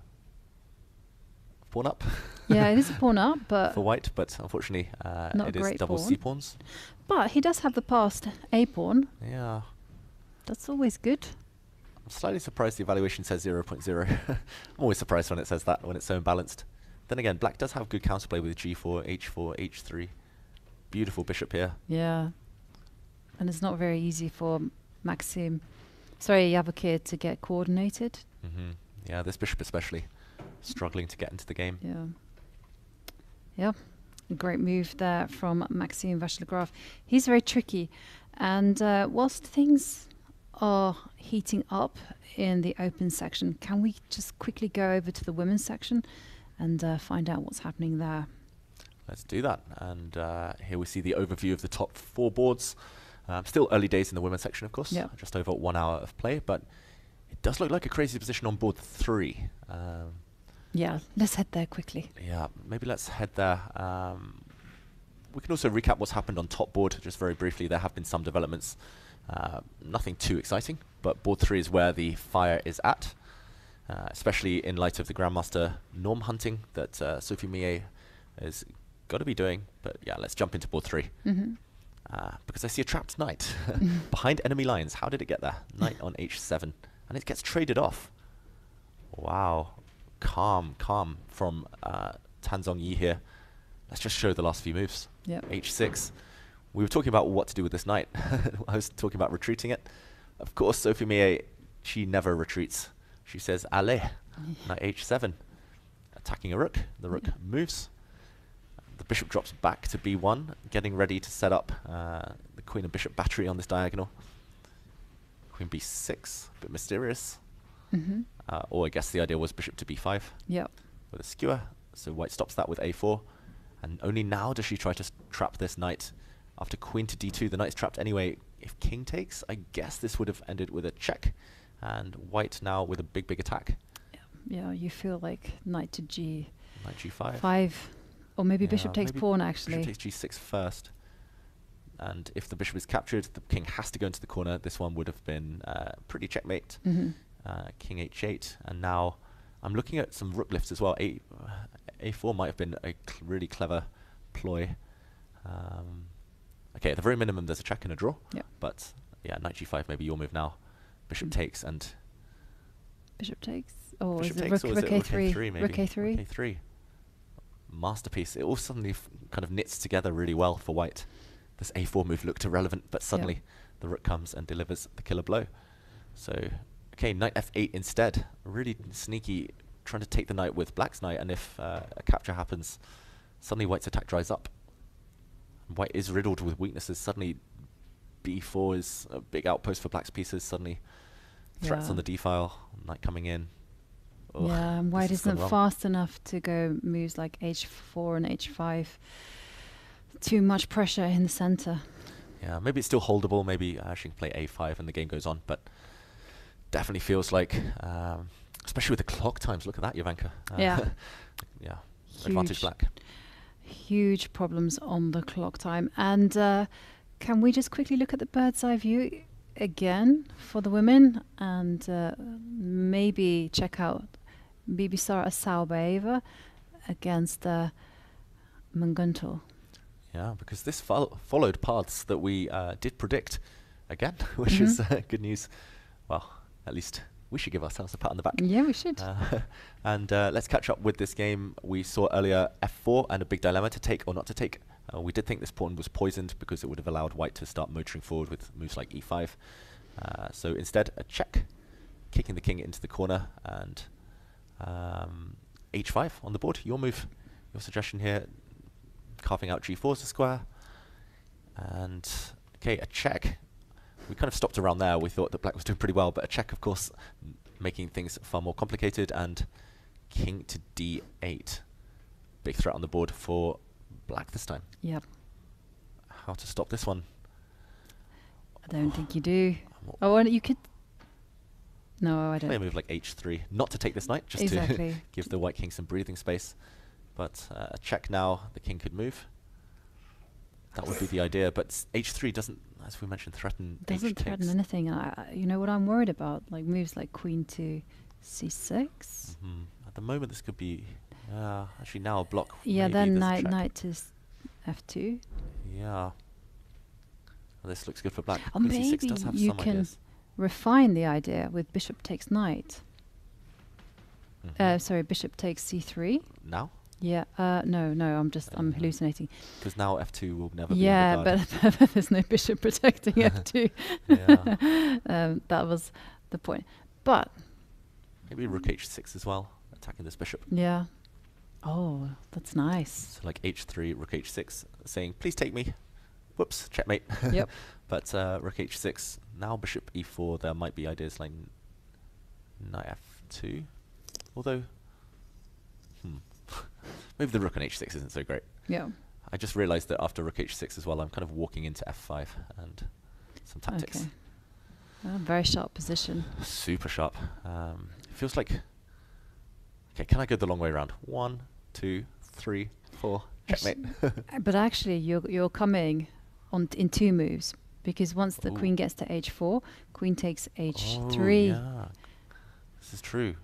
Pawn up. Yeah, it is a pawn up, but For white, but unfortunately, uh, it is double pawn. C pawns. but he does have the past A pawn. Yeah. That's always good. I'm slightly surprised the evaluation says 0.0. I'm always surprised when it says that, when it's so imbalanced. Then again, black does have good counterplay with g4, h4, h3. Beautiful bishop here. Yeah. And it's not very easy for Maxim, sorry, Javokhir to get coordinated. hmm Yeah, this bishop especially struggling to get into the game. Yeah. Yeah. Great move there from Maxime Vachier-Lagrave. He's very tricky. And uh, whilst things are heating up in the open section, can we just quickly go over to the women's section and uh, find out what's happening there? Let's do that. And uh, here we see the overview of the top four boards. Um, still early days in the women's section, of course. Yeah. Just over one hour of play, but it does look like a crazy position on board three. Um, Yeah, let's head there quickly. Yeah, maybe let's head there. Um, we can also recap what's happened on top board just very briefly. There have been some developments, uh, nothing too exciting, but board three is where the fire is at, uh, especially in light of the Grandmaster norm hunting that uh, Sophie Milliet has got to be doing. But yeah, let's jump into board 3 Mhm. Uh, because I see a trapped knight behind enemy lines. How did it get there? Knight on h7, and it gets traded off. Wow, calm, calm from uh, Tan Zhongyi here. Let's just show the last few moves. Yep. H6. We were talking about what to do with this knight. I was talking about retreating it. Of course, Sophie Milliet, she never retreats. She says, allez, knight h7. Attacking a rook. The rook moves. The bishop drops back to b1, getting ready to set up uh, the queen and bishop battery on this diagonal. Queen b6, a bit mysterious. Mhm. Uh, or I guess the idea was bishop to b5 Yep. with a skewer. So white stops that with a4. And only now does she try to trap this knight. After queen to d2, the knight's trapped anyway. If king takes, I guess this would have ended with a check. And white now with a big, big attack. Yeah, you feel like knight to g Knight g5. five, or maybe Yeah, bishop takes maybe pawn actually. Bishop takes g6 first. And if the bishop is captured, the king has to go into the corner. This one would have been uh, pretty checkmate. Mhm. Uh, king h8. And now I'm looking at some rook lifts as well. A, a4 might have been a cl- really clever ploy. Um, okay, at the very minimum, there's a check and a draw. Yep. But yeah, knight g5, maybe your move now. Bishop Mm. takes and Bishop takes. Oh, Bishop is it takes, rook, or is rook it a3? rook a3 maybe? Rook a3. Rook a3. Masterpiece. It all suddenly f- kind of knits together really well for white. This a4 move looked irrelevant, but suddenly the rook comes and delivers the killer blow. So, okay, knight f8 instead. Really sneaky, trying to take the knight with black's knight, and if uh, a capture happens, suddenly white's attack dries up. White is riddled with weaknesses. Suddenly, b4 is a big outpost for black's pieces. Suddenly, threats Yeah. on the d file, knight coming in. Ugh, yeah, and white isn't fast enough to go moves like h4 and h5. Too much pressure in the center. Yeah, maybe it's still holdable. Maybe uh, she can play a5 and the game goes on, but definitely feels like, um, especially with the clock times. Look at that, Jovanka. Uh, Yeah. yeah. Advantage black. Huge problems on the clock time. And uh, can we just quickly look at the bird's eye view again for the women and uh, maybe check out Bibisara Assaubayeva against uh, Munguntuul? Yeah, because this fol- followed paths that we uh, did predict again, which is Mhm. uh, good news. Well, at least we should give ourselves a pat on the back. Yeah, we should. Uh, and uh, let's catch up with this game. We saw earlier f4 and a big dilemma to take or not to take. Uh, we did think this pawn was poisoned because it would have allowed white to start motoring forward with moves like e5. Uh, so instead, a check, kicking the king into the corner, and um, h5 on the board. Your move, your suggestion here, carving out g4 as a square. And, okay, a check. We kind of stopped around there. We thought that black was doing pretty well, but a check, of course, making things far more complicated. And king to d8. Big threat on the board for black this time. Yep. How to stop this one? I don't think you do. Oh, and you could. No, I don't. Maybe move like h3, not to take this knight, just Exactly. to give the white king some breathing space. But uh, a check now, the king could move. That would be the idea, but h3 doesn't, as we mentioned, threaten Doesn't h threaten anything. I, you know what I'm worried about? Like moves like queen to c6. Mhm. At the moment, this could be uh, actually now a block. Yeah, then knight check. knight to s- f2. Yeah. Well, this looks good for black. Or c6 maybe does have you can ideas. refine the idea with bishop takes knight. Mm-hmm. Uh, sorry, bishop takes c3. Now? Yeah. Uh, no, no. I'm just I'm Uh, hallucinating. Because now f2 will never yeah, be but, there's no bishop protecting f2. Yeah. um, that was the point. But Maybe rook h6 as well, attacking this bishop. yeah. Oh, that's nice. So like h3, rook h6, saying, please take me. Whoops, checkmate. Yep. but uh, rook h6, now bishop e4, there might be ideas like knight f2. Although, hmm, maybe the rook on h6 isn't so great. Yeah. I just realized that after rook h6 as well, I'm kind of walking into f5 and some tactics. Okay. Uh, very sharp position. Super sharp. Um, it feels like. Okay, can I go the long way around? One, two, three, four. Checkmate. Uh, but actually, you're you're coming on t- in two moves because once the Ooh. queen gets to h4, queen takes Oh, h3. Oh, yeah. This is true.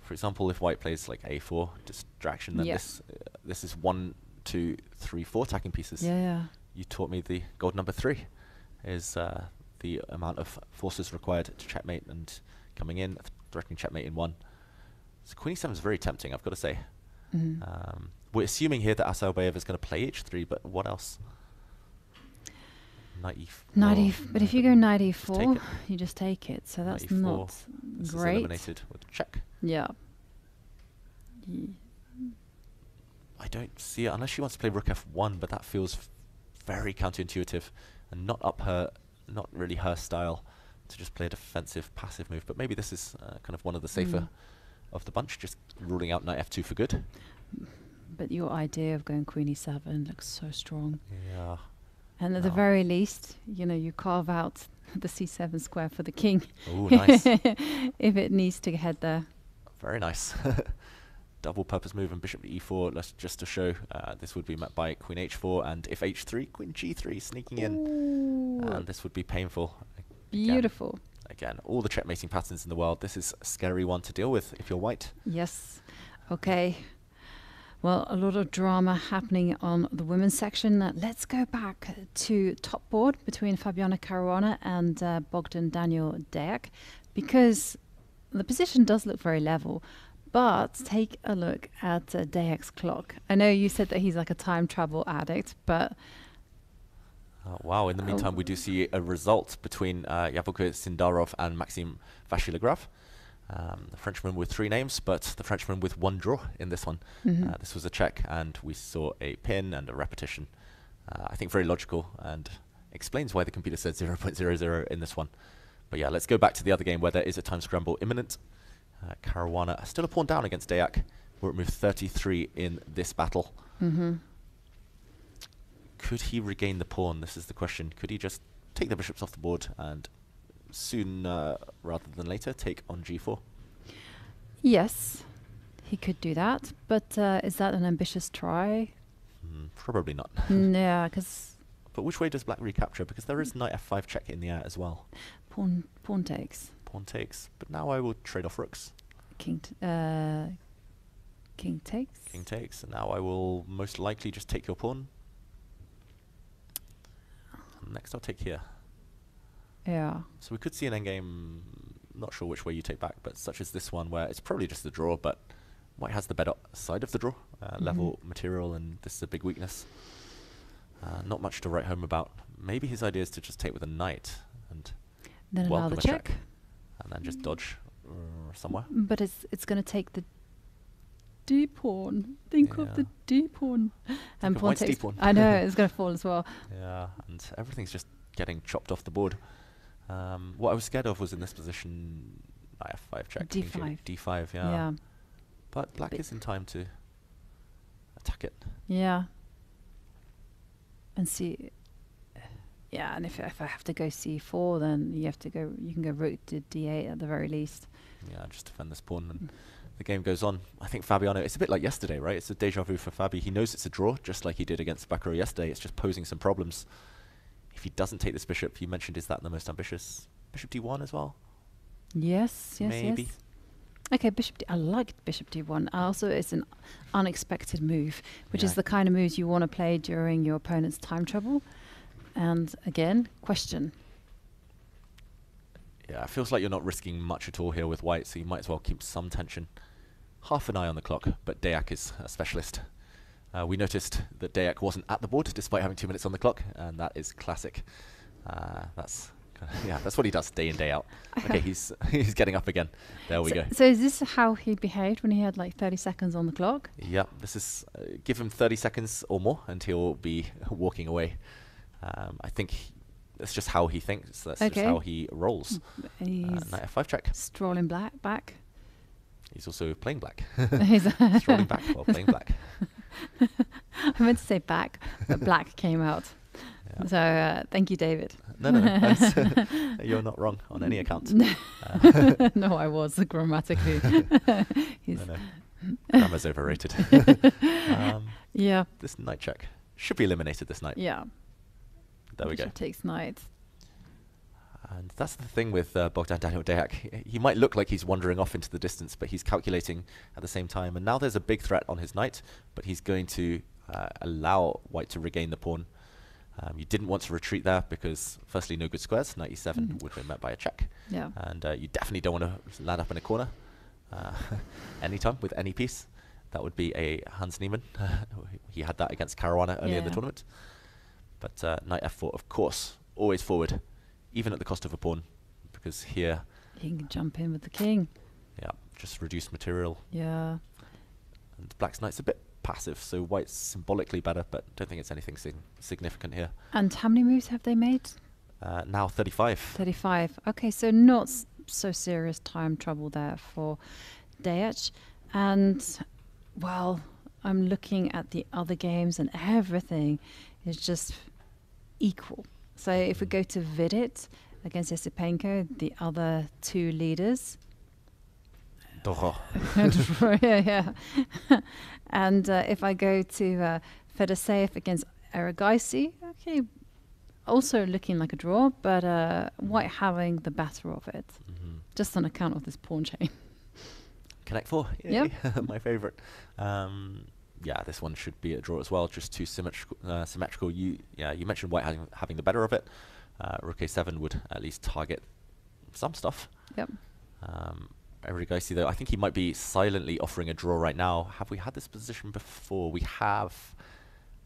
For example, if white plays like a4 distraction, then Yeah. this uh, this is one, two, three, four attacking pieces. Yeah, yeah. You taught me the gold number three is uh, the amount of forces required to checkmate and coming in, th- threatening checkmate in one. So queen e7 is very tempting, I've got to say. Mhm. Um, we're assuming here that Assaubayeva is going to play h3, but what else? Knight e4. Knight e but if you go knight e4, it. you just take it. So that's e4, not This is great. eliminated with a check. Yeah. Ye- I don't see it unless she wants to play rook f1, but that feels very counterintuitive and not up her, not really her style to just play a defensive passive move. But maybe this is uh, kind of one of the safer Mm. Of the bunch, just ruling out knight f2 for good. But your idea of going queen e7 looks so strong. Yeah. And at the very least, you know, you carve out the c7 square for the king. Ooh, nice. if it needs to head there. Very nice. Double purpose move and bishop to e4. Let's just to show uh, this would be met by queen h4 and if h3, queen g3 sneaking in. And this would be painful. Beautiful. Again, all the checkmating patterns in the world. This is a scary one to deal with if you're white. Yes. Okay. Well, a lot of drama happening on the women's section. Let's go back to top board between Fabiano Caruana and uh, Bogdan Daniel Deac because the position does look very level. But take a look at uh, clock. I know you said that he's like a time travel addict, but Oh, wow, in the meantime, we do see a result between uh, Javokhir Sindarov and Maxime Vachier-Lagrave. Um, the Frenchman with three names, but the Frenchman with one draw in this one. Mhm. Uh, this was a check, and we saw a pin and a repetition. Uh, I think very logical and explains why the computer said 0.00 in this one. But yeah, let's go back to the other game where there is a time scramble imminent. Uh, Caruana still a pawn down against Deac. We're at move 33 in this battle. Mhm. Could he regain the pawn? This is the question. Could he just take the bishops off the board and sooner rather than later take on g4? yes, he could do that. But uh, is that an ambitious try? Hmm, probably not. Mm, yeah, because But which way does black recapture? Because there is knight f5 check in the air as well. pawn pawn takes. Pawn takes. But now I will trade off rooks. King t- uh, king takes. King takes. And now I will most likely just take your pawn. Next I'll take here. Yeah. So we could see an endgame, not sure which way you take back, but such as this one where it's probably just the draw, but white has the better side of the draw, uh, level material, and this is a big weakness. Uh, not much to write home about. Maybe his idea is to just take with a knight and Then allow the a check. and then just dodge uh, somewhere. But it's it's going to take the d pawn. Think of the Yeah. d pawn. And of pawn white's takes. d-pawn. I know it's going to fall as well. Yeah, and everything's just getting chopped off the board. Um, what I was scared of was in this position, knight f5 check. D5. j- D5, yeah. Yeah. But black Bit- is in time to attack it. Yeah. And see. Yeah, and if if I have to go c4, then you have to go. You can go rook to d8 at the very least. Yeah, just defend this pawn and the game goes on. I think Fabiano, it's a bit like yesterday, right? It's a deja vu for Fabi. He knows it's a draw, just like he did against Bacrot yesterday. It's just posing some problems. If he doesn't take this bishop, you mentioned, is that the most ambitious? Bishop d1 as well? Yes, yes, Maybe. yes. Okay, bishop. D- I like bishop d1. Also, it's an unexpected move, which is the kind of moves you want to play during your opponent's time trouble. And again, question. Yeah, it feels like you're not risking much at all here with white, so you might as well keep some tension. Half an eye on the clock, but Deac is a specialist. Uh, we noticed that Deac wasn't at the board despite having two minutes on the clock, and that is classic. Uh, that's kinda yeah, that's what he does day in day out. Okay, he's he's getting up again. There we so, go. So is this how he behaved when he had like 30 seconds on the clock? Yeah, this is uh, give him 30 seconds or more and he'll be walking away. Um, I think he- that's just how he thinks. That's Okay. just how he rolls. Uh, He's knight f5 check. strolling black back. He's also playing black. He's Strolling back while playing black. I meant to say back, but black came out. Yeah. So uh, thank you, David. No, no, no. you're not wrong on any account. No, Uh, no I was grammatically. He's- no, no. Grammar's overrated. um, Yeah. This knight check should be eliminated this night. Yeah. There we go. Takes knight. And that's the thing with uh, Bogdan Daniel Deac. He, might look like he's wandering off into the distance, but he's calculating at the same time. And now there's a big threat on his knight, but he's going to uh, allow white to regain the pawn. Um, you didn't want to retreat there because, firstly, no good squares. Knight e7 Mm. would have been met by a check. Yeah. And uh, you definitely don't want to land up in a corner uh, anytime with any piece. That would be a Hans Niemann. he had that against Caruana earlier in the tournament. But uh, knight f4, of course, always forward, even at the cost of a pawn, because here, He can jump in with the king. yeah, just reduce material. Yeah. And black's knight's a bit passive, so white's symbolically better, but don't think it's anything sig- significant here. And how many moves have they made? Uh, now 35. 35. Okay, so not s- so serious time trouble there for Deac. And, well, I'm looking at the other games and everything is just equal. So if we go to Vidit against Esipenko, the other two leaders, yeah, yeah. and uh, if I go to uh, Fedoseev against Erigaisi, okay, also looking like a draw, but uh, White having the better of it, just on account of this pawn chain. Connect four. yeah, My favorite. Um, yeah, this one should be a draw as well. Just too symmetrical. Uh, symmetrical. You yeah, you mentioned White having, having the better of it. Uh, Rook a7 would at least target some stuff. Yep. Um, Erigaisi though, I think he might be silently offering a draw right now. Have we had this position before? We have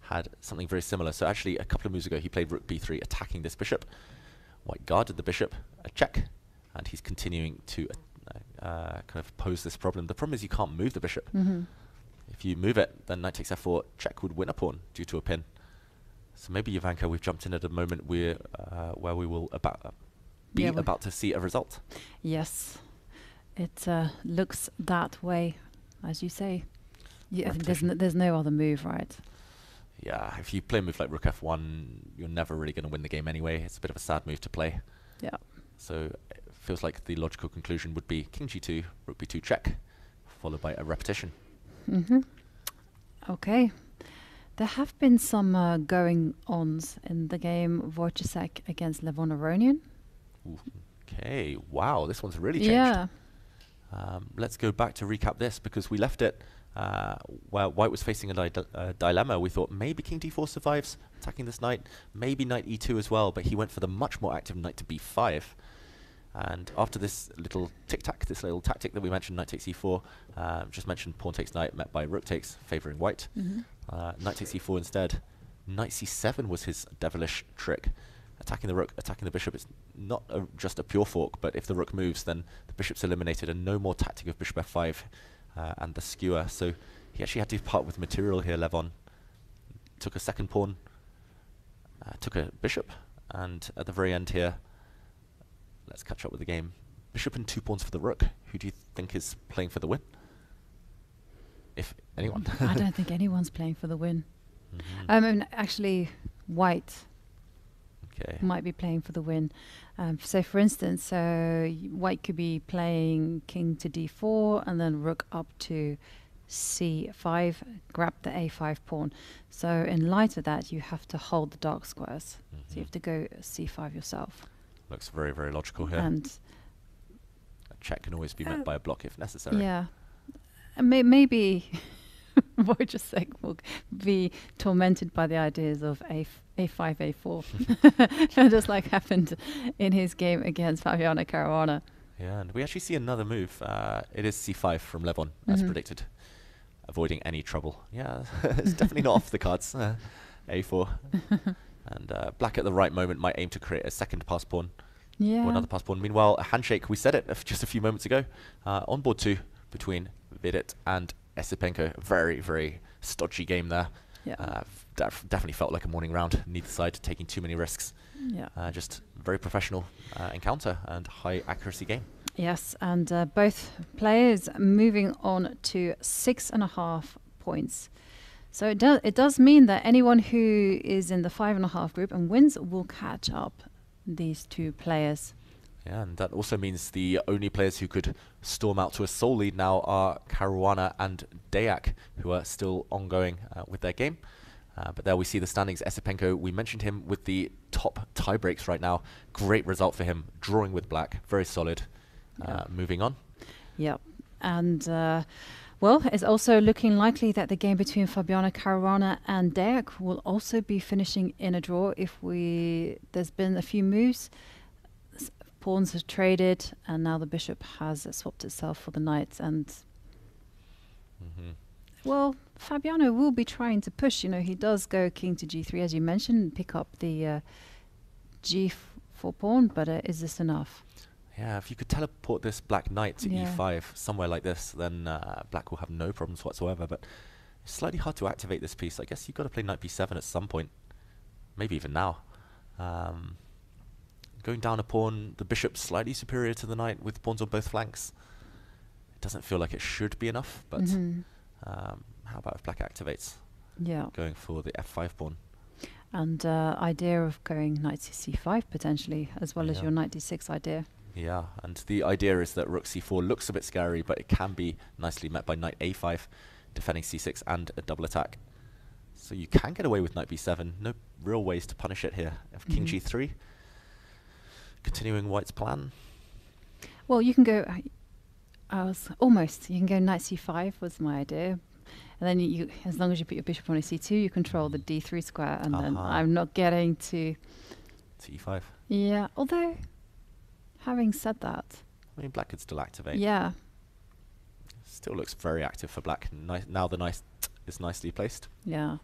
had something very similar. So actually, a couple of moves ago, he played Rook b3, attacking this bishop. White guarded the bishop, a check, and he's continuing to uh, uh, kind of pose this problem. The problem is you can't move the bishop. Mhm. If you move it, then knight takes f4, check would win a pawn due to a pin. So maybe Jovanka, we've jumped in at a moment where uh, where we will about uh, be Yeah, about to see a result. Yes, it uh, looks that way, as you say. Yeah, there's no, there's no other move, right? Yeah, if you play a move like Rook f1, you're never really going to win the game anyway. It's a bit of a sad move to play. Yeah. So it feels like the logical conclusion would be King g2, Rook b2 check, followed by a repetition. Hmm Okay. There have been some uh, going ons in the game Wojciech against Levon Aronian. Okay, wow, this one's really changed. Yeah. Um, let's go back to recap this because we left it uh, where White was facing a di- uh, dilemma. We thought maybe King d4 survives, attacking this knight, maybe knight e2 as well, but he went for the much more active knight to b5. And after this little tic tac, this little tactic that we mentioned, knight takes e4, um, just mentioned pawn takes knight, met by rook takes, favouring white. Mhm. Uh, knight takes e4 instead. Knight c7 was his devilish trick. Attacking the rook, attacking the bishop. It's not a, just a pure fork, but if the rook moves, then the bishop's eliminated, and no more tactic of bishop f5 uh, and the skewer. So he actually had to part with material here. Levon took a second pawn, uh, took a bishop, and at the very end here, let's catch up with the game. Bishop and two pawns for the rook. Who do you think is playing for the win? If anyone. I don't think anyone's playing for the win. Mhm. I mean, actually, White Okay. might be playing for the win. Um, so, for instance, so White could be playing King to D4 and then Rook up to C5, grab the A5 pawn. So, in light of that, you have to hold the dark squares. So, you have to go C5 yourself. Looks very, very logical here. And a check can always be Uh, met by a block if necessary. Yeah. And may- maybe Wojciech will be tormented by the ideas of A A5, A4, just like happened in his game against Fabiano Caruana. Yeah, and we actually see another move. Uh, it is c5 from Levon, as Mhm. predicted, avoiding any trouble. Yeah, it's definitely not off the cards. Uh, a4. And uh, black at the right moment might aim to create a second pass pawn. Yeah. Or another pass pawn. Meanwhile, a handshake, we said it just a few moments ago, uh, on board two between Vidit and Esipenko. Very, very stodgy game there. Yeah. Uh, def- definitely felt like a morning round. Neither side taking too many risks. Yeah. Uh, just very professional uh, encounter and high accuracy game. Yes, and uh, both players moving on to six and a half points. So it does it does mean that anyone who is in the five and a half group and wins will catch up these two players. Yeah, and that also means the only players who could storm out to a sole lead now are Caruana and Deac, who are still ongoing uh, with their game. Uh, but there we see the standings. Esipenko, we mentioned him with the top tie breaks right now. Great result for him, drawing with black, very solid. Uh, moving on. Yep. And uh, well, it's also looking likely that the game between Fabiano Caruana and Deac will also be finishing in a draw if we there's been a few moves. S- Pawns have traded, and now the bishop has uh, swapped itself for the knight. And Mhm. well, Fabiano will be trying to push. You know, he does go king to g3, as you mentioned, pick up the uh, g4 pawn. But uh, is this enough? Yeah, if you could teleport this black knight to Yeah. e5 somewhere like this, then uh, black will have no problems whatsoever. But it's slightly hard to activate this piece. I guess you've got to play knight b7 at some point, maybe even now. Um, going down a pawn, the bishop's slightly superior to the knight with pawns on both flanks. It doesn't feel like it should be enough, but Mhm. um, how about if black activates? Yeah. Going for the f5 pawn. And uh, idea of going knight to c5 potentially, as well as your knight d6 idea. Yeah, and the idea is that rook c4 looks a bit scary, but it can be nicely met by knight a5, defending c6 and a double attack. So you can get away with knight b7. No real ways to punish it here. If king Mhm. g3, continuing white's plan. Well, you can go. I- I was almost. You can go knight c5 was my idea, and then you, as long as you put your bishop on a c2, you control the d3 square, and then I'm not getting to. c5. Yeah. Although, having said that, I mean, black could still activate. yeah, Still looks very active for black. Ni- now the nice is nicely placed. yeah,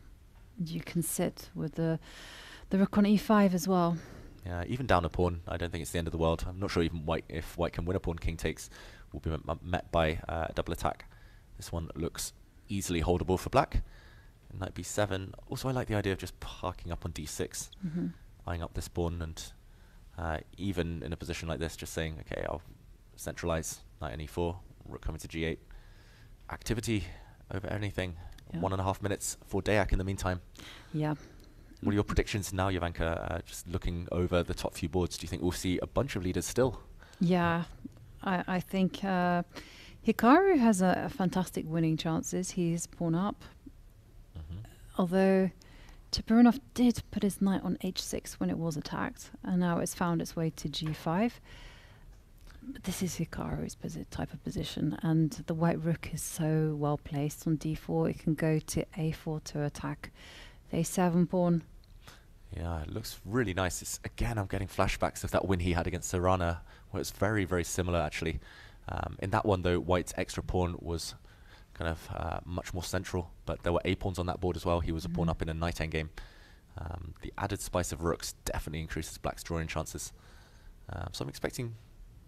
you can sit with the the rook on e5 as well. Yeah, even down a pawn, I don't think it's the end of the world. I'm not sure even white if white can win a pawn. King takes will be met, by uh, a double attack. This one looks easily holdable for black. Knight b7. Also, I like the idea of just parking up on d6, Mhm. eyeing up this pawn, and uh, even in a position like this, just saying, okay, I'll centralize knight on e4, rook coming to g8. Activity over anything. Yeah. One and a half minutes for Deac in the meantime. Yeah. What are your predictions now, Jovanka? Uh, just looking over the top few boards, do you think we'll see a bunch of leaders still? Yeah, I, I think uh, Hikaru has a, a fantastic winning chances. He's pawn up. Although Cheparinov did put his knight on h6 when it was attacked, and now it's found its way to g5. But this is Hikaru's type of position, and the white rook is so well placed on d4. It can go to a4 to attack the a7 pawn. Yeah, it looks really nice. It's, again, I'm getting flashbacks of that win he had against Sarana, where it's very, very similar actually. Um, in that one, though, White's extra pawn was kind of uh, much more central, but there were a pawns on that board as well. He was a pawn Mhm. up in a knight endgame. Um, the added spice of rooks definitely increases Black's drawing chances. Um, so I'm expecting,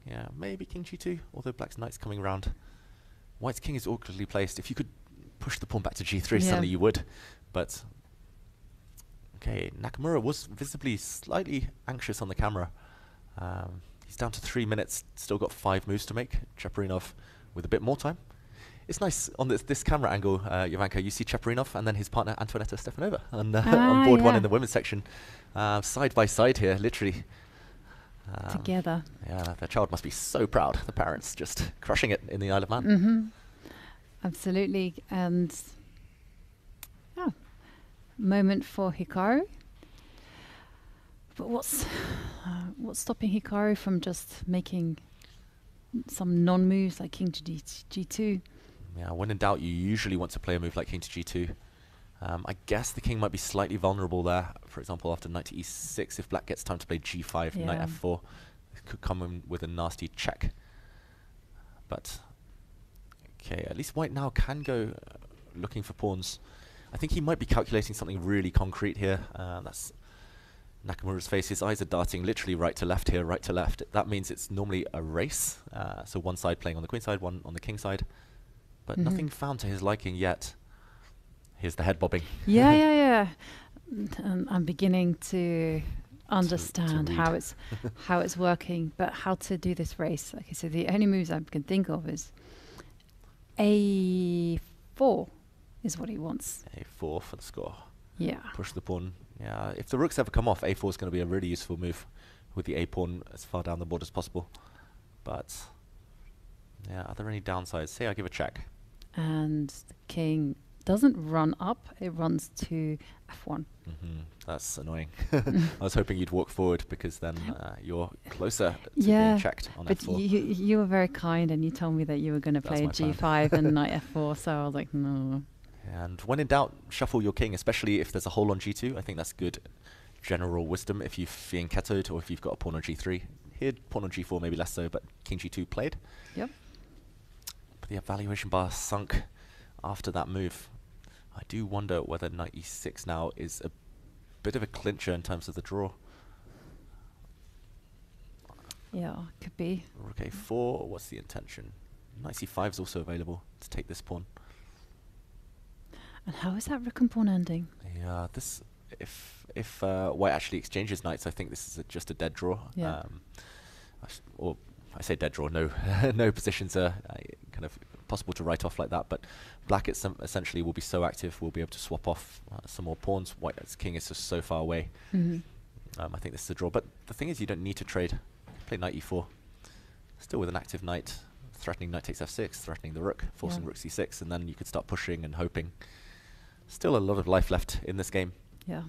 yeah, maybe King G2, although Black's knight's coming around. White's king is awkwardly placed. If you could push the pawn back to G3, Yeah. suddenly you would. But Okay, Nakamura was visibly slightly anxious on the camera. Um, he's down to three minutes, still got five moves to make. Cheparinov with a bit more time. It's nice on this, this camera angle, uh, Jovanka, you see Cheparinov and then his partner Antoaneta Stefanova on, uh, Ah, on board one in the women's section. Uh, side by side here, literally. Um, Together. Yeah, their child must be so proud, the parents, just crushing it in the Isle of Man. hmm Absolutely. And yeah, moment for Hikaru. But what's uh, what's stopping Hikaru from just making some non-moves like King to G- G2? Yeah, when in doubt, you usually want to play a move like King to G2. Um, I guess the king might be slightly vulnerable there. For example, after knight to E6, if black gets time to play G5, knight F4, it could come in with a nasty check. But, okay, at least white now can go uh, looking for pawns. I think he might be calculating something really concrete here. Uh, that's Nakamura's face. His eyes are darting literally right to left here, right to left. That means it's normally a race. Uh, so one side playing on the queen side, one on the king side. But Mhm. nothing found to his liking yet. Here's the head bobbing. Yeah, yeah, yeah. And I'm beginning to understand how it's how it's working, but how to do this race. Like I said, the only moves I can think of is A4 is what he wants. A4 for the score. Yeah. Push the pawn. Yeah, if the rooks ever come off, A4 is going to be a really useful move with the A pawn as far down the board as possible. But, yeah, are there any downsides? Say I give a check. And the king doesn't run up, it runs to F1. hmm That's annoying. I was hoping you'd walk forward because then uh, you're closer to yeah, being checked on but F4. you you were very kind and you told me that you were going to play. G5 and knight F4, so I was like, no. And when in doubt, shuffle your king, especially if there's a hole on g2. I think that's good general wisdom if you've been fianchettoed or if you've got a pawn on g3. Here, pawn on g4 maybe less so, but king g2 played. Yep. The evaluation bar sunk after that move. I do wonder whether knight e6 now is a bit of a clincher in terms of the draw. Yeah, could be. Rook a4, what's the intention? Knight c5 is also available to take this pawn. And how is that rook and pawn ending? Yeah, this if if uh, white actually exchanges knights, I think this is a, just a dead draw. Yeah. Um, I or I say dead draw. No, no positions are uh, kind of possible to write off like that. But black it's essentially will be so active, we'll be able to swap off uh, some more pawns. White's king is just so far away. Mhm. Um, I think this is a draw. But the thing is, you don't need to trade. Play knight e4. Still with an active knight, threatening knight takes f6, threatening the rook, forcing Yeah. rook c6, and then you could start pushing and hoping. Still a lot of life left in this game. Yeah.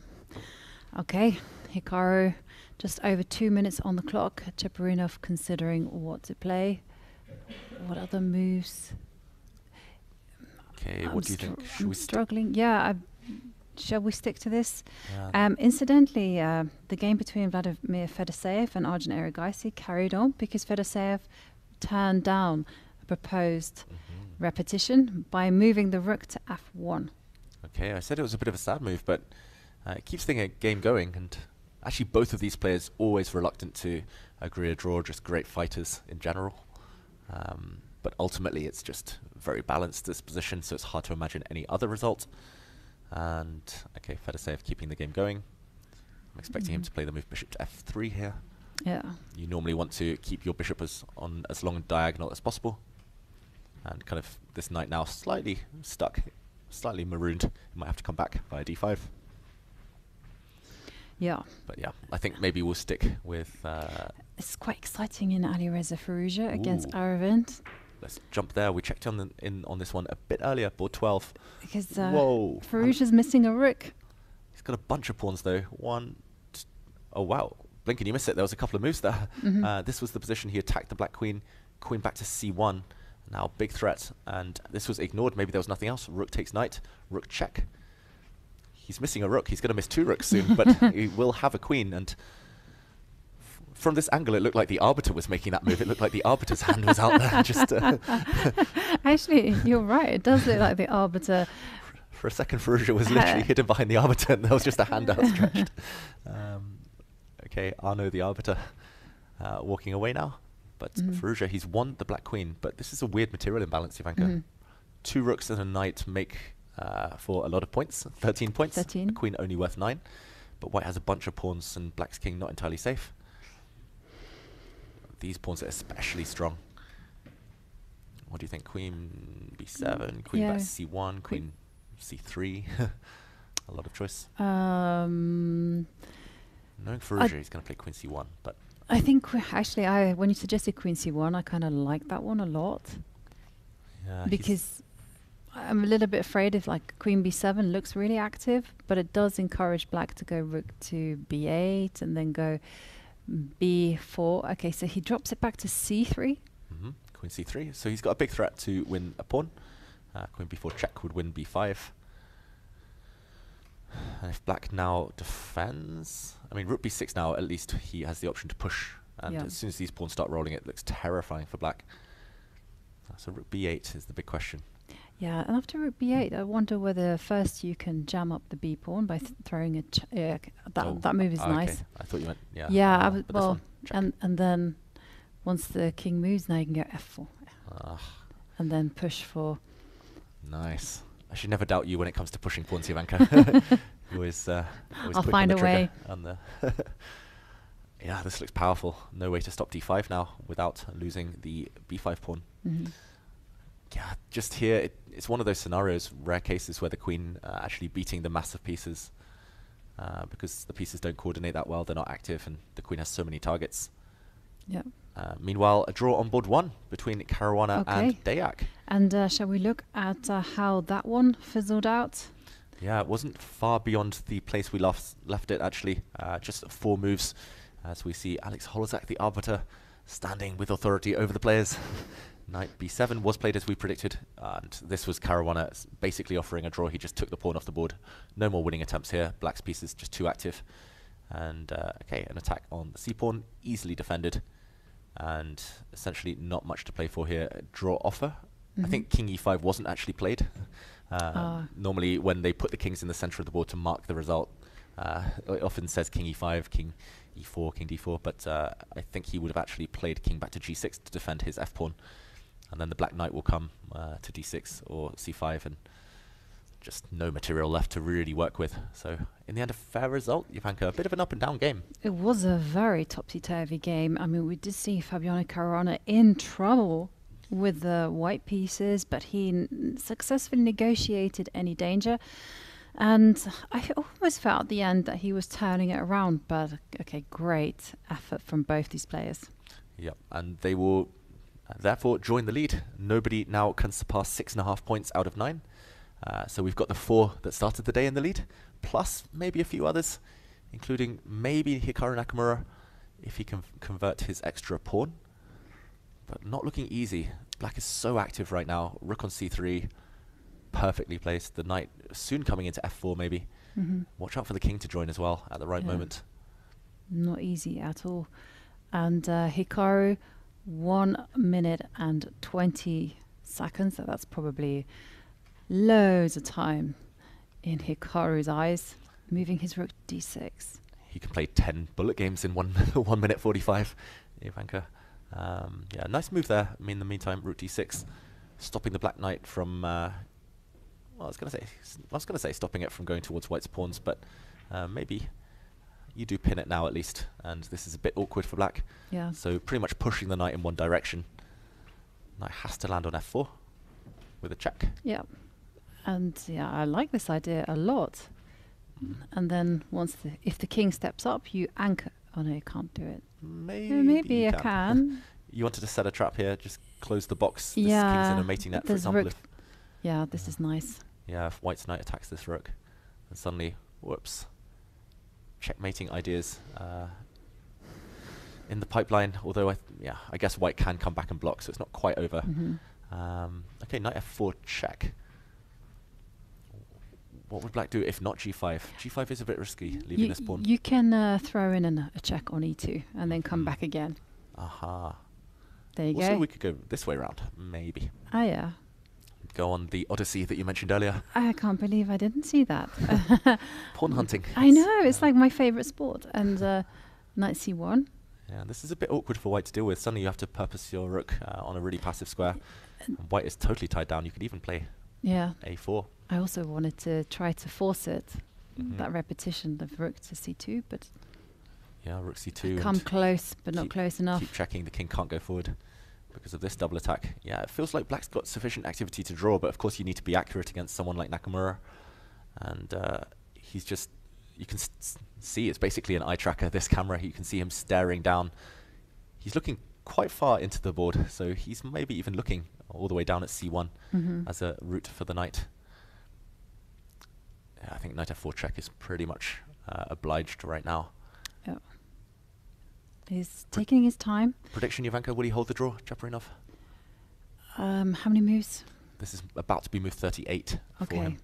Okay, Hikaru, just over two minutes on the clock. Cheparinov considering what to play. What other moves? Okay, what do you think? Should I'm we st- struggling. Yeah, I, shall we stick to this? Yeah. Um, incidentally, uh, the game between Vladimir Fedoseev and Arjun Erigaisi carried on because Fedoseev turned down a proposed Mm-hmm. repetition by moving the rook to f1. Okay, I said it was a bit of a sad move, but uh, it keeps the game going. And actually, both of these players always reluctant to agree a draw, just great fighters in general. Um, but ultimately, it's just very balanced this position, so it's hard to imagine any other result. And okay, Fedoseev keeping the game going. I'm expecting him Mhm. to play the move bishop to f3 here. Yeah. You normally want to keep your bishop as on as long a diagonal as possible. And kind of this knight now slightly stuck, slightly marooned. It might have to come back via d5. Yeah. But yeah, I think maybe we'll stick with. Uh, It's quite exciting in Alireza Firouzja against Aravindh let's jump there. We checked on the, in on this one a bit earlier, board 12. because uh, Whoa. Firouzja's missing a rook. He's got a bunch of pawns though. One, t- oh wow, Blinken, you missed it. There was a couple of moves there. Mhm. Uh, this was the position he attacked the black queen, queen back to c1. Now big threat, and this was ignored. Maybe there was nothing else. Rook takes knight, rook check. He's missing a rook. He's going to miss two rooks soon, but he will have a queen. And from this angle, it looked like the arbiter was making that move. It looked like the arbiter's hand was out there. Just uh, Actually, you're right. It does look like the arbiter. for a second, Firouzja was literally hidden behind the arbiter, and there was just a hand outstretched. Um, okay, Arno the arbiter uh, walking away now. But Mhm. Firouzja, he's won the black queen, but this is a weird material imbalance, Jovanka. Mhm. Two rooks and a knight make uh, for a lot of points, 13 points. 13. A queen only worth 9. But white has a bunch of pawns, and black's king not entirely safe. These pawns are especially strong. What do you think? Queen b7, queen yeah. c1, queen c3. a lot of choice. Um, Knowing Firouzja, he's going to play queen c1, but I think actually, I when you suggested Queen C1, I kind of like that one a lot yeah, because I'm a little bit afraid if like Queen B7 looks really active, but it does encourage Black to go Rook to B8 and then go B4. Okay, so he drops it back to C3. Mhm, Queen c3. So he's got a big threat to win a pawn. Uh, queen b4 check would win b5. And if black now defends, I mean rook b6 now, at least he has the option to push. And Yeah. as soon as these pawns start rolling, it looks terrifying for black. Uh, So rook b8 is the big question. Yeah, and after B8, I wonder whether first you can jam up the B pawn by th- throwing a. Yeah, that Oh, that move is okay. nice. I thought you meant- yeah, Yeah, uh, I was, well, and and then once the king moves, now you can go F4, Ah, and then push for. nice. I should never doubt you when it comes to pushing pawns, Jovanka. you always, uh, always I'll find a way. on the yeah, this looks powerful. No way to stop d5 now without losing the b5 pawn. Mhm. Yeah, just here, it, it's one of those scenarios, rare cases where the queen uh, actually beating the massive pieces uh, because the pieces don't coordinate that well. They're not active, and the queen has so many targets. Yeah. Uh, meanwhile, a draw on board one between Caruana and Okay. Deac. And uh, shall we look at uh, how that one fizzled out? Yeah, it wasn't far beyond the place we left, left it, actually. Uh, just four moves as we see Alex Holozak, the arbiter, standing with authority over the players. Knight b7 was played as we predicted, and this was Caruana basically offering a draw. He just took the pawn off the board. No more winning attempts here. Black's piece is just too active. And, uh, okay, an attack on the c-pawn, easily defended. And essentially not much to play for here. Draw offer. I Mhm. think king e5 wasn't actually played. Uh, Ah. Normally, when they put the kings in the center of the board to mark the result, uh, it often says king e5, king e4, king d4, but uh, I think he would have actually played king back to g6 to defend his f pawn. And then the black knight will come uh, to d6 or c5, and just no material left to really work with. So, in the end, a fair result, Jovanka. A bit of an up and down game. It was a very topsy turvy game. I mean, we did see Fabiano Caruana in trouble with the white pieces, but he n- successfully negotiated any danger. And I almost felt at the end that he was turning it around, but okay, great effort from both these players. Yep, and they will therefore join the lead. Nobody now can surpass six and a half points out of nine. Uh, so we've got the four that started the day in the lead, plus maybe a few others, including maybe Hikaru Nakamura, if he can convert his extra pawn. But not looking easy. Black is so active right now. Rook on c3, perfectly placed. The knight soon coming into f4 maybe. Mhm. Watch out for the king to join as well at the right Yeah. moment. Not easy at all. And uh, Hikaru, one minute and 20 seconds. So that's probably loads of time in Hikaru's eyes, moving his rook d6. He can play 10 bullet games in one, one minute 45, Jovanka. Um, yeah, nice move there. I mean, in the meantime, rook d6, stopping the black knight from, uh, well, I was going to say, I was going to say stopping it from going towards white's pawns, but uh, maybe you do pin it now at least, and this is a bit awkward for black. Yeah. So pretty much pushing the knight in one direction. Knight has to land on f4 with a check. Yeah. And yeah, I like this idea a lot. And then once the if the king steps up, you anchor. Oh no, you can't do it. Maybe, Uh, maybe you I can. you wanted to set a trap here, just close the box. This king's in yeah. a mating net, for example. If, yeah, this is nice. yeah, if white's knight attacks this rook, and suddenly, whoops, checkmating ideas uh, in the pipeline. Although, I th- yeah, I guess white can come back and block, so it's not quite over. Mhm. Um, okay, knight f4 check. What would black do if not g5? g5 is a bit risky, leaving You, this pawn. you can uh, throw in an, a check on e2 and then come back again. Aha. There you also, go. we could go this way around, maybe. Ah, yeah. Go on the Odyssey that you mentioned earlier. I can't believe I didn't see that. Pawn hunting. I know it's like my favorite sport. And uh, knight c1. Yeah, this is a bit awkward for white to deal with. Suddenly you have to purpose your rook uh, on a really passive square. And white is totally tied down. You could even play Yeah. a4. I also wanted to try to force it, Mhm. that repetition of rook to c2, but Yeah, rook c2. come close, but not close enough. Keep checking. The king can't go forward because of this double attack. Yeah, it feels like black's got sufficient activity to draw, but of course you need to be accurate against someone like Nakamura. And uh, he's just, you can see it's basically an eye tracker, this camera. You can see him staring down. He's looking quite far into the board, so he's maybe even looking all the way down at c1 Mhm. as a route for the knight. Yeah, I think knight f4 check is pretty much uh, obliged right now. Yeah. He's taking his time. Prediction, Jovanka, will he hold the draw, Cheparinov? Um, how many moves? This is about to be move 38 for Okay. him.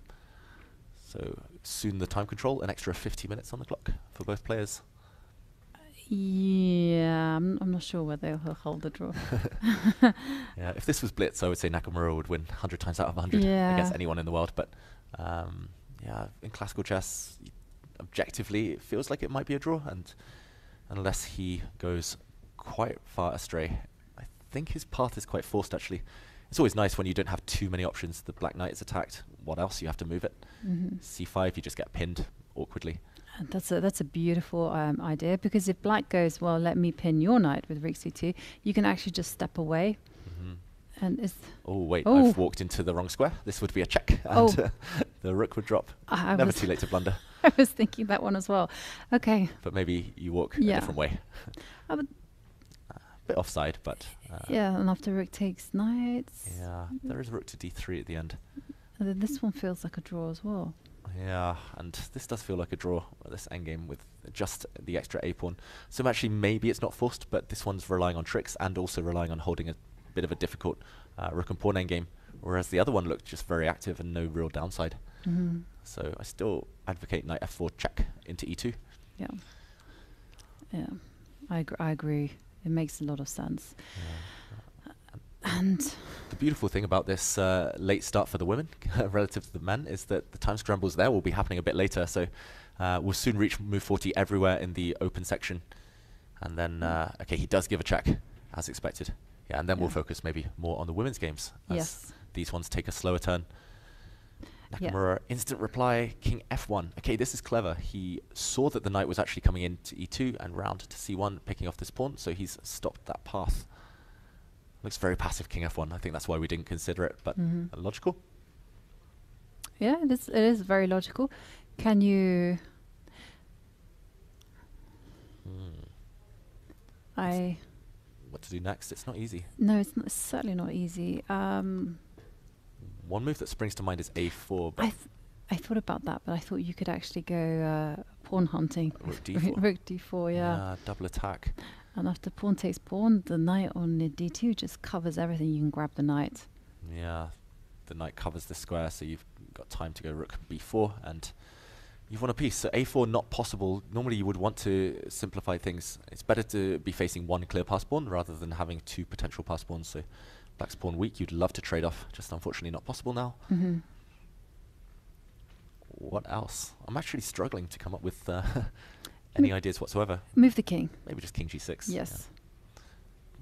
So soon the time control, an extra 50 minutes on the clock for both players. Yeah, I'm, I'm not sure whether he'll hold the draw. Yeah, if this was Blitz, I would say Nakamura would win 100 times out of 100 Yeah. against anyone in the world. But um, yeah, in classical chess, objectively, it feels like it might be a draw. And unless he goes quite far astray, I think his path is quite forced actually. It's always nice when you don't have too many options. The black knight is attacked. What else? You have to move it. Mhm. C5, you just get pinned awkwardly. And that's a that's a beautiful um, idea because if black goes, well, let me pin your knight with rook c2, you can actually just step away. And it's Oh wait, Oh. I've walked into the wrong square. This would be a check, and Oh. uh, the rook would drop. I- Never too late to blunder. I was thinking that one as well. Okay. But maybe you walk Yeah. a different way. Would- bit offside, but uh, yeah, and after rook takes knights. yeah, there is rook to d3 at the end. And then this one feels like a draw as well. Yeah, and this does feel like a draw. This endgame with just the extra a pawn. So actually, maybe it's not forced, but this one's relying on tricks and also relying on holding a bit of a difficult uh, rook and pawn endgame, whereas the other one looked just very active and no real downside. Mhm. So I still advocate knight f4 check into e2. Yeah. Yeah, I agr- I agree. It makes a lot of sense. And The beautiful thing about this uh, late start for the women relative to the men is that the time scrambles there will be happening a bit later. So uh, we'll soon reach move 40 everywhere in the open section. And then, uh, okay, he does give a check, as expected. Yeah, and then we'll focus maybe more on the women's games. As Yes. These ones take a slower turn. Yeah. Nakamura, instant reply, king f1. Okay, this is clever. He saw that the knight was actually coming into e2 and round to c1, picking off this pawn, so he's stopped that path. Looks very passive king f1. I think that's why we didn't consider it, but Mhm. uh, logical. Yeah, it is. It is very logical. Can you? Hmm. I What to do next? It's not easy. no, it's, not, it's certainly not easy. Um, One move that springs to mind is a4, but I th- I thought about that, but I thought you could actually go uh, pawn hunting. Rook d4. Rook d4, yeah. yeah, double attack. And after pawn takes pawn, the knight on the d2 just covers everything. You can grab the knight. Yeah, the knight covers the square, so you've got time to go rook b4, and you've won a piece. So a4 not possible. Normally you would want to simplify things. It's better to be facing one clear pass pawn rather than having two potential pass pawns. So black's pawn weak. You'd love to trade off, just unfortunately not possible now. hmm What else? I'm actually struggling to come up with uh, any ideas whatsoever. Move the king. Maybe just king g6. yeah. Yes.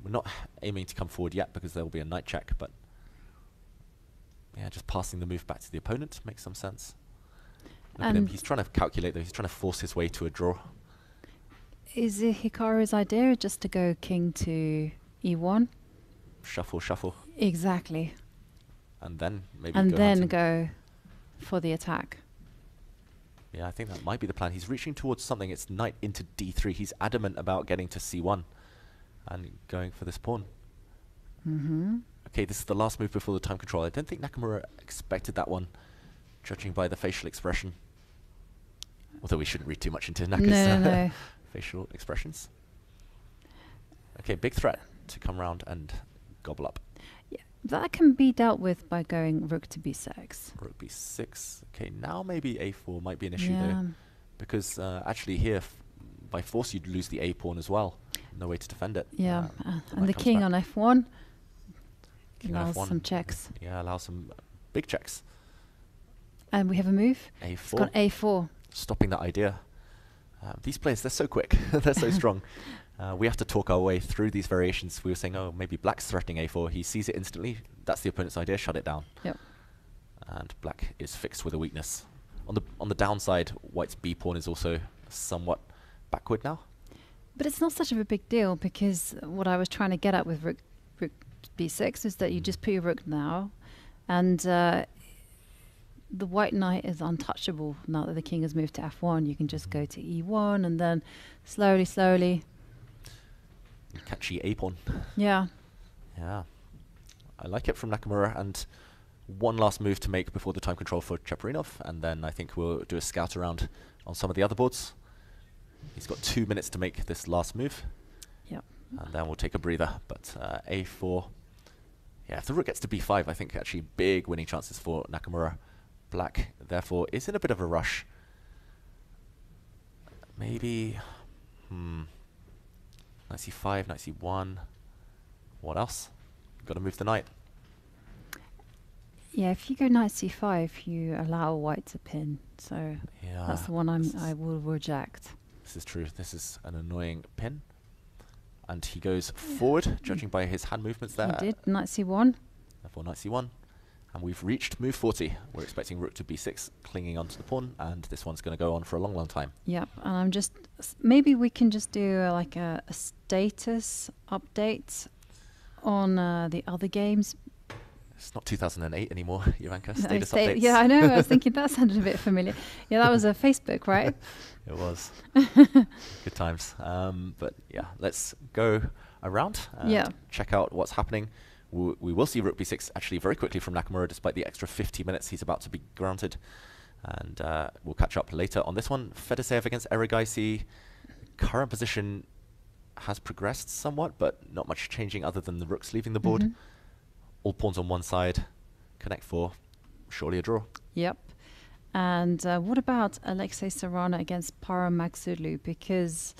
We're not aiming to come forward yet because there will be a knight check, but yeah, just passing the move back to the opponent makes some sense. Look at him. He's trying to calculate though. He's trying to force his way to a draw. Is it Hikaru's idea just to go king to e1? Shuffle, shuffle, Exactly. and then maybe and go then hunting. go for the attack. Yeah, I think that might be the plan. He's reaching towards something. It's knight into d3. He's adamant about getting to c1 and going for this pawn. Mm-hmm. Okay, this is the last move before the time control. I don't think Nakamura expected that one, judging by the facial expression. Although we shouldn't read too much into Naka's No, uh, no. facial expressions. Okay, big threat to come round and gobble up. Yeah, that can be dealt with by going rook to b6. Rook b6. Okay, now maybe a4 might be an issue Yeah. though. Because uh, actually here, f- by force, you'd lose the a pawn as well. No way to defend it. Yeah, Um, uh, and the king back. on f1 King on f1. some checks. Yeah, allows some big checks. And we have a move. A4. It's got a4. stopping that idea. Um, these players, they're so quick, they're so strong. Uh, we have to talk our way through these variations. We were saying, oh, maybe black's threatening a4. He sees it instantly. That's the opponent's idea. Shut it down. Yep. And black is fixed with a weakness. On the on the downside, white's b pawn is also somewhat backward now. But it's not such of a big deal because what I was trying to get at with rook, rook b6 is that you just put your rook now, and uh, the white knight is untouchable now that the king has moved to f1. You can just go to e1 and then slowly, slowly. Catchy a pawn. Yeah. Yeah. I like it from Nakamura. And one last move to make before the time control for Cheparinov. And then I think we'll do a scout around on some of the other boards. He's got two minutes to make this last move. Yep. And then we'll take a breather. But uh, a4. Yeah, if the rook gets to b5, I think actually big winning chances for Nakamura. Black, therefore, is in a bit of a rush. Maybe. Hmm. Knight c5, knight c1. What else? Got to move the knight. Yeah, if you go knight c5, you allow white to pin. So Yeah, that's the one I'm, I will reject. This is true. This is an annoying pin. And he goes forward, judging by his hand movements there. He did knight c1. Therefore, knight c1. And we've reached move 40. We're expecting rook to b6, clinging onto the pawn, and this one's going to go on for a long, long time. Yep, and I'm just maybe we can just do uh, like a, a status update on uh, the other games. It's not 2008 anymore, Jovanka. Status sta- updates. Yeah, I know. I was thinking that sounded a bit familiar. Yeah, that was a Facebook, right? It was. Good times. Um, but yeah, let's go around and Yeah. check out what's happening. We, we will see Rook b6 actually very quickly from Nakamura, despite the extra 50 minutes he's about to be granted. And uh, we'll catch up later on this one. Fedoseev against Erigaisi. Current position has progressed somewhat, but not much changing other than the rooks leaving the board. Mhm. All pawns on one side. Connect four. Surely a draw. Yep. And uh, what about Alexei Sarana against Parham Maghsoodloo? Because,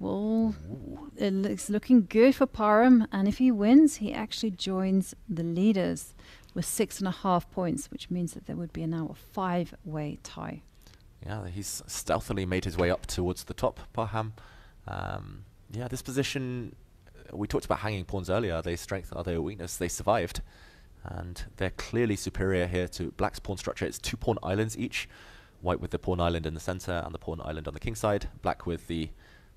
well, it looks looking good for Parham, and if he wins, he actually joins the leaders with six and a half points, which means that there would be now a five-way tie. Yeah, he's stealthily made his way up towards the top, Parham. Um, yeah, this position, uh, we talked about hanging pawns earlier. Are they strength? Are they a weakness? They survived. And they're clearly superior here to Black's pawn structure. It's two pawn islands each. White with the pawn island in the center and the pawn island on the king side. Black with the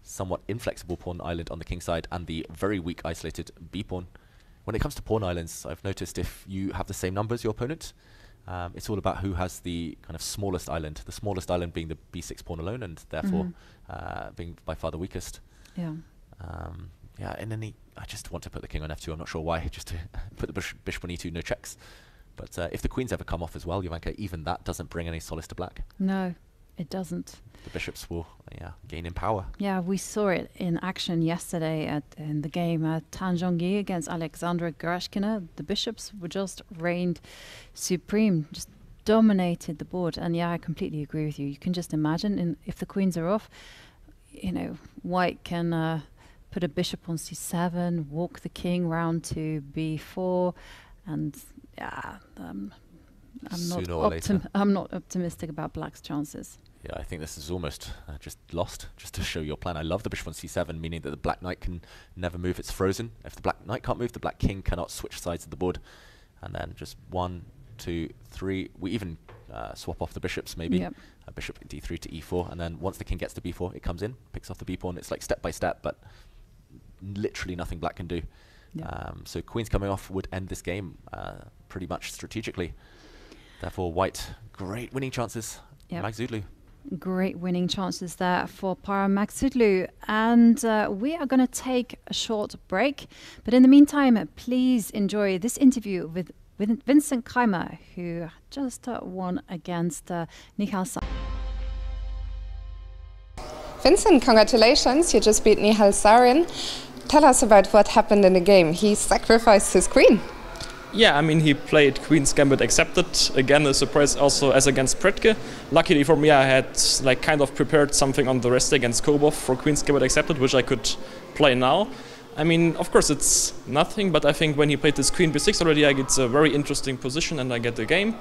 somewhat inflexible pawn island on the king side and the very weak isolated b pawn. when it comes to pawn islands, I've noticed if you have the same number as your opponent, um, it's all about who has the kind of smallest island. The smallest island being the b6 pawn alone, and therefore Mhm. uh, being by far the weakest. Yeah. Um, yeah, and then he, I just want to put the king on f2. I'm not sure why, just to put the bish- bishop on e2, no checks. But uh, if the queens ever come off as well, Jovanka, even that doesn't bring any solace to black. No, it doesn't. The bishops will, yeah, gain in power. Yeah, we saw it in action yesterday at in the game at Tan Zhongyi against Alexandra Goryachkina. The bishops were just reigned supreme, just dominated the board. And yeah, I completely agree with you. You can just imagine, in, if the queens are off, you know, White can uh, put a bishop on c7, walk the king round to b4, and yeah, um, I'm not Sooner or later. optim- I'm not optimistic about Black's chances. Yeah, I think this is almost uh, just lost, just to show your plan. I love the bishop on c7, meaning that the black knight can never move. It's frozen. If the black knight can't move, the black king cannot switch sides of the board. And then just one, two, three. We even uh, swap off the bishops, maybe. Yep. Uh, bishop d3 to e4. And then once the king gets to b4, it comes in, picks off the b pawn. It's like step by step, but literally nothing black can do. Yeah. Um, so queens coming off would end this game uh, pretty much strategically. Therefore, white, great winning chances. Yep. Maghsoodloo. Great winning chances there for Parham Maghsoodloo. And uh, we are going to take a short break. But in the meantime, please enjoy this interview with, with Vincent Keymer, who just uh, won against uh, Nihal Sa. Vincent, congratulations. You just beat Nihal Sarin. Tell us about what happened in the game. He sacrificed his queen. Yeah, I mean, he played Queen's Gambit accepted. Again, a surprise also as against Predke. Luckily for me, I had like kind of prepared something on the rest against Korobov for Queen's Gambit accepted, which I could play now. I mean, of course, it's nothing, but I think when he played this Queen b6 already, I get a very interesting position and I get the game.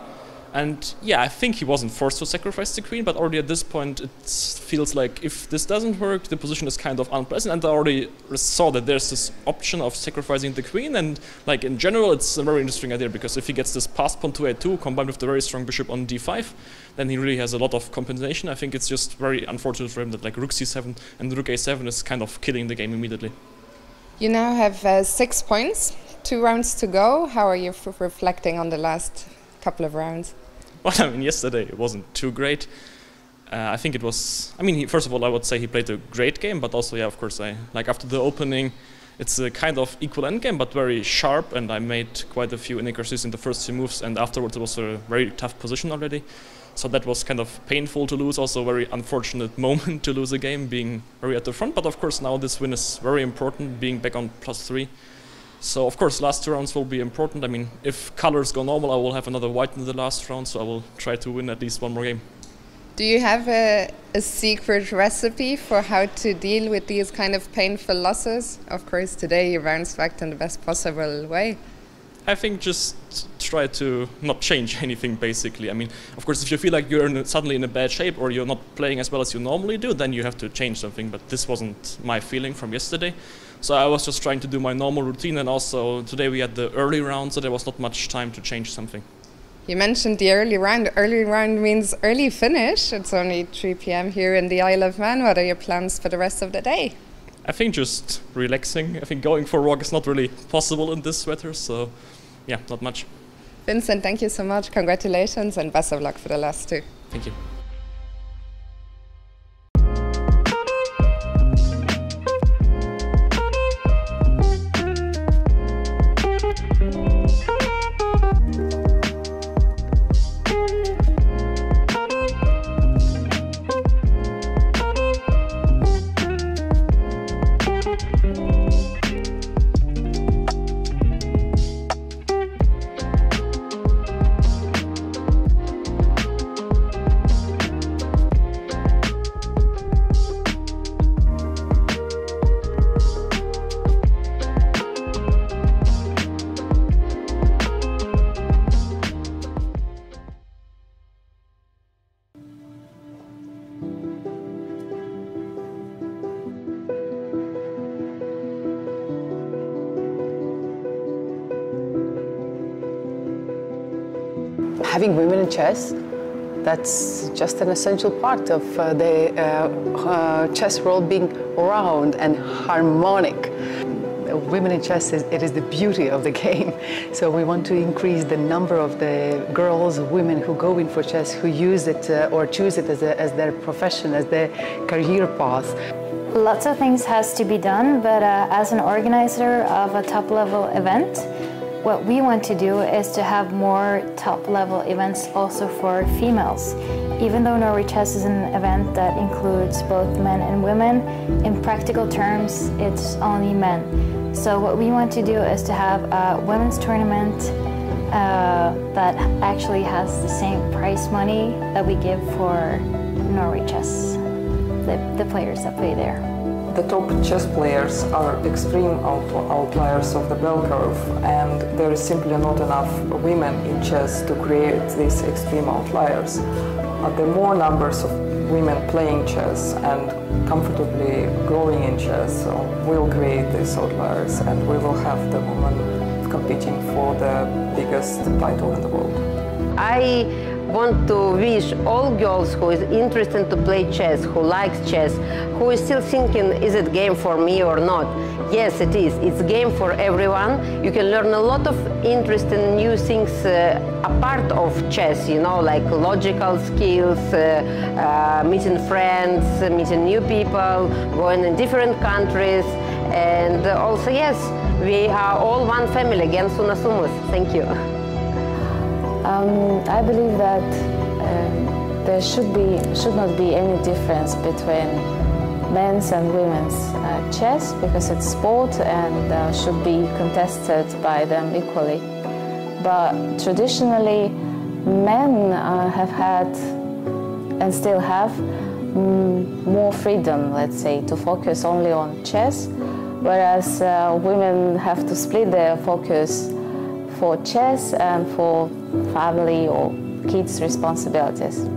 And yeah, I think he wasn't forced to sacrifice the queen, but already at this point it feels like if this doesn't work, the position is kind of unpleasant. And I already saw that there's this option of sacrificing the queen, and like in general, it's a very interesting idea because if he gets this passed pawn to a2 combined with the very strong bishop on d5, then he really has a lot of compensation. I think it's just very unfortunate for him that like rook c7 and rook a7 is kind of killing the game immediately. You now have uh, six points, two rounds to go. How are you reflecting on the last couple of rounds? Well, I mean, yesterday it wasn't too great. Uh, I think it was. I mean, he, first of all, I would say he played a great game, but also, yeah, of course, I like after the opening, it's a kind of equal end game, but very sharp, and I made quite a few inaccuracies in the first two moves, and afterwards it was a very tough position already. So that was kind of painful to lose, also a very unfortunate moment to lose a game, being very at the front. But of course, now this win is very important, being back on plus three. So of course, last two rounds will be important. I mean, if colors go normal, I will have another white in the last round, so I will try to win at least one more game. Do you have a, a secret recipe for how to deal with these kind of painful losses? Of course, today you bounced back in the best possible way. I think just try to not change anything basically. I mean, of course, if you feel like you're in a, suddenly in a bad shape or you're not playing as well as you normally do, then you have to change something. But this wasn't my feeling from yesterday. So I was just trying to do my normal routine, and also today we had the early round, so there was not much time to change something. You mentioned the early round. Early round means early finish. It's only 3 p.m. here in the Isle of Man. What are your plans for the rest of the day? I think just relaxing. I think going for a walk is not really possible in this weather, so yeah, not much. Vincent, thank you so much. Congratulations and best of luck for the last two. Thank you. Chess, that's just an essential part of uh, the uh, uh, chess world being round and harmonic. women in chess, is, it is the beauty of the game. So we want to increase the number of the girls, women who go in for chess, who use it uh, or choose it as, a, as their profession, as their career path. Lots of things has to be done, but uh, as an organizer of a top level event, what we want to do is to have more top level events also for females. Even though Norway Chess is an event that includes both men and women, in practical terms, it's only men. So what we want to do is to have a women's tournament uh, that actually has the same prize money that we give for Norway Chess, the, the players that play there. The top chess players are extreme out outliers of the bell curve, and there is simply not enough women in chess to create these extreme outliers. But the more numbers of women playing chess and comfortably growing in chess uh, will create these outliers, and we will have the women competing for the biggest title in the world. I want to wish all girls who is interested to play chess, who likes chess, who is still thinking, is it game for me or not? Yes, it is. It's game for everyone. You can learn a lot of interesting new things uh, apart of chess, you know, like logical skills, uh, uh, meeting friends, meeting new people, going in different countries. And also, yes, we are all one family, Gens Una Sumus. Thank you. Um, I believe that um, there should be should not be any difference between men's and women's uh, chess because it's sport and uh, should be contested by them equally. But traditionally, men uh, have had and still have mm, more freedom, let's say, to focus only on chess, whereas uh, women have to split their focus for chess and for family or kids' responsibilities.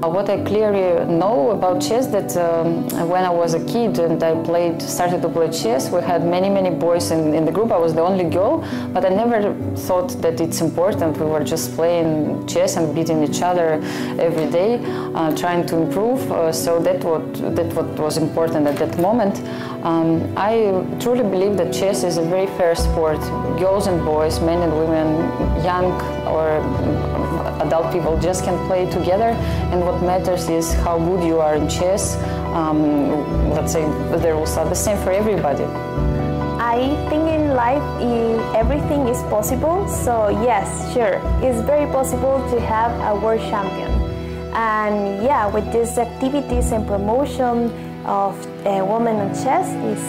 What I clearly know about chess that um, when I was a kid and I played, started to play chess, we had many, many boys in, in the group. I was the only girl, but I never thought that it's important. We were just playing chess and beating each other every day, uh, trying to improve. Uh, so that what that what was important at that moment. Um, I truly believe that chess is a very fair sport. Girls and boys, men and women, young or adult people just can play together and what matters is how good you are in chess. Um, let's say the rules are the same for everybody. I think in life everything is possible. So yes, sure, it's very possible to have a world champion. And yeah, with these activities and promotion of uh, women in chess is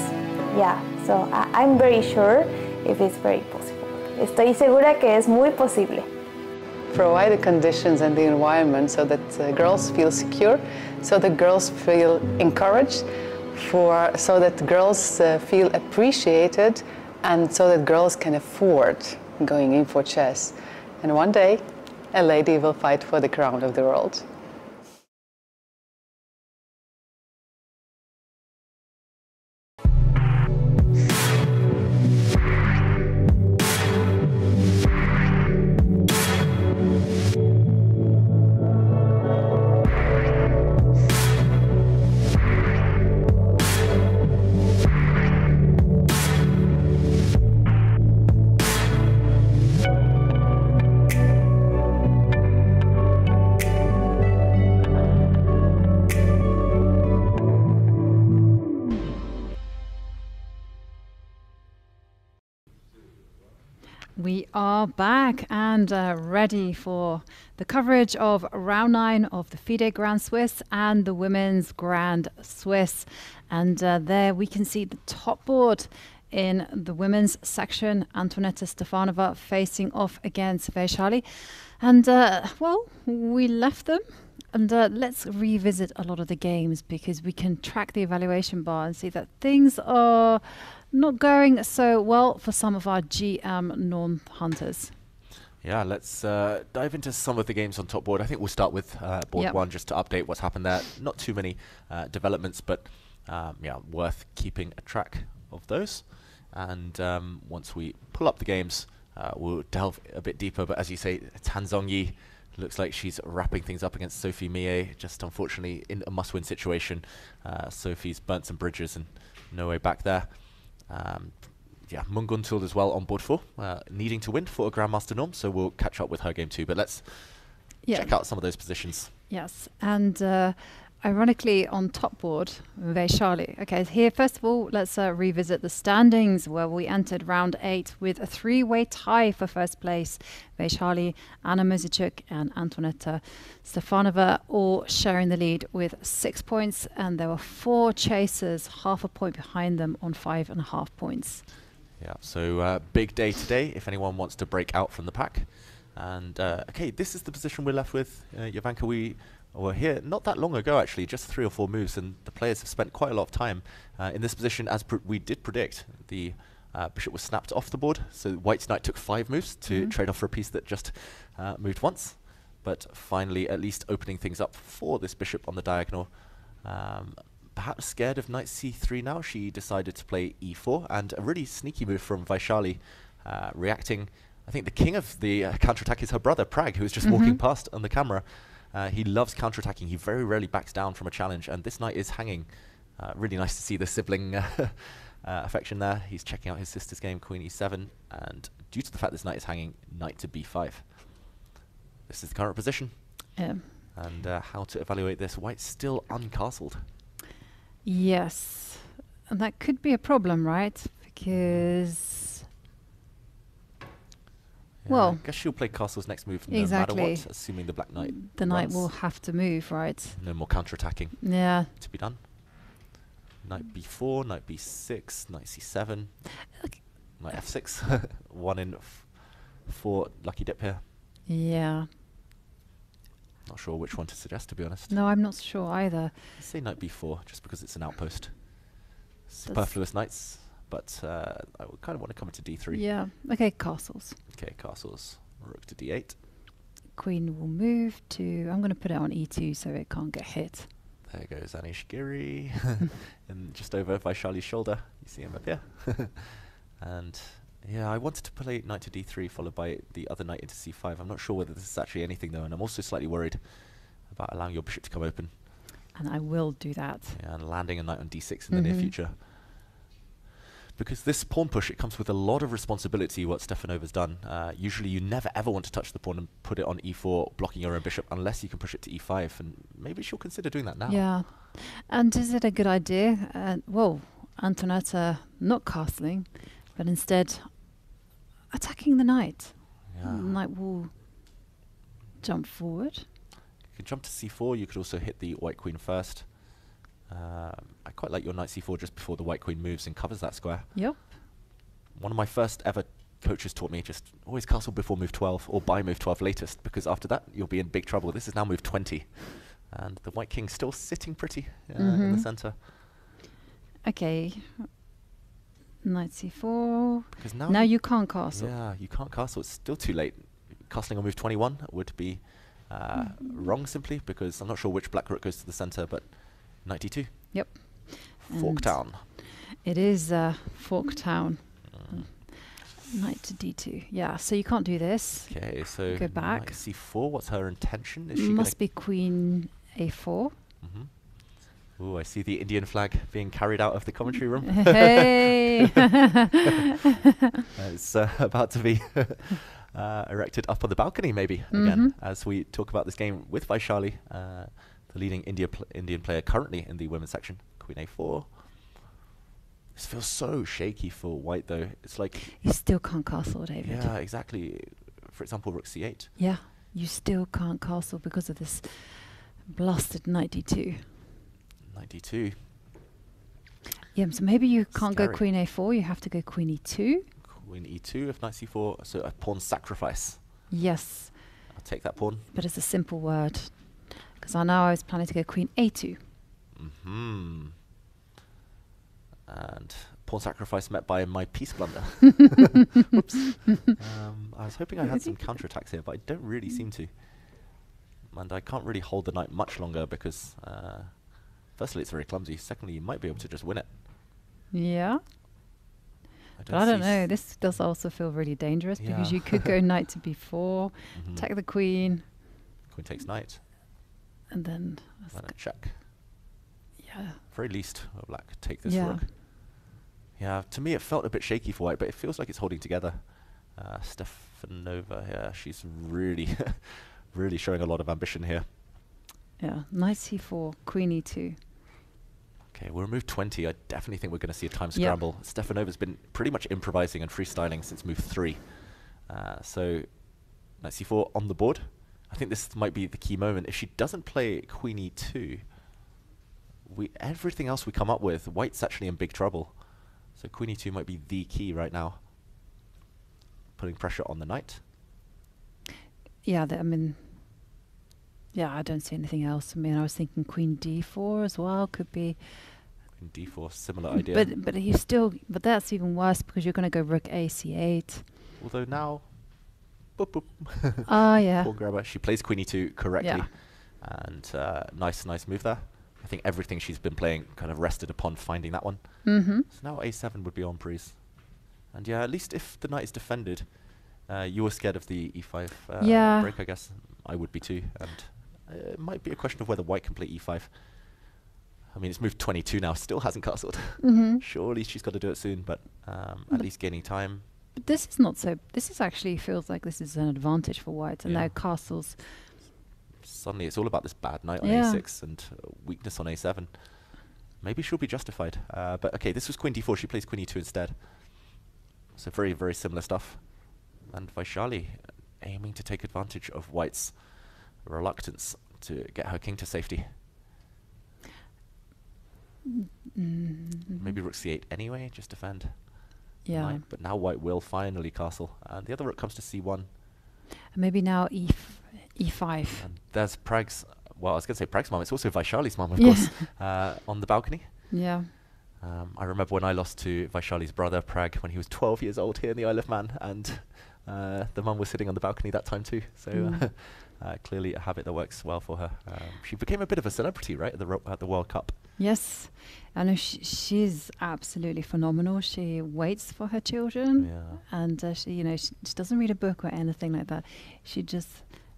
yeah. So I- I'm very sure if it's very possible. Estoy segura que es muy posible. Provide the conditions and the environment so that uh, girls feel secure, so that girls feel encouraged, for so that girls uh, feel appreciated, and so that girls can afford going in for chess. And one day, a lady will fight for the crown of the world. Are back and uh, ready for the coverage of round nine of the FIDE Grand Swiss and the Women's Grand Swiss. And uh, there we can see the top board in the women's section. Antoaneta Stefanova facing off against Vaishali. And uh, well, we left them. And uh, let's revisit a lot of the games because we can track the evaluation bar and see that things are not going so well for some of our GM non hunters. Yeah, let's uh, dive into some of the games on top board. I think we'll start with uh, board Yep. one just to update what's happened there. Not too many uh, developments, but um, yeah, worth keeping a track of those. And um, once we pull up the games, uh, we'll delve a bit deeper. But as you say, Tan Zhongyi looks like she's wrapping things up against Sophie Milliet. Just unfortunately in a must-win situation. Uh, Sophie's burnt some bridges and no way back there. Um, yeah, Munguntuul as well on board four, uh, needing to win for a Grandmaster norm, so we'll catch up with her game too. But let's Yeah. check out some of those positions. Yes, and uh, ironically, on top board, Vaishali. Okay, here, first of all, let's uh, revisit the standings where we entered round eight with a three way tie for first place. Vaishali, Anna Muzychuk, and Antoaneta Stefanova all sharing the lead with six points, and there were four chasers, half a point behind them on five and a half points. Yeah, so uh, big day today if anyone wants to break out from the pack. And uh, okay, this is the position we're left with. Uh, Jovanka, we were here not that long ago, actually, just three or four moves, and the players have spent quite a lot of time uh, in this position, as pr- we did predict. The uh, bishop was snapped off the board, so White's knight took five moves to Mhm. trade off for a piece that just uh, moved once. But finally, at least opening things up for this bishop on the diagonal. Um, perhaps scared of knight c3 now, she decided to play e4, and a really sneaky move from Vaishali, uh, reacting. I think the king of the uh, counterattack is her brother, Pragg, who was just walking Mhm. past on the camera. Uh, he loves counterattacking. He very rarely backs down from a challenge, and this knight is hanging. Uh, really nice to see the sibling uh, uh, affection there. He's checking out his sister's game, queen e7, and due to the fact this knight is hanging, knight to b5. This is the current position. Yeah. And uh, how to evaluate this? White's still uncastled. Yes, and that could be a problem, right? Because, Yeah, well, I guess she'll play castle's next move no matter what, assuming the black knight. the knight runs. will have to move, right? No more counterattacking. Yeah. To be done. Knight b4, knight b6, knight c7, knight f6. One in f- four lucky dip here. Yeah. Not sure which one to suggest, to be honest. No, I'm not sure either. Let's say knight b4, just because it's an outpost. Superfluous knights, but uh, I kind of want to come into d3. Yeah. Okay, castles. Okay, castles. Rook to d8. Queen will move to. I'm going to put it on e2 so it can't get hit. There goes Anish Giri, and just over Vaishali's shoulder. You see him up here. and yeah, I wanted to play knight to d3 followed by the other knight into c5. I'm not sure whether this is actually anything though, and I'm also slightly worried about allowing your bishop to come open And I will do that. yeah, and landing a knight on d6 in the near Mhm. future. Because this pawn push, it comes with a lot of responsibility. What Stefanova's done. Uh, usually, you never ever want to touch the pawn and put it on e4, blocking your own bishop, unless you can push it to e5. And maybe she'll consider doing that now. Yeah. And is it a good idea? Uh, well, Antoaneta not castling, but instead attacking the knight. Yeah. Knight will jump forward. You can jump to c4. You could also hit the white queen first. Um, I quite like your knight c4 just before the white queen moves and covers that square. Yep. One of my first ever coaches taught me just always castle before move 12 or by move 12 latest because after that you'll be in big trouble. This is now move 20. And the white king's still sitting pretty uh, in the Mhm. center. Okay. Knight c4. Because now, now you can't castle. Yeah, you can't castle. It's still too late. Castling on move 21 would be uh, wrong simply because I'm not sure which black rook goes to the center, but knight d2. Yep. Fork And down. It is uh, Fork Town. Knight to d2. Yeah, so you can't do this. Okay, so Go back. knight c4. What's her intention? Is she Must be queen a4. Mhm. Ooh, I see the Indian flag being carried out of the commentary room. Hey! It's uh, about to be uh, erected up on the balcony, maybe again, Mhm. as we talk about this game with Vaishali, uh, the leading India pl- Indian player currently in the women's section. Queen a4. This feels so shaky for white, though. It's like You still can't castle, David. yeah, exactly. For example, rook c8. Yeah, you still can't castle because of this blasted knight d2. Knight d2. Yeah, so maybe you can't go queen a4, you have to go queen e2. Queen e2 if knight c4. So a pawn sacrifice. Yes, I'll take that pawn. but it's a simple word. Because I know I was planning to go queen a2. Hmm. And pawn sacrifice met by my piece blunder. Oops. Um, I was hoping I had some counterattacks here, but I don't really seem to. And I can't really hold the knight much longer because, uh, firstly, it's very clumsy. Secondly, you might be able to just win it. Yeah. I But I don't know. This does also feel really dangerous because you could go knight to b4, Mhm. attack the queen, Queen takes knight. And then Then a check. yeah, Very least, oh, black take this Yeah. rook. Yeah, to me it felt a bit shaky for White, but it feels like it's holding together. Uh, Stefanova here, she's really, really showing a lot of ambition here. Yeah, knight c4, queen e2. Okay, we'll remove 20. I definitely think we're going to see a time Yep. scramble. Stefanova's been pretty much improvising and freestyling since move 3. Uh, so, knight c4 on the board. I think this might be the key moment. If she doesn't play queen e2, we everything else we come up with, white's actually in big trouble. So queen e2 might be the key right now. Putting pressure on the knight. Yeah, I mean, yeah, I don't see anything else. I mean, I was thinking queen d4 as well could be. Queen d4, similar idea. But but you still, but that's even worse because you're going to go rook a c8. Although now, boop, boop. Ah, yeah. Grabber. She plays queen e2 correctly, Yeah. and uh, nice, nice move there. I think everything she's been playing kind of rested upon finding that one. Mhm. So now a7 would be on breeze, and yeah, at least if the knight is defended, uh, you were scared of the e5 uh, Yeah. break, I guess. I would be too, and uh, it might be a question of whether white can play e5. I mean, it's moved 22 now, still hasn't castled. Mhm. Surely she's got to do it soon, but um, But- at least gaining time. But this is not so. This is actually feels like this is an advantage for white, and Yeah. now castles. suddenly it's all about this bad knight on Yeah. a6 and uh, weakness on a7. Maybe she'll be justified. Uh, but okay, this was queen d4. She plays queen e2 instead. So very, very similar stuff. And Vaishali uh, aiming to take advantage of white's reluctance to get her king to safety. Mm, Maybe rook c8 anyway, just defend. Yeah. But now white will finally castle. And the other rook comes to c1. Maybe now e f- e5. And there's Pragg's, well, I was going to say Pragg's mum. It's also Vaishali's mum, of Yeah. course, uh, on the balcony. Yeah. Um, I remember when I lost to Vaishali's brother, Pragg, when he was 12 years old here in the Isle of Man, and uh, the mum was sitting on the balcony that time too. So Mm. Uh, clearly a habit that works well for her. Um, she became a bit of a celebrity, right, at the, ro- at the World Cup. Yes, I know she, she's absolutely phenomenal. She waits for her children, Yeah. and uh, she, you know, she, she doesn't read a book or anything like that. She just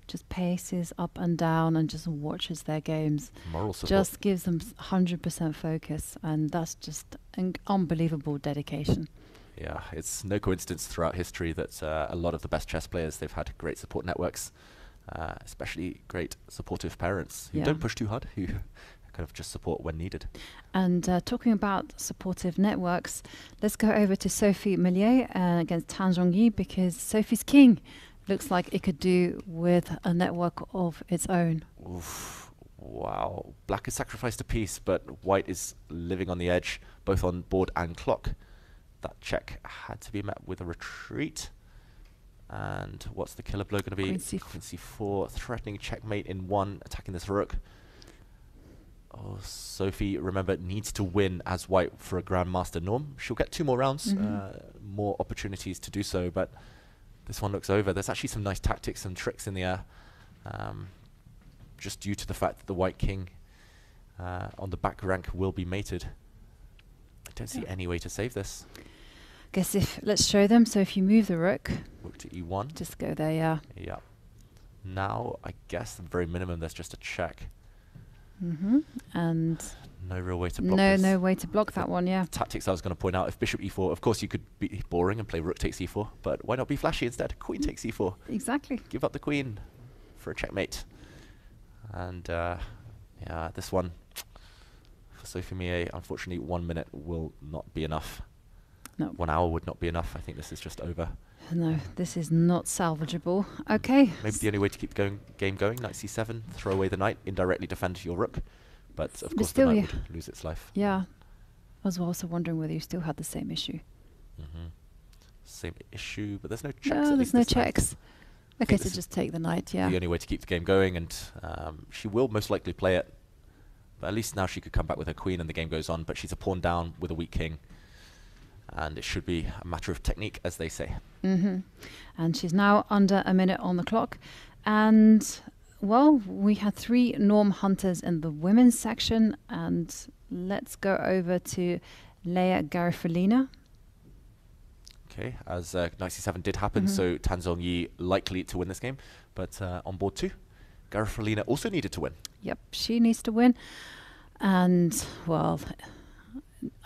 just paces up and down and just watches their games. Moral support. Just gives them hundred percent focus, and that's just an unbelievable dedication. Yeah, it's no coincidence throughout history that uh, a lot of the best chess players they've had great support networks, uh, especially great supportive parents who Yeah. don't push too hard, who kind of just support when needed. And uh, talking about supportive networks, let's go over to Sophie Milliet uh, against Tan Zhongyi because Sophie's King looks like it could do with a network of its own. Oof. Wow. Black has sacrificed a piece, but white is living on the edge, both on board and clock. That check had to be met with a retreat. And what's the killer blow going to be? Queen c4. Queen c4, threatening checkmate in one, attacking this rook. Oh, Sophie, remember, needs to win as white for a Grandmaster norm. She'll get two more rounds, Mhm. uh, more opportunities to do so, but this one looks over. There's actually some nice tactics and tricks in the air, um, just due to the fact that the white king uh, on the back rank will be mated. I don't see Yeah. any way to save this. Guess if let's show them. So if you move the rook, Rook to e1. just go there. Yeah. Yeah. Now, I guess the very minimum, there's just a check. hmm And No real way to block no, this. no way to block that one. Yeah. Tactics I was going to point out, if bishop e4, of course you could be boring and play rook takes e4, but why not be flashy instead? Queen takes e4. Exactly. Give up the queen for a checkmate. And uh, yeah, this one for Sophie Milliet, unfortunately, one minute will not be enough. No. One hour would not be enough. I think this is just over. No, this is not salvageable. Okay. Maybe the only way to keep going game going, knight c7, throw away the knight, indirectly defend your rook. But of But course, still, the yeah. knight would lose its life. Yeah. I was also wondering whether you still had the same issue. hmm Same issue, but there's no checks. No, there's no checks. Okay, so just take the knight. Yeah. The only way to keep the game going, and um, she will most likely play it. But at least now she could come back with her queen, and the game goes on. But she's a pawn down with a weak king, and it should be a matter of technique, as they say. hmm And she's now under a minute on the clock. And, well, we had three Norm Hunters in the women's section. And let's go over to Leya Garifullina. Okay, as uh, knight c7 did happen, Mhm. so Tan Zhongyi likely to win this game. But uh, on board two, Garifalina also needed to win. Yep, she needs to win. And, well,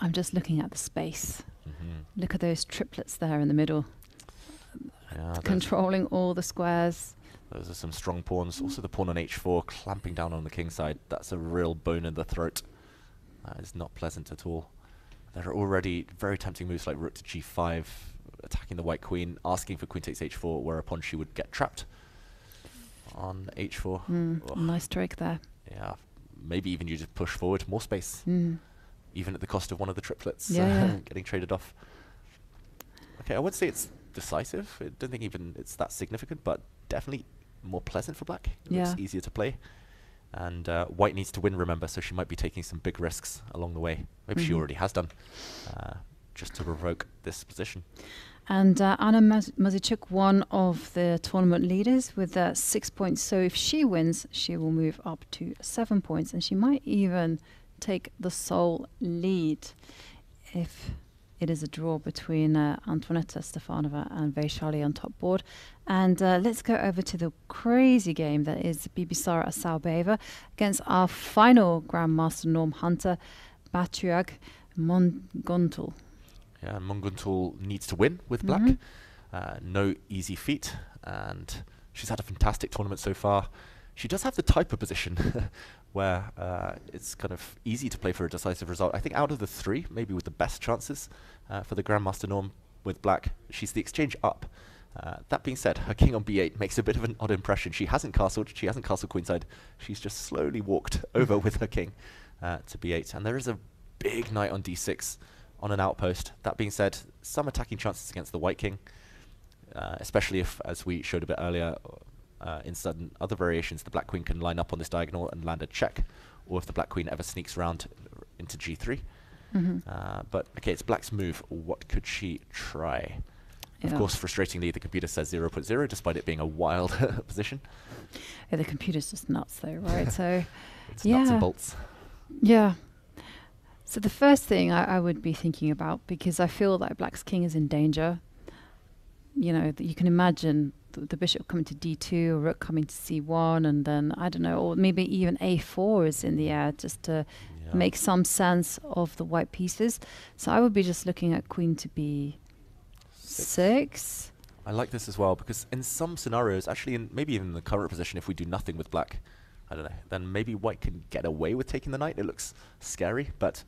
I'm just looking at the space. Mhm. Look at those triplets there in the middle, Yeah, controlling all the squares. Those are some strong pawns. Also, the pawn on h4, clamping down on the king side. That's a real bone in the throat. That is not pleasant at all. There are already very tempting moves like rook to g5, attacking the white queen, asking for queen takes h4, whereupon she would get trapped on h4. Mm, nice trick there. Yeah, maybe even you just push forward more space, Mm. Even at the cost of one of the triplets Yeah, uh, yeah. getting traded off. Okay, I would say it's decisive. I don't think even it's that significant, but definitely more pleasant for black. It Yeah. looks easier to play. And uh, white needs to win, remember, so she might be taking some big risks along the way. Maybe she Mhm. already has done, uh, just to provoke this position. And uh, Anna Maz- Muzychuk, one of the tournament leaders, with uh, six points. So if she wins, she will move up to seven points, and she might even take the sole lead if it is a draw between uh, Stefanova and Vaishali on top board. And uh, let's go over to the crazy game that is Bibisara Assaubayeva against our final Grandmaster Norm Hunter, Batkhuyag Munguntuul. Yeah, and Munguntuul needs to win with black. Mhm. Uh, no easy feat, and she's had a fantastic tournament so far. She does have the type of position where uh, it's kind of easy to play for a decisive result. I think out of the three, maybe with the best chances uh, for the Grandmaster norm with black, she's the exchange up. Uh, that being said, her king on b8 makes a bit of an odd impression. She hasn't castled, she hasn't castled queenside. She's just slowly walked over with her king uh, to b8. And there is a big knight on d6 on an outpost. That being said, some attacking chances against the white king, uh, especially if, as we showed a bit earlier, uh, in certain other variations, the black queen can line up on this diagonal and land a check, or if the black queen ever sneaks around into g3. Mhm. Uh, but okay, it's black's move. What could she try? Of course, frustratingly, the computer says 0.0, despite it being a wild position. Yeah, the computer's just nuts, though, right? so, It's yeah, nuts and bolts. Yeah. So the first thing I, I would be thinking about, because I feel that Black's king is in danger. You know, you can imagine the, bishop coming to d2, or rook coming to c1, and then I don't know, or maybe even a4 is in the air just to Yeah. make some sense of the white pieces. So I would be just looking at queen to b six. I like this as well because in some scenarios, actually, in maybe even in the current position, if we do nothing with black, I don't know, then maybe white can get away with taking the knight. It looks scary, but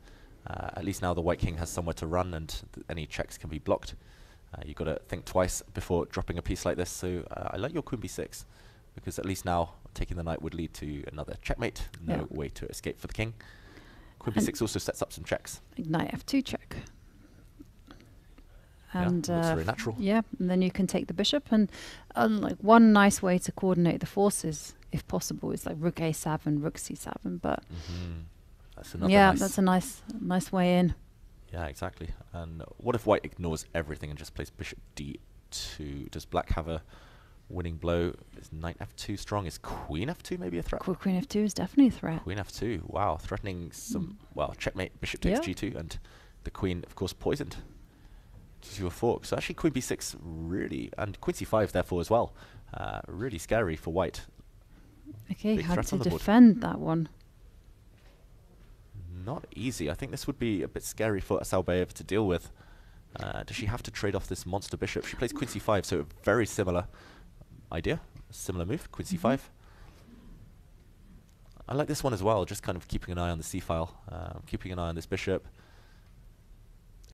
uh, at least now the white king has somewhere to run and th- any checks can be blocked. Uh, you've got to think twice before dropping a piece like this. So uh, I like your queen b6 because at least now taking the knight would lead to another checkmate. No Yeah. way to escape for the king. Queen And- b6 also sets up some checks. Knight f2 check. Yeah, And looks uh, very natural. Yeah, and then you can take the bishop, and like one nice way to coordinate the forces, if possible, is like rook a7, rook c7. But Mhm. That's another yeah, nice that's a nice, nice way in. Yeah, exactly. And what if white ignores everything and just plays bishop d2? Does black have a winning blow? Is knight f2 strong? Is queen f2 maybe a threat? Queen f2 is definitely a threat. Queen f2, wow, threatening some, well, checkmate, bishop takes Yeah. g2, and the queen, of course, poisoned to your fork. So actually queen b6 really, and queen c5 therefore as well, uh, really scary for white. Okay, Big how to defend that one? Not easy. I think this would be a bit scary for Asalbayev to deal with. Uh, does she have to trade off this monster bishop? She plays queen c5, so a very similar idea, similar move, queen Mm-hmm. c5. I like this one as well, just kind of keeping an eye on the c file, uh, keeping an eye on this bishop.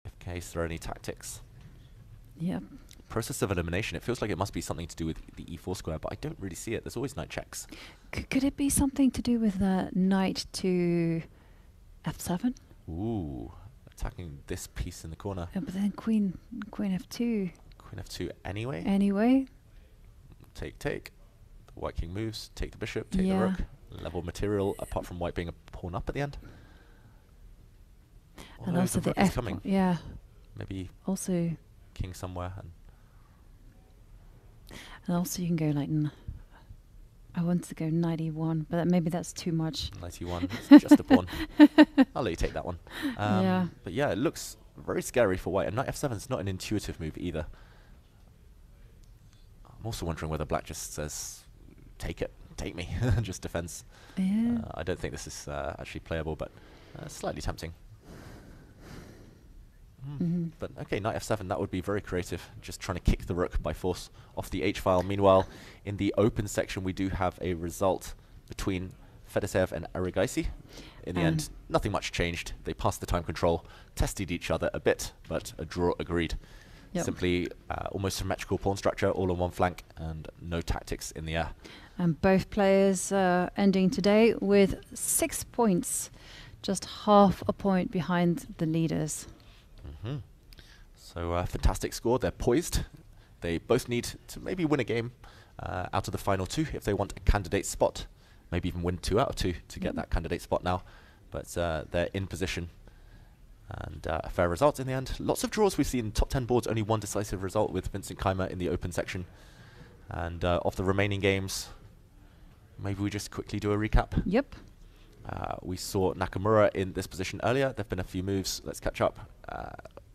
If case there are any tactics. Yep. Process of elimination, it feels like it must be something to do with the e4 square, but I don't really see it. There's always knight checks. C- could it be something to do with the knight to f7? Ooh, attacking this piece in the corner. Yeah, but then queen, queen f2 Queen f2 anyway. anyway. take, take. The white king moves, take the bishop, take Yeah. the rook. Level material, apart from white being a pawn up at the end. And also the the f coming. Yeah. Maybe Also, king somewhere. And and also you can go like. N- I wanted to go knight e1, but that- maybe that's too much. 91, just a pawn. I'll let you take that one. Um, Yeah. But yeah, it looks very scary for white. And knight f7 is not an intuitive move either. I'm also wondering whether black just says, take it, take me, just defense. Yeah. Uh, I don't think this is uh, actually playable, but uh, slightly tempting. Hmm. Mhm. But okay, knight f7, that would be very creative, just trying to kick the rook by force off the h-file. Meanwhile, in the open section, we do have a result between Fedoseev and Erigaisi. In the end, Um, nothing much changed. They passed the time control, tested each other a bit, but a draw agreed. Yep. Simply uh, almost symmetrical pawn structure, all on one flank, and no tactics in the air. And both players uh, ending today with six points, just half a point behind the leaders. Hmm So uh, fantastic score. They're poised. They both need to maybe win a game uh, out of the final two if they want a candidate spot. Maybe even win two out of two to get Mhm. that candidate spot now. But uh, they're in position. And uh, a fair result in the end. Lots of draws we've seen. Top 10 boards, only one decisive result with Vincent Keymer in the open section. And uh, of the remaining games, maybe we just quickly do a recap. Yep. Uh, we saw Nakamura in this position earlier. There have been a few moves. Let's catch up. Uh,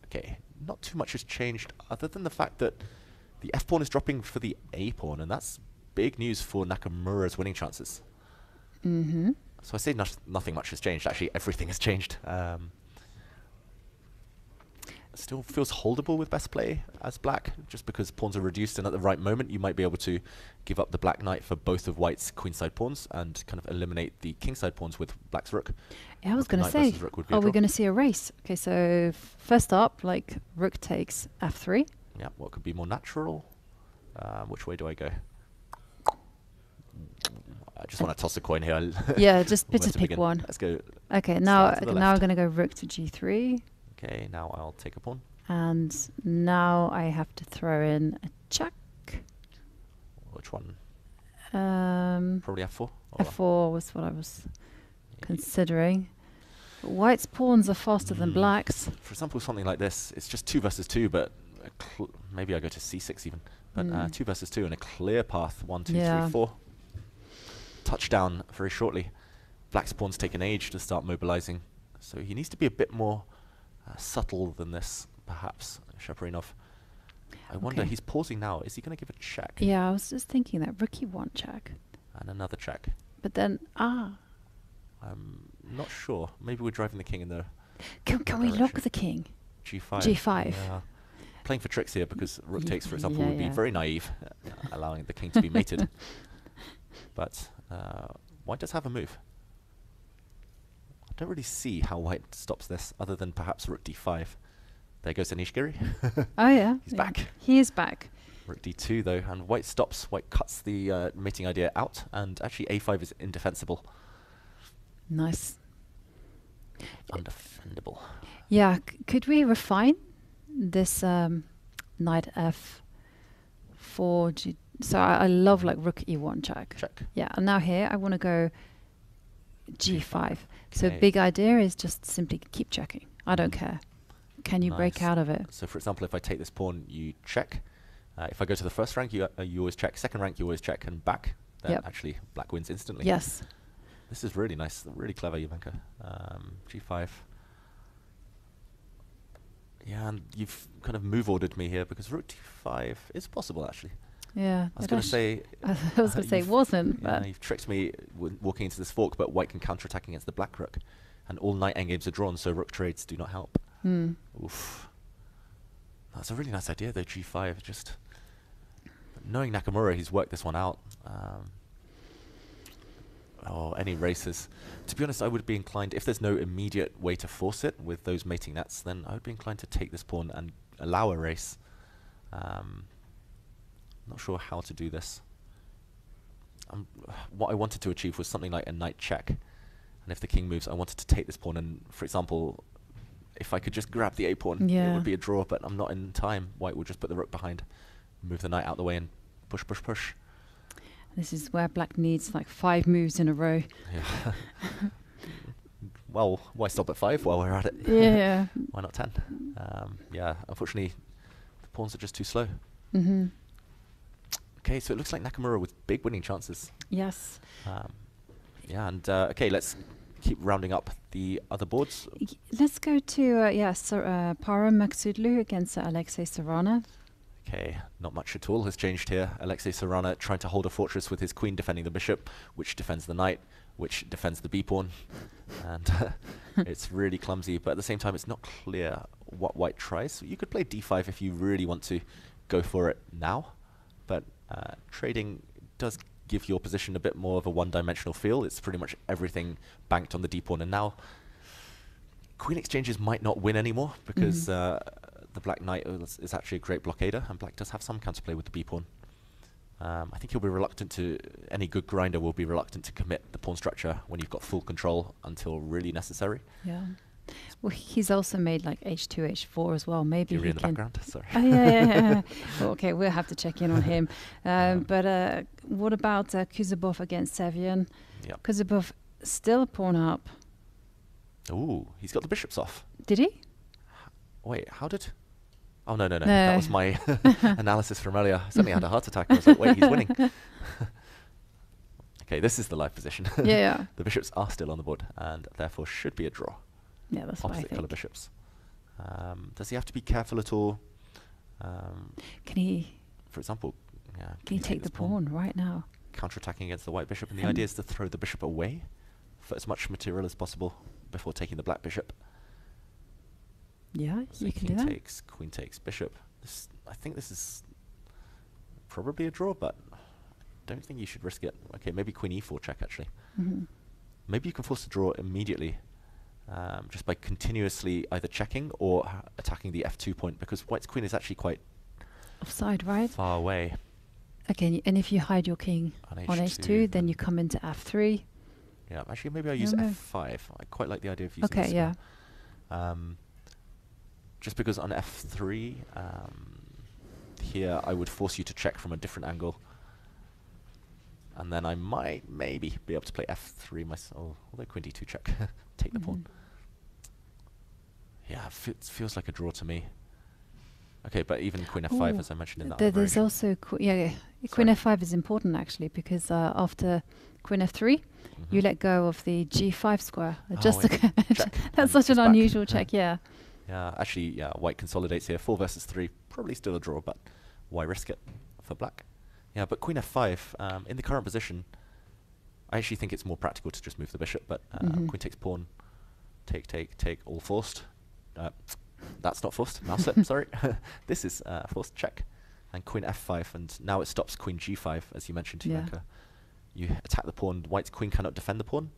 okay, not too much has changed other than the fact that the f pawn is dropping for the a pawn, and that's big news for Nakamura's winning chances. Mm-hmm. So I say noth- nothing much has changed. Actually, everything has changed. Um, still feels holdable with best play as black, just because pawns are reduced, and at the right moment you might be able to give up the black knight for both of white's queenside pawns and kind of eliminate the kingside pawns with black's rook. Yeah, I was going to say, rook would be are we going to see a race? Okay, so first up, like rook takes f3. Yeah, what could be more natural? Um, which way do I go? I just want to toss a coin here. yeah, just just pick begin. one. Let's go. Okay, now slight to the now I'm going to go rook to g3, Okay, now I'll take a pawn. and now I have to throw in a check. Which one? Um, Probably f4. or- f4 was what I was considering. White's pawns are faster than Mm. black's. For example, something like this, it's just two versus two, but a cl- maybe I go to c6 even. But uh, Mm. two versus two and a clear path. One, two, three, Yeah. four. Touchdown very shortly. Black's pawns take an age to start mobilizing, so he needs to be a bit more uh, subtle than this, perhaps. Cheparinov. I wonder. Okay. He's pausing now. Is he going to give a check? Yeah, I was just thinking that rookie one check, And another check. but then ah, I'm not sure. Maybe we're driving the king in the can can we lock the king? G5. G5. Yeah. Playing for tricks here because rook takes, for example, yeah, would be very naive, uh, allowing the king to be mated. But uh, white does have a move. I don't really see how white stops this, other than perhaps rook d5. There goes Anish Giri. Oh yeah, He's yeah. back. He is back. Rook d2 though, and white stops. White cuts the uh, mating idea out, and actually a5 is indefensible, Nice. undefendable. Yeah, c- could we refine this um, knight f four G? So I, I love like rook e1 check. Check. Yeah, and now here I want to go g5. So Okay. big idea is just simply keep checking. I don't care. Can you break out of it? So, for example, if I take this pawn, you check. Uh, if I go to the first rank, you, uh, you always check. Second rank, you always check. And back, then Yep. actually black wins instantly. Yes. This is really nice. Really clever, Jovanka. Um, G5. Yeah, and you've kind of move ordered me here because rook d5 is possible, actually. Yeah. I was going to say. I was going to say it wasn't, yeah, but you've tricked me w- walking into this fork, but white can counterattack against the black rook. And all knight endgames are drawn, so rook trades do not help. Hmm. Oof. That's a really nice idea, though, G5. Just knowing Nakamura, he's worked this one out. Um, oh, any races. To be honest, I would be inclined, if there's no immediate way to force it with those mating nets, then I would be inclined to take this pawn and allow a race. Um, not sure how to do this. Um, what I wanted to achieve was something like a knight check. And if the king moves, I wanted to take this pawn and, for example, if I could just grab the a pawn, it would be a draw, but I'm not in time. White will just put the rook behind, move the knight out the way and push, push, push. this is where black needs like five moves in a row. Yeah. well, why stop at five while we're at it? Yeah. why not ten? Um, yeah, unfortunately, the pawns are just too slow. hmm Okay, so it looks like Nakamura with big winning chances. Yes. Um, yeah, and uh, okay, let's keep rounding up the other boards. Y- Let's go to uh, yeah, so, uh, Parham Maghsoodloo against uh, Alexei. Okay, not much at all has changed here. Alexei Sarana trying to hold a fortress with his queen defending the bishop, which defends the knight, which defends the b pawn. and it's really clumsy, but at the same time, it's not clear what white tries. You could play d5 if you really want to go for it now, but uh, trading does give your position a bit more of a one-dimensional feel. It's pretty much everything banked on the d pawn, and now queen exchanges might not win anymore because Mhm. uh, the black knight is, is actually a great blockader, and black does have some counterplay with the b pawn. Um, I think he'll be reluctant to, any good grinder will be reluctant to commit the pawn structure when you've got full control until really necessary. Yeah. Well, he's also made like H2, H4 as well. Maybe Yuri he in the can. background, sorry. Oh, yeah, yeah, yeah. Well, okay, we'll have to check in on him. Um, but uh, what about uh, Kuzubov against Sevian? Yep. Kuzubov still a pawn up. Ooh, he's got the bishops off. Did he? Wait, how did? Oh no, no, no. no. That was my analysis from earlier. I suddenly had a heart attack. I was like, wait, he's winning. okay, this is the live position. Yeah, yeah. the bishops are still on the board, and therefore should be a draw. Yeah, that's Opposite color bishops. Um, does he have to be careful at all? Um, Can he? for example, yeah, Can he take the this pawn right now? Counterattacking against the white bishop, and the Hmm. idea is to throw the bishop away for as much material as possible before taking the black bishop. Yeah, So you can do that. takes, queen takes, bishop. This, I think this is probably a draw, but I don't think you should risk it. Okay, maybe queen e4 check actually. Mhm. Maybe you can force a draw immediately, um, just by continuously either checking or attacking the f2 point, because white's queen is actually quite Offside, right? far away. Okay, and if you hide your king On on H2, H2, then you come into F3. Yeah, actually, maybe I'll use no. f5. I quite like the idea of using Okay, this yeah. Um, just because on f3, um, here I would force you to check from a different angle. And then I might maybe be able to play f3 myself. Although queen d2 check, take the pawn. Mm-hmm. Yeah, fe- it feels like a draw to me. Okay, but even queen f5, Ooh, as I mentioned in that there- There's also qu- yeah, yeah. Queen F5 is important actually because uh, after Queen F3, you let go of the G5 square. Mm-hmm. Oh, just to wait, go- check, and That's such it's an back. unusual check. Yeah. Yeah, actually, yeah, white consolidates here. Four versus three, probably still a draw, but why risk it for black? Yeah, but queen f5, um, in the current position, I actually think it's more practical to just move the bishop, but uh, Mhm. queen takes pawn, take, take, take, all forced. Uh, that's not forced, mouse it, sorry. this is uh, forced check. And queen f5, and now it stops queen g5, as you mentioned, Yeah. Timenka. You attack the pawn, white's queen cannot defend the pawn.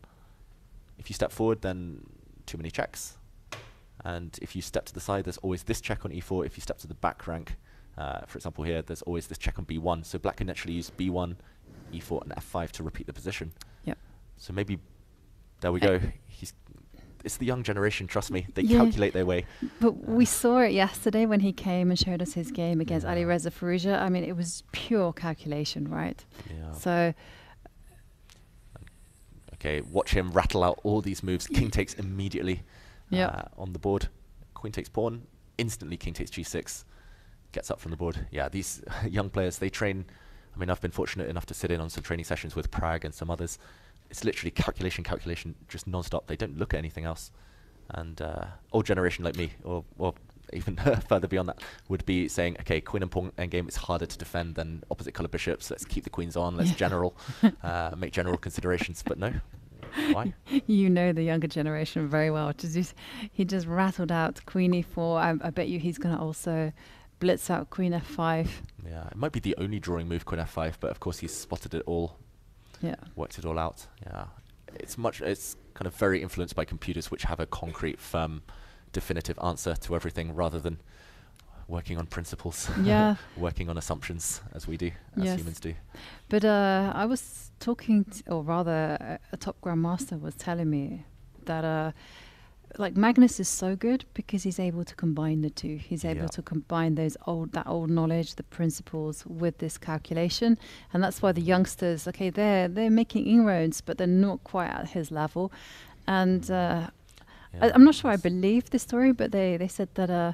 If you step forward, then too many checks. And if you step to the side, there's always this check on e4. If you step to the back rank, uh, for example here, there's always this check on b1. So black can actually use b1, e4, and f5 to repeat the position. Yep. So maybe, there we go. He's, it's the young generation, trust me. They Yeah. calculate their way. But we saw it yesterday when he came and showed us his game against Alireza Firouzja. I mean, it was pure calculation, right? Yeah. So Okay, watch him rattle out all these moves. King takes immediately Yep. uh, on the board. Queen takes pawn. Instantly, king takes g6. Gets up from the board. Yeah, these young players, they train. I mean, I've been fortunate enough to sit in on some training sessions with Pragg and some others. It's literally calculation, calculation, just non-stop. They don't look at anything else. And uh, old generation like me, or, or even further beyond that, would be saying, okay, queen and pawn endgame is harder to defend than opposite color bishops. Let's keep the queens on. Let's Yeah. general, uh, make general considerations. But no, why? you know the younger generation very well. Just, he just rattled out Queen E4. I, I bet you he's going to also blitz out Queen F5. Yeah, it might be the only drawing move Queen F5, but of course he's spotted it all. Yeah. Worked it all out. Yeah. It's much it's kind of very influenced by computers which have a concrete, firm, definitive answer to everything rather than working on principles. Yeah. working on assumptions as we do, as Yes. humans do. But uh, I was talking, t- or rather, a, a top grandmaster was telling me that, uh, like Magnus is so good because he's able to combine the two. He's able Yeah. to combine those old, that old knowledge, the principles with this calculation, and that's why the youngsters, okay, they're they're making inroads, but they're not quite at his level. And uh, I, I'm not sure I believe this story, but they they said that uh,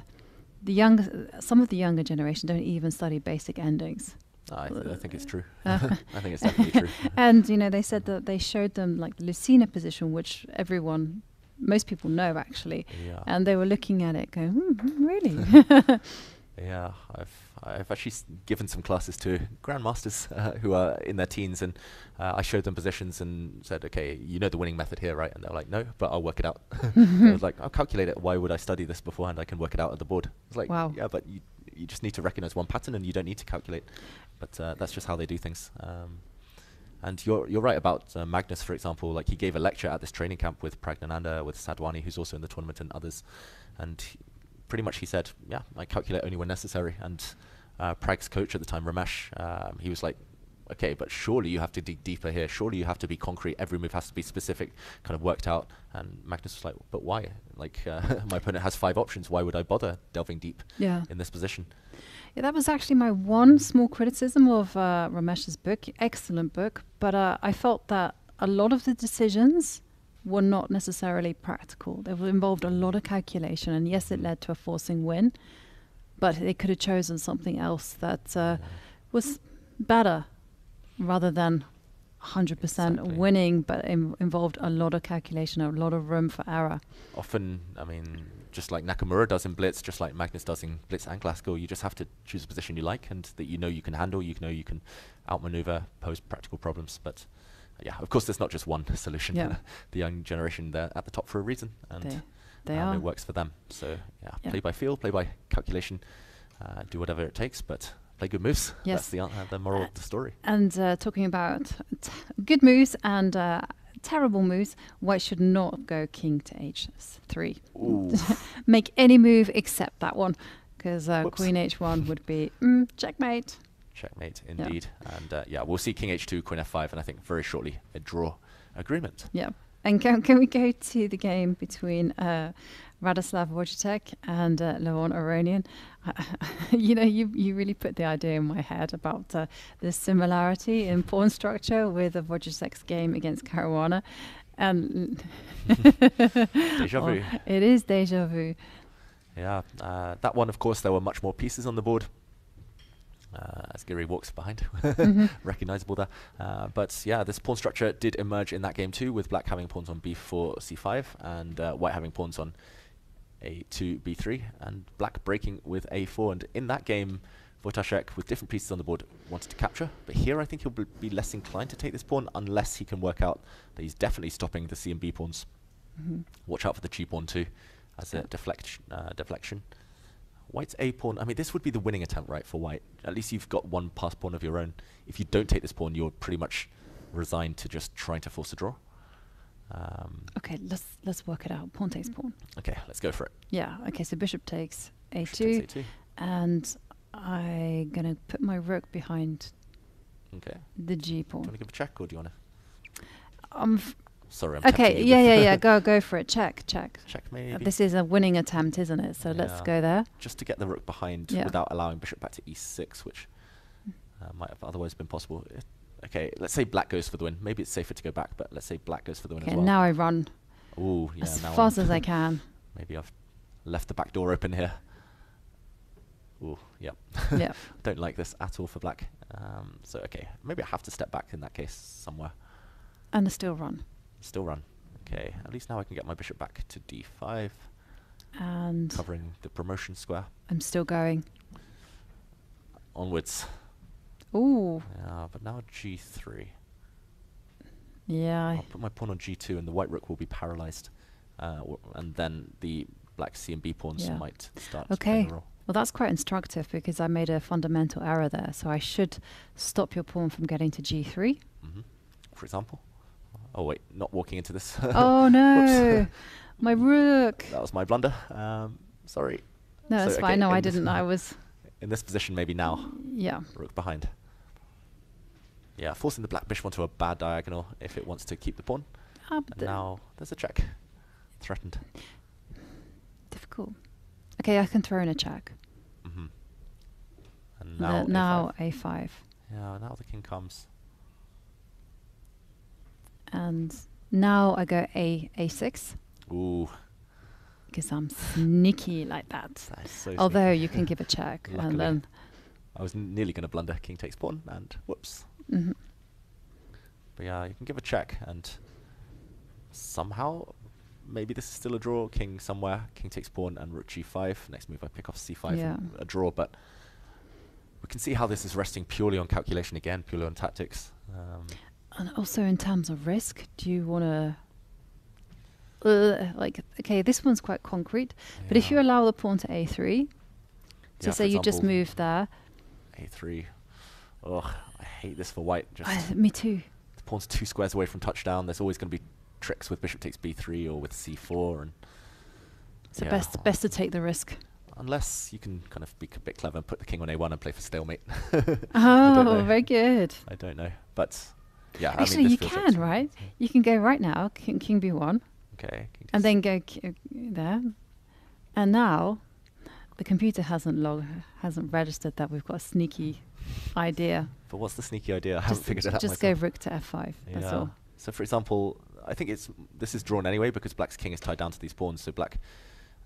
the young, some of the younger generation don't even study basic endings. I, th- I think it's true. Uh, I think it's definitely true. and you know, they said that they showed them like the Lucena position, which everyone, most people know actually, Yeah. and they were looking at it, going, hmm, hmm, really? Yeah, I've I've actually given some classes to grandmasters uh, who are in their teens, and uh, I showed them positions and said, "Okay, you know the winning method here, right?" And they're like, "No, but I'll work it out." I was like, "I'll calculate it. Why would I study this beforehand? I can work it out at the board." It's like, Wow. "Yeah, but you you just need to recognize one pattern, and you don't need to calculate." But uh, that's just how they do things. Um, and you're you're right about uh, Magnus, for example. Like he gave a lecture at this training camp with Praggnanandhaa, with Sadhwani, who's also in the tournament, and others. And he- pretty much he said, "Yeah, I calculate only when necessary." And uh, Pragg's coach at the time, Ramesh, um, he was like, "Okay, but surely you have to dig deeper here. Surely you have to be concrete. Every move has to be specific, kind of worked out." And Magnus was like, "But why? Like uh, my opponent has five options. Why would I bother delving deep Yeah. in this position?" Yeah, that was actually my one small criticism of uh, Ramesh's book. Excellent book, but uh, I felt that a lot of the decisions were not necessarily practical. They were involved a lot of calculation, and yes, it led to a forcing win, but they could have chosen something else that uh, was better rather than 100% winning, but Im- involved a lot of calculation, a lot of room for error. often, I mean, just like Nakamura does in Blitz, just like Magnus does in Blitz and Glasgow, you just have to choose a position you like and that you know you can handle, you know you can outmaneuver, pose practical problems. But uh, yeah, of course, there's not just one solution. Yeah. the young generation, they're at the top for a reason, and They- they um, are. it works for them. So yeah, Yeah. play by feel, play by calculation, uh, do whatever it takes, but play good moves. Yes. That's the, uh, the moral of the story. And uh, talking about t- good moves and uh, terrible moves, white should not go king to h3. Make any move except that one, because uh, queen h1 would be mm, checkmate. Checkmate, Yeah. indeed. And uh, yeah, we'll see King H2, Queen F5, and I think very shortly a draw agreement. Yeah. And can, can we go to the game between uh, Radoslaw Wojtaszek and uh, Levon Aronian? you know, you, you really put the idea in my head about uh, the similarity in pawn structure with uh, Wojciech's game against Caruana. And Deja vu. it is deja vu. Yeah, uh, that one, of course, there were much more pieces on the board. Uh, as Giri walks behind, Mhm. recognizable there. Uh, but yeah, this pawn structure did emerge in that game too, with black having pawns on b4, c5, and uh, white having pawns on a2, b3, and black breaking with a4. And in that game, Wojtaszek, with different pieces on the board, wanted to capture. But here, I think he'll be less inclined to take this pawn unless he can work out that he's definitely stopping the c and b pawns. Mhm. Watch out for the cheap pawn too, as a deflect uh, deflection. White's a pawn. I mean, this would be the winning attempt, right, for white. At least you've got one pass pawn of your own. If you don't take this pawn, you're pretty much resigned to just trying to force a draw. Um, Okay, let's let's work it out. Pawn takes pawn. okay, let's go for it. Yeah. Okay, so bishop takes a2, takes A2. and I'm gonna put my rook behind Okay. the g Do you pawn. want to give a check, or do you want to? Um, f- Sorry, I'm okay. Yeah, yeah, yeah. Go, go for it. Check, check. Check Uh, maybe. This is a winning attempt, isn't it? So let's go there. Just to get the rook behind Yeah. without allowing bishop back to e6, which uh, might have otherwise been possible. Uh, Okay, let's say black goes for the win. Maybe it's safer to go back, but let's say black goes for the win Okay, as well. now I run Ooh, yeah, as now fast I'm- as I can. Maybe I've left the back door open here. Ooh, yep. Yep. Don't like this at all for black. Um, so okay, maybe I have to step back in that case somewhere. And still run. Still run. Okay, at least now I can get my bishop back to d5, And covering the promotion square. I'm still going. Onwards. Ooh. Yeah, but now g3. Yeah. I'll put my pawn on g2 and the white rook will be paralyzed. Uh, and then the black c and b pawns Yeah. might start Okay. Well, that's quite instructive because I made a fundamental error there. So I should stop your pawn from getting to g3. hmm For example. Oh wait, not walking into this. oh no, my rook. That was my blunder. Um, sorry. No, So, that's okay, fine. No, I didn't. I was. In this position, maybe now. Yeah. Rook behind. Yeah, forcing the black bishop onto a bad diagonal if it wants to keep the pawn. Ah, but and the- now there's a check. Threatened. Difficult. Okay, I can throw in a check. hmm And The- now, now A5. a5. Yeah, now the king comes. And now I go a a6 Ooh. because I'm sneaky like that. So Although sneaky. you can give a check Luckily. and then. I was nearly going to blunder. King takes pawn, and whoops. Mhm. But yeah, you can give a check, and somehow, maybe this is still a draw. King somewhere. King takes pawn, and rook g5. Next move, I pick off c5. Yeah. A draw, but we can see how this is resting purely on calculation again, purely on tactics. Um, And also in terms of risk, do you want to uh, like okay, this one's quite concrete, but if you allow the pawn to a3, so Yeah, say you just move there, a3. Ugh, hate this for white. Just me too. the pawn's two squares away from touchdown. There's always going to be tricks with bishop takes b3 or with c4, and So yeah. best best to take the risk. Unless you can kind of be a bit clever and put the king on a1 and play for stalemate. Oh, very good. I don't know, but yeah. Actually, I mean, you can, right? You can go right now, king, king b1, Okay. king and then go k- uh, there. And now, the computer hasn't log hasn't registered that we've got a sneaky idea. But what's the sneaky idea? I haven't Just, figured it out just go myself. rook to f5. That's Yeah. all. So, for example, I think it's this is drawn anyway because black's king is tied down to these pawns, so black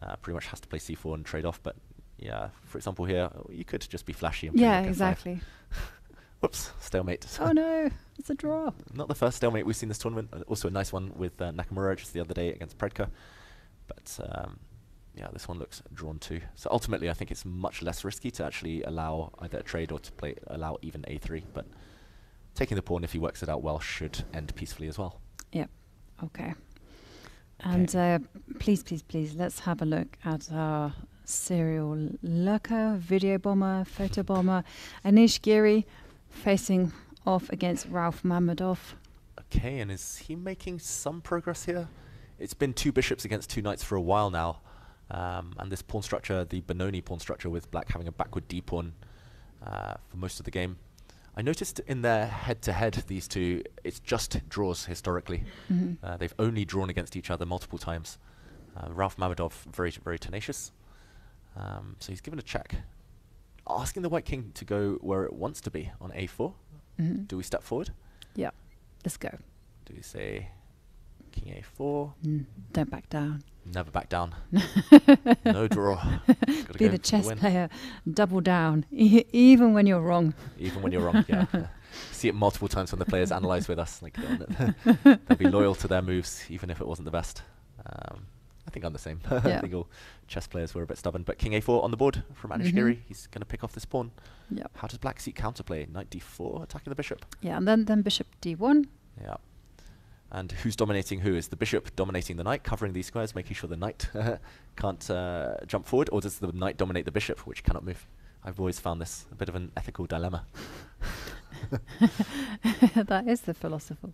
uh, pretty much has to play c4 and trade off. But yeah, for example, here you could just be flashy and play Yeah, rook F5. exactly. Whoops, stalemate. Oh no, it's a draw. Not the first stalemate we've seen this tournament. uh, Also a nice one with uh, Nakamura just the other day against Predke. But um, yeah, this one looks drawn too. So ultimately, I think it's much less risky to actually allow either a trade or to play allow even a3. But taking the pawn, if he works it out well, should end peacefully as well. Yep. Okay. And uh, please, please, please, let's have a look at our serial lurker, video bomber, photo bomber, Anish Giri facing off against Rauf Mamedov. Okay, and is he making some progress here? It's been two bishops against two knights for a while now. Um, and this pawn structure, the Benoni pawn structure with black having a backward d pawn uh, for most of the game. I noticed in their head-to-head, these two, it's just draws historically. Mhm. Uh, they've only drawn against each other multiple times. Uh, Rauf Mamedov, very, very tenacious. Um, so he's given a check. Asking the white king to go where it wants to be on a4. Mhm. Do we step forward? Yeah, let's go. Do we say king a4? Mm, don't back down. Never back down. no draw. Gotta Be the chess player, double down, e- even when you're wrong. Even when you're wrong, yeah. See it multiple times when the players analyze with us. Like they'll, be loyal to their moves, even if it wasn't the best. Um, I think I'm the same. I Yeah. think all chess players were a bit stubborn. But king a4 on the board from Anish Mhm. Giri. He's going to pick off this pawn. Yep. How does black seek counterplay? Knight d4, attacking the bishop. Yeah, and then then bishop d1. Yeah. And who's dominating who? Is the bishop dominating the knight, covering these squares, making sure the knight can't uh, jump forward, or does the knight dominate the bishop, which cannot move? I've always found this a bit of an ethical dilemma. that is the philosopher.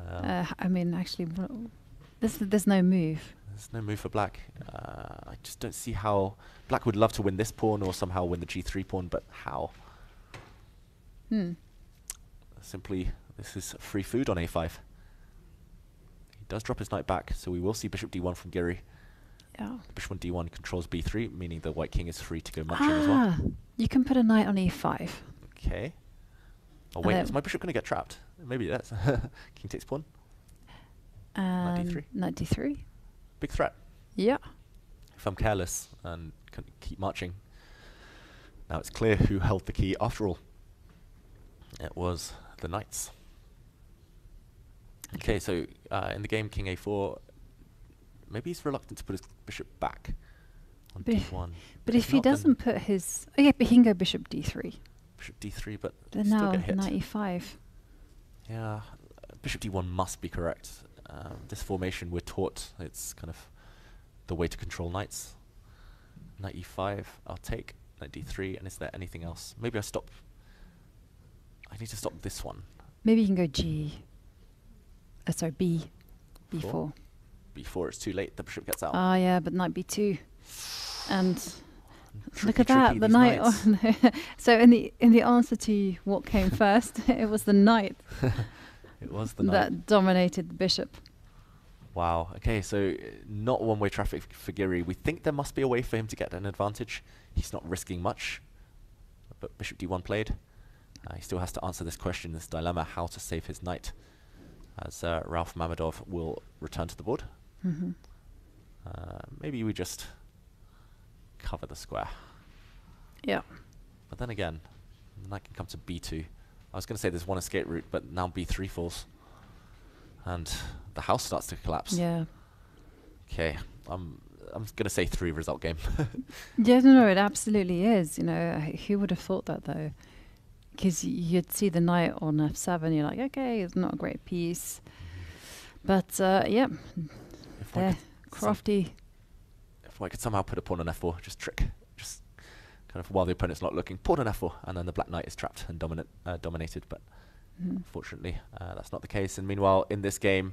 Um, uh, I mean, actually, there's there's no move. There's no move for black. Uh, I just don't see how black would love to win this pawn or somehow win the g3 pawn, but how? Hmm. Simply, this is free food on a5. Does drop his knight back, so we will see bishop d1 from Giri. Yeah. Bishop on d1 controls b3, meaning the white king is free to go munching as well. Ah, you can put a knight on e5. Okay. Oh wait, is my bishop going to get trapped? Maybe that's king takes pawn. And d3. Knight d3. Big threat. Yeah. If I'm careless and can keep marching. Now it's clear who held the key after all. It was the knights. Okay, so uh, in the game, king a4. Maybe he's reluctant to put his bishop back on But d1. but if he not, doesn't put his, oh yeah, but he can go bishop d3. bishop d3, but Then still now get hit. knight e5. Yeah, bishop d1 must be correct. Um, this formation, we're taught it's kind of the way to control knights. Knight e5, I'll take. Knight d3, and is there anything else? Maybe I stop. I need to stop this one. Maybe you can go g. Uh, sorry, b. b4. Four. b4, it's too late. The bishop gets out. Ah, yeah, but knight b2. And look at that, the knight. so in the in the answer to what came first, it was the knight it was the knight. that dominated the bishop. Wow. Okay, so uh, not one-way traffic for Giri. We think there must be a way for him to get an advantage. He's not risking much. But bishop d1 played. Uh, he still has to answer this question, this dilemma, how to save his knight. As uh, Rauf Mamedov will return to the board. Mhm. Uh, maybe we just cover the square. Yeah. But then again, the knight can come to b2. I was going to say there's one escape route, but now b3 falls. And the house starts to collapse. Yeah. Okay, I'm I'm going to say three result game. Yeah, no, no, it absolutely is. You know, who would have thought that though? Because you'd see the knight on f7, you're like, okay, it's not a great piece, but uh, yeah, If they're crafty. if I could somehow put a pawn on f4, just trick, just kind of while the opponent's not looking, pawn on f4, and then the black knight is trapped and dominant, uh, dominated. But Mhm. fortunately, uh, that's not the case. And meanwhile, in this game,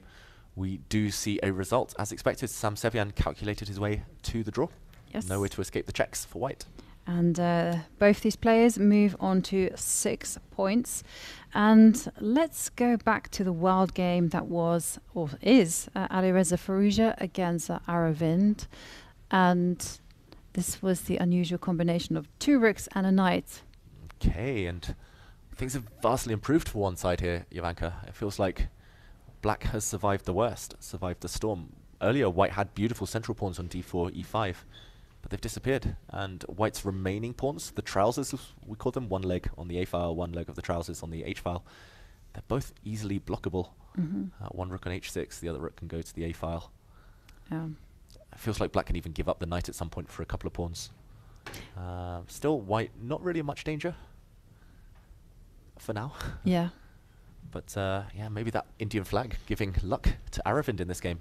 we do see a result as expected. Sam Sevian calculated his way to the draw. Yes. No way to escape the checks for white. And uh, both these players move on to six points. And let's go back to the wild game that was, or is, uh, Alireza Firouzja against uh, Aravindh. And this was the unusual combination of two rooks and a knight. Okay, and things have vastly improved for one side here, Jovanka. It feels like black has survived the worst, survived the storm. Earlier, white had beautiful central pawns on d4, e5, but they've disappeared. And white's remaining pawns, the trousers, we call them, one leg on the a file, one leg of the trousers on the h file, they're both easily blockable. Mhm. Uh, one rook on h6, the other rook can go to the a file. Um, It feels like black can even give up the knight at some point for a couple of pawns. Uh, still, white not really in much danger for now. Yeah. But uh, yeah, maybe that Indian flag giving luck to Aravindh in this game.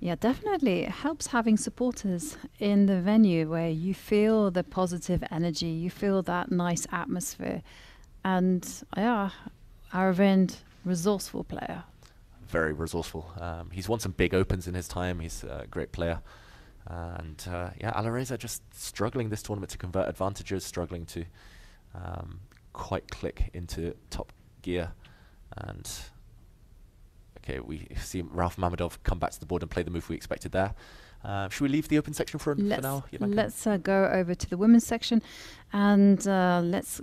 Yeah, definitely. It helps having supporters in the venue where you feel the positive energy, you feel that nice atmosphere. And yeah, Aravindh, resourceful player. Very resourceful. Um, he's won some big opens in his time. He's a great player. And uh, yeah, Alireza just struggling this tournament to convert advantages, struggling to um, quite click into top gear. And okay, we see Rauf Mamedov come back to the board and play the move we expected there. Uh, should we leave the open section for, for Let's, now? Jovanka? let's uh, go over to the women's section and uh, let's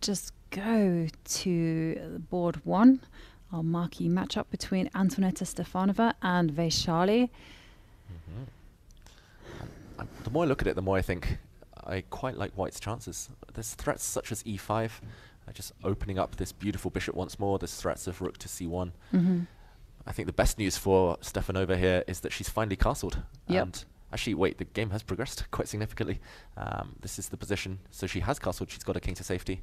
just go to board one, our marquee matchup between Antoaneta Stefanova and Vaishali. I- the more I look at it, the more I think I quite like White's chances. There's threats such as e5, uh, just opening up this beautiful bishop once more. There's threats of rook to c1. Mhm. I think the best news for Stefanova here is that she's finally castled. Yep. And actually, wait, the game has progressed quite significantly. Um, this is the position. So she has castled. She's got a king to safety.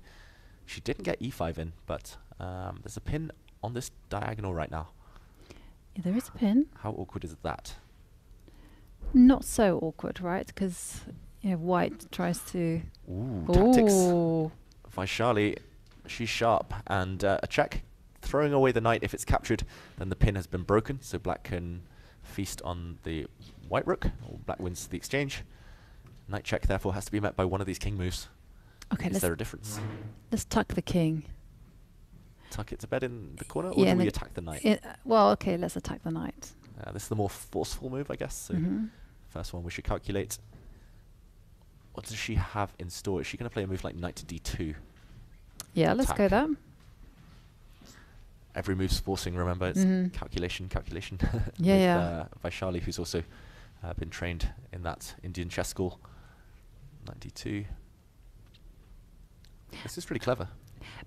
She didn't get e5 in, but um, there's a pin on this diagonal right now. Yeah, there is a pin. How awkward is that? Not so awkward, right? Because you know, White tries to. Ooh, tactics. Vaishali, she's sharp and uh, a check. Throwing away the knight if it's captured, then the pin has been broken, so black can feast on the white rook. Black wins the exchange. Knight check therefore has to be met by one of these king moves. Okay, Is let's there a difference? let's tuck the king. Tuck it to bed in the corner, or Yeah, do we attack the knight? it- uh, well, okay, let's attack the knight. Uh, this is the more forceful move, I guess. So Mhm. first one we should calculate. What does she have in store? Is she going to play a move like knight to d2? Yeah, let's go there. Every move's forcing, remember? It's Mhm. calculation, calculation. Yeah, with, yeah. Uh, Vaishali, who's also uh, been trained in that Indian chess school. 92. This is pretty clever.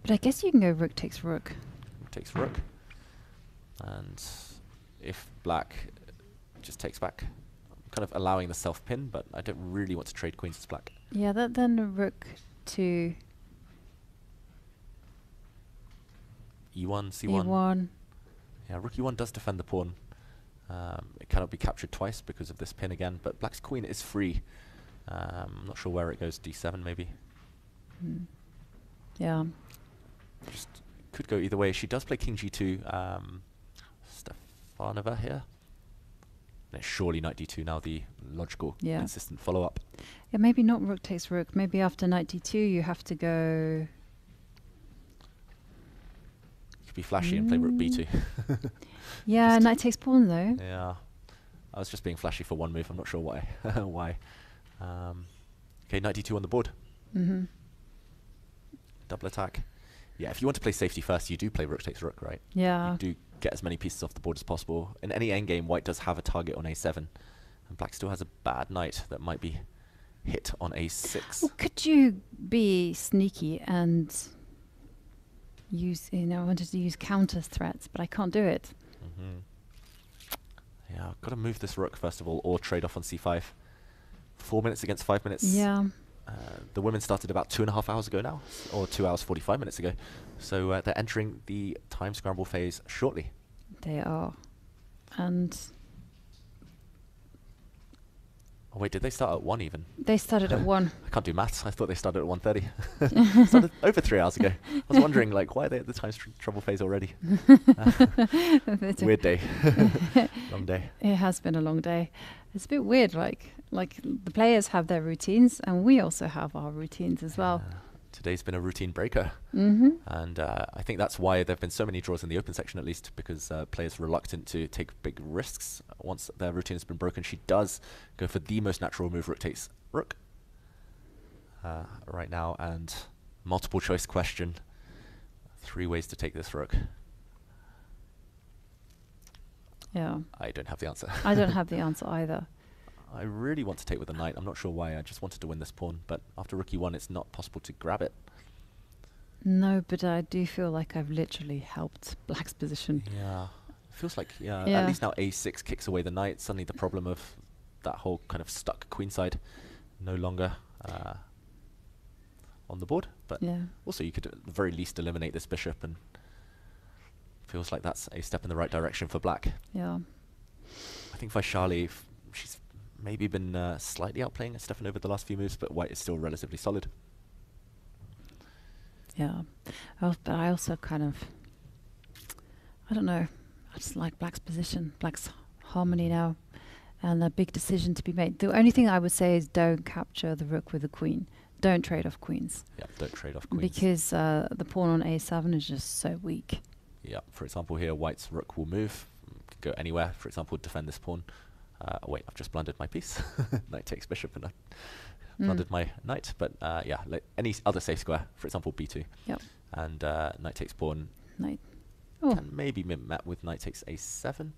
But I guess you can go rook takes rook. Takes rook. And if black just takes back, I'm kind of allowing the self pin, but I don't really want to trade queens as black. Yeah, that then rook to E1, C1. e1. Yeah, rook e1 does defend the pawn. Um, it cannot be captured twice because of this pin again, but black's queen is free. Um, I'm not sure where it goes, d7 maybe. Mm. Yeah. Just could go either way. She does play king g2. Um, Stefanova here. And surely knight d2 now the logical, Yeah. consistent follow-up. Yeah, maybe not rook takes rook. Maybe after knight d2 you have to go. You could be flashy and play rook b2. Yeah, knight takes pawn though. yeah. I was just being flashy for one move. I'm not sure why. why. Um, okay, knight d2 on the board. Mm-hmm. Double attack. Yeah, if you want to play safety first, you do play rook takes rook, right? Yeah. You do get as many pieces off the board as possible. In any endgame, white does have a target on a7, and black still has a bad knight that might be hit on a6. Well, could you be sneaky and use? You know, I wanted to use counter threats, but I can't do it. hmm Yeah, I've got to move this rook first of all, or trade off on c5. four minutes against five minutes. Yeah. Uh, the women started about two and a half hours ago now, or two hours forty-five minutes ago. So uh, they're entering the time scramble phase shortly. They are. And Oh wait, did they start at one even? They started at one. I can't do maths. I thought they started at one thirty. started over three hours ago. I was wondering, like, why are they at the time tr- trouble phase already? Uh, weird day, long day. It has been a long day. It's a bit weird. Like, like the players have their routines, and we also have our routines as well. Today's been a routine breaker, Mhm. and uh, I think that's why there have been so many draws in the open section, at least because uh, players are reluctant to take big risks. Once their routine has been broken, she does go for the most natural move. Rook takes rook uh, right now, and multiple choice question. Three ways to take this rook. Yeah. I don't have the answer. I don't have the answer either. I really want to take with the knight. I'm not sure why. I just wanted to win this pawn, but after rook e1, it's not possible to grab it. No, but I do feel like I've literally helped Black's position. Yeah. Feels like, yeah, Yeah. at least now a6 kicks away the knight. Suddenly the problem of that whole kind of stuck queenside no longer uh, on the board. But Yeah. also you could at the very least eliminate this bishop and feels like that's a step in the right direction for black. Yeah. I think Vaishali, f- she's maybe been uh, slightly outplaying Stefan over the last few moves, but white is still relatively solid. Yeah. Oh, but I also kind of, I don't know. I just like Black's position, Black's harmony now, and a big decision to be made. The only thing I would say is don't capture the rook with the queen. Don't trade off queens. Yeah, don't trade off queens. Because uh, the pawn on a7 is just so weak. Yeah, for example, here white's rook will move, go anywhere. For example, defend this pawn. Uh, wait, I've just blundered my piece. knight takes bishop, and I Mm. blundered my knight. But uh, yeah, like any other safe square, for example, b2. Yep. And uh, knight takes pawn. Knight. Oh. Can maybe be met with knight takes a7.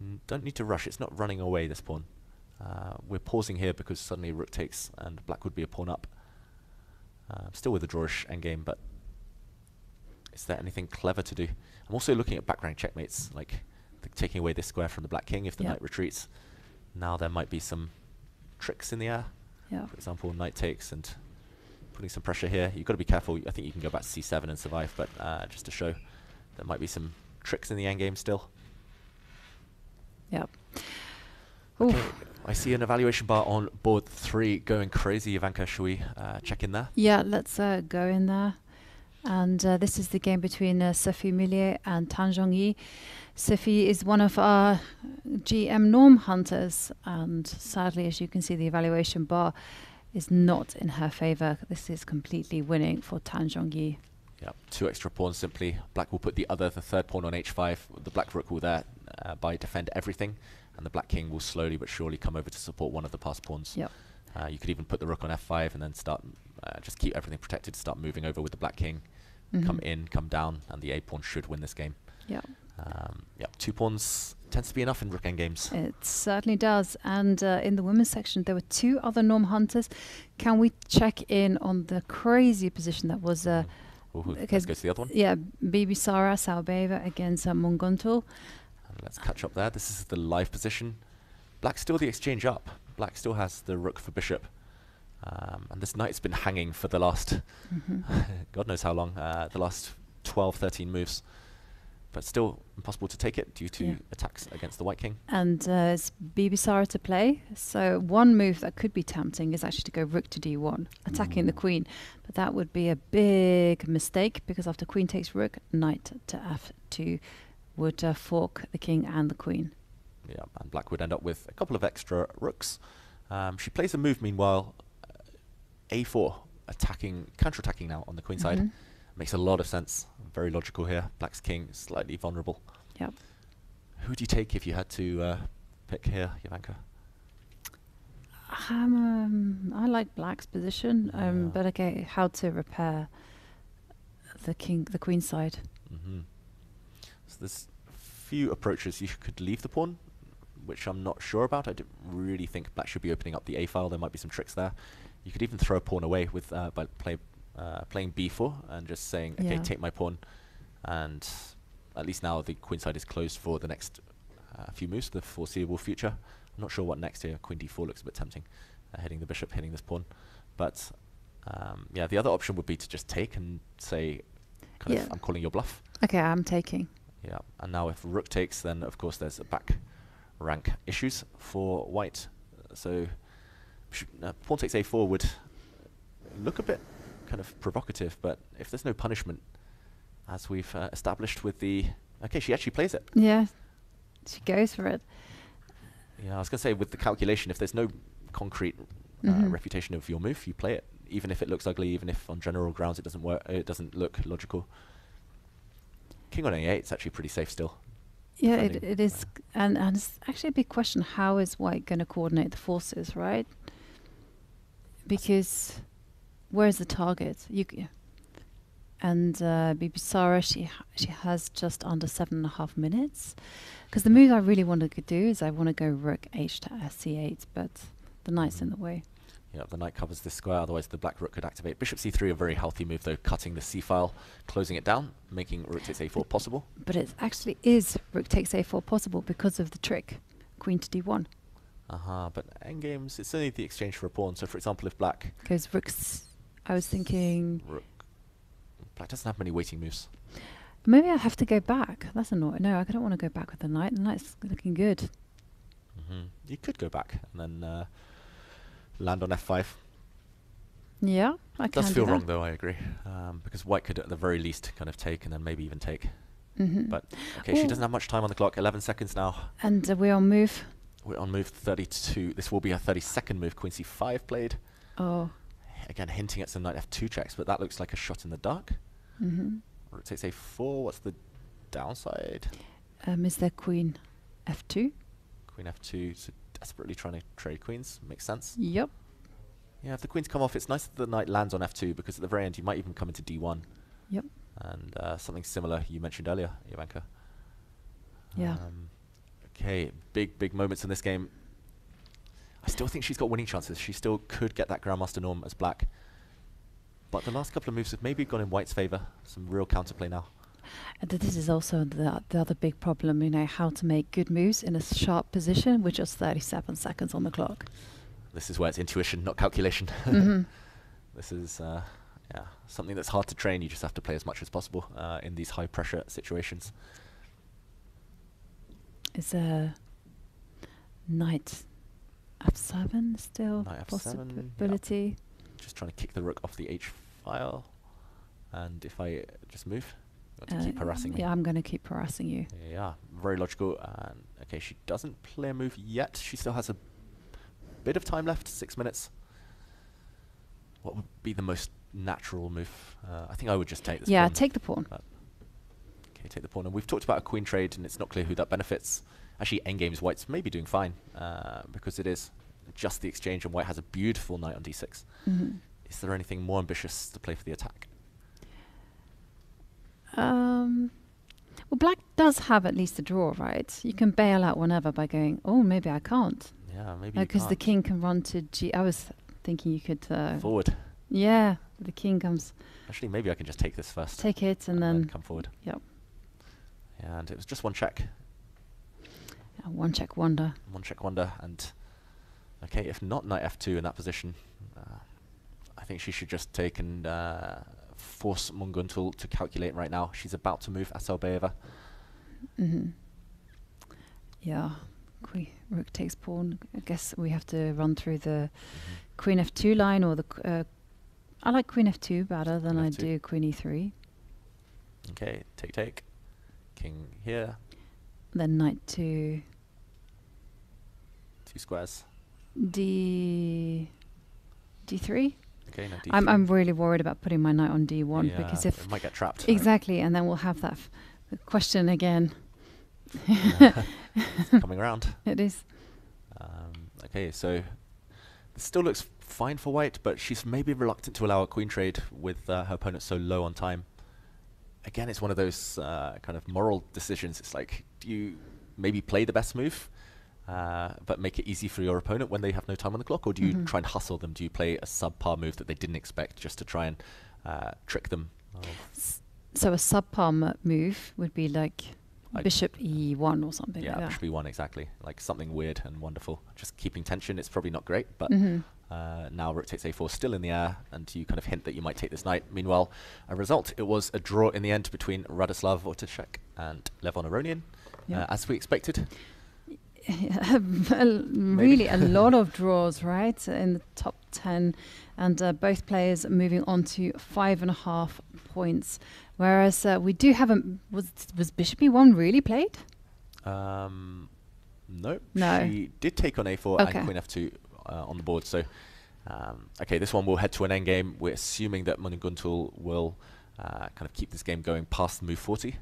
Mm, don't need to rush. It's not running away. This pawn. Uh, we're pausing here because suddenly rook takes, and black would be a pawn up. Uh, still with a drawish endgame, but is there anything clever to do? I'm also looking at background checkmates, like taking away this square from the black king if the Yep. knight retreats. Now there might be some tricks in the air. Yeah. For example, knight takes and putting some pressure here. You've got to be careful. I think you can go back to c7 and survive, but uh, just to show there might be some tricks in the endgame still. Yep. Okay, I see an evaluation bar on board three going crazy. Jovanka, should we uh, check in there? Yeah, let's uh, go in there. And uh, this is the game between uh, Sophie Milliet and Tan Zhongyi. Sophie is one of our GM norm hunters, and sadly, as you can see, the evaluation bar is not in her favor. This is completely winning for Tan Zhongyi. Yeah, two extra pawns simply. Black will put the other, the third pawn on h5. The black rook will there uh, by defend everything, and the black king will slowly but surely come over to support one of the passed pawns. Yep. Uh, you could even put the rook on f5 and then start, uh, just keep everything protected, start moving over with the black king. Come Mhm. in, come down, and the a pawn should win this game. Yep. Um, yeah, two pawns tends to be enough in rook endgames. It certainly does. And uh, in the women's section, there were two other norm hunters. Can we check in on the crazy position that was? Uh, Ooh, let's go to the other one. Yeah, Bibisara Assaubayeva against uh, Munguntuul. And let's catch up there. This is the live position. Black still the exchange up. Black still has the rook for bishop. Um, and this knight's been hanging for the last, Mhm. God knows how long, uh, the last 12, 13 moves. But still impossible to take it due to Yeah. attacks against the white king. And uh, it's Bibisara to play. So one move that could be tempting is actually to go rook to d1, attacking the queen. But that would be a big mistake because after queen takes rook, knight to f2 would uh, fork the king and the queen. Yeah, and black would end up with a couple of extra rooks. Um, she plays a move, meanwhile, uh, a4, attacking, counter-attacking now on the queen side. Mhm. Makes a lot of sense. Very logical here. Black's king slightly vulnerable. Yep. Who would you take if you had to uh, pick here, Jovanka? Um, I like black's position, um, but okay, how to repair the king, the queen side? hmm So there's a few approaches. You could leave the pawn, which I'm not sure about. I don't really think black should be opening up the a file. There might be some tricks there. You could even throw a pawn away with uh, by play uh, playing b4 and just saying, okay, Yeah. take my pawn, and at least now the queen side is closed for the next uh, few moves, the foreseeable future. I'm not sure what next here. Queen d4 looks a bit tempting, uh, hitting the bishop, hitting this pawn. But um, yeah, the other option would be to just take and say, kind Yeah. of, I'm calling your bluff. Okay, I'm taking. Yeah, and now if rook takes, then of course there's a back rank issues for white. So uh, pawn takes a4 would look a bit kind of provocative, but if there's no punishment, as we've uh, established with the okay, she actually plays it. Yeah, she goes for it. Yeah, I was gonna say with the calculation, if there's no concrete uh, Mhm. refutation of your move, you play it, even if it looks ugly, even if on general grounds it doesn't work, it doesn't look logical. King on a8 is actually pretty safe still. Yeah, it, it is, and, and it's actually a big question. How is White going to coordinate the forces, right? Because where's the target? You c- and uh, Bibisara, she ha- she has just under seven and a half minutes. Because the move I really want to do is I want to go Rook H to C8, but the knight's in the way. Yeah, the knight covers this square, otherwise the black rook could activate. Bishop c3, a very healthy move though, cutting the c file, closing it down, making rook takes a4 possible. But it actually is Rook takes A4 possible because of the trick, Queen to D1. Uh-huh, but endgames, it's only the exchange for a pawn. So for example, if black, Goes Rooks. I was thinking rook, black doesn't have many waiting moves. maybe I have to go back. That's annoying. No, I don't want to go back with the knight. The knight's looking good. hmm You could go back and then uh, land on f5. Yeah, I can Does feel that. wrong though, I agree. Um, because white could at the very least kind of take and then maybe even take. Mhm. But okay, she doesn't have much time on the clock. 11 seconds now. And uh, we're on move. We're on move 32. This will be her 32nd move. Queen c5 played. Oh. Again, hinting at some knight f2 checks, but that looks like a shot in the dark. hmm Rook takes a4. What's the downside? Um, is there Queen F2? Queen f2, so desperately trying to trade queens. Makes sense. Yep. Yeah, if the queens come off, it's nice that the knight lands on f2 because at the very end you might even come into d1. Yep. And uh, something similar you mentioned earlier, Jovanka. Yeah. Um, okay, big, big moments in this game. I still think she's got winning chances. She still could get that Grandmaster norm as black. But the last couple of moves have maybe gone in white's favour. Some real counterplay now. And this is also the, the other big problem, you know, how to make good moves in a sharp position with just 37 seconds on the clock. This is where it's intuition, not calculation. Mhm. This is uh, yeah something that's hard to train. You just have to play as much as possible uh, in these high pressure situations. It's a knight F7 still Knight a F7, yeah. possibility? Just trying to kick the rook off the h file, and if I uh, just move, to keep Uh, harassing me. Yeah, I'm going to keep harassing you. Yeah, very logical. And okay, she doesn't play a move yet. She still has a bit of time left, six minutes. What would be the most natural move? Uh, I think I would just take this. Yeah, pawn. take the pawn. Okay, take the pawn. And we've talked about a queen trade, and it's not clear who that benefits. Actually, endgame's white's maybe doing fine uh, because it is just the exchange, and white has a beautiful knight on d6. Mhm. Is there anything more ambitious to play for the attack? Um, well, black does have at least a draw, right? You can bail out whenever by going, oh, maybe I can't. Yeah, maybe Because the king can run to G. I was thinking you could. Uh, Forward. Yeah, the king comes. Actually, maybe I can just take this first. Take it and, then, come forward. Yep. And it was just one check. Uh, one check wonder. One check wonder. And okay, if not knight f2 in that position, uh, I think she should just take and uh, force Munguntuul to calculate right now. She's about to move Assaubayeva. hmm Yeah, queen rook takes pawn. I guess we have to run through the queen f2 line or the. Uh, I like queen f2 better than Queen I F2. do queen E e3. Okay, take, take. King here, Then knight to two squares. d d3. Okay, I'm D3. I'm really worried about putting my knight on d1 Yeah, because if it might get trapped, right? exactly, and then we'll have that question again. It's coming around. It is. Um, okay, so this still looks fine for white, but she's maybe reluctant to allow a queen trade with uh, her opponent so low on time. Again, it's one of those uh, kind of moral decisions. It's like, do you maybe play the best move, uh, but make it easy for your opponent when they have no time on the clock, or do you Mhm. try and hustle them? Do you play a subpar move that they didn't expect just to try and uh, trick them? S- So a subpar move would be like, Bishop e1 or something yeah, like that. bishop e1 exactly. Like something weird and wonderful. Just keeping tension. It's probably not great, but Mhm. uh, now rook takes a4 still in the air, and you kind of hint that you might take this knight. Meanwhile, a result it was a draw in the end between Radoslaw Wojtaszek and Levon Aronian, Yeah. uh, as we expected. Really a lot of draws, right, in the top 10. And uh, both players moving on to five and a half points. Whereas uh, we do have a. Was, was Bishop e1 really played? Um, no, No. she did take on a4 Okay. and queen f2 uh, on the board. So, um, okay, this one will head to an endgame. We're assuming that Munguntuul will uh, kind of keep this game going past move 40.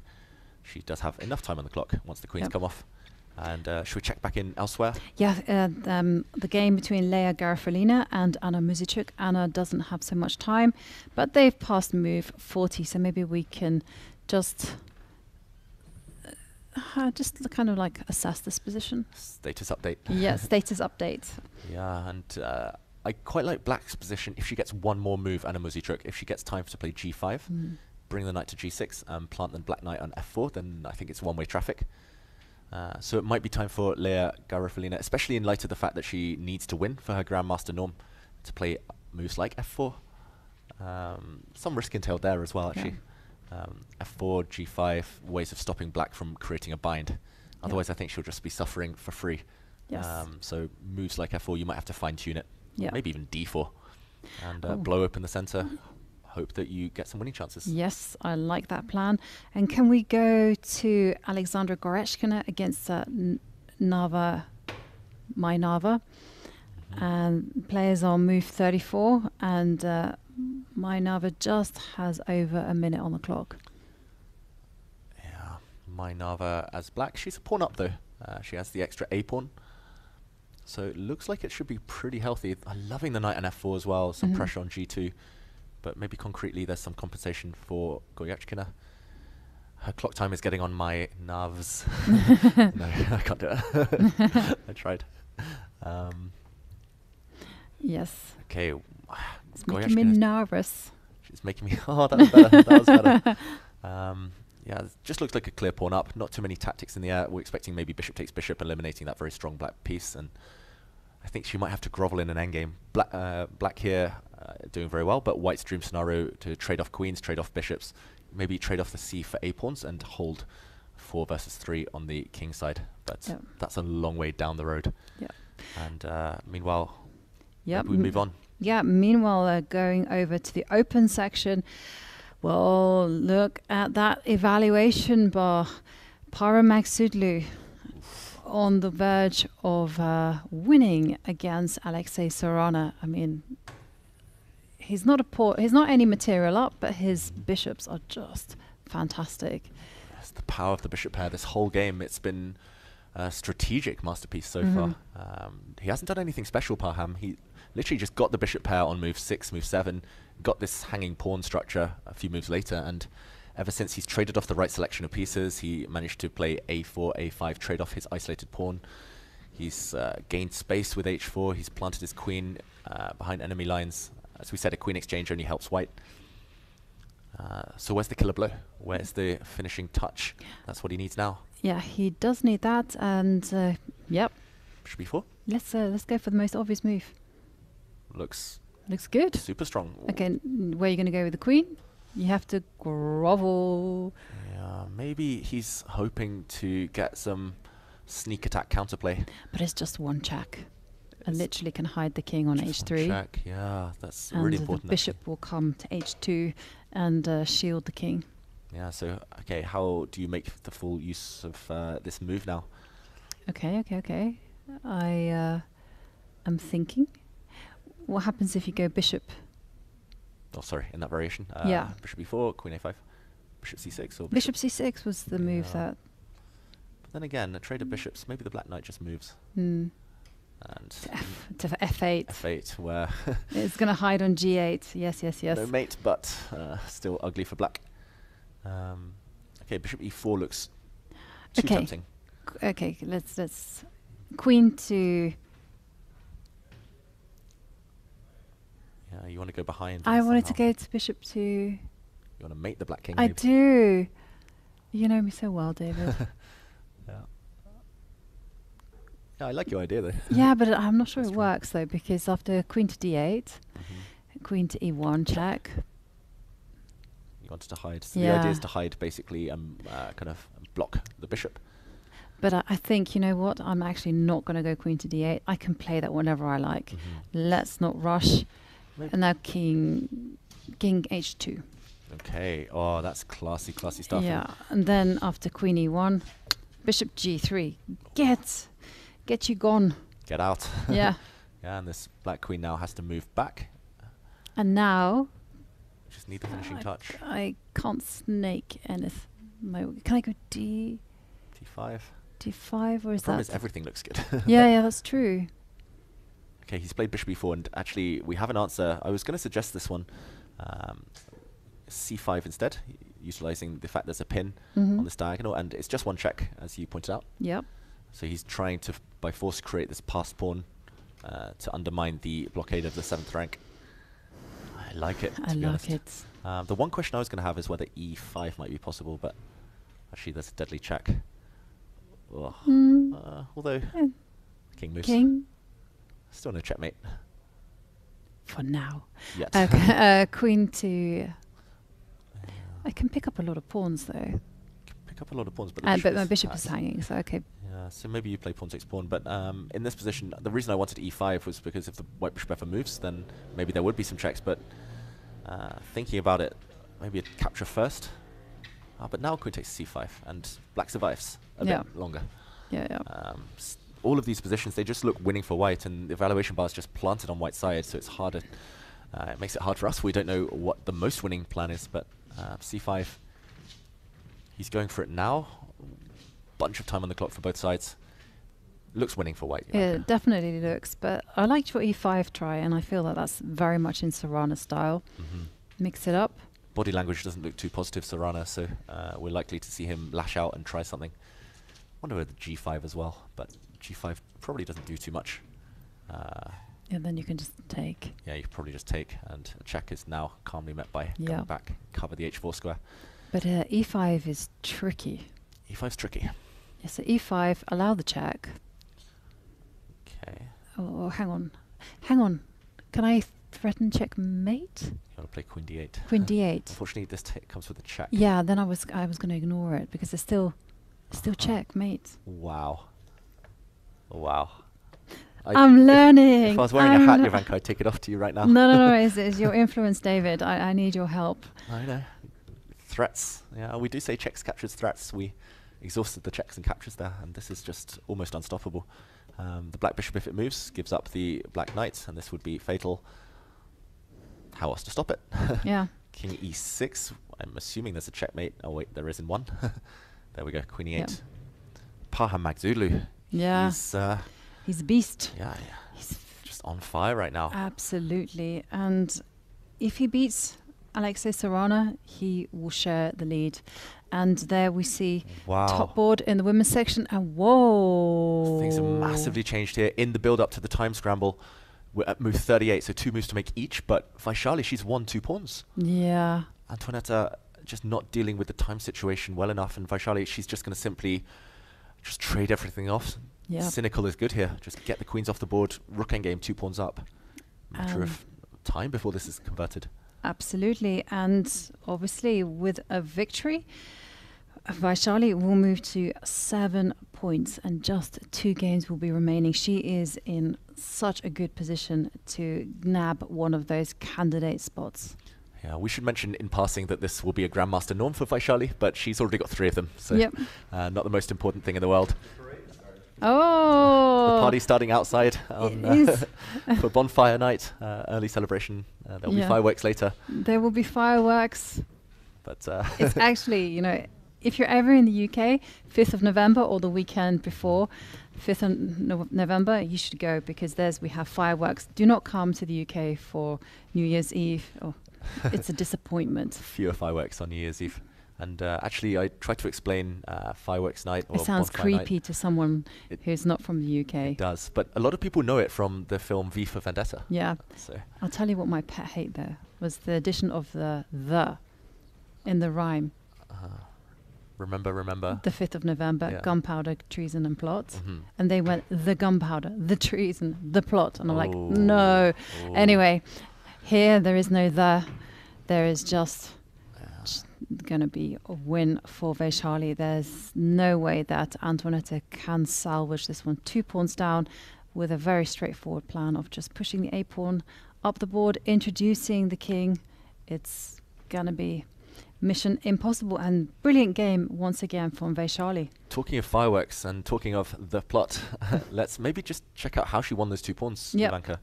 She does have enough time on the clock once the queens Yep. come off. And uh, should we check back in elsewhere? Yeah, uh, um, the game between Leya Garifullina and Anna Muzychuk. Anna doesn't have so much time, but they've passed move 40, so maybe we can just. Uh, just kind of like assess this position. Status update. Yeah, status update. Yeah, and uh, I quite like Black's position. If she gets one more move and a Muzychuk, if she gets time to play g5, Mm. bring the knight to g6, and plant the black knight on f4, then I think it's one-way traffic. Uh, so it might be time for Leya Garifullina, especially in light of the fact that she needs to win for her Grandmaster norm, to play moves like f4. Um, some risk entailed there as well, actually. Um, f4, g5, ways of stopping black from creating a bind. Otherwise, I think she'll just be suffering for free. Yes. Um, so moves like f4, you might have to fine tune it. Yeah. Maybe even d4. And uh, blow open the center. Hope that you get some winning chances. Yes, I like that plan. And can we go to Alexandra Goryachkina against uh, Narva, Mai Narva? And players on move 34, and uh, Mai Narva just has over a minute on the clock. Yeah, Mai Narva as black. She's a pawn up though. Uh, she has the extra a pawn. So it looks like it should be pretty healthy. I'm loving the knight on f4 as well. Some Mhm. pressure on g2. But maybe concretely there's some compensation for Goryachkina. Her clock time is getting on my nerves. no, I can't do it. I tried. Um, Yes. okay. It's making me nervous. She's making me. Oh, that was better. that was better. Um, yeah, it just looks like a clear pawn up. Not too many tactics in the air. We're expecting maybe bishop takes bishop, eliminating that very strong black piece. And I think she might have to grovel in an endgame. Black, uh, black here uh, doing very well, but white's dream scenario to trade off queens, trade off bishops, maybe trade off the c for a pawns and hold four versus three on the king side. But Yep. that's a long way down the road. Yep. And uh, meanwhile, Yep. maybe we move on. Yeah. Meanwhile, uh, going over to the open section. Well, look at that evaluation bar. Parham Maghsoodloo on the verge of uh, winning against Alexei Sarana. I mean, he's not a poor, he's not any material up, but his bishops are just fantastic. It's the power of the bishop pair. This whole game, it's been a strategic masterpiece so far. Um, he hasn't done anything special, Parham. He literally just got the bishop pair on move six, move seven, got this hanging pawn structure a few moves later, and ever since he's traded off the right selection of pieces, he managed to play a4, a5, trade off his isolated pawn. He's uh, gained space with h4. He's planted his queen uh, behind enemy lines. As we said, a queen exchange only helps white. Uh, so where's the killer blow? Where's the finishing touch? That's what he needs now. Yeah, he does need that, and uh, yep. Should be four. Let's uh, let's go for the most obvious move. Looks Looks good. super strong. Okay, where are you going to go with the queen? You have to grovel. Yeah, maybe he's hoping to get some sneak attack counterplay. But it's just one check. I literally can hide the king on h3. Check. Yeah, that's and really the important. bishop will come to h2 and uh, shield the king. Yeah. So okay, how do you make the full use of uh, this move now? Okay, okay, okay. I uh, am thinking. What happens if you go bishop? Oh, sorry, in that variation. Uh, Yeah. Bishop b4, queen a5, bishop c6, or Bishop c6 was the move that. But then again, a trade of bishops. Maybe the black knight just moves. Hmm. And To, F, to f8. f8, where It's going to hide on g8. Yes, yes, yes. no mate, but uh, still ugly for black. Um, okay, bishop e4 looks too okay. tempting. Q- Okay, let's let's queen to. Yeah, you want to go behind. I wanted to go to bishop to. You want to mate the black king. I maybe. do. You know me so well, David. yeah. Yeah, I like your idea though. yeah, but I'm not sure it works though because after queen to d8, Mm-hmm. queen to e1 check. You wanted to hide. So the idea is to hide basically um uh, kind of block the bishop. But I, I think you know what? I'm actually not going to go queen to d8. I can play that whenever I like. Let's not rush. Maybe- And now king, king h2. Okay. Oh, that's classy, classy stuff. Yeah, and then after queen e1, bishop g3. Get, get you gone. Get out. Yeah. yeah, and this black queen now has to move back. And now Just need the finishing touch. I can't snake anything. Can I go D? D5. d5 or is the problem that? is everything looks good. yeah, yeah, that's true. Okay, he's played bishop e4, and actually we have an answer. I was going to suggest this one, um, c5 instead, utilizing the fact there's a pin Mhm. on this diagonal, and it's just one check, as you pointed out. Yep. So he's trying to, by force, create this passed pawn uh, to undermine the blockade of the seventh rank. I like it. I like honest. it. Um, the one question I was going to have is whether e5 might be possible, but actually there's a deadly check. Ugh. Mm. Uh, although Yeah. king moves. King Still no checkmate. for now. Yet. Okay, uh, queen to. I can pick up a lot of pawns though. Pick up a lot of pawns, but Uh, but my bishop is hanging, so okay. Yeah, so maybe you play pawn takes pawn, but um, in this position, the reason I wanted e5 was because if the white bishop ever moves, then maybe there would be some checks. But uh, thinking about it, maybe a capture first. Uh, but now queen takes c5, and black survives a Yeah. bit longer. Yeah, yeah. Um, all of these positions, they just look winning for white, and the evaluation bar is just planted on white side, so it's harder. Uh, it makes it hard for us. We don't know what the most winning plan is, but uh, c5. He's going for it now. Bunch of time on the clock for both sides. Looks winning for white. Yeah, it definitely looks. But I liked your e5 try, and I feel that that's very much in Sarana style. Mhm. Mix it up. Body language doesn't look too positive, Sarana, so uh, we're likely to see him lash out and try something. wonder with g5 as well, but g5 probably doesn't do too much. Uh, And then you can just take. yeah, you probably just take, and a check is now calmly met by coming back, cover the h4 square. But uh, e5 is tricky. e5 is tricky. So e5, allow the check. Okay. Oh, hang on. Hang on. Can I threaten checkmate? You want to play queen d8. Queen d8. Unfortunately, this comes with a check. Yeah, then I was I was going to ignore it because it's still still uh-huh. checkmate. Wow. Wow. I- I'm learning. If I was wearing I'm a hat, Jovanka, I'd take it off to you right now. No, no, no. It's, it's your influence, David. I, I need your help. I know. Threats. Yeah, we do say checks captures threats. We exhausted the checks and captures there, and this is just almost unstoppable. Um, the black bishop, if it moves, gives up the black knight, and this would be fatal. How else to stop it? Yeah. King e6. I'm assuming there's a checkmate. Oh wait, there is in one. there we go. Queen e8. Yeah. Parham Maghsoodloo. Yeah. He's, uh, He's a beast. yeah, yeah. He's just on fire right now. Absolutely. And if he beats Alexei Sarana, he will share the lead. And there we see Wow. top board in the women's section. And whoa. Things have massively changed here in the build up to the time scramble. We're at move 38, so two moves to make each. But Vaishali, she's won two pawns. Yeah. Antoaneta just not dealing with the time situation well enough, and Vaishali, she's just going to simply just trade everything off. Yep. Cynical is good here. Just get the queens off the board, rook endgame, two pawns up. Matter Um, of time before this is converted. Absolutely. And obviously, with a victory, Vaishali will move to seven points, and just two games will be remaining. She is in such a good position to nab one of those candidate spots. Yeah, we should mention in passing that this will be a Grandmaster norm for Vaishali, but she's already got three of them, so Yep. uh, not the most important thing in the world. Oh, The party starting outside on, uh, for bonfire night, uh, early celebration. Uh, there'll Yeah. be fireworks later, There will be fireworks. but uh, it's actually, you know, if you're ever in the UK, 5th of November or the weekend before, 5th of no- November, you should go because there's we have fireworks. Do not come to the UK for New Year's Eve. Oh, it's a disappointment. fewer fireworks on New Year's Eve. And uh, actually, I tried to explain uh, fireworks night. Or it sounds bonfire night. creepy to someone It- who's not from the UK. It does, but a lot of people know it from the film V for Vendetta. Yeah. So I'll tell you what my pet hate there was the addition of the the in the rhyme. uh, Remember, remember. The 5th of November, Yeah. gunpowder, treason, and plot. Mhm. And they went, the gunpowder, the treason, the plot. And I'm like, Oh. no. Oh. Anyway, here there is no the. There is just going to be a win for Vaishali. There's no way that Antoaneta can salvage this one. Two pawns down with a very straightforward plan of just pushing the A pawn up the board, introducing the king. It's going to be mission impossible and brilliant game once again from Vaishali. Talking of fireworks and talking of the plot, let's maybe just check out how she won those two pawns, Yep. Jovanka.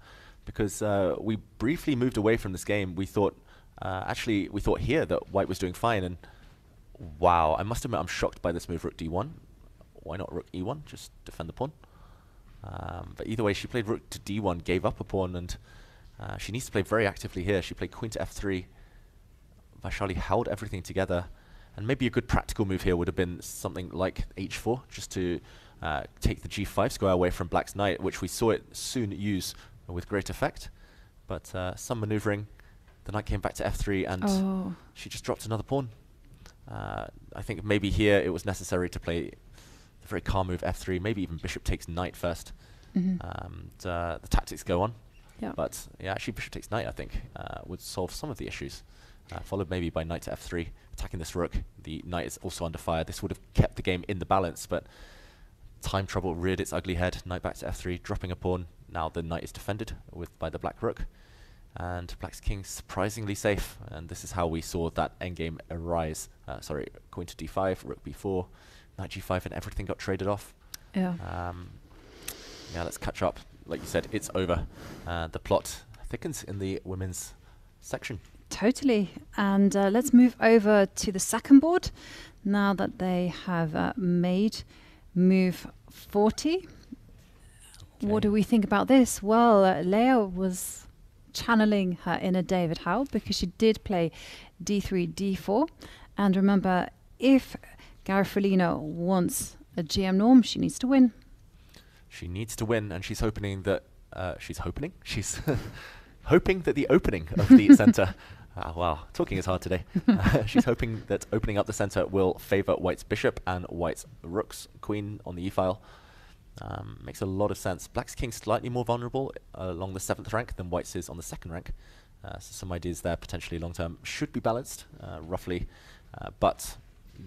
Because uh, we briefly moved away from this game. We thought, uh, actually, we thought here that White was doing fine. And wow, I must admit, I'm shocked by this move, Rook D1. Why not Rook E1? Just defend the pawn. Um, but either way, she played Rook to D1, gave up a pawn, and uh, she needs to play very actively here. She played Queen to F3. Vaishali held everything together. And maybe a good practical move here would have been something like h4, just to uh, take the g5 square away from Black's knight, which we saw it soon use with great effect. But uh, some maneuvering, the knight came back to f3, and Oh. she just dropped another pawn. Uh, I think maybe here it was necessary to play the very calm move f3, maybe even bishop takes knight 1st Mhm. Um, and, uh, the tactics go on. Yeah. But yeah, actually bishop takes knight, I think, uh, would solve some of the issues. Uh, followed maybe by knight to f3, attacking this rook. The knight is also under fire. This would have kept the game in the balance, but time trouble reared its ugly head. Knight back to f3, dropping a pawn. Now the knight is defended with by the black rook, and black's king surprisingly safe. And this is how we saw that endgame arise. Uh, sorry, queen to d5, rook b4, knight g5, and everything got traded off. Yeah. Um, yeah, let's catch up. Like you said, it's over. Uh, the plot thickens in the women's section. Totally. And uh, let's move over to the second board now that they have uh, made move 40. What do we think about this? Well, uh, Leya was channeling her inner David Howell because she did play d3, d4. And remember, if Garifullina wants a GM norm, she needs to win. She needs to win, and she's hoping that uh, she's hoping she's hoping that the opening of the center. Ah, wow, talking is hard today. Uh, she's hoping that opening up the center will favor White's bishop and White's rook's queen on the e file. Um, makes a lot of sense. Black's king slightly more vulnerable uh, along the seventh rank than White's is on the second rank. Uh, so some ideas there potentially long term should be balanced uh, roughly, uh, but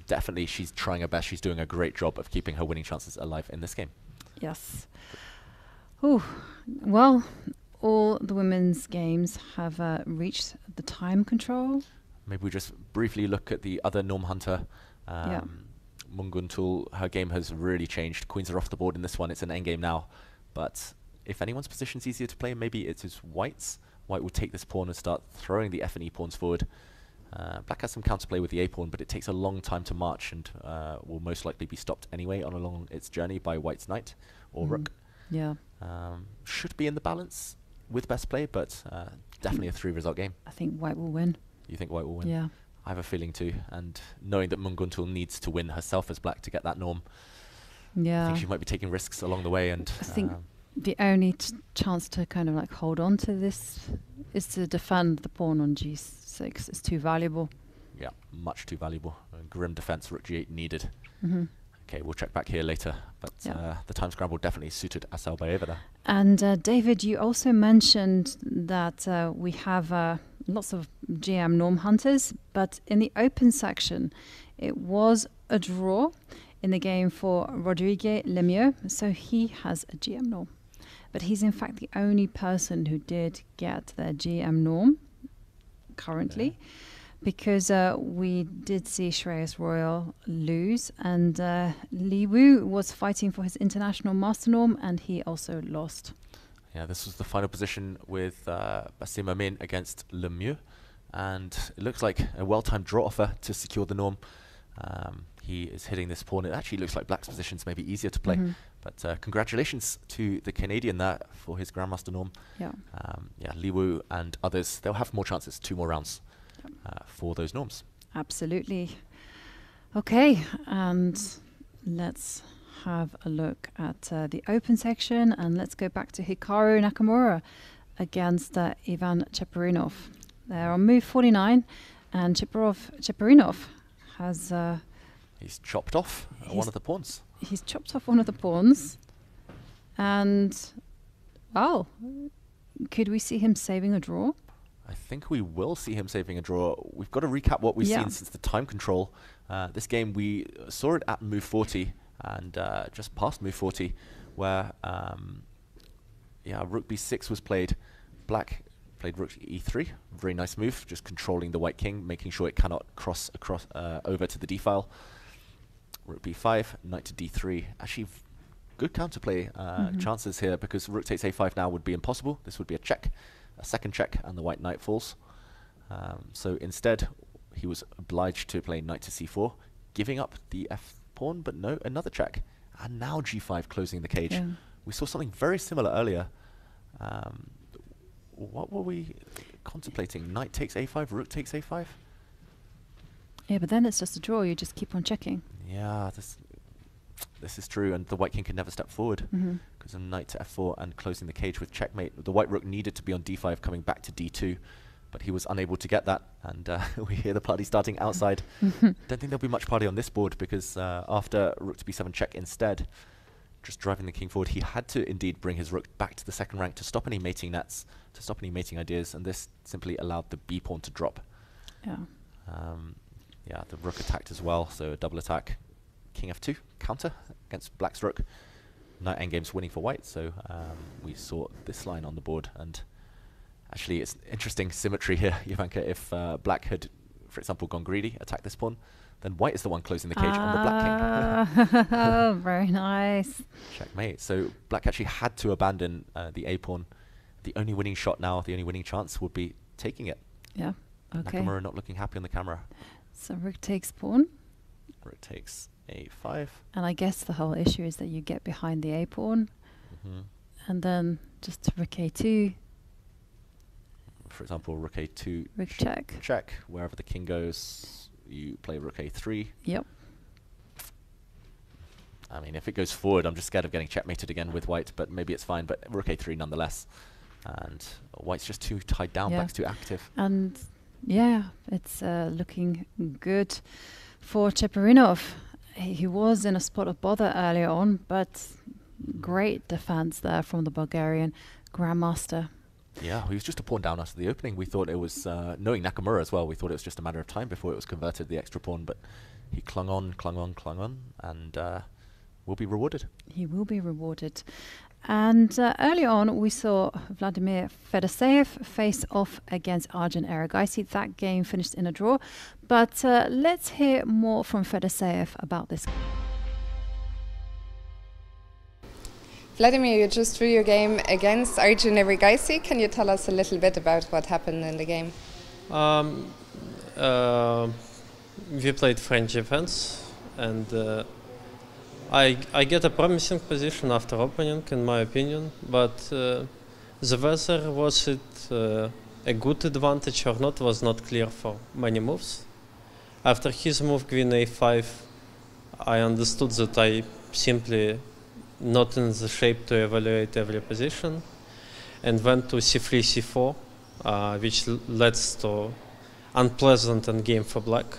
definitely she's trying her best. She's doing a great job of keeping her winning chances alive in this game. Yes. Oh, well, all the women's games have uh, reached the time control. Maybe we just briefly look at the other Norm Hunter. Yeah. Um, Munguntuul, her game has really changed. Queens are off the board in this one. It's an endgame now. But if anyone's position's easier to play, maybe it is White's. White will take this pawn and start throwing the F and E pawns forward. Uh, Black has some counterplay with the A pawn, but it takes a long time to march and uh, will most likely be stopped anyway on along its journey by White's knight or Mhm. rook. Yeah. Um, should be in the balance with best play, but uh, definitely a three result game. I think White will win. You think White will win? Yeah. I have a feeling too, and knowing that Munguntuul needs to win herself as black to get that norm, I think she might be taking risks along the way. And I think um, the only chance to kind of like hold on to this is to defend the pawn on g6. It's too valuable. yeah, much too valuable. Uh, grim defense, rook g8 needed. Mhm. Okay, we'll check back here later, but Yeah. uh, the time scramble definitely suited Assaubayeva there. And uh, David, you also mentioned that uh, we have uh, lots of GM norm hunters, but in the open section, it was a draw in the game for Rodrigue Lemieux, so he has a GM norm. But he's in fact the only person who did get their GM norm currently. Because uh, we did see Shreyas Royal lose, and uh, Li Wu was fighting for his international master norm, and he also lost. Yeah, this was the final position with uh, Bassem Amin against Lemieux, and it looks like a well-timed draw offer to secure the norm. Um, he is hitting this pawn. It actually looks like Black's position's maybe easier to play, Mhm. but uh, congratulations to the Canadian there for his Grandmaster norm. Yeah. Um, yeah, Li Wu and others, they'll have more chances, two more rounds uh, for those norms. Absolutely. Okay, and let's have a look at uh, the open section and let's go back to Hikaru Nakamura against uh, Ivan Cheparinov. They're on move 49, and Cheparov, Cheparinov has. Uh, He's chopped off uh, one of the pawns. He's chopped off one of the pawns. And, wow, could we see him saving a draw? I think we will see him saving a draw. We've got to recap what we've Yeah. seen since the time control. Uh, this game, we saw it at move 40 and uh, just past move 40, where um, yeah, rook b6 was played. Black played rook e3, very nice move, just controlling the white king, making sure it cannot cross across uh, over to the d file. Rook b5, knight to d3. Actually, good counterplay uh, Mhm. chances here because rook takes a5 now would be impossible. This would be a check, a second check, and the white knight falls. Um, so instead, he was obliged to play knight to c4, giving up the f pawn, but no, another check. And now g5 closing the cage. Yeah. We saw something very similar earlier. Um, what were we contemplating? Knight takes a5, rook takes a5? Yeah, but then it's just a draw. You just keep on checking. Yeah, this this is true, and the white king can never step forward Mhm. because of knight to f4 and closing the cage with checkmate. The white rook needed to be on d5, coming back to d2, but he was unable to get that, and uh, we hear the party starting outside. Don't think there'll be much party on this board because uh, after rook to b7 check instead, just driving the king forward, he had to indeed bring his rook back to the second rank to stop any mating nets, to stop any mating ideas, and this simply allowed the b pawn to drop. Yeah. Um, yeah, the rook attacked as well, so a double attack. King f2, counter against black's rook. Knight endgame's winning for white, so um, we saw this line on the board. And actually, it's interesting symmetry here, Jovanka. If uh, black had, for example, gone greedy, attacked this pawn, then white is the one closing the cage on the black king. Ah, very nice. Checkmate. So black actually had to abandon uh, the a pawn. The only winning shot now, the only winning chance would be taking it. Yeah, okay. Nakamura not looking happy on the camera. So rook takes pawn. Rook takes a5. And I guess the whole issue is that you get behind the a pawn. Mhm. And then just rook a2. For example, rook a2. Rook check. Check. Wherever the king goes, you play rook a3. Yep. I mean, if it goes forward, I'm just scared of getting checkmated again with white, but maybe it's fine. But rook a3 nonetheless. And white's just too tied down, Yeah. black's too active. And yeah, it's uh, looking good for Cheparinov. He, was in a spot of bother earlier on, but great defense there from the Bulgarian Grandmaster. Yeah, he was just a pawn down after the opening. We thought it was, uh, knowing Nakamura as well, we thought it was just a matter of time before it was converted, the extra pawn. But he clung on, clung on, clung on, and uh, will be rewarded. He will be rewarded. And uh, early on, we saw Vladimir Fedoseev face off against Arjun Erigaisi. That game finished in a draw. But uh, let's hear more from Fedoseev about this. Vladimir, you just drew your game against Arjun Erigaisi. Can you tell us a little bit about what happened in the game? Um, uh, we played French defense, and uh, I I get a promising position after opening, in my opinion. But uh, the weather was it uh, a good advantage or not was not clear for many moves. After his move queen a5, I understood that I simply not in the shape to evaluate every position, and went to c3 c4, uh, which leads to unpleasant endgame for black.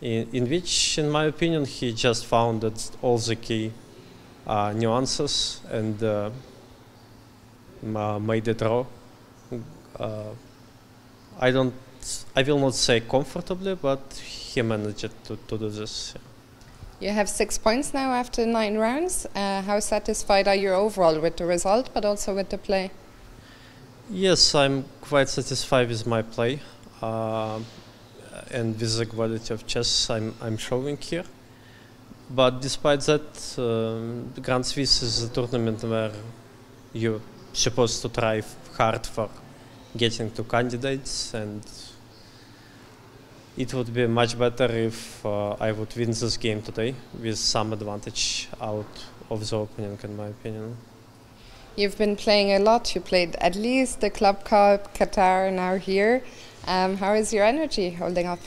In, in which, in my opinion, he just found that all the key uh, nuances and uh, made it draw. Uh, I don't, I will not say comfortably, but he managed to, to do this. You have six points now after nine rounds. Uh, how satisfied are you overall with the result, but also with the play? Yes, I'm quite satisfied with my play and with the quality of chess I'm, I'm showing here. But despite that, um, Grand Swiss is a tournament where you're supposed to try hard for getting to candidates, and it would be much better if uh, I would win this game today with some advantage out of the opening, in my opinion. You've been playing a lot. You played at least the Club Cup, Qatar, now here. Um, how is your energy holding up?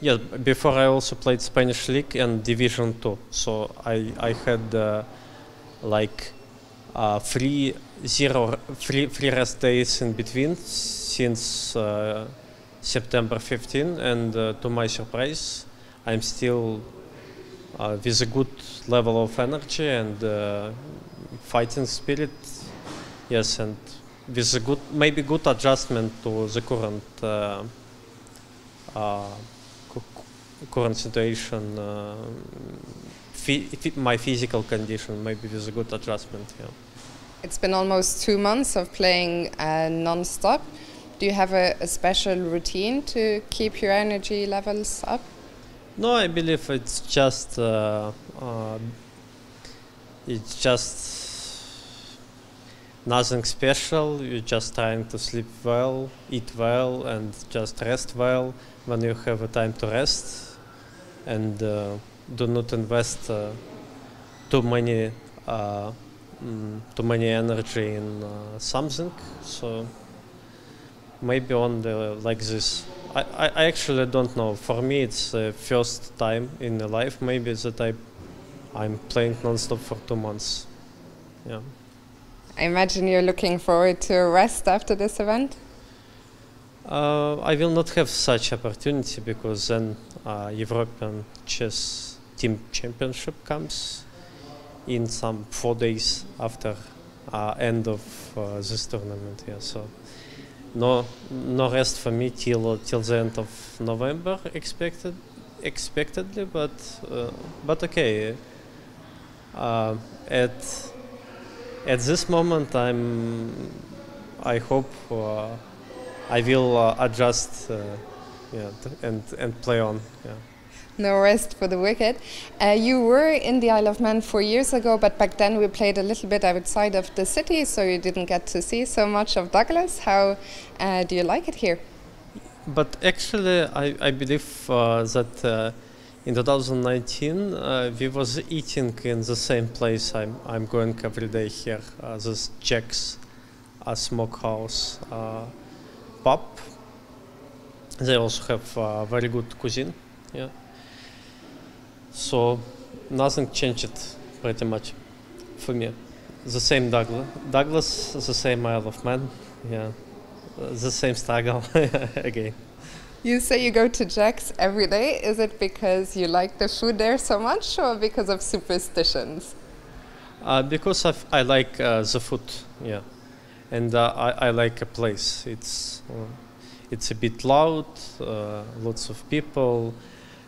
Yeah, before I also played Spanish League and Division Two, so I I had uh, like uh, three zero three three rest days in between since uh, September 15, and uh, to my surprise, I'm still uh, with a good level of energy and uh, fighting spirit. Yes, and with a good, maybe good adjustment to the current uh, uh, cu- cu- current situation, uh, my physical condition, maybe with a good adjustment. Yeah. It's been almost two months of playing uh, non-stop. Do you have a, a special routine to keep your energy levels up? No, I believe it's just uh, uh, it's just nothing special. You're just trying to sleep well, eat well, and just rest well when you have a time to rest, and uh, do not invest uh, too many uh, mm, too many energy in uh, something. So maybe on the like this. I, I, I actually don't know. For me, it's uh, first time in the life maybe that I I'm playing non-stop for two months. Yeah. I imagine you're looking forward to a rest after this event. Uh, I will not have such opportunity because then uh, European Chess Team Championship comes in some four days after uh, end of uh, this tournament. Yeah, so no no rest for me till till the end of November expected expectedly, but uh, but okay. Uh, at at this moment, I'm I hope. Uh, I will uh, adjust, uh, yeah, t- and and play on. Yeah. No rest for the wicked. Uh, you were in the Isle of Man four years ago, but back then we played a little bit outside of the city, so you didn't get to see so much of Douglas. How uh, do you like it here? But actually, I I believe uh, that uh, in 2019 uh, we was eating in the same place. I'm I'm going every day here. Uh, this Jack's uh, Smokehouse uh, pub. They also have uh, very good cuisine. Yeah. So nothing changed pretty much for me. The same Douglas, Douglas, the same Isle of Man, yeah, the same struggle again. You say you go to Jack's every day. Is it because you like the food there so much, or because of superstitions? Uh, because I like uh, the food, yeah, and uh, I, I like a place. It's uh, it's a bit loud, uh, lots of people,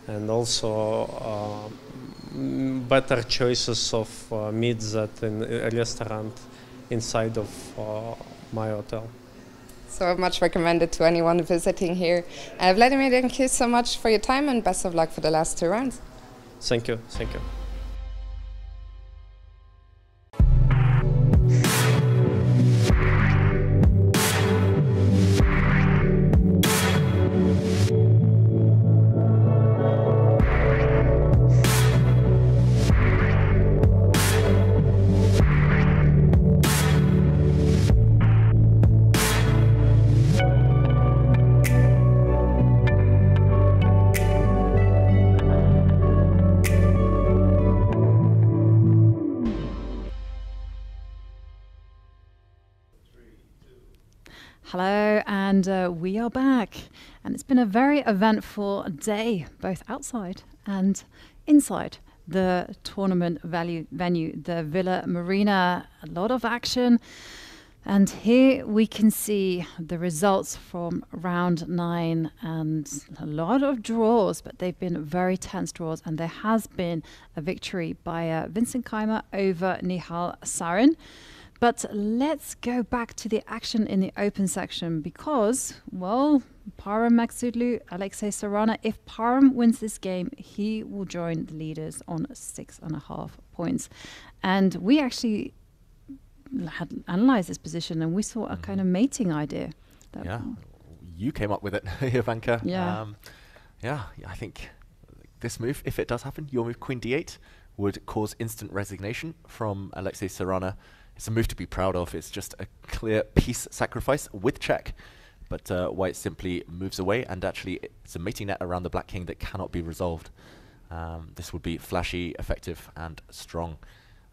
and also uh, better choices of meat than in a restaurant inside of my hotel. So much recommended to anyone visiting here. Uh, Vladimir, thank you so much for your time and best of luck for the last two rounds. Thank you, thank you. And uh, we are back. And it's been a very eventful day, both outside and inside the tournament value venue, the Villa Marina. A lot of action. And here we can see the results from round nine and a lot of draws, but they've been very tense draws. And there has been a victory by uh, Vincent Keymer over Nihal Sarin. But let's go back to the action in the open section because, well, Parham Maghsoodloo, Alexei Sarana, if Parham wins this game, he will join the leaders on six and a half points. And we actually had analyzed this position and we saw a kind of mating idea. that- Yeah, you came up with it, Jovanka. Yeah. Um, yeah, I think this move, if it does happen, your move Queen D8 would cause instant resignation from Alexei Sarana. It's a move to be proud of. It's just a clear piece sacrifice with check. But uh, White simply moves away, and actually, it's a mating net around the Black King that cannot be resolved. Um, this would be flashy, effective, and strong.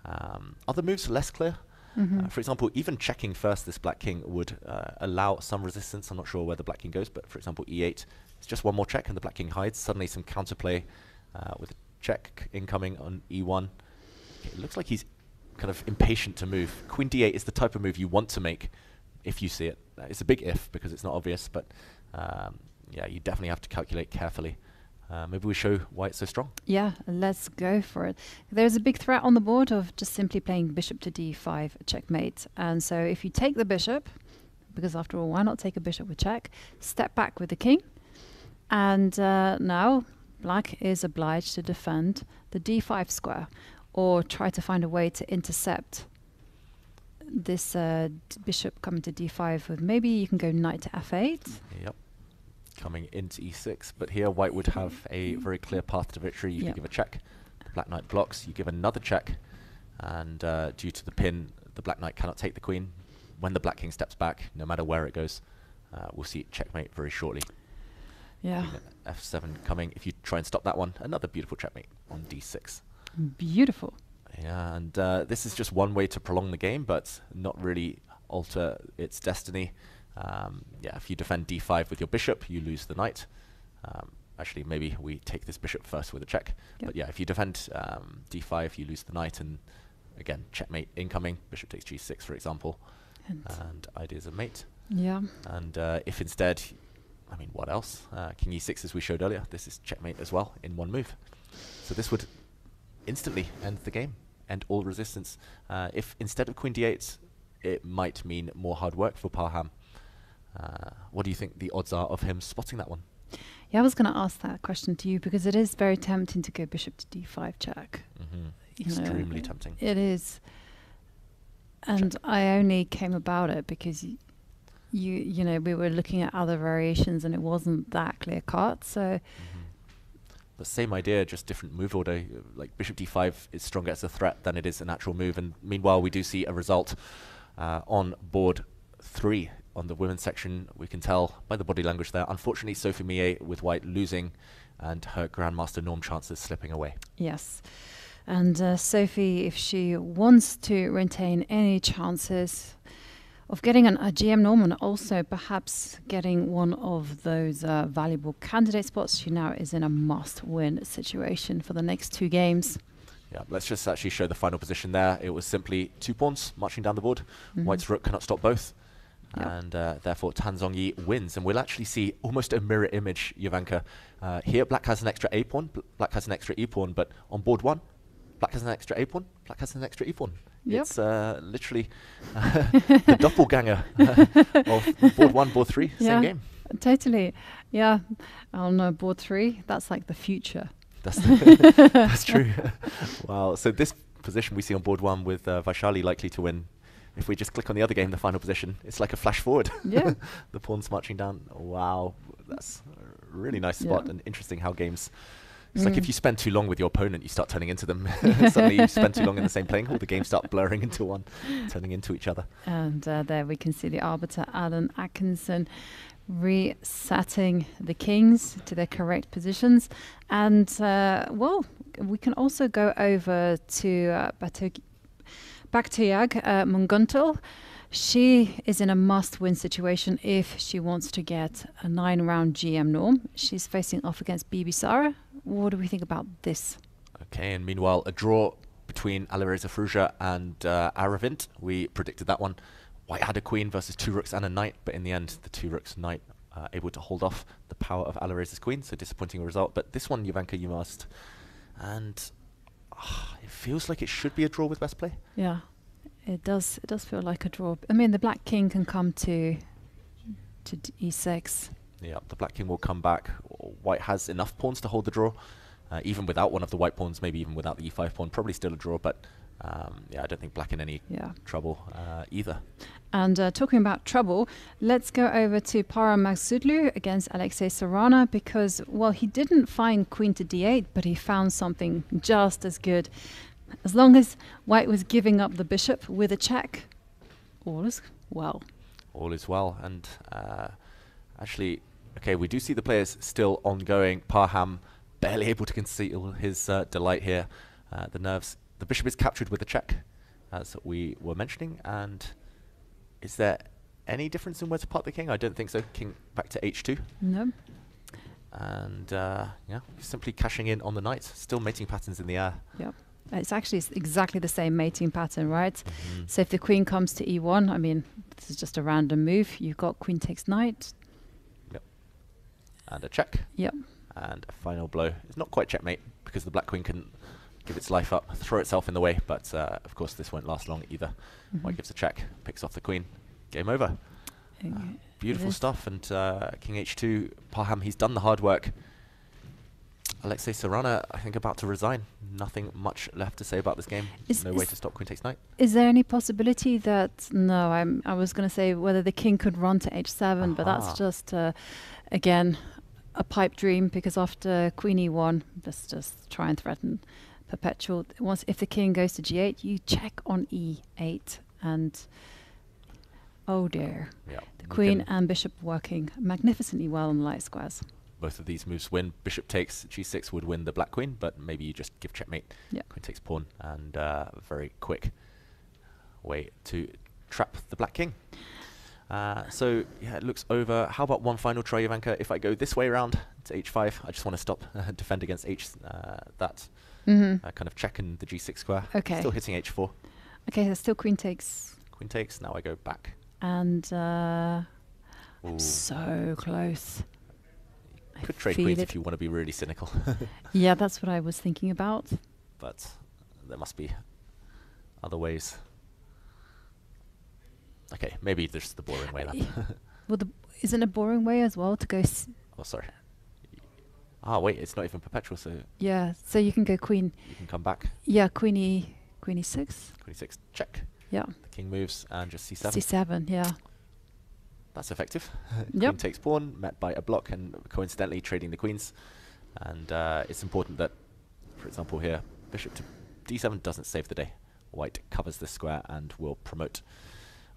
Um, other moves less clear. Mhm. Uh, for example, even checking first this Black King would uh, allow some resistance. I'm not sure where the Black King goes, but for example, E8, it's just one more check and the Black King hides. Suddenly, some counterplay uh, with a check incoming on e1. It looks like he's kind of impatient to move. Queen d8 is the type of move you want to make if you see it. Uh, It's a big if because it's not obvious, but um, yeah, you definitely have to calculate carefully. Uh, maybe we show why it's so strong. Yeah, let's go for it. There's a big threat on the board of just simply playing bishop to d5 checkmate. And so if you take the bishop, because after all, why not take a bishop with check, step back with the king, and uh, now black is obliged to defend the d5 square or try to find a way to intercept this uh, bishop coming to d5 with maybe you can go knight to f8. Yep. Coming into e6, but here white would have a very clear path to victory. You Yep. give a check, the black knight blocks, you give another check, and uh, due to the pin, the black knight cannot take the queen. When the black king steps back, no matter where it goes, uh, we'll see checkmate very shortly. Yeah. Queen f7 coming. If you try and stop that one, another beautiful checkmate on d6. Beautiful. Yeah, and uh, this is just one way to prolong the game, but not really alter its destiny. Um, yeah, if you defend d5 with your bishop, you lose the knight. Um, actually, maybe we take this bishop first with a check. Yep. But yeah, if you defend um, d5, you lose the knight, and again, checkmate incoming. Bishop takes g6, for example, And- and ideas of mate. Yeah. And uh, if instead, I mean, what else? Uh, King e6, as we showed earlier, this is checkmate as well in one move. So this would instantly end the game, end all resistance. Uh, if instead of queen d8, it might mean more hard work for Parham. Uh, what do you think the odds are of him spotting that one? Yeah, I was going to ask that question to you because it is very tempting to go bishop to d5 check. Mhm. You know, Extremely tempting. It is. And I only came about it because y- you you know we were looking at other variations and it wasn't that clear cut. So But same idea, just different move order. Like bishop d5 is stronger as a threat than it is an actual move. And meanwhile, we do see a result uh, on board three on the women's section. We can tell by the body language there. Unfortunately, Sophie Milliet with white losing, and her grandmaster Norm Chances slipping away. yes, and uh, Sophie, if she wants to retain any chances of getting an, a GM norm and also perhaps getting one of those uh, valuable candidate spots, she now is in a must-win situation for the next two games. Yeah, let's just actually show the final position there. It was simply two pawns marching down the board. Mhm. White's rook cannot stop both. Yep. And uh, therefore, Tan Zhongyi wins. And we'll actually see almost a mirror image, Jovanka. Uh, here, black has an extra A pawn, black has an extra E pawn, but on board one, black has an extra A pawn, black has an extra E pawn. Yep. It's uh, literally the doppelganger of board one, board three, same game. Totally. Yeah. On uh, board three, that's like the future. That's, that's true. wow. So this position we see on board one with uh, Vaishali likely to win. If we just click on the other game, the final position, it's like a flash forward. Yeah. the pawns marching down. Wow. That's a really nice spot Yeah. and interesting how games. It's like if Mm. you spend too long with your opponent, you start turning into them. Suddenly you spend too long in the same playing hall, the games start blurring into one, turning into each other. And uh, there we can see the arbiter, Alan Atkinson, resetting the kings to their correct positions. And, uh, well, we can also go over to uh, Batkhuyag uh, Munguntuul. She is in a must win situation if she wants to get a nine round GM norm. She's facing off against Bibisara. What do we think about this? Okay, and meanwhile, a draw between Alireza Firouzja and uh, Aravindh. We predicted that one. White had a queen versus two rooks and a knight, but in the end, the two rooks knight uh, able to hold off the power of Alireza's queen, so disappointing result. But this one, Jovanka, you must. And ah, it feels like it should be a draw with best play. Yeah, it does. It does feel like a draw. I mean, the black king can come to to d- e6. Yeah, the black king will come back. White has enough pawns to hold the draw, uh, even without one of the white pawns, maybe even without the e5 pawn. Probably still a draw, but um, yeah, I don't think black in any Yeah. trouble uh, either. And uh, talking about trouble, let's go over to Parham Maghsoodloo against Alexei Sarana because, well, he didn't find queen to d8, but he found something just as good. As long as white was giving up the bishop with a check, all is well. all is well. And uh, actually, okay, we do see the players still ongoing. Parham barely able to conceal his uh, delight here. Uh, the nerves. The bishop is captured with a check, as we were mentioning. And is there any difference in where to part the king? I don't think so. King back to h2. No. And uh, yeah, simply cashing in on the knight. Still mating patterns in the air. Yep. It's actually exactly the same mating pattern, right? Mhm. So if the queen comes to e1, I mean, this is just a random move. You've got queen takes knight. And a check. Yep. And a final blow. It's not quite checkmate because the black queen couldn't give its life up, throw itself in the way. But uh, of course, this won't last long either. White Mhm. gives a check, picks off the queen. Game over. Uh, beautiful stuff. And uh, King H2, Parham, he's done the hard work. Alexei Sarana, I think, about to resign. Nothing much left to say about this game. Is- no way to stop Queen takes knight. Is there any possibility that no? I'm. I was going to say whether the king could run to h7, but that's just uh, again a pipe dream because after queen e1, let's just try and threaten perpetual. Once if the king goes to g8, you check on e8, and oh dear, Yeah, the queen and bishop working magnificently well on the light squares. Both of these moves win. Bishop takes g6 would win the black queen, but maybe you just give checkmate. Yeah. Queen takes pawn, and uh, very quick way to trap the black king. Uh, so yeah, it looks over. How about one final try, Jovanka? If I go this way around to h5, I just want to stop defend against h uh, that Mhm. uh, kind of check in the g6 square. Okay. Still hitting h4. Okay, so still queen takes, Queen takes. Now I go back. and uh, Ooh. so close. I Could trade queens it. if you want to be really cynical. Yeah, that's what I was thinking about. but there must be other ways. Okay, maybe there's the boring way then. Well, the, isn't a boring way as well to go? Oh, sorry. Ah, wait, it's not even perpetual, so yeah, so you can go queen. you can come back. Yeah, queen e, queen e6. Queen e6, check. Yeah. The king moves and just c7. C7, yeah. That's effective. Yep. Queen takes pawn, met by a block, and coincidentally trading the queens. And uh, it's important that, for example, here, bishop to d7 doesn't save the day. White covers this square and will promote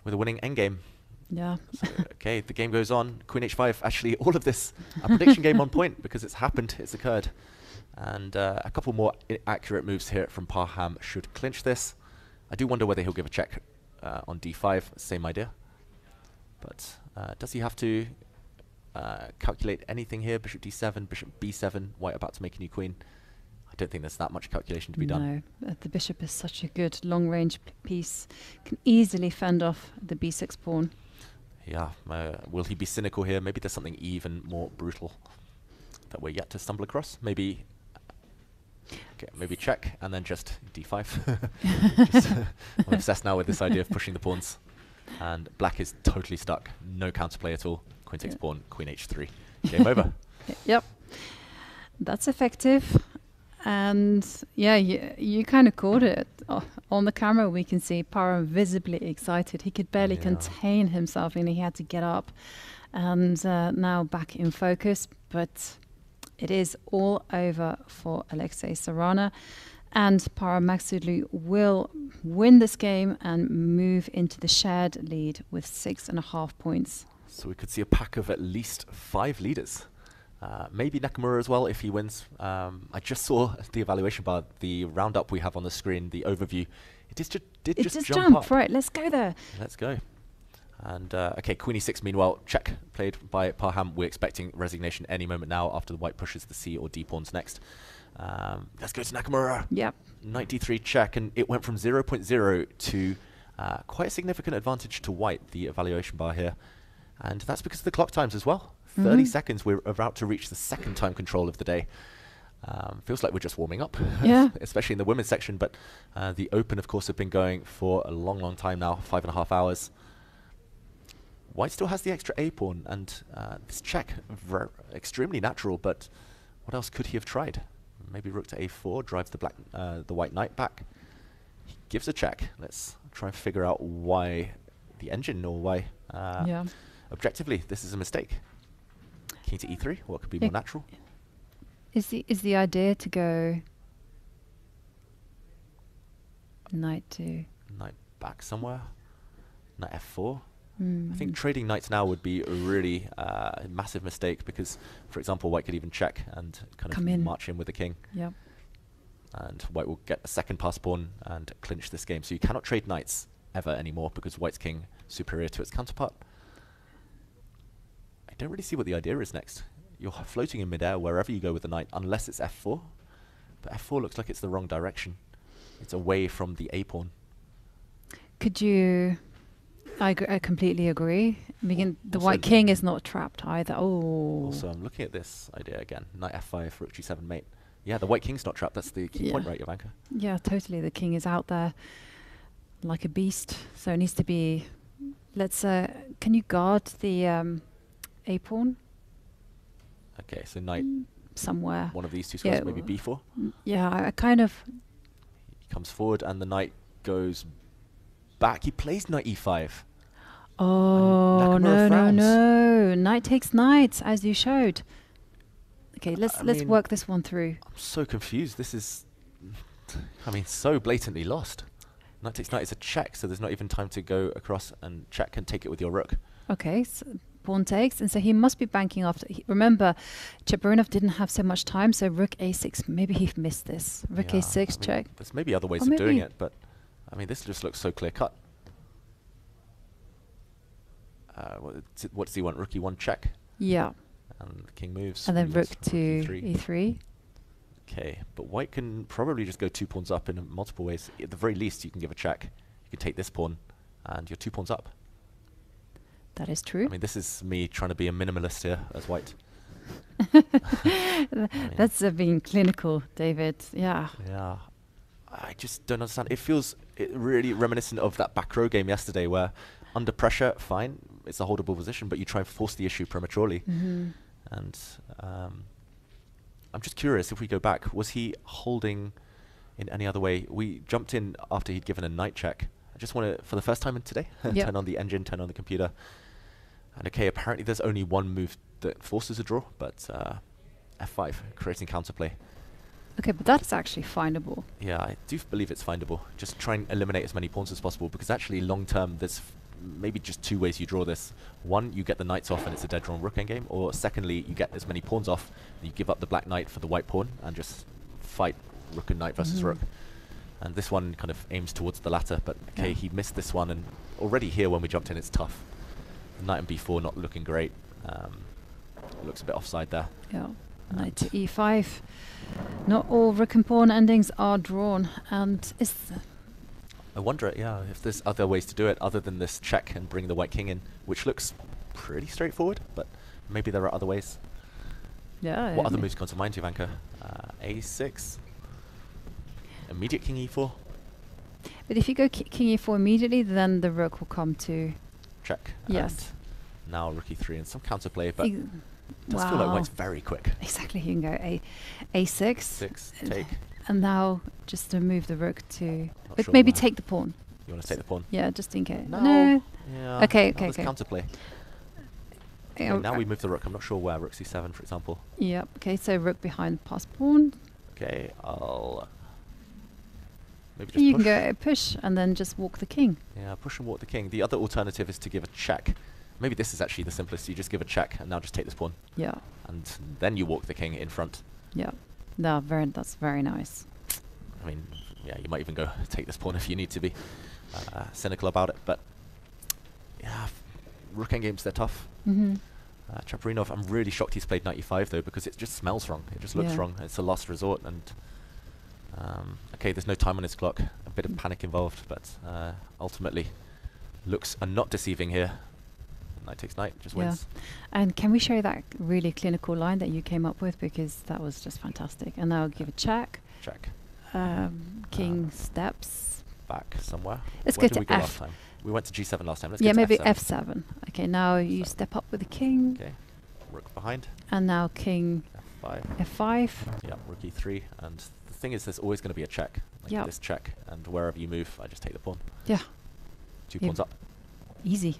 with a winning endgame. Yeah. So, okay, the game goes on. Queen h5. Actually, all of this a prediction game on point because it's happened, it's occurred, and uh, a couple more accurate moves here from Parham should clinch this. I do wonder whether he'll give a check uh, on d5. Same idea, but uh, does he have to uh, calculate anything here? Bishop d7, bishop b7. White about to make a new queen. I don't think there's that much calculation to be done. No, uh, the bishop is such a good long-range p- piece. Can easily fend off the b6 pawn. Yeah, uh, will he be cynical here? Maybe there's something even more brutal that we're yet to stumble across. Maybe, okay, maybe check and then just d5. Just, uh, I'm obsessed now with this idea of pushing the pawns, and black is totally stuck. No counterplay at all. Queen takes Yeah. pawn. Queen h3. Game over. Yep, that's effective. And yeah, you, you kind of caught it. Oh, on the camera, we can see Parham visibly excited. He could barely Yeah. contain himself and he had to get up. And uh, now back in focus. But it is all over for Alexei Sarana. And Parham Maghsoodloo will win this game and move into the shared lead with six and a half points. So we could see a pack of at least five leaders. Uh, maybe Nakamura as well if he wins. Um, I just saw the evaluation bar, the roundup we have on the screen, the overview. It just, ju- did It just, just jump, jumped, up. right? Let's go there. Let's go. And uh, okay, Queen e6. Meanwhile, check played by Parham. We're expecting resignation any moment now after the white pushes the c or d pawns next. Um, let's go to Nakamura. Yep. Knight d3 check, and it went from 0.0 to uh, quite a significant advantage to white. The evaluation bar here, and that's because of the clock times as well. 30 Mhm. seconds. We're about to reach the second time control of the day. Um, feels like we're just warming up, Yeah. especially in the women's section. But uh, the Open, of course, have been going for a long, long time now, five and a half hours. White still has the extra A pawn, and uh, this check ver- extremely natural. But what else could he have tried? Maybe rook to A4 drives the black, uh, the white knight back. He gives a check. Let's try and figure out why the engine or why. Uh, Yeah. Objectively, this is a mistake. To E3. What could be Yeah. more natural? Is the is the idea to go knight to Knight back somewhere. Knight F4. I Mm. think trading knights now would be a really uh, massive mistake because, for example, white could even check and kind Come of in. march in with the king. Yep. And white will get a second pass pawn and clinch this game. So you cannot trade knights ever anymore because white's king superior to its counterpart. I don't really see what the idea is next. you're floating in midair wherever you go with the knight, unless it's f4. But f4 looks like it's the wrong direction. It's away from the a pawn. Could you? I, gr- I completely agree. Begin, the also white king is not trapped either. Oh, Also, I'm looking at this idea again. Knight f5, rook g7, mate. Yeah, the white king's not trapped. That's the key point, Yeah. right, Jovanka? yeah, totally. The king is out there like a beast, so it needs to be. Let's. Uh, can you guard the um, a pawn Okay, so knight somewhere? one of these two squares, Yeah, maybe w- b4. Mm, Yeah, I, I kind of. He comes forward, and the knight goes back. He plays knight e5. Oh no no no! Knight takes knight, as you showed. Okay, let's I let's mean- work this one through. I'm so confused. This is, I mean, so blatantly lost. Knight takes knight is a check, so there's not even time to go across and check and take it with your rook. Okay, so pawn takes, and so he must be banking off. He, remember, Cheparinov didn't have so much time, so rook a6. Maybe he missed this. Rook Yeah, a6 I mean, check. There's maybe other ways Or of doing it, but I mean, this just looks so clear cut. Uh, what, does he want? Rook e1 check. Yeah, And the king moves. and then he rook to E e3. e3. Okay, but white can probably just go two pawns up in multiple ways. At the very least, you can give a check. You can take this pawn, and you're two pawns up. That is true. I mean, this is me trying to be a minimalist here as white. Th- That's uh, being clinical, David. Yeah. Yeah. I just don't understand. It feels it really reminiscent of that back row game yesterday where under pressure, fine, it's a holdable position, but you try and force the issue prematurely. Mhm. And um, I'm just curious, if we go back, was he holding in any other way? We jumped in after he'd given a knight check. I just want to, for the first time in today, Yep. turn on the engine, turn on the computer. And okay, apparently there's only one move that forces a draw, but uh, F5, creating counterplay. Okay, but that's actually findable. Yeah, I do believe it's findable. Just try and eliminate as many pawns as possible because actually, long term, there's f- maybe just two ways you draw this. One, you get the knights off and it's a dead drawn rook endgame, or secondly, you get as many pawns off, and you give up the black knight for the white pawn and just fight rook and knight versus Mhm. rook. And this one kind of aims towards the latter, but okay, Yeah. he missed this one, and already here when we jumped in, it's tough. Knight and b4 not looking great. Um, looks a bit offside there. Yeah. Knight to e5. Not all rook and pawn endings are drawn, and is I wonder, yeah, if there's other ways to do it other than this check and bring the white king in, which looks pretty straightforward, but maybe there are other ways. yeah. what I other mean- moves come to mind, Jovanka? Uh, A6. Immediate king E e4. But if you go ki- king e4 immediately, then the rook will come to. Check. Yes. Now rook e3 and some counterplay, but Ex- does feel like wow. white's very quick. Exactly, you can go a a6. Six, and- take. And now just to move the rook to. Sure maybe why. take the pawn. You want to take the pawn? Yeah, just in case. No. No. Yeah. Okay, okay, okay. counterplay. Okay, now uh, we move the rook. I'm not sure where. Rook c7, for example. Yep. Okay, so rook behind pass pawn. Okay, I'll maybe You push. can go push and then just walk the king. Yeah, push and walk the king. The other alternative is to give a check. Maybe this is actually the simplest. You just give a check and now just take this pawn. Yeah. And then you walk the king in front. Yeah. No, very. That's very nice. I mean, yeah, you might even go take this pawn if you need to be uh, cynical about it. But yeah, rook endgames, they're tough. Mhm. Uh, Cheparinov, I'm really shocked he's played 95 though because it just smells wrong. It just looks Yeah. wrong. It's a last resort and um, okay, there's no time on his clock. A bit of panic involved, but uh, ultimately looks are not deceiving here. Knight takes knight, just Yeah. wins. And can we show that really clinical line that you came up with because that was just fantastic. And now give a check. Check. Um, king steps. Back somewhere. Let's Where go to we go F. last time? We went to G7 last time. Let's yeah, go to maybe F7. F7. Okay, now you step up with the king. Okay. Rook behind. And now king F5. F5. Yeah, rook e3. And thing is, there's always going to be a check. Like Yep. this check. And wherever you move, I just take the pawn. Yeah. Two Yeah. pawns up. Easy.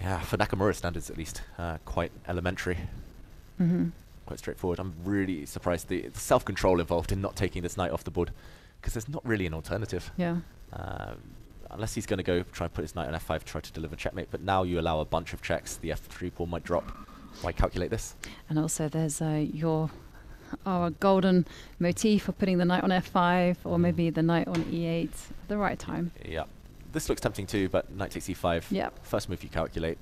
Yeah, for Nakamura standards at least, uh, quite elementary. hmm Quite straightforward. I'm really surprised the, the self-control involved in not taking this knight off the board, because there's not really an alternative. Yeah. Um, unless he's going to go try and put his knight on f5, try to deliver checkmate. But now you allow a bunch of checks. The f3 pawn might drop. Why calculate this? And also there's uh, your our golden motif for putting the knight on F5 or maybe the knight on E8 at the right time. Yeah. This looks tempting too, but knight takes e5. Yep. First move you calculate.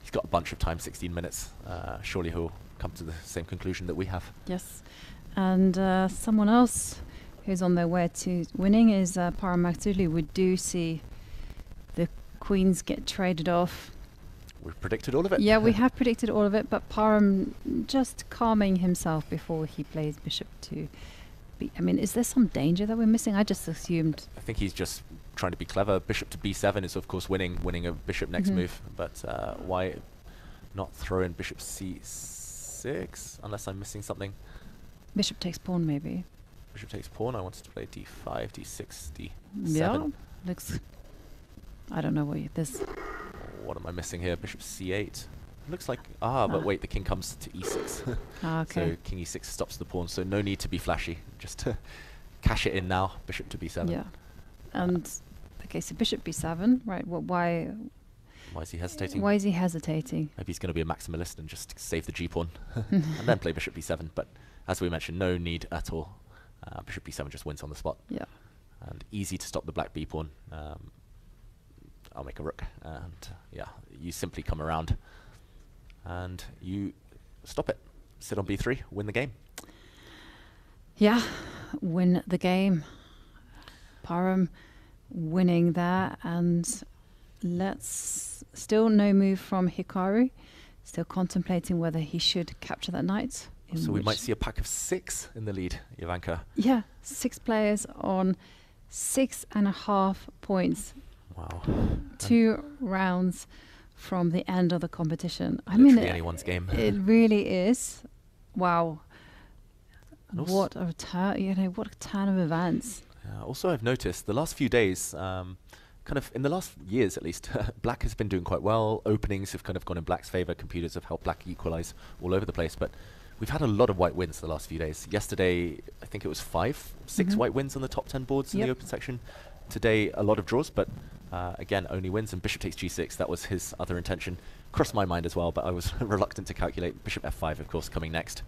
he's got a bunch of time, 16 minutes. Uh, surely he'll come to the same conclusion that we have. Yes. And uh, someone else who's on their way to winning is uh, Parham We do see the queens get traded off. We've predicted all of it. Yeah, we have predicted all of it, but Parham just calming himself before he plays bishop to. B. I mean, is there some danger that we're missing? I just assumed. I think he's just trying to be clever. Bishop to b7 is of course winning, winning a bishop next Mhm. move. But uh, why not throw in bishop c6 unless I'm missing something? Bishop takes pawn, maybe. Bishop takes pawn. I wanted to play d5, d6, d7. Yeah, looks. I don't know what you, this. What am I missing here? Bishop c8. Looks like ah, but Ah. wait, the king comes to e6. Ah, okay. So king e6 stops the pawn. So no need to be flashy. Just to cash it in now. Bishop to b7. Yeah. And okay, so bishop b7, right? What? Why? Why is he hesitating? Why is he hesitating? Maybe he's going to be a maximalist and just save the g pawn and then play bishop b7. But as we mentioned, no need at all. Uh, bishop b7 just wins on the spot. Yeah. And easy to stop the black b pawn. Um, I'll make a rook, and yeah, you simply come around, and you stop it. Sit on b3, win the game. Yeah, win the game. Parham winning there, and let's still no move from Hikaru. Still contemplating whether he should capture that knight. So we might see a pack of six in the lead, Jovanka. Yeah, six players on six and a half points. Wow. Two rounds from the end of the competition. I Literally mean, it- anyone's game. It really is. Wow. What a turn! You know, what a turn of events. Uh, also, I've noticed the last few days, um, kind of in the last years at least, black has been doing quite well. Openings have kind of gone in black's favour. Computers have helped black equalise all over the place. But we've had a lot of white wins the last few days. Yesterday, I think it was five, 6 Mhm. white wins on the top 10 boards in the open section. Today, a lot of draws, but uh, again, only wins. And bishop takes g6, that was his other intention. Crossed my mind as well, but I was reluctant to calculate. Bishop f5, of course, coming next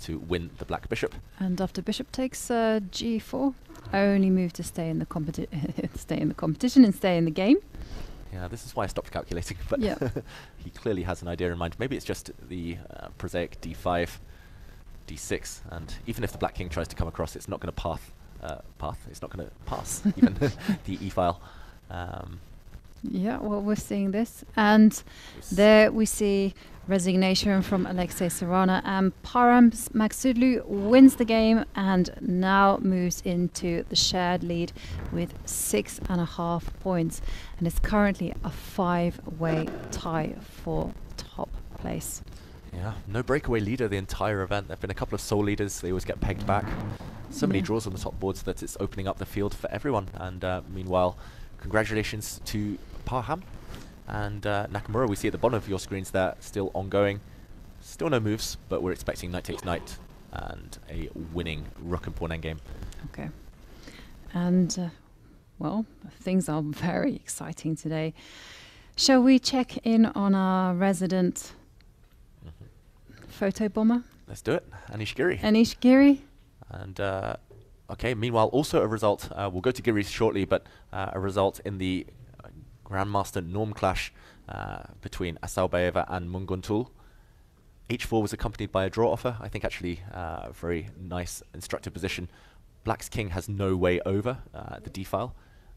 to win the black bishop. And after bishop takes uh, g4, only move to stay in the competition, stay in the competition and stay in the game. Yeah, this is why I stopped calculating. But Yeah. he clearly has an idea in mind. Maybe it's just the uh, prosaic d5, d6, and even if the black king tries to come across, it's not going to path. Uh, path. It's not going to pass even the e file. Um, Yeah, well, we're seeing this. And there we see resignation from Alexei Sarana. And Parham Maghsoodloo wins the game and now moves into the shared lead with six and a half points. And it's currently a five way tie for top place. yeah, no breakaway leader the entire event. There have been a couple of sole leaders. They always get pegged back. So many draws on the top boards that it's opening up the field for everyone. And uh, meanwhile, congratulations to Parham and uh, Nakamura. We see at the bottom of your screens there, still ongoing. Still no moves, but we're expecting knight takes knight and a winning rook and pawn endgame. Okay. And, uh, well, things are very exciting today. Shall we check in on our resident photo bomber, Let's do it. Anish Giri. Anish Giri? And uh, okay, meanwhile, also a result. Uh, we'll go to Giri shortly, but uh, a result in the uh, Grandmaster Norm clash uh, between Assaubayeva and Munguntuul. H4 was accompanied by a draw offer. I think actually uh, a very nice, instructive position. Black's king has no way over the d file.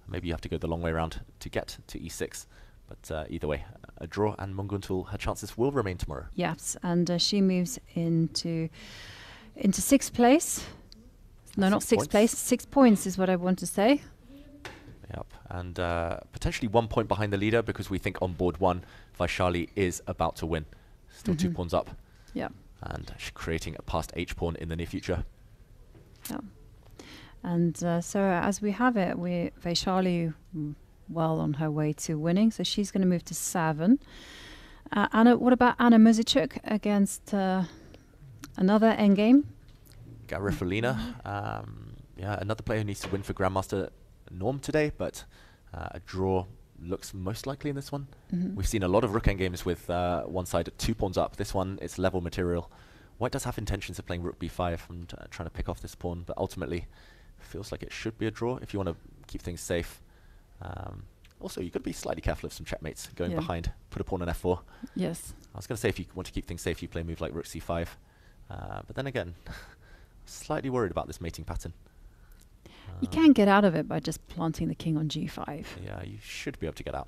Maybe you have to go the long way around to get to e6. But uh, either way, a draw and Munguntuul, her chances will remain tomorrow. Yes, and uh, she moves into into sixth place. No, not Six sixth points. place. Six points is what I want to say. Yep, and uh, potentially one point behind the leader because we think on board one, Vaishali is about to win. Still two Mhm. pawns up. Yep. And creating a past H pawn in the near future. Yeah. And uh, so as we have it, we Vaishali mm, well on her way to winning, so she's going to move to seven. Uh, Anna, what about Anna Muzychuk against uh, another endgame? Garifullina, um, yeah, another player who needs to win for Grandmaster Norm today, but uh, a draw looks most likely in this one. Mhm. We've seen a lot of rook end games with uh, one side at two pawns up. This one, it's level material. White does have intentions of playing rook b5 and uh, trying to pick off this pawn, but ultimately feels like it should be a draw if you want to keep things safe. Um, Also, you've got to be slightly careful of some checkmates going Yeah. behind. Put a pawn on f4. Yes. I was going to say if you want to keep things safe, you play a move like rook c5. Uh, but then again, slightly worried about this mating pattern. You can get out of it by just planting the king on g5. Yeah, you should be able to get out.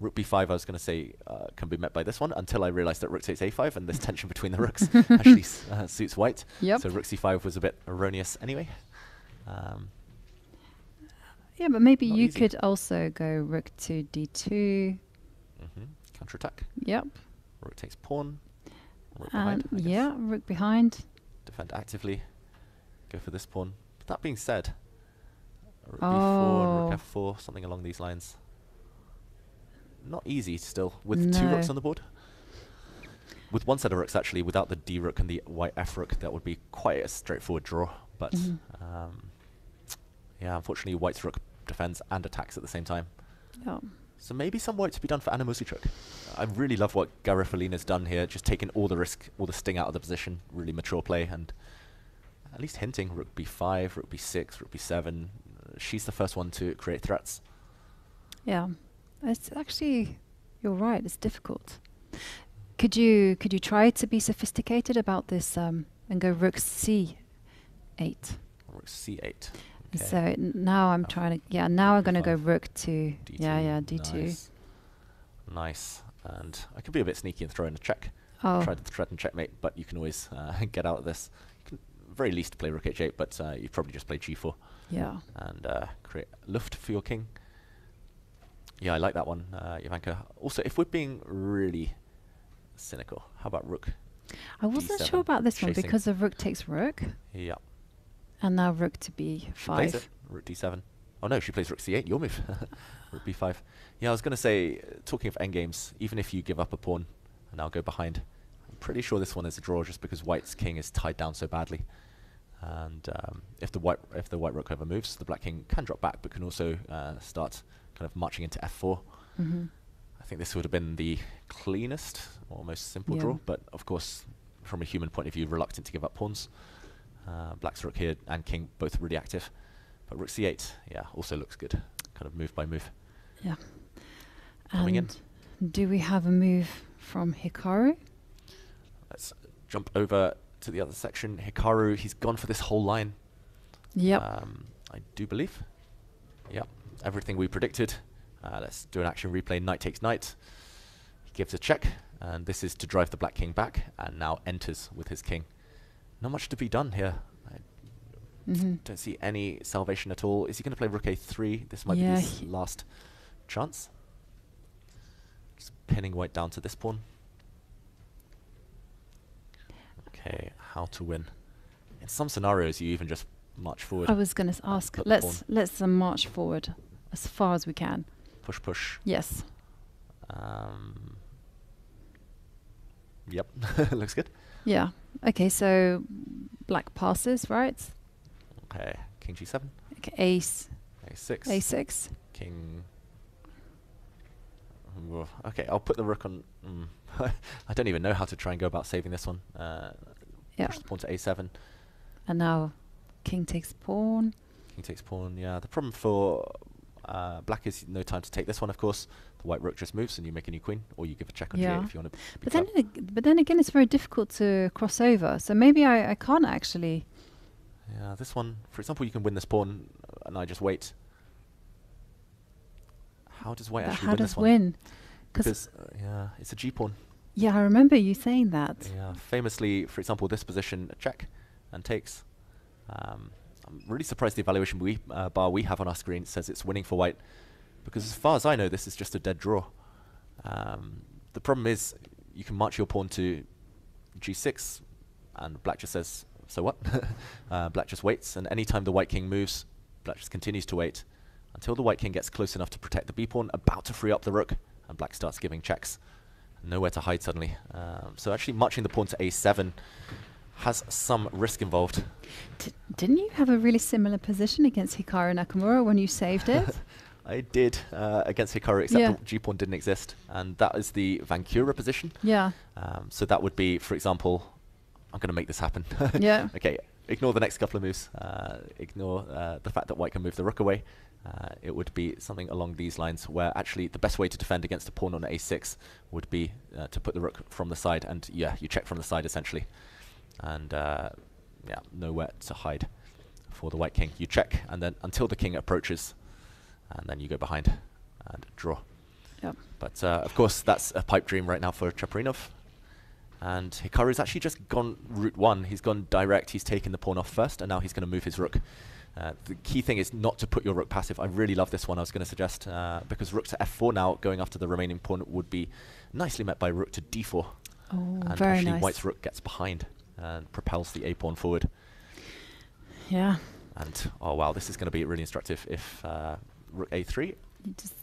Rook b5, I was going to say, uh, can be met by this one until I realised that rook takes a5 and this tension between the rooks actually uh, suits white. Yep. So rook c5 was a bit erroneous anyway. Um, Yeah, but maybe you easy. could also go rook to d2. hmm Counterattack. Yep. Rook takes pawn. Rook And behind. Yeah, rook behind. Defend actively. Go for this pawn. But that being said, rook b4 rook Oh. f4, something along these lines. Not easy still, with two rooks on the board. With one set of rooks, actually, without the d rook and the white f rook, that would be quite a straightforward draw. But Mhm. um, yeah, unfortunately, white's rook defends and attacks at the same time. Yeah. So maybe some work to be done for Anna Muzychuk. I really love what Garifullina's done here, just taking all the risk, all the sting out of the position, really mature play, and at least hinting rook b5, rook b6, rook b7. Uh, she's the first one to create threats. Yeah. It's actually you're right, it's difficult. Could you could you try to be sophisticated about this um, and go rook c8? Rook c8. So now I'm trying to yeah, now I'm going to go rook to yeah, D2. yeah, d2. Nice. Nice. And I could be a bit sneaky and throw in a check. Oh. Try to threaten checkmate, but you can always uh, get out of this. Very least to play rook h8, but uh, you probably just play g4. Yeah. And uh, create luft for your king. Yeah, I like that one, uh, Jovanka. Also, if we're being really cynical, how about rook? I wasn't D7, sure about this one because of rook takes rook Yeah. and now rook to She plays it. b5. Rook d7. Oh no, she plays rook c8. Your move. rook b5. Yeah, I was going to say, talking of endgames, even if you give up a pawn and now go behind, I'm pretty sure this one is a draw just because white's king is tied down so badly. And um, if the white if the white rook ever moves, the black king can drop back, but can also uh, start kind of marching into f4. Mhm. I think this would have been the cleanest or most simple Yeah. draw, but of course, from a human point of view, reluctant to give up pawns. Uh, black's rook here and king both really active, but rook c8, yeah, also looks good, kind of move by move. Yeah. Coming in. do we have a move from Hikaru? Let's jump over to the other section. Hikaru, he's gone for this whole line. Yep. Um, I do believe. Yep, everything we predicted. Uh, let's do an action replay. Knight takes knight. He gives a check, and this is to drive the black king back, and now enters with his king. Not much to be done here. I Mhm. don't see any salvation at all. Is he going to play rook a3? This might Yeah, be his last chance. Just pinning white down to this pawn. Okay, how to win. In some scenarios, you even just march forward. I was going to ask. Let's let's uh, march forward as far as we can. Push, push. Yes. Um, yep, looks good. Yeah. Okay. So black passes, right? Okay, king g7, Okay, ace. a6, A6. king. Okay, I'll put the rook on. Mm, I don't even know how to try and go about saving this one. Uh, Yeah. Push the pawn to a7. And now king takes pawn. King takes pawn. Yeah, the problem for uh, black is no time to take this one. Of course, the white rook just moves and you make a new queen, or you give a check on Yeah. g8 if you want to. But then, ag- but then again, it's very difficult to cross over. So maybe I, I can't actually. Yeah, this one, for example, you can win this pawn, and I just wait. How does white But actually how win does this one? win? 'Cause- Because uh, yeah, it's a g pawn. Yeah, I remember you saying that. Yeah, famously, for example, this position, check and takes. Um, I'm really surprised the evaluation we, uh, bar we have on our screen says it's winning for white, because as far as I know, this is just a dead draw. Um, the problem is you can march your pawn to g6, and black just says, so what? uh, black just waits, and anytime the white king moves, black just continues to wait until the white king gets close enough to protect the b pawn, about to free up the rook, and black starts giving checks. Nowhere to hide suddenly. Um, so actually marching the pawn to a7 has some risk involved. D- didn't you have a really similar position against Hikaru Nakamura when you saved it? I did uh, against Hikaru, except Yeah. the g pawn didn't exist, and that is the Vancura position. Yeah. Um, so that would be, for example, I'm going to make this happen. Yeah. Okay. ignore the next couple of moves. Uh, ignore uh, the fact that white can move the rook away. Uh, it would be something along these lines where actually the best way to defend against a pawn on a6 would be uh, to put the rook from the side and yeah, you check from the side essentially. And uh, yeah, nowhere to hide for the white king. You check and then until the king approaches and then you go behind and draw. Yep. But uh, of course that's a pipe dream right now for Cheparinov. And Hikaru's actually just gone route one. He's gone direct. He's taken the pawn off first, and now he's going to move his rook. Uh, the key thing is not to put your rook passive. I really love this one. I was going to suggest uh, because rook to f4 now, going after the remaining pawn would be nicely met by rook to d4. Oh, and very actually nice. white's rook gets behind and propels the a pawn forward. Yeah. And oh wow, this is going to be really instructive. If uh, rook a3, You just,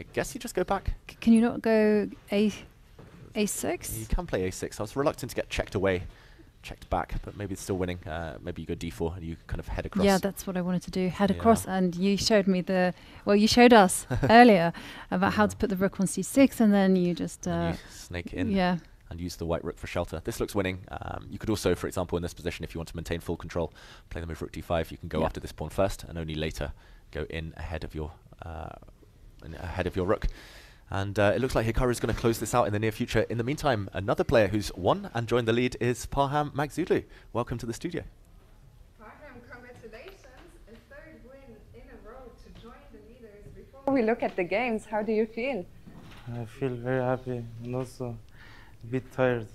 I guess you just go back. c- can you not go a a6? You can play a6. I was reluctant to get checked away, checked back, but maybe it's still winning. Uh, maybe you go d4 and you kind of head across. Yeah, that's what I wanted to do. Head Yeah. across, and you showed me the. Well, you showed us earlier about how to put the rook on c6, and then you just. Uh, you snake in Yeah. and use the white rook for shelter. This looks winning. Um, you could also, for example, in this position, if you want to maintain full control, play the move rook d5. You can go Yeah. after this pawn first, and only later go in ahead of your uh, in ahead of your rook. And uh, it looks like Hikaru is going to close this out in the near future. In the meantime, another player who's won and joined the lead is Parham Maghsoodloo. Welcome to the studio. Parham, congratulations. A third win in a row to join the leaders. Before we look at the games, how do you feel? I feel very happy and also a bit tired.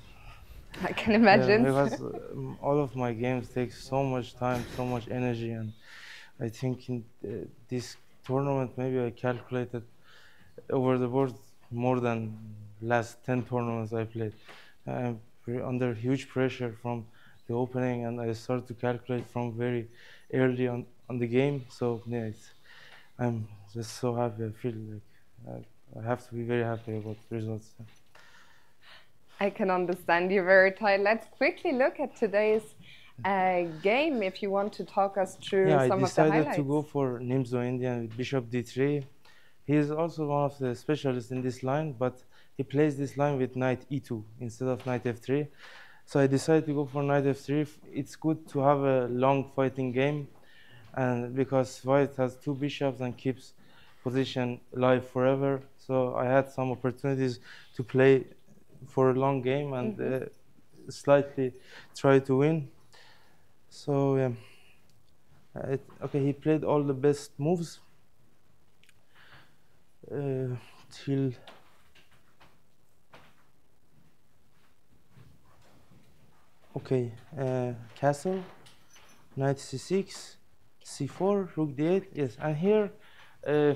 I can imagine. Yeah, because um, all of my games take so much time, so much energy, and I think in uh, this tournament maybe I calculated over the board more than last 10 tournaments I played. I'm under huge pressure from the opening and I start to calculate from very early on, on the game. So yeah, it's, I'm just so happy. I feel like I, I have to be very happy about the results. I can understand you very tired. Let's quickly look at today's uh, game if you want to talk us through yeah, some of the highlights. I decided to go for Nimzo Indian with Bishop d3. He is also one of the specialists in this line, but he plays this line with knight e2 instead of knight f3. So I decided to go for knight f3. It's good to have a long fighting game, and because white has two bishops and keeps position alive forever. So I had some opportunities to play for a long game and Mhm. uh, slightly try to win. So yeah. Uh, it, okay, he played all the best moves uh, till okay uh, castle knight c6 c4 rook d8 yes and here. Uh,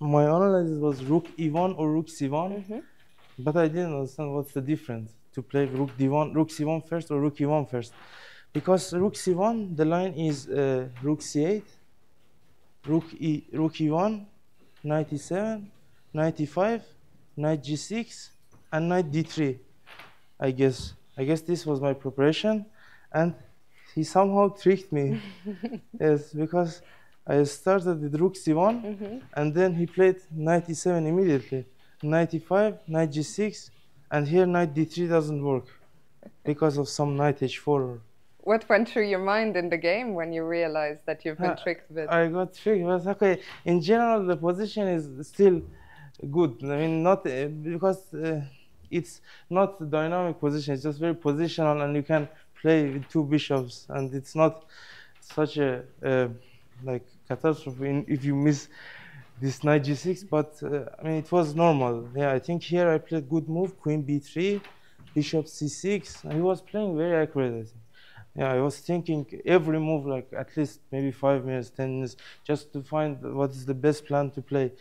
my analysis was rook e1 or rook c1 but i didn't understand what's the difference to play rook d1 rook c1 first or rook e1 first. Because rook c1 the line is uh, rook c8 rook e rook e1 knight e7 knight e5 knight g6 and knight d3 i guess i guess this was my preparation and he somehow tricked me. Yes because i started with rook c1 Mhm. and then he played knight e7 immediately. knight e5 knight g6 and here knight d3 doesn't work because of some knight h4 What went through your mind in the game when you realized that you've been Uh, tricked with? I got tricked, but okay. In general, the position is still good. I mean, not uh, because uh, it's not a dynamic position. It's just very positional, and you can play with two bishops, and it's not such a uh, like catastrophe in, if you miss this knight g6. But uh, I mean, it was normal. Yeah, I think here I played good move, queen b3, bishop c6, and he was playing very accurate. I. Yeah, I was thinking every move like at least maybe five minutes, ten minutes, just to find what is the best plan to play.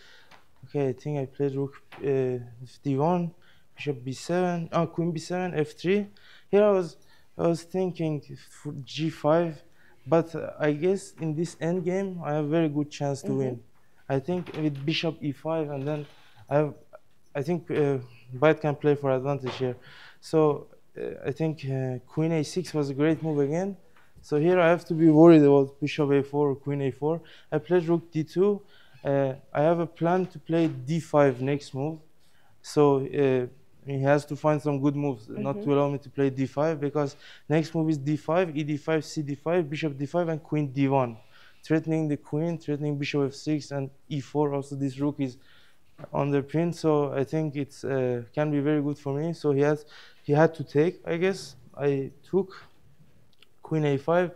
Okay, I think I played rook uh, d1, bishop b7, oh queen b7, f3. Here I was I was thinking for g5, but uh, I guess in this end game I have very good chance to Mhm. win. I think with bishop e5 and then I have I think uh, white can play for advantage here. So I think uh, queen a6 was a great move again. So here I have to be worried about bishop a4 or queen a4. I played rook d2. Uh, I have a plan to play d5 next move. So uh, he has to find some good moves, not Mhm. to allow me to play d5 because next move is d5, ed5, cd5, bishop d5, and queen d1, threatening the queen, threatening bishop f6 and e4. Also, this rook is on the pin, so I think it uh, can be very good for me. So he has he had to take, I guess. I took queen a5,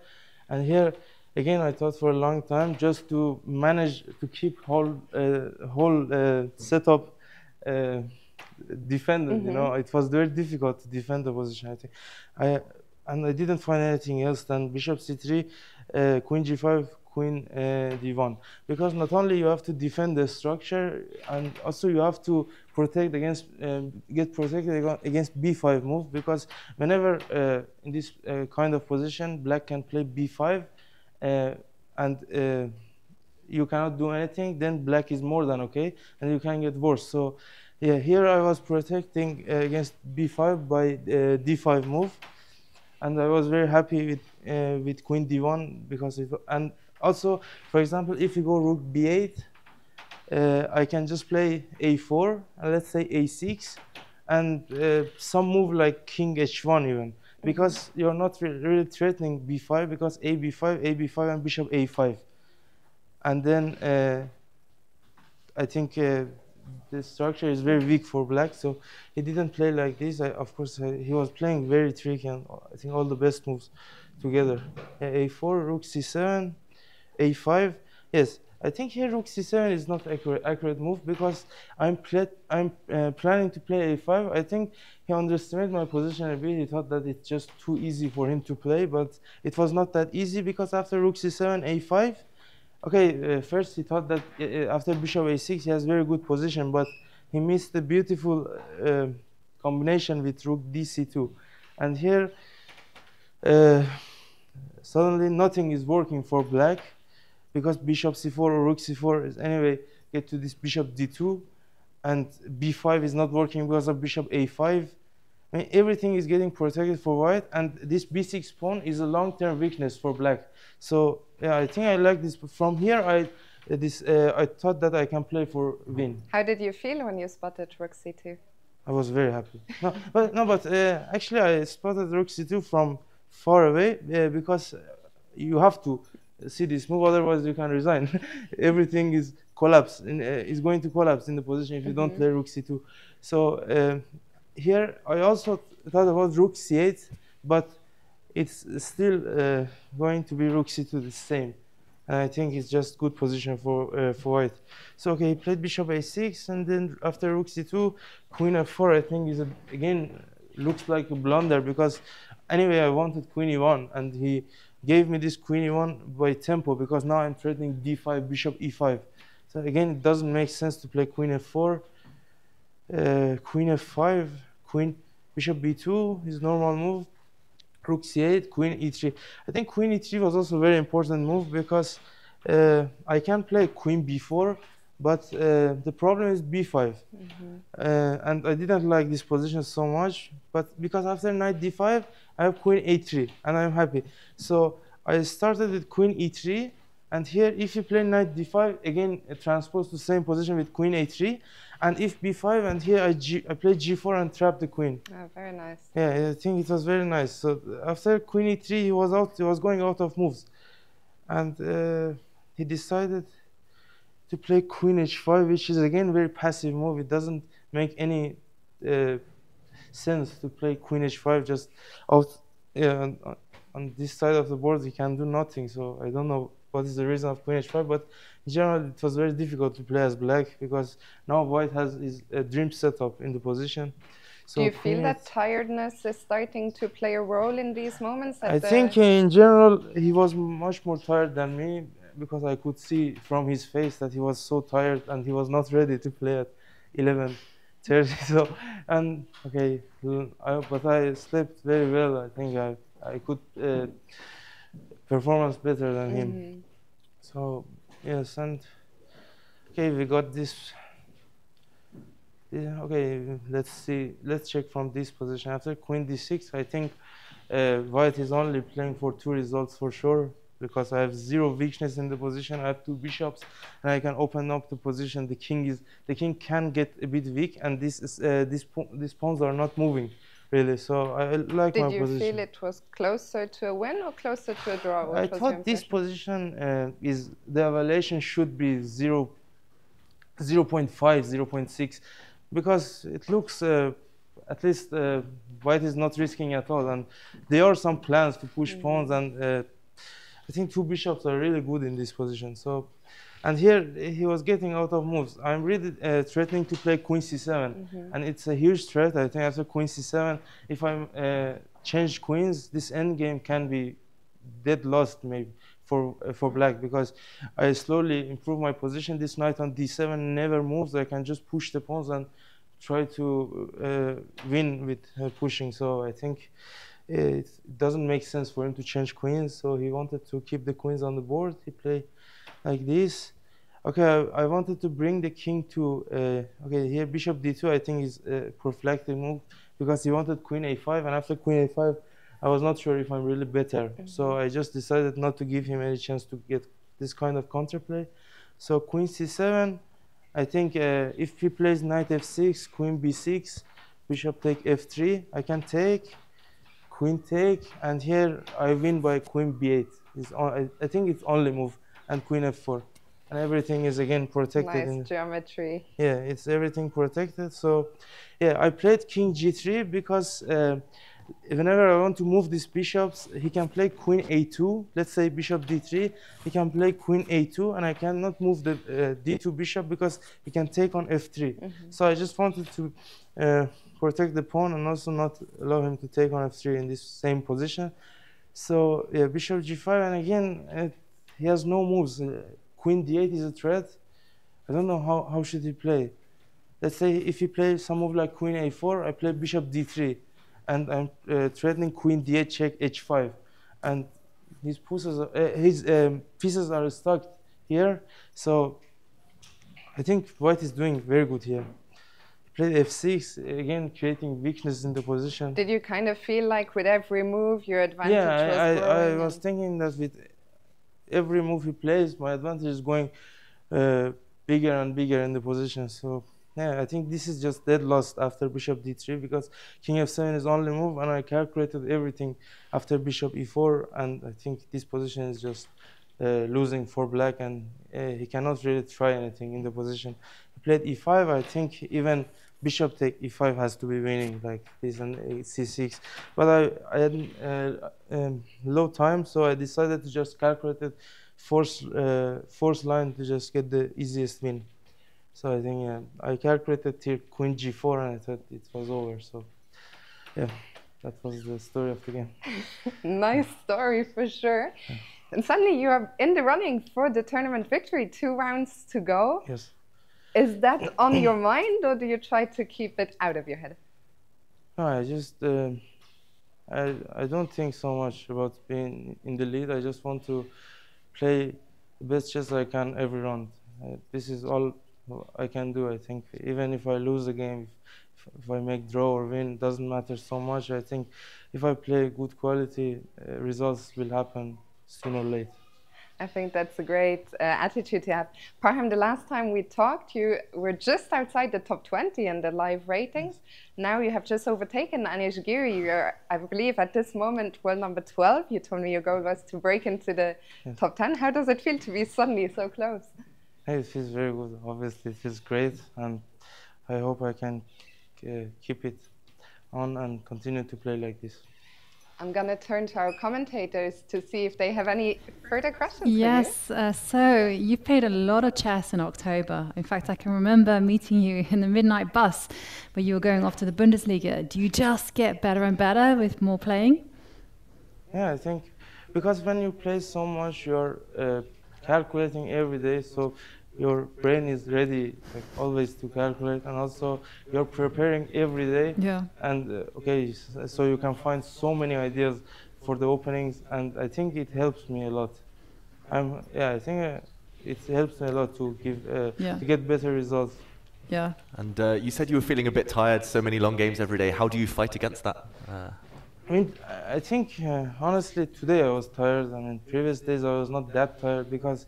and here again I thought for a long time just to manage to keep whole uh, whole uh, setup uh, defended. You know, Mhm. it was very difficult to defend the position. I think I and I didn't find anything else than bishop c3, uh, queen g5, queen uh, d1 because not only you have to defend the structure and also you have to protect against um, get protected against b5 move because whenever uh, in this uh, kind of position black can play b5 uh, and you cannot do anything then black is more than okay and you can get worse. So yeah here i was protecting uh, against b5 by uh, d5 move and I was very happy with uh, with queen d1 because it and also for example if you go rook b8 uh, I can just play a4 and let's say a6 and uh, some move like king h1 even because you're not re- really threatening b5 because a b5 a b5 and bishop a5 and then uh, I think uh, the structure is very weak for black, so he didn't play like this. I, of course, uh, he was playing very tricky, and I think all the best moves together. Uh, a4, rook c7, a5. Yes, I think here rook c7 is not accurate, accurate move because I'm I'm uh, planning to play a5. I think he underestimated my position a bit. He thought that it's just too easy for him to play, but it was not that easy because after rook c7, a5. Okay, uh, first he thought that uh, uh, after bishop a6 he has very good position, but he missed the beautiful uh, combination with rook dc2, and here uh, suddenly nothing is working for black because bishop c4 or rook c4 is anyway get to this bishop d2, and b5 is not working because of bishop a5. I mean, everything is getting protected for white, and this b6 pawn is a long-term weakness for black. So yeah, I think I like this. From here, I this uh, I thought that I can play for win. How did you feel when you spotted rook c2? I was very happy. No, but no, but uh, actually, I spotted rook c2 from far away uh, because you have to see this move, otherwise you can resign. Everything is collapse, in, uh, is going to collapse in the position if you don't Mhm. play rook c2. So uh, here I also thought about rook c8, but it's still uh, going to be rook c2 the same. And I think it's just good position for uh, for white. So okay, he played bishop a6, and then after rook c2, queen f4. I think is a, again looks like a blunder because anyway I wanted queen e1, and he gave me this queen e1 by tempo because now I'm threatening d5, bishop e5. So again, it doesn't make sense to play queen f4, uh, queen f5, queen bishop b2 is normal move rook c8, queen e3. I think queen e3 was also a very important move because uh, I can play queen b4, but uh, the problem is b5. Uh, and I didn't like this position so much, but because after knight d5, I have queen a3, and I'm happy. So I started with queen e3, and here if you play knight d5, again transpose to same position with queen a3, and if b5, and here I, G, I play g4 and trap the queen. Oh, very nice. Yeah, I think it was very nice. So after queen e3, he was out. He was going out of moves, and uh, he decided to play queen h5, which is again very passive move. It doesn't make any uh, sense to play queen h5 just out. Yeah, on, this side of the board, he can do nothing. So I don't know what is the reason of queen h5, but in general, it was very difficult to play as black because now white has his uh, dream setup in the position. So Do you feel that tiredness is starting to play a role in these moments? I the- think in general he was much more tired than me because I could see from his face that he was so tired and he was not ready to play at 11:30. So and okay, I, but I slept very well. I think I I could uh, performance better than him. Mhm. So yes, and okay, we got this. Yeah, okay, let's see. Let's check from this position. After queen d6, I think uh, white is only playing for two results for sure because I have zero weakness in the position. I have two bishops, and I can open up the position. The king is the king can get a bit weak, and this is uh, these po- these pawns are not moving really. So I, like Did my you position. feel it was closer to a win or closer to a draw? What I thought this position uh, is the evaluation should be 0, 0.5, 0.6 because it looks uh, at least uh, white is not risking at all and there are some plans to push pawns and uh, I think two bishops are really good in this position. So and here he was getting out of moves. I'm really uh, threatening to play queen c7 Mhm. and it's a huge threat. I think after queen c7 if I uh, change queens this endgame can be dead lost maybe for uh, for black because I slowly improve my position. This knight on d7 never moves. I can just push the pawns and try to uh, win with uh, pushing. So I think it doesn't make sense for him to change queens. So he wanted to keep the queens on the board. He played like this. Okay, I, I wanted to bring the king to uh, okay here bishop d2. I think is a prophylactic move because he wanted queen a5 and after queen a5 I was not sure if I'm really better. So I just decided not to give him any chance to get this kind of counterplay. So queen c7, I think uh, if he plays knight f6, queen b6, bishop take f3, I can take, queen take, and here I win by queen b8. It's on, I, I think it's only move, and queen f4. And everything is again protected. in- Nice geometry. yeah, it's everything protected. So, yeah, I played king g3 because uh, whenever I want to move these bishops, he can play queen a2. Let's say bishop d3. He can play queen a2, and I cannot move the uh, d2 bishop because he can take on f3. Mhm. So I just wanted to uh, protect the pawn and also not allow him to take on f3 in this same position. So yeah, bishop g5, and again, uh, he has no moves. Uh, queen d8 is a threat. I don't know how, how should he play. Let's say if he plays some move like queen a4, I play bishop d3, and I'm uh, threatening queen d8 check h5, and his pieces uh, his um, pieces are stuck here. So I think white is doing very good here. Played f6 again, creating weakness in the position. Did you kind of feel like with every move your advantage Yeah, was I, I, I was thinking that with every move he plays, my advantage is going uh, bigger and bigger in the position. So yeah, I think this is just dead lost after bishop d3 because king f7 is only move, and I calculated everything after bishop e4, and I think this position is just uh, losing for black, and uh, he cannot really try anything in the position. He played e5. I think even bishop take e5 has to be winning like this and uh, c6 but i i had uh, um, low time so i decided to just calculate it force uh, force line to just get the easiest win so i think yeah, i calculated here queen g4 and i thought it was over so yeah that was the story of the game nice story for sure. And suddenly you are in the running for the tournament victory. Two rounds to go. yes Is that on your mind, or do you try to keep it out of your head? No, I just uh, I I don't think so much about being in the lead. I just want to play the best chess I can every round. Uh, this is all I can do. I think even if I lose a game, if, if I make draw or win, it doesn't matter so much. I think if I play good quality, uh, results will happen sooner or later. I think that's a great uh, attitude to have. Parham, the last time we talked, you were just outside the top 20 in the live ratings. Now you have just overtaken Anish Giri. You're, I believe, at this moment, world number 12. You told me your goal was to break into the Yes. top 10. How does it feel to be suddenly so close? Hey, it feels very good. Obviously, it feels great, and I hope I can uh, keep it on and continue to play like this. I'm going to turn to our commentators to see if they have any further questions. for you. Yes, uh, so you played a lot of chess in October. In fact, I can remember meeting you in the midnight bus where you were going off to the Bundesliga. Do you just get better and better with more playing? Yeah, I think because when you play so much, you're uh, calculating every day, so your brain is ready like always to calculate, and also you're preparing every day. Yeah. And uh, okay, so you can find so many ideas for the openings, and I think it helps me a lot. I'm yeah, I think uh, it helps me a lot to give uh, Yeah. to get better results. Yeah. And uh, you said you were feeling a bit tired, so many long games every day. How do you fight against that? Uh, I mean, I- I think uh, honestly today I was tired. I mean, previous days I was not that tired because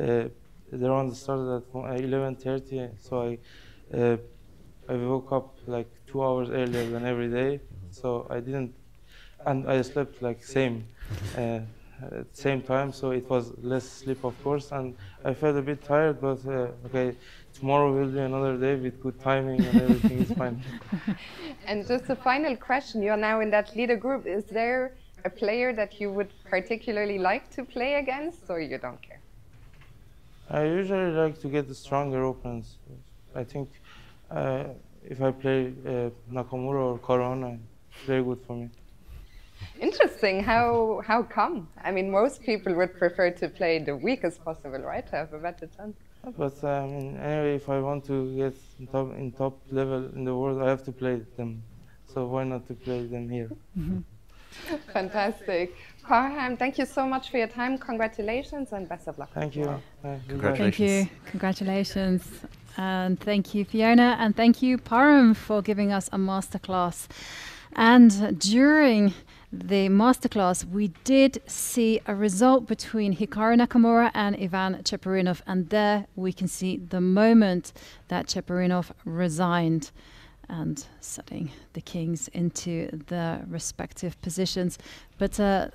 uh, the round started at 11:30, so I uh, I woke up like two hours earlier than every day. So I didn't, and I slept like same. Uh, at same time, so it was less sleep, of course, and I felt a bit tired. But uh, okay, tomorrow will be another day with good timing, and everything is fine. And just a final question, you are now in that leader group. Is there a player that you would particularly like to play against, or you don't care? I usually like to get the stronger opponents. I think uh, if I play uh, Nakamura or Caruana, it's very good for me. Interesting. How how come? I mean, most people would prefer to play the weakest possible, right, to have a better chance. But I mean, anyway, if I want to get in top, in top level in the world, I have to play them. So why not to play them here? Fantastic. Parham, thank you so much for your time. Congratulations and best of luck. Thank you. Uh, Thank you. Congratulations. And thank you, Fiona. And thank you, Parham, for giving us a masterclass. And during the masterclass, we did see a result between Hikaru Nakamura and Ivan Cheparinov. And there we can see the moment that Cheparinov resigned and setting the kings into their respective positions. But uh,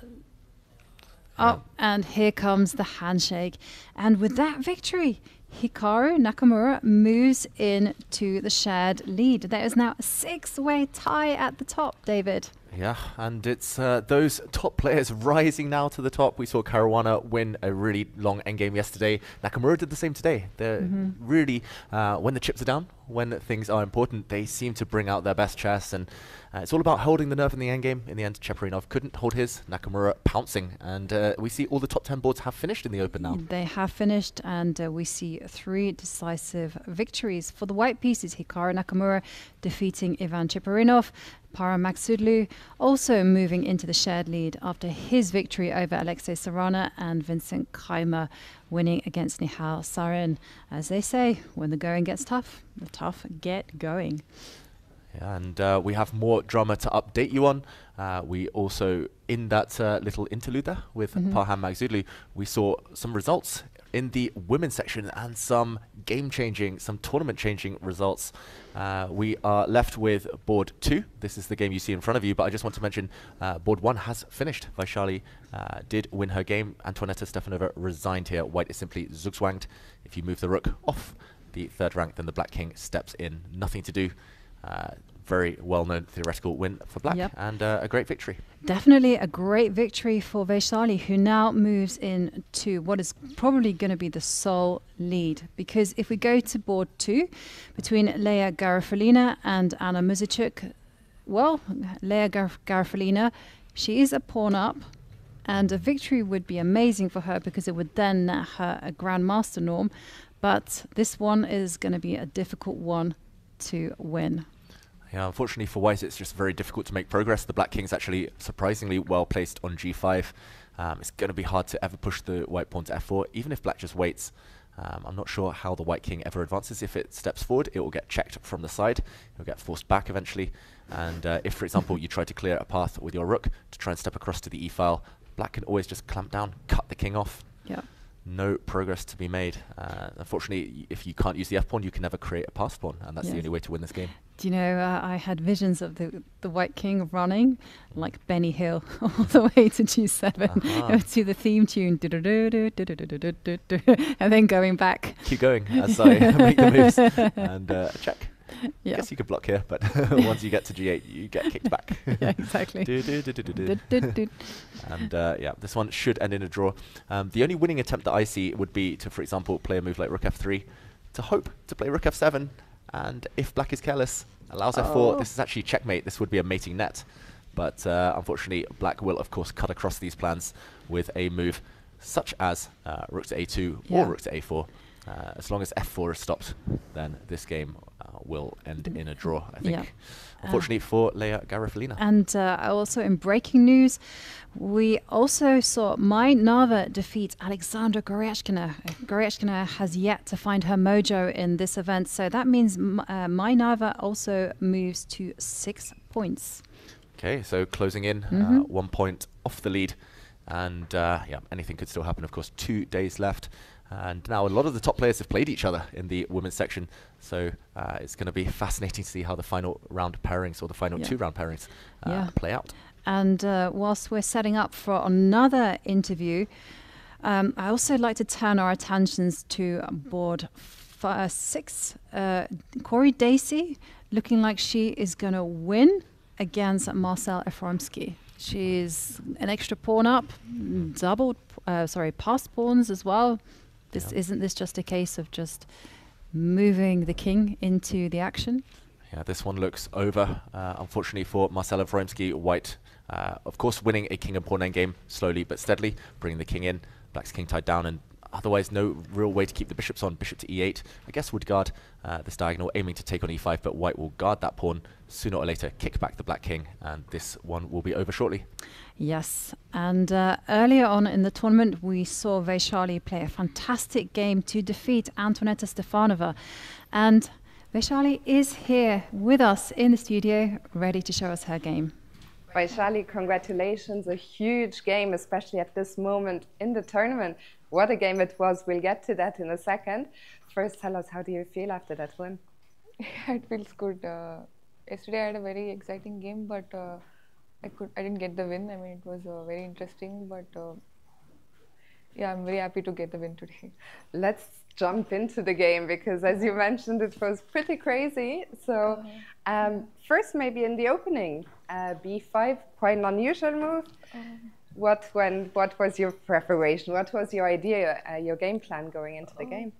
And here comes the handshake. And with that victory, Hikaru Nakamura moves into the shared lead. There is now a six way tie at the top, David. Yeah, and it's uh, those top players rising now to the top. We saw Caruana win a really long endgame yesterday. Nakamura did the same today. They're Mhm. really, uh, when the chips are down, when things are important, they seem to bring out their best chess. And uh, it's all about holding the nerve in the endgame. In the end, Cheparinov couldn't hold his. Nakamura pouncing. And uh, we see all the top 10 boards have finished in the Open now. They have finished, and uh, we see three decisive victories for the white pieces. Hikaru Nakamura defeating Ivan Cheparinov. Parham Maghsoodloo also moving into the shared lead after his victory over Alexei Sarana and Vincent Keymer winning against Nihal Sarin. As they say, when the going gets tough, the tough get going. Yeah, and uh, we have more drama to update you on. Uh, we also, in that uh, little interlude there with Mhm. Parham Maghsoodloo, we saw some results in the women's section and some game-changing, some tournament-changing results. Uh, we are left with board two. This is the game you see in front of you, but I just want to mention uh, board one has finished. Vaishali uh, did win her game. Antoaneta Stefanova resigned here. White is simply zugzwanged. If you move the rook off the third rank, then the black king steps in. Nothing to do. Very well-known theoretical win for black Yep. and uh, a great victory. Definitely a great victory for Vaishali, who now moves in to what is probably going to be the sole lead. Because if we go to board two, between Leya Garifullina and Anna Muzychuk, well, Leya Gar- Garifullina, she is a pawn up, and a victory would be amazing for her because it would then net her a grandmaster norm. But this one is going to be a difficult one to win. Yeah, unfortunately for White, it's just very difficult to make progress. The Black King's actually surprisingly well placed on g5. Um, it's going to be hard to ever push the White pawn to f4, even if Black just waits. Um, I'm not sure how the White King ever advances. If it steps forward, it will get checked from the side. It will get forced back eventually. And uh, if, for example, you try to clear a path with your rook to try and step across to the e file, Black can always just clamp down, cut the king off. Yeah. No progress to be made. Uh, unfortunately, if you can't use the f pawn, you can never create a pass pawn, and that's the only way to win this game you know, uh, I had visions of the, the White King running like Benny Hill all the way to G7 uh-huh. to the theme tune and then going back. Keep going uh, as I make the moves and uh, check. Yeah. I guess you could block here, but once you get to G8, you get kicked back. yeah, exactly. do, do, do, and uh, yeah, this one should end in a draw. Um, the only winning attempt that I see would be to, for example, play a move like Rook F3 to hope to play Rook F7 and if black is careless, allows f4. Oh. This is actually checkmate. This would be a mating net. But uh, unfortunately, black will, of course, cut across these plans with a move such as uh, rook to a2 Yeah. or rook to a4. Uh, as long as f4 is stopped, then this game will end in a draw, I think. Yeah. Unfortunately for Leya Garifullina. And uh, also in breaking news, we also saw Mai Narva defeat Alexandra Goryachkina. Goryachkina has yet to find her mojo in this event, so that means uh, Mai Narva also moves to six points. Okay, so closing in, uh, Mhm. one point off the lead, and uh, yeah, anything could still happen. Of course, two days left, and now a lot of the top players have played each other in the women's section, so uh, it's going to be fascinating to see how the final round pairings or the final Yeah. two round pairings uh, Yeah. play out. And uh, whilst we're setting up for another interview, um, I also like to turn our attentions to board f- uh, six. Uh, Corey Dacey, looking like she is going to win against Marsel Efroimski. She's an extra pawn up, mm, doubled, uh, sorry, passed pawns as well. This isn't this just a case of just moving the king into the action? Yeah, this one looks over. Uh, unfortunately for Marsel Efroimski, White, uh, of course, winning a king and pawn endgame slowly but steadily, bringing the king in. Black's king tied down, and otherwise no real way to keep the bishops on. Bishop to e8. I guess would guard uh, this diagonal, aiming to take on e5, but White will guard that pawn. Sooner or later, kick back the black king, and this one will be over shortly. Yes, and uh, earlier on in the tournament, we saw Vaishali play a fantastic game to defeat Antoaneta Stefanova. And Vaishali is here with us in the studio, ready to show us her game. Vaishali, congratulations. A huge game, especially at this moment in the tournament. What a game it was. We'll get to that in a second. First, tell us, how do you feel after that win? it feels good. Uh, yesterday I had a very exciting game, but uh, I could I didn't get the win. I mean, it was uh, very interesting, but uh, yeah, I'm very happy to get the win today. Let's jump into the game because, as you mentioned, it was pretty crazy. So, um, first, maybe in the opening, uh, b5, quite an unusual move. What when? What was your preparation? What was your idea, uh, your game plan going into the Uh, game?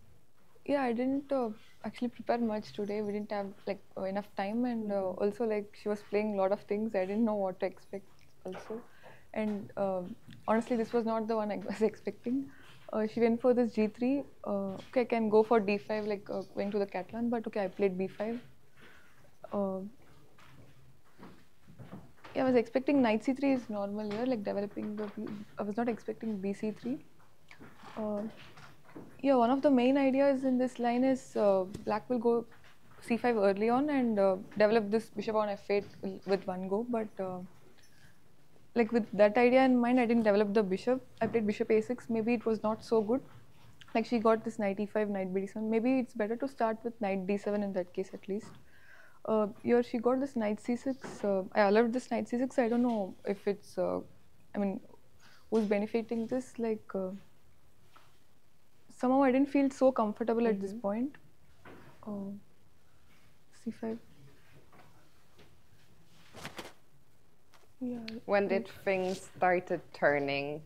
Yeah, I didn't uh, actually prepare much today. We didn't have like enough time, and uh, also like she was playing a lot of things. I didn't know what to expect also, and um honestly, this was not the one I was expecting. Uh, she went for this g3. Uh, okay, I can go for d5, like uh, going to the Catalan, but okay, I played b5. Uh, yeah, I was expecting knight c3 is normal here, like developing the. I was not expecting bc3. Uh, yeah, one of the main ideas in this line is uh, black will go c5 early on and uh, develop this bishop on f8 with one go. But uh, like with that idea in mind, I didn't develop the bishop. I played bishop a6. Maybe it was not so good. Like she got this knight e5, knight b7. Maybe it's better to start with knight d7 in that case at least. Uh, here she got this knight c6. Uh, I allowed this knight c6. I don't know if it's. Uh, I mean, who's benefiting this? Like. Uh, somehow I didn't feel so comfortable at this point. Oh, c5. Yeah. When did things started turning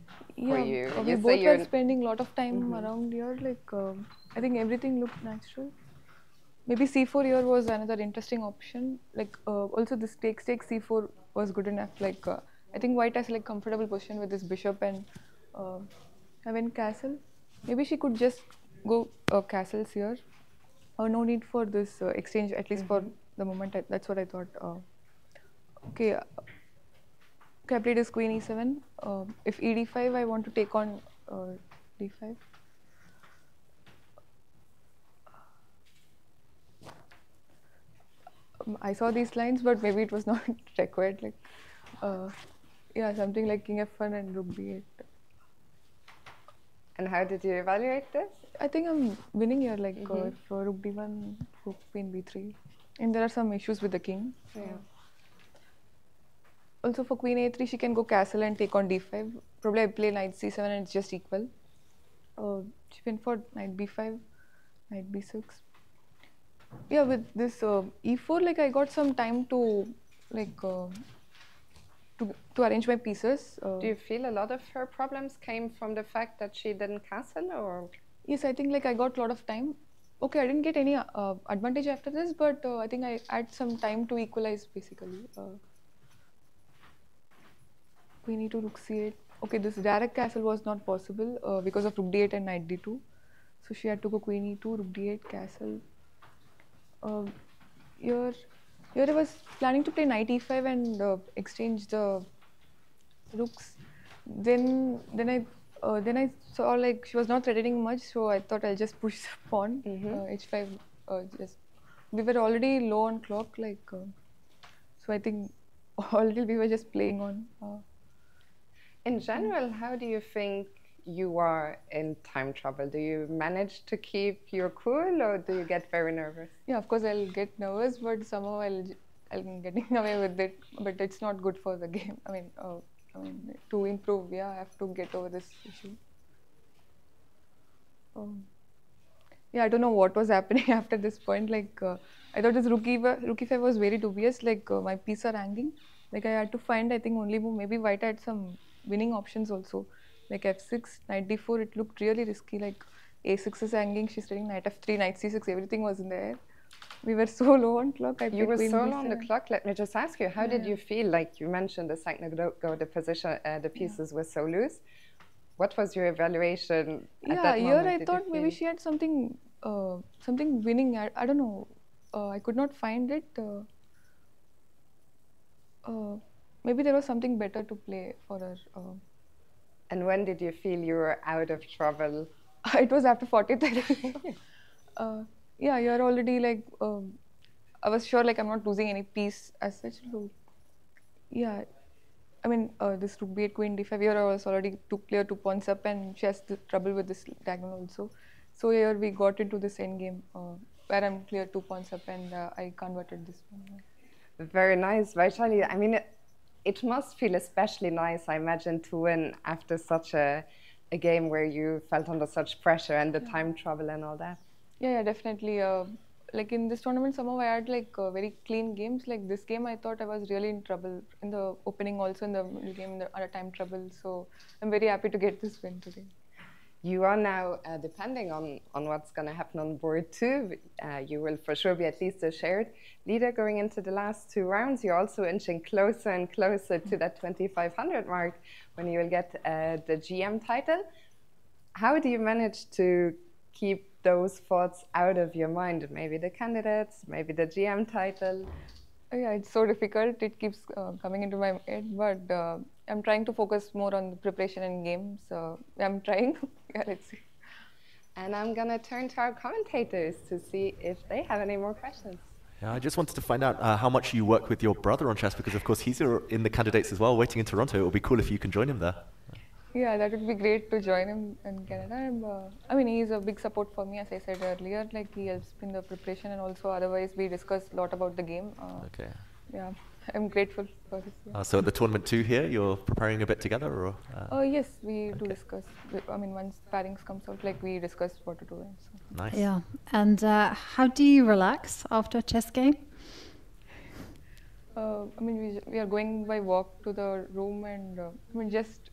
for yeah, you? uh, we You both you're were spending a lot of time Mhm. around here. Like um I think everything looked natural. Maybe c4 here was another interesting option. Like uh, also this takes take c4 was good enough. Like uh, I think white has like comfortable position with this bishop and uh, I went castle. Maybe she could just go uh, castles here. Uh, no need for this uh, exchange at least for the moment. I, that's what I thought. Uh, okay. Uh, okay, I played this queen e7. Uh, if e d5, I want to take on uh, d5. Um, I saw these lines, but maybe it was not required. Like, uh, yeah, something like king f1 and rook b8. And how did you evaluate this? I think I'm winning here. Like, uh, Mhm. if uh, rook d1, rook queen b3, and there are some issues with the king. Yeah. Also for queen a3, she can go castle and take on d5. Probably I play knight c7 and it's just equal. Uh, she went for knight b5, knight b6. Yeah, with this uh, e4, like I got some time to like uh, to to arrange my pieces. Uh, Do you feel a lot of her problems came from the fact that she didn't castle, or Yes, I think like I got a lot of time. Okay, I didn't get any uh, advantage after this, but uh, I think I had some time to equalize basically. Uh, queen e2, rook c8. Okay, this direct castle was not possible uh, because of rook d8 and knight d2. So she had to go queen e2, rook d8, castle. Uh, here, here I was planning to play knight e5 and uh, exchange the rooks. Then, then I, uh, then I saw like she was not threatening much, so I thought I'll just push the pawn. Uh, h5. Uh, just we were already low on clock, like uh, so. I think little we were just playing on. Uh, In general, how do you think you are in time travel? Do you manage to keep your cool or do you get very nervous? Yeah, of course I'll get nervous, but somehow I'll I'm getting away with it. But it's not good for the game. I mean, uh, I mean to improve, yeah, I have to get over this issue. Um, yeah, I don't know what was happening after this point. Like uh, I thought this rookie rookie five was very dubious. Like uh, my pieces are hanging. Like I had to find I think only. Maybe white had some winning options also. Like f6, knight d4. It looked really risky. Like a6 is hanging. She's taking knight f3, knight c6. Everything was in the air. We were so low on clock. I You were so low on the clock. Let me just ask you, how did you feel? Like you mentioned a second ago, the position, uh, the pieces were so loose. What was your evaluation at yeah that here i Did thought maybe she had something uh, something winning I, I don't know uh, i could not find it uh, uh, maybe there was something better to play for her uh, And when did you feel you were out of trouble? it was after 43 uh, yeah you're already like um, i was sure like i'm not losing any piece as such yeah. I mean uh, this rook b8 queen d5 here i was already two clear two pawns up and she has trouble with this diagonal also. So here we got into this end game uh, where i'm clear two pawns up and uh, i converted this one. Very nice, Vaishali. I mean, it, must feel especially nice, I imagine, to win after such a, a game where you felt under such pressure and the time travel and all that. Yeah, yeah, definitely. Uh, like in this tournament, somehow I had like uh, very clean games. Like this game, I thought I was really in trouble in the opening, also in the game, in the time trouble. So I'm very happy to get this win today. You are now, uh, depending on, on what's going to happen on board two, uh, you will for sure be at least a shared leader going into the last two rounds. You're also inching closer and closer to that 2500 mark when you will get uh, the GM title. How do you manage to keep those thoughts out of your mind? Maybe the candidates, maybe the GM title. Uh, yeah, it's so difficult. It keeps uh, coming into my head, but uh, I'm trying to focus more on the preparation and game. So I'm trying. yeah, let's see. And I'm going to turn to our commentators to see if they have any more questions. Yeah, I just wanted to find out uh, how much you work with your brother on chess because, of course, he's uh, in the candidates as well, waiting in Toronto. It would be cool if you can join him there. Yeah, that would be great to join him in Canada. Uh, I mean, he's a big support for me, as I said earlier. Like he helps in the preparation, and also otherwise we discuss a lot about the game. Uh, Okay. Yeah, I'm grateful for this. Yeah. Uh, so at the tournament two here, you're preparing a bit together, or? Uh, Oh yes, we do discuss. I mean, once pairings comes out, like we discuss what to do. And so. Nice. Yeah. And uh, how do you relax after a chess game? Uh, I mean, we, we are going by walk to the room, and uh, I mean, just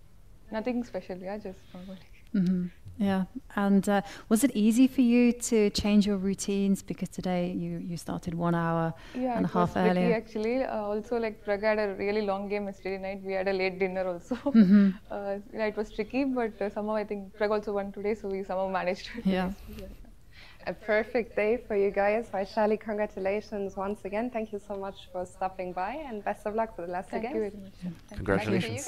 nothing special. Yeah, just normally. hmm Yeah. And uh, was it easy for you to change your routines because today you, you started one hour Yeah, and a it was half tricky earlier? actually. Uh, also, like Pragg had a really long game yesterday night. We had a late dinner also. Mhm. uh, yeah, it was tricky, but uh, somehow I think Pragg also won today, so we somehow managed to. Yeah. A perfect day for you guys. Vaishali, congratulations once again. Thank you so much for stopping by and best of luck for the last two Thank games. you very much. Thank you. Congratulations.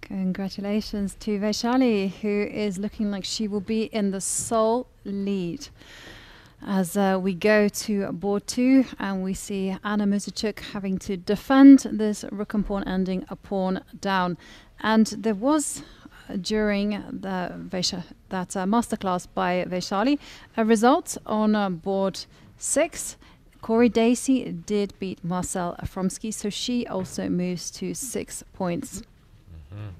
Congratulations to Vaishali, who is looking like she will be in the sole lead. As uh, we go to board two, and we see Anna Muzychuk having to defend this rook and pawn ending a pawn down. And there was uh, during the that uh, masterclass by Vaishali a result on uh, board six. Corey Dacey did beat Marsel Efroimski, so she also moves to six points. Mhm.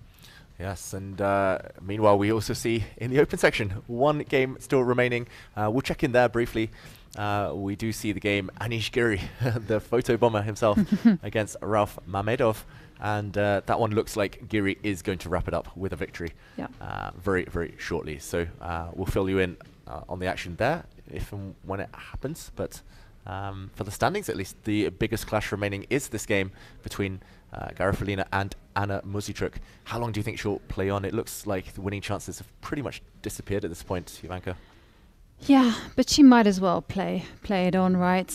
Yes, and uh, meanwhile, we also see in the open section one game still remaining. Uh, we'll check in there briefly. Uh, we do see the game Anish Giri, the photo bomber himself, against Rauf Mamedov. And uh, that one looks like Giri is going to wrap it up with a victory Yeah. uh, very, very shortly. So uh, we'll fill you in uh, on the action there if and when it happens. But um, for the standings, at least, the biggest clash remaining is this game between uh, Garifullina and Anna Muzychuk. How long do you think she'll play on? It looks like the winning chances have pretty much disappeared at this point, Jovanka. Yeah, but she might as well play play it on, right?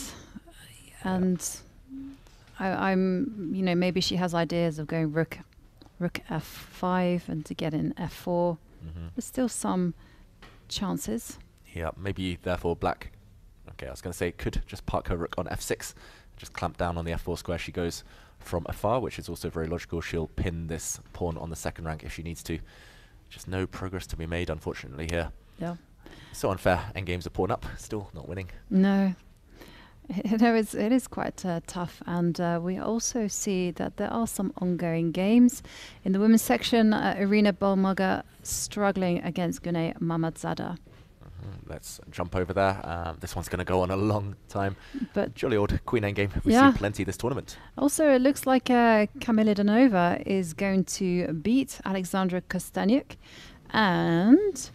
And I, I'm, you know, maybe she has ideas of going rook, rook f5 and to get in f4. Mhm. There's still some chances. Yeah, maybe therefore black. Okay, I was going to say could just park her rook on f6, just clamp down on the f4 square. She goes from afar, which is also very logical. She'll pin this pawn on the second rank if she needs to. Just no progress to be made, unfortunately, here. Yeah. So unfair. Endgame's a pawn up, still not winning. No. You know, it's, it is quite uh, tough, and uh, we also see that there are some ongoing games. In the women's section, uh, Irina Bulmaga struggling against Gunay Mammadzada. Let's jump over there. Um, this one's going to go on a long time. But- jolly old Queen Endgame. We've Yeah. seen plenty this tournament. Also, it looks like uh, Kamila Danova is going to beat Alexandra Kosteniuk, and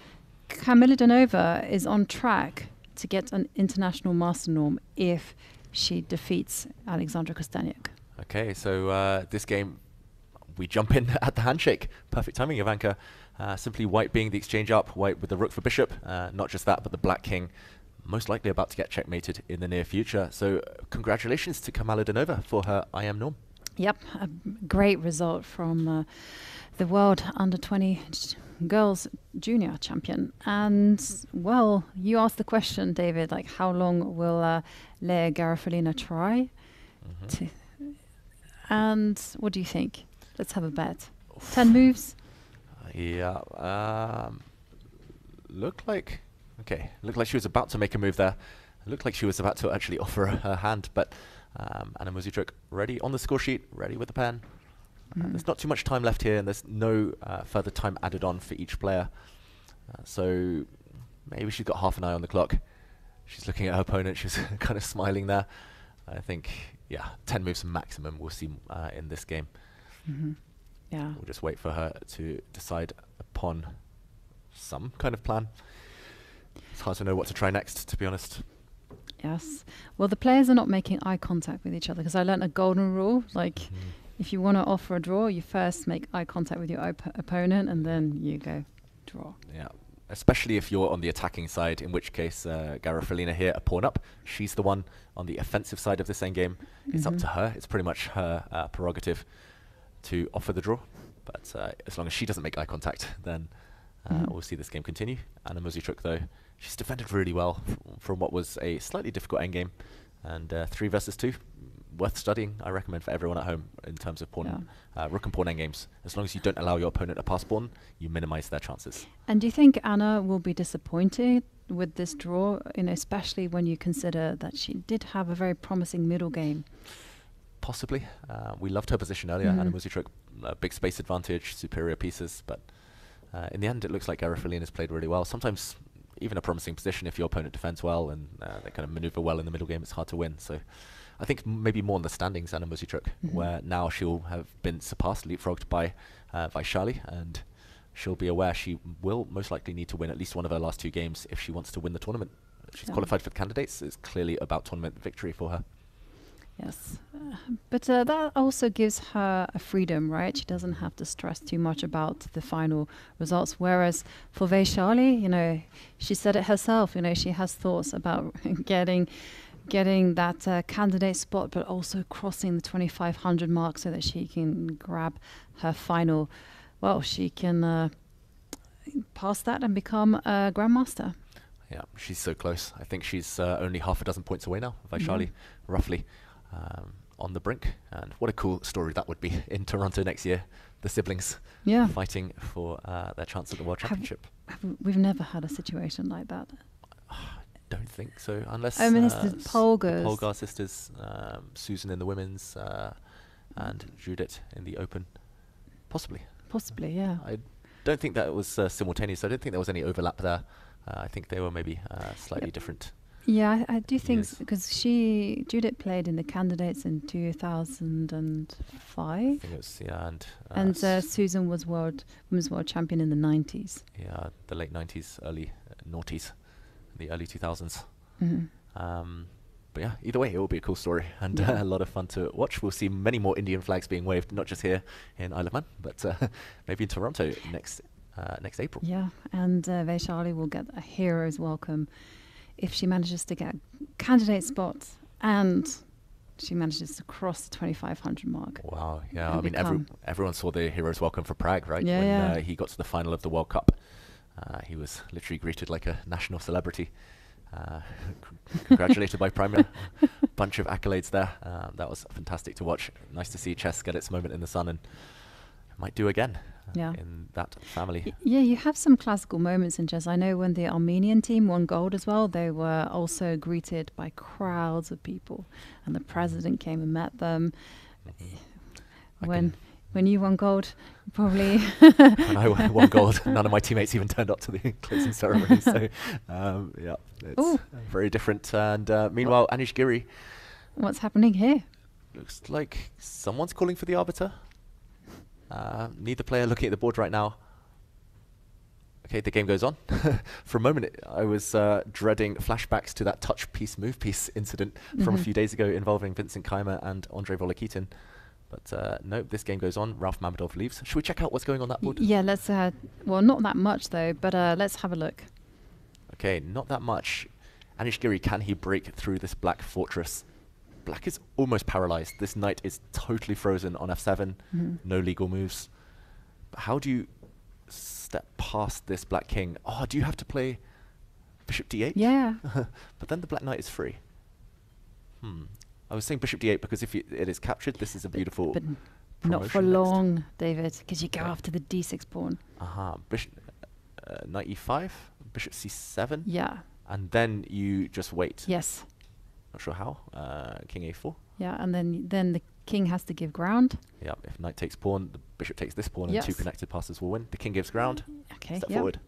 Kamila Danova is on track to get an international master norm if she defeats Alexandra Kosteniuk. Okay, so uh, this game, we jump in at the handshake. Perfect timing, Jovanka. Uh, simply white being the exchange up, white with the rook for bishop. Uh, not just that, but the black king most likely about to get checkmated in the near future. So congratulations to Kamala Danova for her I am norm. Yep, a great result from uh, the world under 20 girls junior champion. And well, you asked the question, David, like how long will uh, Leya Garifullina try? To, and what do you think? Let's have a bet. 10 moves? Yeah, um, looked like okay. Looked like she was about to make a move there. Looked like she was about to actually offer her hand, but um, Anna Muzychuk ready on the score sheet, ready with the pen. Uh, Mm. there's not too much time left here, and there's no uh, further time added on for each player. Uh, so maybe she's got half an eye on the clock. She's looking at her opponent. She's kind of smiling there. I think, yeah, 10 moves maximum we'll see uh, in this game. Mhm. Yeah. We'll just wait for her to decide upon some kind of plan. It's hard to know what to try next, to be honest. Yes. Well, the players are not making eye contact with each other because I learned a golden rule. Like, if you want to offer a draw, you first make eye contact with your op- opponent and then you go draw. Yeah. Especially if you're on the attacking side, in which case uh, Garifullina here, a pawn up. She's the one on the offensive side of this endgame. It's up Mhm. to her. It's pretty much her uh, prerogative to offer the draw. But uh, as long as she doesn't make eye contact, then uh, Mhm. we'll see this game continue. Anna Muzychuk, though, she's defended really well from what was a slightly difficult endgame. And uh, three versus two, worth studying. I recommend for everyone at home in terms of pawn, uh, rook and pawn endgames. As long as you don't allow your opponent a pass pawn, you minimize their chances. And do you think Anna will be disappointed with this draw, you know, especially when you consider that she did have a very promising middle game? Possibly. Uh, we loved her position earlier. Anna Mhm. Muzychuk, uh, big space advantage, superior pieces, but uh, in the end, it looks like Garifullina has played really well. Sometimes even a promising position if your opponent defends well and uh, they kind of maneuver well in the middle game, it's hard to win. So I think maybe more in the standings, Anna Muzychuk, Mhm. where now she'll have been surpassed, leapfrogged by uh, Vaishali, and she'll be aware she will most likely need to win at least one of her last two games if she wants to win the tournament. She's Yeah. qualified for the candidates. It's clearly about tournament victory for her. Yes. Uh, but uh, that also gives her a freedom, right? She doesn't have to stress too much about the final results. Whereas for Vaishali, you know, she said it herself, you know, she has thoughts about getting getting that uh, candidate spot, but also crossing the 2500 mark so that she can grab her final. Well, she can uh, pass that and become a grandmaster. Yeah, she's so close. I think she's uh, only half a dozen points away now, Vaishali, Mhm. roughly, um, on the brink. And what a cool story that would be in Toronto next year. The siblings Yeah. fighting for uh, their chance at the World Championship. have- We've never had a situation like that. I don't think so, unless I mean, it's uh, the Polgars. Polgar sisters, um, Susan in the women's, uh, and Judith in the open. Possibly. Possibly, yeah. I don't think that was uh, simultaneous. I don't think there was any overlap there. Uh, I think they were maybe uh, slightly different. Yeah, I, I do think because she Judith played in the candidates in 2005, I think it was yeah, and uh, and uh, Susan was world women's world champion in the 90s. yeah, the late '90s, early uh, noughties, the early 2000s. Mhm. Um, but yeah, either way, it will be a cool story and Yeah. uh, a lot of fun to watch. We'll see many more Indian flags being waved, not just here in Isle of Man, but uh, maybe in Toronto next uh, next April. Yeah, and uh, Vaishali will get a hero's welcome if she manages to get a candidate spots and she manages to cross the 2500 mark. Wow, yeah. I mean, every, everyone saw the hero's welcome for Pragg, right? Yeah, when yeah. Uh, he got to the final of the World Cup, uh, he was literally greeted like a national celebrity. Uh, congratulated by Premier. Bunch of accolades there. Um, that was fantastic to watch. Nice to see chess get its moment in the sun and might do again uh, Yeah. in that family. Yeah, you have some classical moments in chess. I know when the Armenian team won gold as well, they were also greeted by crowds of people, and the president came and met them. When when you won gold, probably. when I won- won gold, none of my teammates even turned up to the closing ceremony. So, um, yeah, it's Ooh. very different. And uh, meanwhile, Anish Giri What's happening here? looks like someone's calling for the arbiter. Uh, neither player looking at the board right now. Okay, the game goes on. for a moment, it- I was uh, dreading flashbacks to that touch piece, move piece incident from a Mhm. few days ago involving Vincent Keymer and Andrei Volokitin. But uh, no, this game goes on. Rauf Mamedov leaves. Should we check out what's going on that board? Yeah, let's. Uh, well, not that much though, but uh, let's have a look. Okay, not that much. Anish Giri, can he break through this black fortress? Black is almost paralyzed. This knight is totally frozen on f7. Mhm. No legal moves. But how do you step past this black king? Oh, do you have to play bishop d8? Yeah. but then the black knight is free. Hmm. I was saying bishop d8 because if it is captured, this is a beautiful. But n- not for next. long, David, because you go after the d6 pawn. Aha, bishop, uh, knight e5, bishop c7. Yeah. And then you just wait. Yes. Not sure how. Uh, king a4. Yeah, and then then the king has to give ground. Yeah, if knight takes pawn, the bishop takes this pawn, and two connected passes will win. The king gives ground. Okay. Step yeah. forward.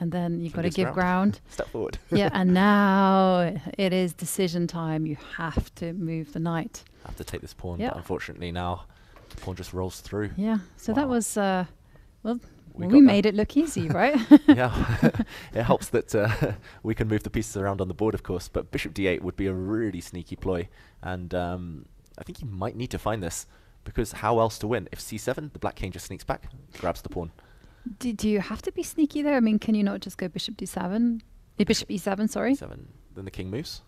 And then you've got to give ground. Step forward. yeah, and now it is decision time. You have to move the knight. I have to take this pawn, Yeah. but unfortunately now the pawn just rolls through. Yeah. So that was uh, well, We we made it look easy, right? yeah, it helps that uh, we can move the pieces around on the board, of course. But bishop d8 would be a really sneaky ploy, and um, I think you might need to find this because how else to win? If c7, the black king just sneaks back, grabs the pawn. do, do you have to be sneaky there? I mean, can you not just go bishop d7? Eh, Bishop e7, sorry. Seven, then the king moves,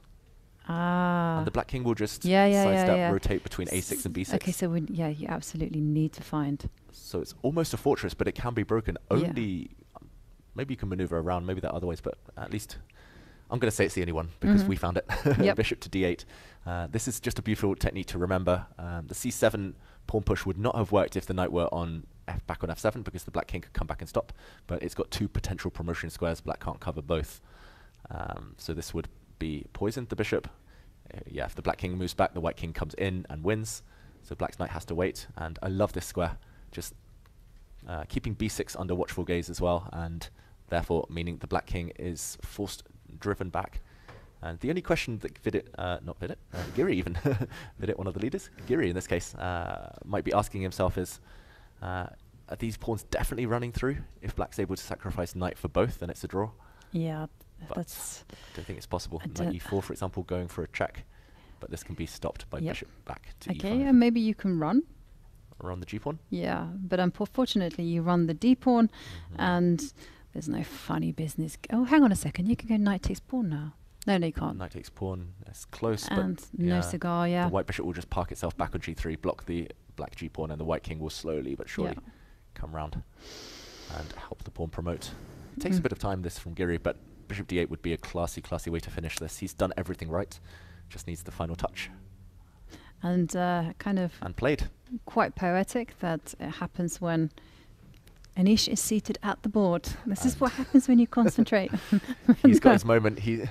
Ah. and the black king will just yeah, yeah, yeah, sidestep, yeah. rotate between a6 and b6. Okay, so we, yeah, you absolutely need to find. So it's almost a fortress, but it can be broken. Yeah. Only, maybe you can maneuver around, maybe there are other ways, but at least I'm going to say it's the only one because Mhm. we found it. Yep. Bishop to d8. Uh, this is just a beautiful technique to remember. Um, the c7 pawn push would not have worked if the knight were on f back on f7 because the black king could come back and stop. But it's got two potential promotion squares. Black can't cover both. Um, so this would be poisoned the bishop. Uh, yeah, if the black king moves back, the white king comes in and wins. So black's knight has to wait. And I love this square. Just uh, keeping b6 under watchful gaze as well, and therefore meaning the black king is forced driven back. And the only question that Vidit, uh, not Vidit, uh, Giri even, Vidit, one of the leaders, Giri in this case, uh, might be asking himself is, uh, are these pawns definitely running through? If black's able to sacrifice knight for both, then it's a draw. Yeah, But that's. I don't think it's possible. Knight e4, for example, going for a check, but this can be stopped by Yep. bishop back to Okay, e5. yeah, maybe you can run. Or on the g pawn. Yeah, but unfortunately, you run the d pawn, Mm-hmm. and there's no funny business. Oh, hang on a second. You can go knight takes pawn now. No, no, you can't. Knight takes pawn. It's close, And but no yeah, cigar, yeah. The white bishop will just park itself back on g3, block the black g pawn, and the white king will slowly but surely Yeah. come round and help the pawn promote. It takes a Mm. bit of time this from Giri, but bishop d8 would be a classy, classy way to finish this. He's done everything right, just needs the final touch. And uh, kind of And played. quite poetic that it happens when Anish is seated at the board. This is what happens when you concentrate. He's got his moment. He.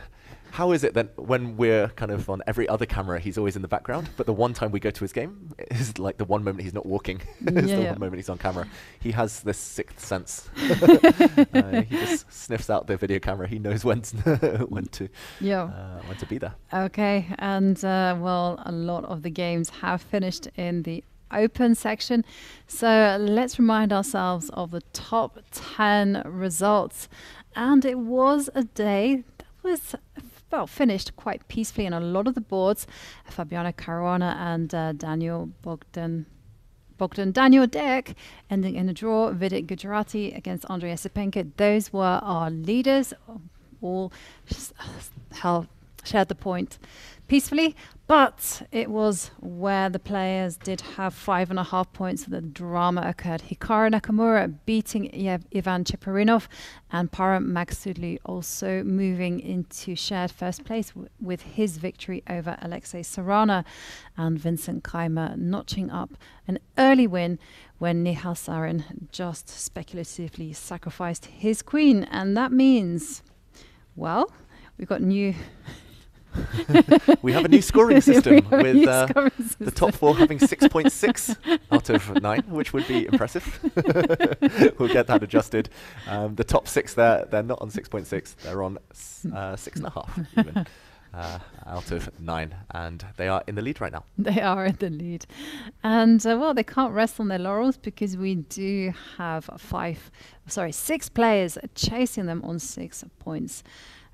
How is it that when we're kind of on every other camera, he's always in the background, but the one time we go to his game is like the one moment he's not walking. is Yeah, the yeah. one moment he's on camera. He has this sixth sense. uh, he just sniffs out the video camera. He knows when to when to Yeah. uh, when to be there. Okay, and uh, well, a lot of the games have finished in the open section. So let's remind ourselves of the top 10 results. And it was a day that was, well, finished quite peacefully on a lot of the boards. Fabiano Caruana and uh, Daniel Bogdan. Bogdan Daniel Deac ending in a draw. Vidit Gujrathi against Andrei Esipenko. Those were our leaders, all held, shared the point peacefully. But it was where the players did have five and a half points that the drama occurred. Hikaru Nakamura beating Ivan Cheparinov and Parham Maghsoodloo also moving into shared first place with his victory over Alexei Sarana and Vincent Keymer notching up an early win when Nihal Sarin just speculatively sacrificed his queen. And that means, well, we've got new we have a new scoring system with uh, scoring the top four having 6.6 out of 9, which would be impressive. we'll get that adjusted. Um, the top six there, they're not on 6.6, they're on uh, 6.5 even. Uh, out of nine, and they are in the lead right now. They are in the lead. And uh, well, they can't rest on their laurels because we do have five, sorry, six players chasing them on six points.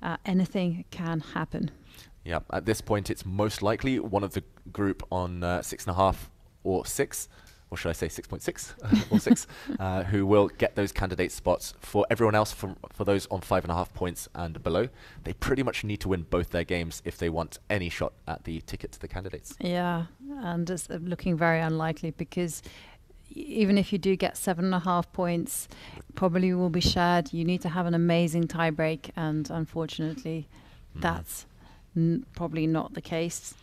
Uh, anything can happen. Yeah, at this point, it's most likely one of the group on uh, six and a half or six, or should I say 6.6 or six, uh, who will get those candidate spots. For everyone else, for, for those on five and a half points and below, they pretty much need to win both their games if they want any shot at the ticket to the candidates. Yeah, and it's uh, looking very unlikely because even if you do get seven and a half points, probably will be shared. You need to have an amazing tiebreak, and unfortunately, that's n- probably not the case.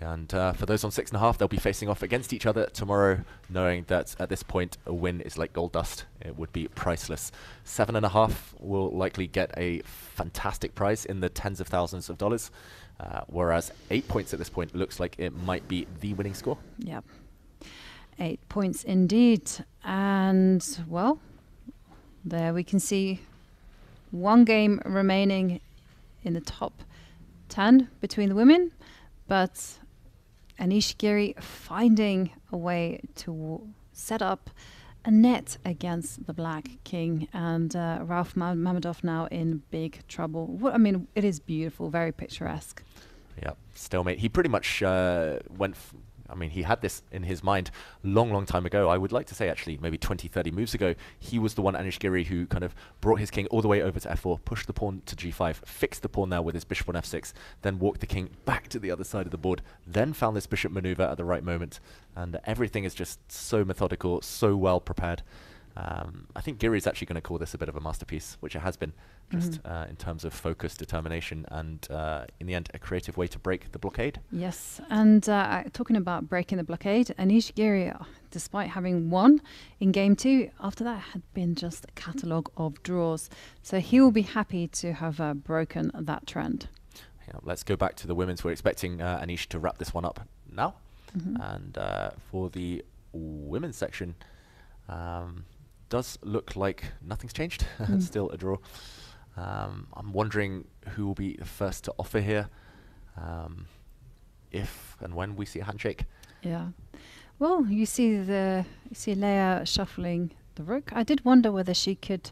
And uh, for those on six and a half, they'll be facing off against each other tomorrow, knowing that at this point a win is like gold dust. It would be priceless. Seven and a half will likely get a fantastic prize in the tens of thousands of dollars, uh, whereas eight points at this point looks like it might be the winning score. Yep. Eight points indeed. And, well, there we can see one game remaining in the top 10 between the women, but Anish Giri finding a way to set up a net against the Black King, and uh, Rauf Ma- Mamedov now in big trouble. What, I mean, it is beautiful, very picturesque. Yeah, stalemate. He pretty much uh, went. I mean, he had this in his mind long, long time ago. I would like to say, actually, maybe 20, 30 moves ago, he was the one, Anish Giri, who kind of brought his king all the way over to f4, pushed the pawn to g5, fixed the pawn there with his bishop on f6, then walked the king back to the other side of the board, then found this bishop maneuver at the right moment. And everything is just so methodical, so well prepared. Um, I think Giri is actually going to call this a bit of a masterpiece, which it has been, just Mhm. uh, in terms of focus, determination, and uh, in the end, a creative way to break the blockade. Yes, and uh, talking about breaking the blockade, Anish Giri, uh, despite having won in game two, after that had been just a catalogue of draws. So he will be happy to have uh, broken that trend. Yeah, let's go back to the women's. We're expecting uh, Anish to wrap this one up now. Mhm. And uh, for the women's section, um, does look like nothing's changed. Mm. Still a draw. Um, I'm wondering who will be the first to offer here. Um, if and when we see a handshake. Yeah. Well, you see the you see Leya shuffling the rook. I did wonder whether she could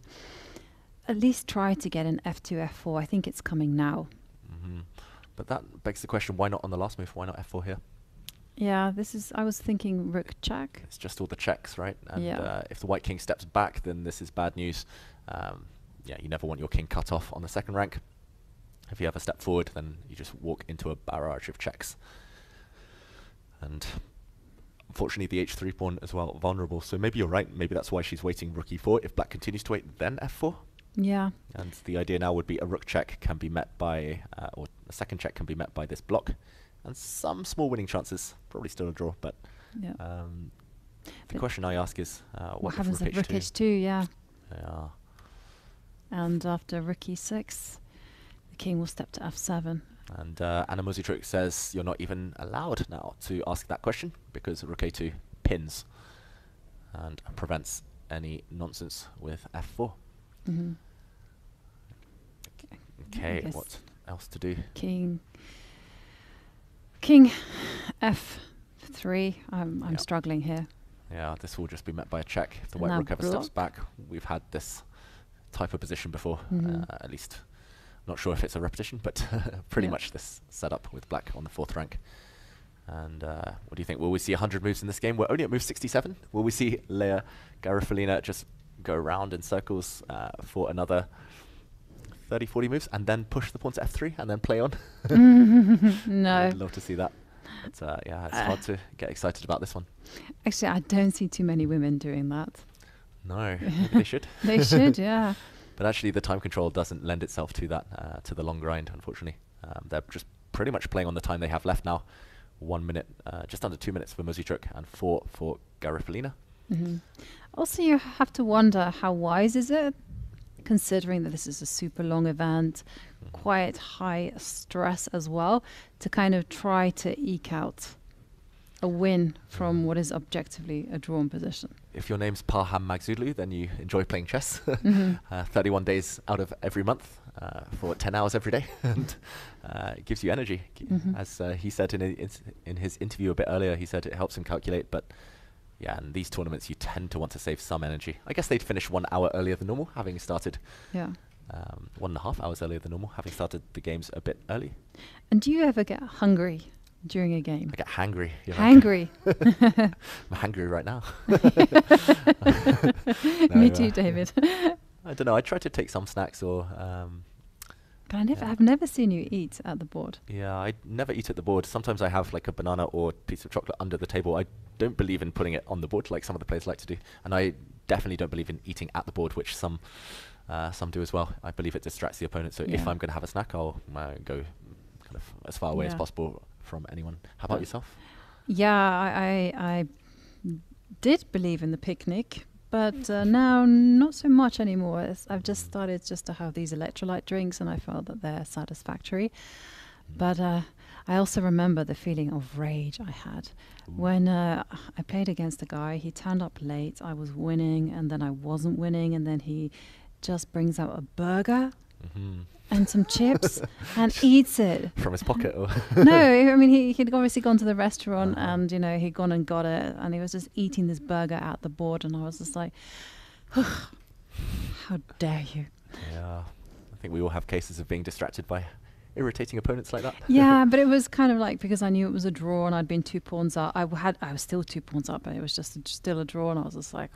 at least try to get an f2, f4. I think it's coming now. hmm But that begs the question: Why not on the last move? Why not f4 here? Yeah, this is. I was thinking rook check. It's just all the checks, right? And Yeah. uh, if the white king steps back, then this is bad news. Um, yeah, you never want your king cut off on the second rank. If you ever step forward, then you just walk into a barrage of checks. And unfortunately, the h3 pawn as well vulnerable. So maybe you're right. Maybe that's why she's waiting rook e4. If black continues to wait, then f4. Yeah. And the idea now would be a rook check can be met by, uh, or a second check can be met by this block, and some small winning chances. Probably still a draw, but Yeah. um, the But question I ask is, uh, what, What happens if rook h2? h2? Yeah. Yeah. And after rook e6, the king will step to f7. And uh, Anna Muzychuk says you're not even allowed now to ask that question because rook a2 pins and prevents any nonsense with f4. hmm Okay, what else to do? King. King f3. I'm, I'm Yeah. struggling here. Yeah, this will just be met by a check. If the white rook ever steps back, we've had this type of position before. Mhm. Uh, at least, not sure if it's a repetition, but pretty Yeah. much this setup with black on the fourth rank. And uh, what do you think? Will we see 100 moves in this game? We're only at move 67. Will we see Leya Garifullina just go around in circles uh, for another 30, 40 moves and then push the pawn to f3 and then play on. No. I'd love to see that. But uh, yeah, it's Uh. hard to get excited about this one. Actually, I don't see too many women doing that. No, they should. They should, yeah. But actually, the time control doesn't lend itself to that, uh, to the long grind, unfortunately. Um, they're just pretty much playing on the time they have left now. One minute, uh, just under two minutes for Muzychuk and four for Garifullina. Mhm. Also, you have to wonder how wise is it, considering that this is a super long event, quite high stress as well, to kind of try to eke out a win from what is objectively a drawn position. If your name's Parham Maghsoodloo, then you enjoy playing chess. Mhm. uh, 31 days out of every month uh, for 10 hours every day, and uh, it gives you energy. Mhm. As uh, he said in, ins- in his interview a bit earlier, he said it helps him calculate, but yeah, in these tournaments, you tend to want to save some energy. I guess they'd finish one hour earlier than normal, having started Yeah. um, one and a half hours earlier than normal, having started the games a bit early. And do you ever get hungry during a game? I get hangry. you know. Hangry. I'm hangry right now. Me too, uh, David. I don't know. I try to take some snacks or. Um, But I never, Yeah. I've never seen you eat at the board. yeah, I never eat at the board. Sometimes I have like a banana or piece of chocolate under the table. I don't believe in putting it on the board like some of the players like to do, and I definitely don't believe in eating at the board, which some uh, some do as well. I believe it distracts the opponent. So if I'm going to have a snack, I'll uh, go kind of as far away as possible from anyone. How about yourself? Yeah, I, I, I did believe in the picnic, but uh, now not so much anymore. I've just started just to have these electrolyte drinks, and I felt that they're satisfactory. But uh, I also remember the feeling of rage I had when uh, I played against a guy. He turned up late. I was winning, and then I wasn't winning, and then he just brings out a burger Mhm. And some chips and eats it From his pocket, no, I mean he he'd obviously gone to the restaurant uh-huh. and you know he'd gone and got it, and he was just eating this burger at the board, and I was just like, how dare you? Yeah, I think we all have cases of being distracted by irritating opponents like that. Yeah, but it was kind of like because I knew it was a draw and I'd been two pawns up. I had I was still two pawns up, but it was just a, still a draw, and I was just like,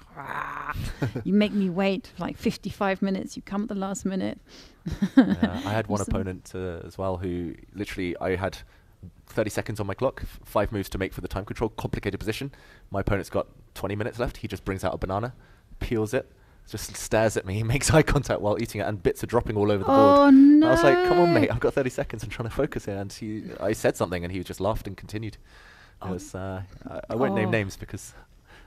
you make me wait for like 55 minutes. You come at the last minute. Yeah, I had one opponent uh, as well who literally I had 30 seconds on my clock, five moves to make for the time control, complicated position. My opponent's got 20 minutes left. He just brings out a banana, peels it, just stares at me, He makes eye contact while eating it, and bits are dropping all over the Oh, board. I was like, "Come on, mate! I've got 30 seconds. I'm trying to focus here." And he, I said something, and he just laughed and continued. It Oh. was, uh, I, I won't name Oh. names because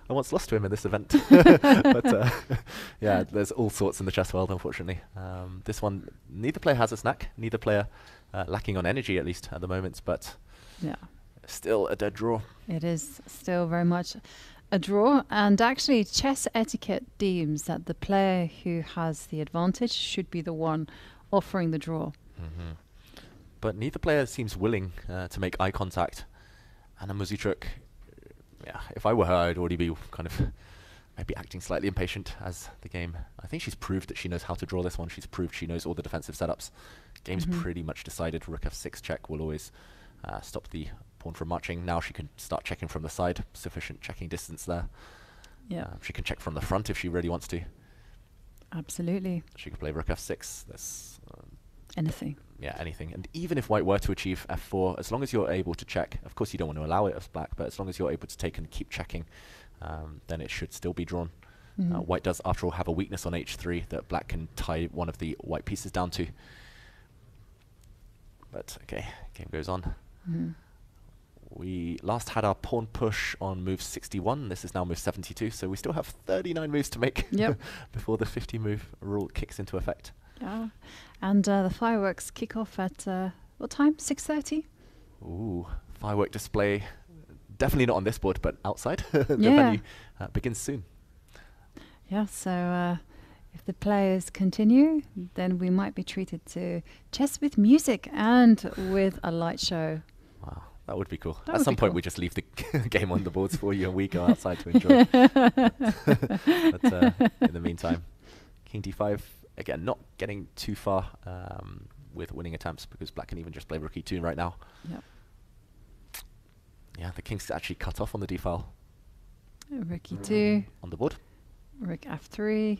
I once lost to him in this event. but uh, yeah, there's all sorts in the chess world, unfortunately. Um, this one, neither player has a snack. Neither player uh, lacking on energy, at least at the moment. But Yeah. still a dead draw. It is still very much a draw, and actually, chess etiquette deems that the player who has the advantage should be the one offering the draw. hmm But neither player seems willing uh, to make eye contact. Anna Muzychuk, yeah, if I were her, I'd already be kind of maybe acting slightly impatient as the game. I think she's proved that she knows how to draw this one. She's proved she knows all the defensive setups. Game's Mhm. pretty much decided. Rook f6 check will always uh, stop the pawn from marching. Now she can start checking from the side. Sufficient checking distance there. Yeah. Uh, she can check from the front if she really wants to. Absolutely. She can play rook f6. There's um, Anything. Yeah, anything. And even if white were to achieve f4, as long as you're able to check, of course you don't want to allow it as black, but as long as you're able to take and keep checking, um, then it should still be drawn. Uh, Mhm. white does, after all, have a weakness on h3 that black can tie one of the white pieces down to. But okay, game goes on. Mhm. We last had our pawn push on move 61. This is now move 72, so we still have 39 moves to make Yep. before the 50 move rule kicks into effect. Yeah. And uh, the fireworks kick off at uh, what time? 6:30. Ooh, firework display. Definitely not on this board, but outside. the Yeah. venue uh, begins soon. Yeah. So uh, if the players continue, then we might be treated to chess with music and with a light show. Wow, that would be cool. That At some point, cool. we just leave the game on the boards for you and we go outside to enjoy. but uh, in the meantime, King D5, again, not getting too far um, with winning attempts because black can even just play Rook E2 right now. Yep. Yeah, the King's actually cut off on the D file Rook e2, on the board. Rook f3.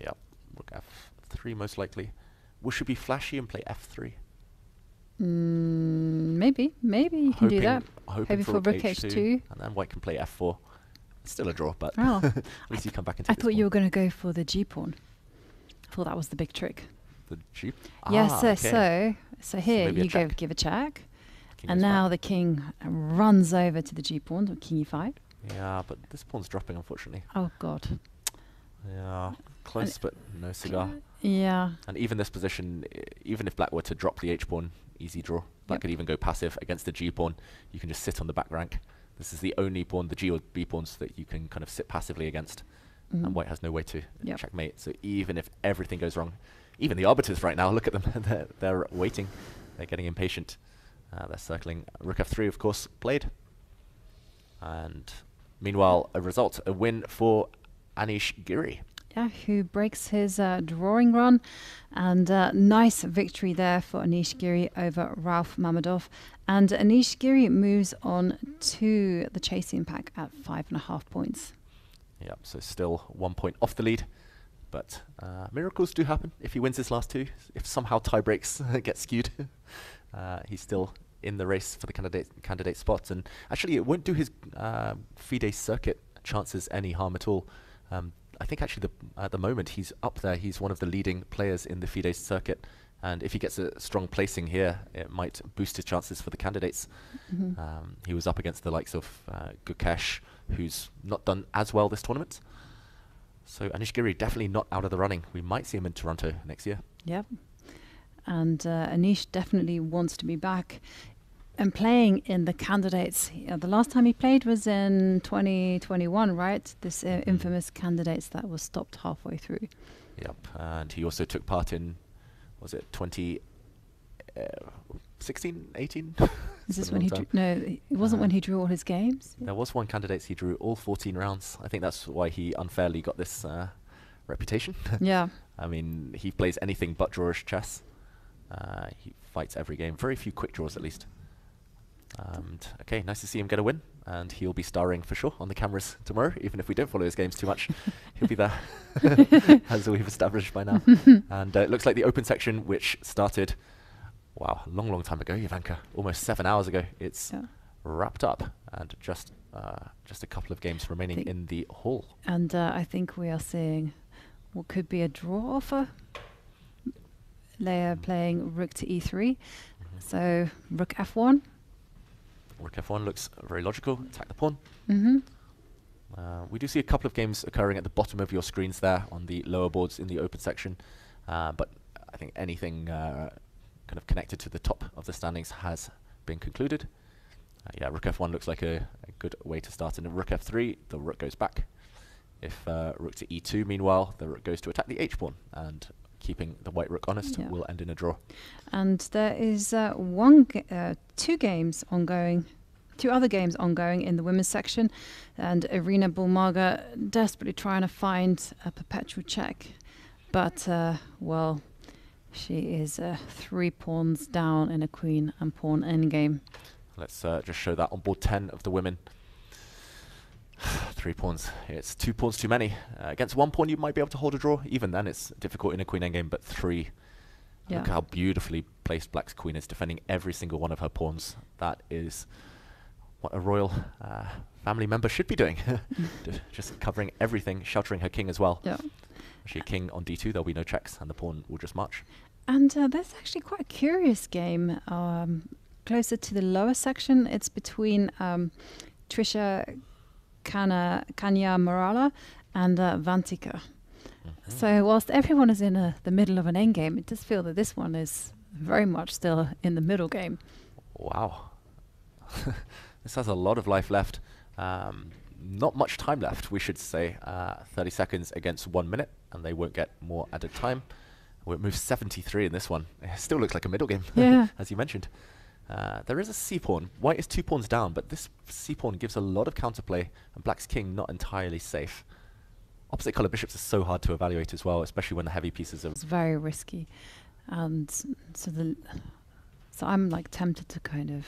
Yep, Rook F3 most likely. We should be flashy and play f3? Mm, maybe, maybe you can do that. hoping Maybe for rook h2. and then white can play f4. Still a draw, but Oh. at least you come back and I thought you were going to go for the g pawn. I thought that was the big trick. the g. yes, Ah, so, okay. so so here a you go check. give a check, King and now the king runs over to the g pawn, or king e5. Yeah, but this pawn's dropping, unfortunately. Oh god. Yeah, close, but no cigar. Yeah. And even this position, even if black were to drop the h pawn, easy draw. Black Yep. could even go passive against the g pawn. You can just sit on the back rank. This is the only pawn, the g or b pawns, that you can kind of sit passively against. Mhm. And white has no way to Yep. checkmate. So even if everything goes wrong, even the arbiters right now, look at them. they're, they're waiting. They're getting impatient. Uh, they're circling. Rook f3, of course, played. And meanwhile, a result, a win for Anish Giri. Yeah, who breaks his uh, drawing run. And uh, nice victory there for Anish Giri over Rauf Mamedov. And Anish Giri moves on to the chasing pack at five and a half points. Yep, so still one point off the lead. But uh, miracles do happen if he wins his last two. If somehow tie breaks get skewed, uh, he's still in the race for the candidate candidate spots. And actually, it won't do his uh, FIDE circuit chances any harm at all. Um, I think actually the, at the moment he's up there. He's one of the leading players in the FIDE circuit. And if he gets a strong placing here, it might boost his chances for the candidates. Mhm. Um, he was up against the likes of uh, Gukesh, who's not done as well this tournament. So Anish Giri definitely not out of the running. We might see him in Toronto next year. Yep. And uh, Anish definitely wants to be back and playing in the candidates. Uh, the last time he played was in 2021, right? This uh, infamous candidates that was stopped halfway through. Yep. And he also took part in, was it 2016, uh, 16, 18? Is this when he drew? No, it wasn't when Uh, he drew all his games. There was one candidate he drew all 14 rounds. I think that's why he unfairly got this uh, reputation. Yeah. I mean, he plays anything but drawish chess. Uh, he fights every game. Very few quick draws, at least. And okay, nice to see him get a win. And he'll be starring for sure on the cameras tomorrow, even if we don't follow his games too much. he'll be there, as we've established by now. and uh, it looks like the open section, which started, wow, a long, long time ago, Jovanka, almost seven hours ago. It's Yeah. wrapped up, and just uh, just a couple of games remaining Think- in the hall. And uh, I think we are seeing what could be a draw offer. Leya playing rook to e3. So rook f1. Rook f1 looks very logical. Attack the pawn. Mm-hmm. Uh, we do see a couple of games occurring at the bottom of your screens there on the lower boards in the open section, uh, but I think anything uh, kind of connected to the top of the standings has been concluded. Uh, yeah, rook f1 looks like a, a good way to start. And in rook f3, the rook goes back. If uh, rook to e2, meanwhile, the rook goes to attack the h pawn, and keeping the white rook honest Yeah. will end in a draw. And there is uh, one, ga- uh, two games ongoing, two other games ongoing in the women's section, and Irina Bulmaga desperately trying to find a perpetual check, but uh, well, she is uh, three pawns down in a queen and pawn endgame. Let's uh, just show that on board 10 of the women. Three pawns. It's two pawns too many. Uh, against one pawn, you might be able to hold a draw. Even then, it's difficult in a queen endgame, but three. Look how beautifully placed Black's queen is, defending every single one of her pawns. That is what a royal uh, family member should be doing. just covering everything, sheltering her king as well. Yeah. Actually, king on d2, there'll be no checks, and the pawn will just march. And uh, that's actually quite a curious game. Um, closer to the lower section, it's between um, Trisha Kana, Kanyamarala and uh, Vantika. So, whilst everyone is in a, the middle of an endgame, it does feel that this one is very much still in the middle game. Wow. this has a lot of life left. Um, not much time left, we should say. Uh, 30 seconds against one minute, and they won't get more added time. Well, it moves 73 in this one. It still looks like a middle game, Yeah. as you mentioned. Uh, there is a c pawn. White is two pawns down, but this c pawn gives a lot of counterplay, and black's king not entirely safe. Opposite color bishops are so hard to evaluate as well, especially when the heavy pieces are It's very risky. And so, the, so I'm like tempted to kind of.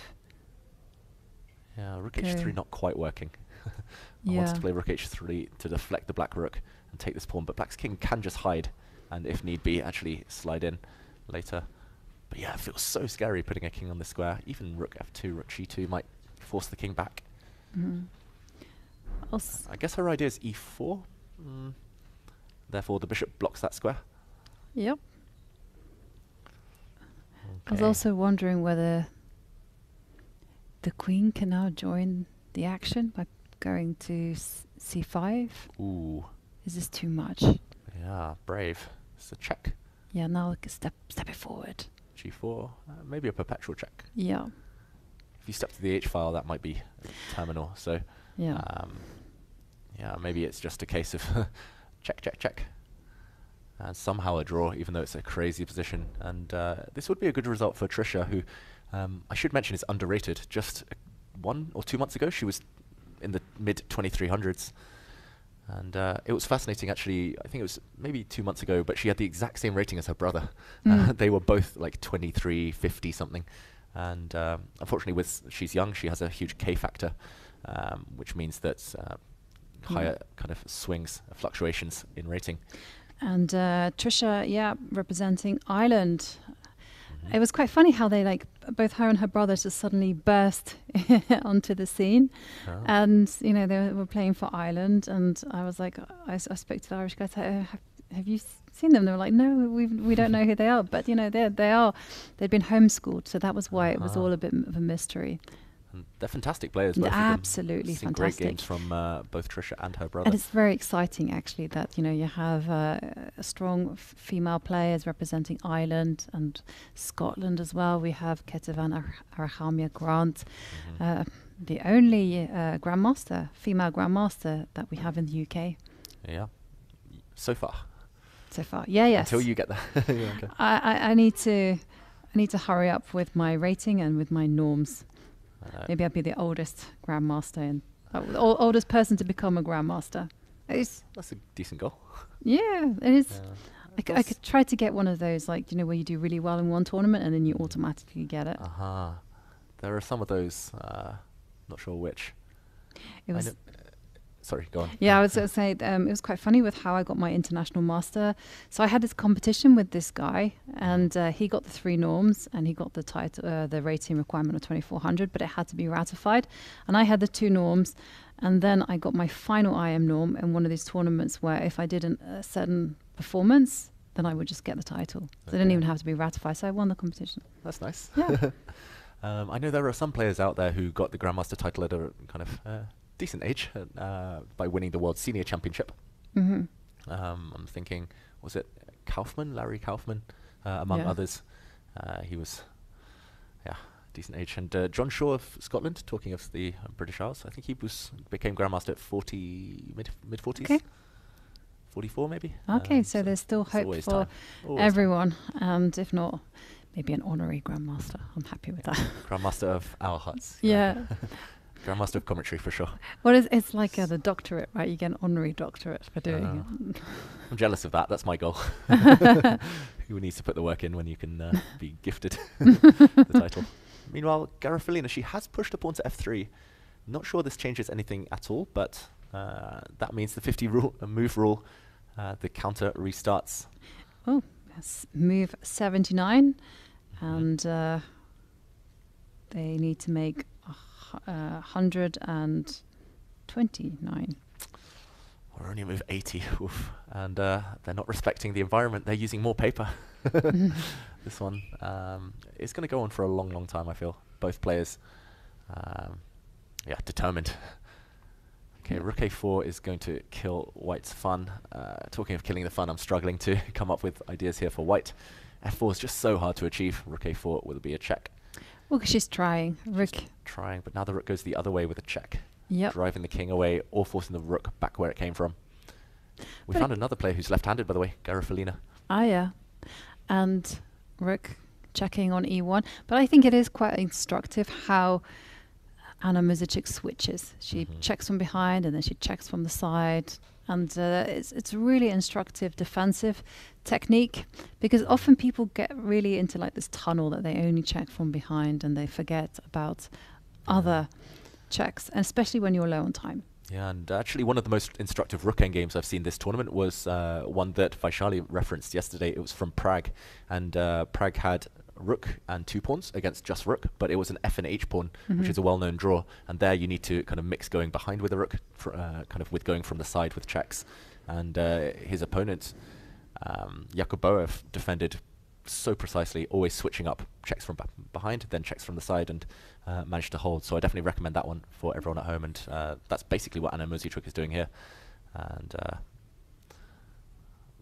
Yeah, rook h3 not quite working. I wanted to play rook h3 to deflect the black rook and take this pawn, but black's king can just hide, and if need be, actually slide in. later. But yeah, it feels so scary putting a king on the square. Even rook f2, rook g2 might force the king back. Als- I guess her idea is e4. Mm. Therefore, the bishop blocks that square. Yep. I was also wondering whether the queen can now join the action by going to c5. Ooh. Is this too much? Yeah, brave. It's a check. Yeah, now step step it forward. g4. Uh, maybe a perpetual check. Yeah. If you step to the h file, that might be terminal. So, Yeah. um, yeah, maybe it's just a case of check, check, check, and somehow a draw, even though it's a crazy position. And uh, this would be a good result for Trisha, who um, I should mention is underrated. Just uh, one or two months ago, she was in the mid 2300s. And uh, it was fascinating, actually. I think it was maybe two months ago, but she had the exact same rating as her brother. Uh, Mm. they were both like 23, 50 something. And um, unfortunately, with she's young, she has a huge K factor, um, which means that uh, Yeah. higher kind of swings, uh, fluctuations in rating. And uh, Trisha, yeah, representing Ireland. It was quite funny how they like both her and her brother just suddenly burst onto the scene, Oh. and you know they were playing for Ireland, and I was like, I spoke to the Irish guys, "Uh, have, have you seen them? They were like, no, we we don't know who they are, but you know they they are, they'd been homeschooled, so that was why it was Ah. all a bit of a mystery. And they're fantastic players. Both absolutely Seen Great games from uh, both Trisha and her brother. And it's very exciting, actually, that you know you have uh, strong f- female players representing Ireland and Scotland as well. We have Ketevan Ar- Arakhamia-Grant, Mm-hmm. uh, the only uh, grandmaster, female grandmaster that we have in the UK yeah, so far. so far. Yeah, yes. Until you get there. Yeah, okay. I, I, I need to, I need to hurry up with my rating and with my norms. Uh, Maybe I'd be the oldest grandmaster and uh, the oldest person to become a grandmaster. It's, That's a decent goal. Yeah, it is. Yeah. I, c- I could try to get one of those, like you know, where you do really well in one tournament and then you automatically get it. Uh-huh. There are some of those. Uh, not sure which. It was- sorry, go on. Yeah, I was going to say um, it was quite funny with how I got my international master. So I had this competition with this guy, and uh, he got the three norms, and he got the title, uh, the rating requirement of 2400, but it had to be ratified. And I had the two norms, and then I got my final IM norm in one of these tournaments where if I did an, a certain performance, then I would just get the title. So it didn't even have to be ratified. So I won the competition. That's nice. Yeah. um, I know there are some players out there who got the Grandmaster title at a kind of uh, decent age uh, by winning the World Senior Championship. Mhm. Um, I'm thinking, was it Kaufman, Larry Kaufman, uh, among Yeah. others? Uh, he was, yeah, decent age. And uh, John Shaw of Scotland, talking of the uh, British Isles, I think he was became Grandmaster at 40 mid mid 40s. Okay. 44 maybe. Okay, Um, so, there's still hope for. Always time. everyone, and if not, maybe an honorary grandmaster. I'm happy with that. Grandmaster of our hearts. Yeah. Grandmaster of commentary for sure. Well, it's, it's like uh, the doctorate, right? You get an honorary doctorate for doing Uh, it. I'm jealous of that. That's my goal. Who needs to put the work in when you can uh, be gifted the title? Meanwhile, Garifullina, she has pushed a pawn to f3. Not sure this changes anything at all, but uh, that means the 50 rule, uh, move rule, uh, the counter restarts. Oh, yes. Move 79, and uh, they need to make uh, 129. Or only move 80. Oof. And uh, they're not respecting the environment. They're using more paper. this one um, is going to go on for a long, long time, I feel. Both players, um, yeah, determined. Okay, rook a4 is going to kill white's fun. Uh, talking of killing the fun, I'm struggling to come up with ideas here for white. f4 is just so hard to achieve. Rook a4 will be a check. Well, she's trying. Rook. Trying, but now the rook goes the other way with a check. Yep. Driving the king away or forcing the rook back where it came from. We But found another player who's left-handed, by the way, Garifullina. Ah, yeah. And Rook checking on e1. But I think it is quite instructive how Anna Muzichuk switches. She checks from behind and then she checks from the side. And uh, it's, it's really instructive defensive technique because often people get really into like this tunnel that they only check from behind and they forget about other checks, and especially when you're low on time. Yeah, and actually one of the most instructive rook end games I've seen this tournament was uh, one that Vaishali referenced yesterday. It was from Pragg, and uh, Pragg had rook and two pawns against just rook, but it was an f and h pawn, which Mhm. is a well-known draw. And there you need to kind of mix going behind with a rook, fr- uh, kind of with going from the side with checks. And uh, his opponent, um, Yakubboev, defended so precisely, always switching up checks from b- behind, then checks from the side, and uh, managed to hold. So I definitely recommend that one for everyone at home. And uh, that's basically what Anna Muzichuk is doing here. And uh,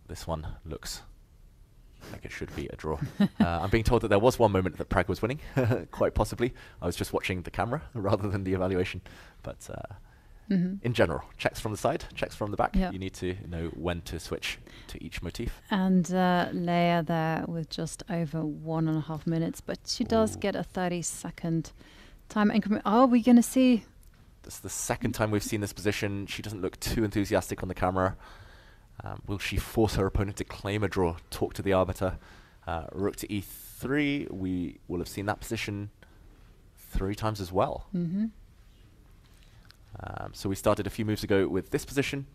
this one looks like it should be a draw. uh, I'm being told that there was one moment that Pragg was winning, quite possibly. I was just watching the camera rather than the evaluation. But uh, Mhm. in general, checks from the side, checks from the back. Yeah. You need to know when to switch to each motif. And uh, Leya there with just over one and a half minutes, but she does get a 30 second time increment. Are we going to see? This is the second time we've seen this position. She doesn't look too enthusiastic on the camera. Um, will she force her opponent to claim a draw? Talk to the arbiter. Uh, rook to e3. We will have seen that position three times as well. Mm-hmm. Um, so we started a few moves ago with this position,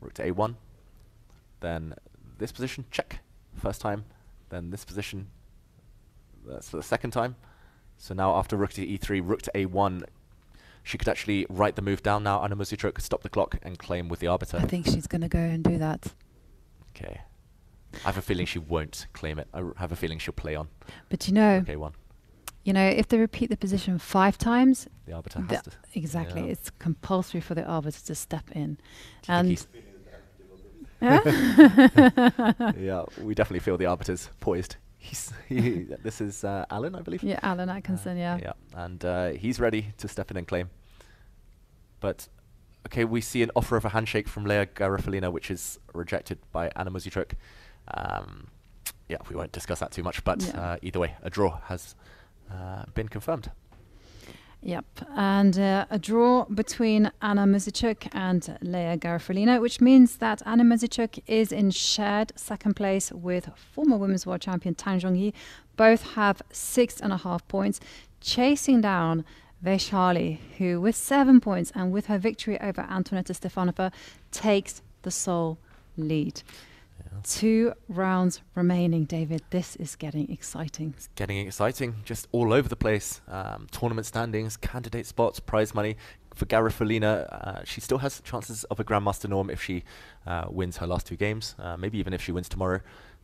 rook to a1, then this position, check, first time, then this position, that's the second time. So now after rook to e3, rook to a1, she could actually write the move down now, Anna could stop the clock and claim with the arbiter. I think she's going to go and do that. Okay. I have a feeling she won't claim it. I have a feeling she'll play on. But you know, rook a1. you know, if they repeat the position five times, The arbiter has the- to- exactly, yeah. it's compulsory for the arbiter to step in. Do you think And Yeah? yeah, we definitely feel the arbiter's poised. He's he, this is uh, Alan, I believe. yeah, Alan Atkinson, yeah. Yeah, and uh, he's ready to step in and claim. But okay, we see an offer of a handshake from Leya Garifullina, which is rejected by Anna Muzichuk. Um, yeah, we won't discuss that too much, but Yeah. uh, either way, a draw has uh, been confirmed. Yep, and uh, a draw between Anna Muzichuk and Leya Garifullina, which means that Anna Muzichuk is in shared second place with former Women's World Champion Tan Zhongyi. Both have six and a half points, chasing down Vaishali, who with seven points and with her victory over Antoaneta Stefanova takes the sole lead. Two rounds remaining, David. This is getting exciting. Getting exciting, just all over the place. Um, tournament standings, candidate spots, prize money. For Garifullina, uh, she still has chances of a Grandmaster norm if she uh, wins her last two games, uh, maybe even if she wins tomorrow.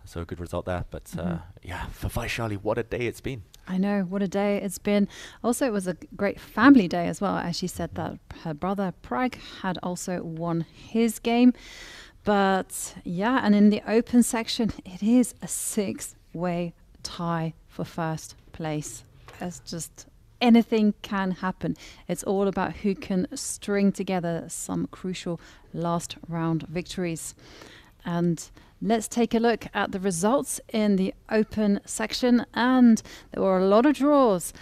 So a good result there. But uh, Mhm. yeah, for Vaishali, what a day it's been. I know, what a day it's been. Also, it was a great family day as well, as she said that her brother Pragg had also won his game. But yeah, and in the open section, it is a six way tie for first place. It's just anything can happen. It's all about who can string together some crucial last round victories. And let's take a look at the results in the open section. And there were a lot of draws.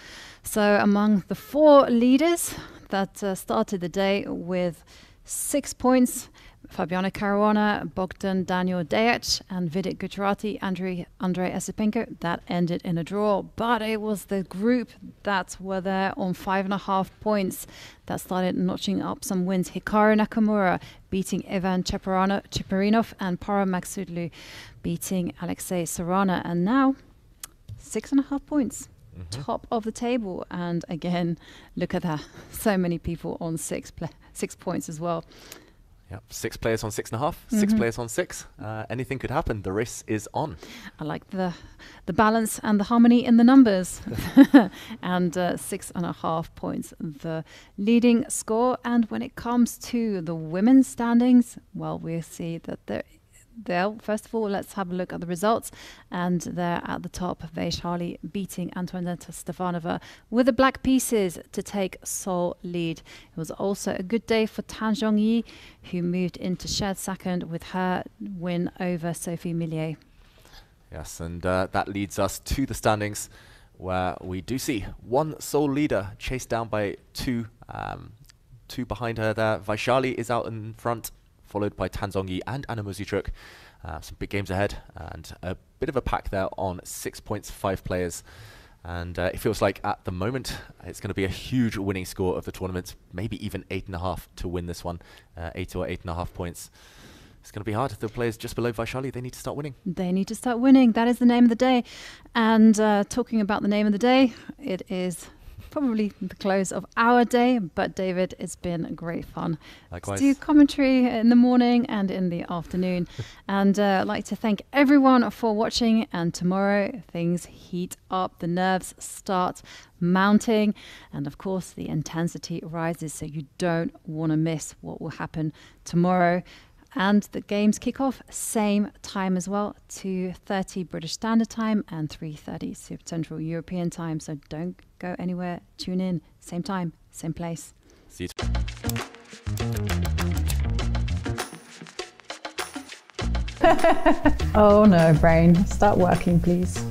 So, among the four leaders that uh, started the day with six points, Fabiano Caruana, Bogdan Daniel Deac, and Vidit Gujrathi, Andrei, Andrei Esipenko. That ended in a draw. But it was the group that were there on five and a half points that started notching up some wins. Hikaru Nakamura beating Ivan Cheparinov and Parham Maghsoodloo beating Alexei Sarana. And now, six and a half points. Mhm. Top of the table, and again, look at that! So many people on six pla- six points as well. Yep, six players on six and a half, six Mhm. players on six. Uh, anything could happen. The race is on. I like the the balance and the harmony in the numbers. and uh, six and a half points, the leading score. And when it comes to the women's standings, well, we see that there. There, first of all, let's have a look at the results. And there at the top, Vaishali beating Antoaneta Stefanova with the black pieces to take sole lead. It was also a good day for Tan Zhongyi, who moved into shared second with her win over Sophie Milliet. Yes, and uh, that leads us to the standings where we do see one sole leader chased down by two, um, two behind her there. Vaishali is out in front, followed by Tan Zhongyi and Anna Muzichuk. Uh, some big games ahead, and a bit of a pack there on six points, five players. And uh, it feels like at the moment it's going to be a huge winning score of the tournament, maybe even eight and a half to win this one, uh, eight or eight and a half points. It's going to be hard. The players just below Vaishali, they need to start winning. They need to start winning. That is the name of the day. And uh, talking about the name of the day, it is probably the close of our day. But David, it's been great fun. Likewise. To do commentary in the morning and in the afternoon. and uh, I'd like to thank everyone for watching. And tomorrow things heat up, the nerves start mounting, and of course the intensity rises. So you don't want to miss what will happen tomorrow. And the games kick off same time as well, 2.30 British Standard Time and 3.30 Super Central European Time. So don't go anywhere. Tune in, same time, same place. See you. oh no, brain. Start working, please.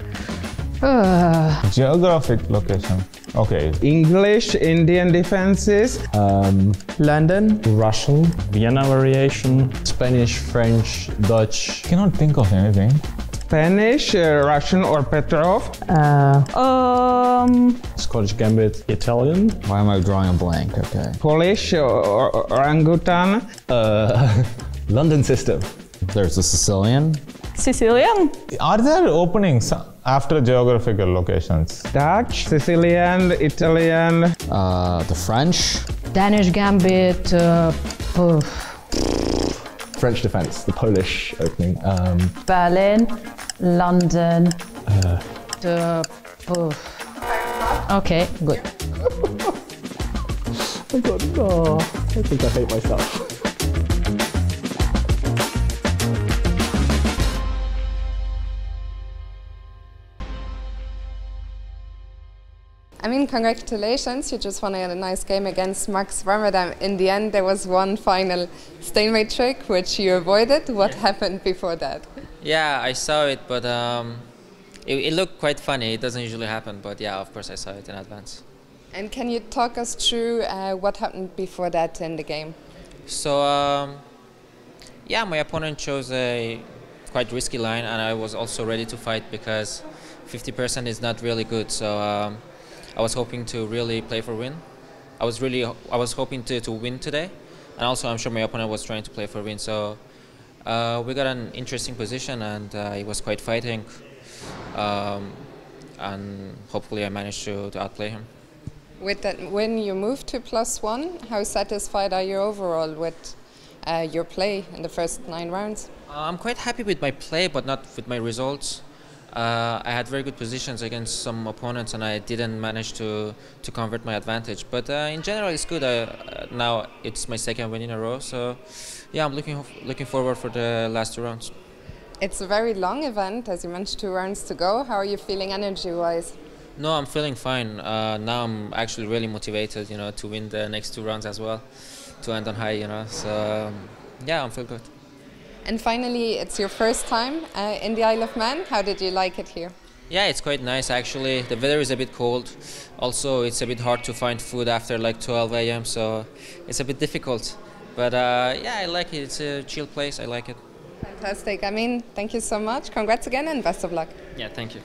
Ah. Geographic location. Okay. English, Indian defenses. Um, London. Russian. Vienna variation. Spanish, French, Dutch. Cannot think of anything. Spanish, uh, Russian, or Petrov. Uh, um, Scottish Gambit. Italian. Why am I drawing a blank? Okay. Polish, or, or orangutan. Uh, London system. There's the Sicilian. Sicilian. Are there openings after geographical locations? Dutch, Sicilian, Italian. Uh, the French. Danish gambit. Uh, French defense, the Polish opening. Um, Berlin. London. uh, Uh, oh. Okay, good. I got, oh, I think I hate myself. I mean, congratulations. You just won a nice game against Max Ramadan. In the end, there was one final stalemate trick which you avoided. What happened before that? Yeah, I saw it, but um, it, it looked quite funny. It doesn't usually happen, but yeah, of course I saw it in advance. And can you talk us through uh, what happened before that in the game? So um, yeah, my opponent chose a quite risky line, and I was also ready to fight because 50% is not really good. So um, I was hoping to really play for win. I was really I was hoping to, to win today, and also I'm sure my opponent was trying to play for win. So uh, we got an interesting position, and uh, it was quite fighting. Um, and hopefully I managed to, to outplay him. With that, when you moved to plus one, how satisfied are you overall with uh, your play in the first nine rounds? Uh, I'm quite happy with my play, but not with my results. Uh, I had very good positions against some opponents, and I didn't manage to, to convert my advantage. But uh, in general, it's good. I, uh, now it's my second win in a row, so yeah, I'm looking looking forward for the last two rounds. It's a very long event, as you mentioned, two rounds to go. How are you feeling energy-wise? No, I'm feeling fine. Uh, now I'm actually really motivated, you know, to win the next two rounds as well, to end on high, you know. So um, yeah, I'm feeling good. And finally, it's your first time uh, in the Isle of Man. How did you like it here? Yeah, it's quite nice actually. The weather is a bit cold. Also, it's a bit hard to find food after like 12 a.m. So it's a bit difficult. But uh, yeah, I like it. It's a chill place. I like it. Fantastic. I mean, thank you so much. Congrats again and best of luck. Yeah, thank you.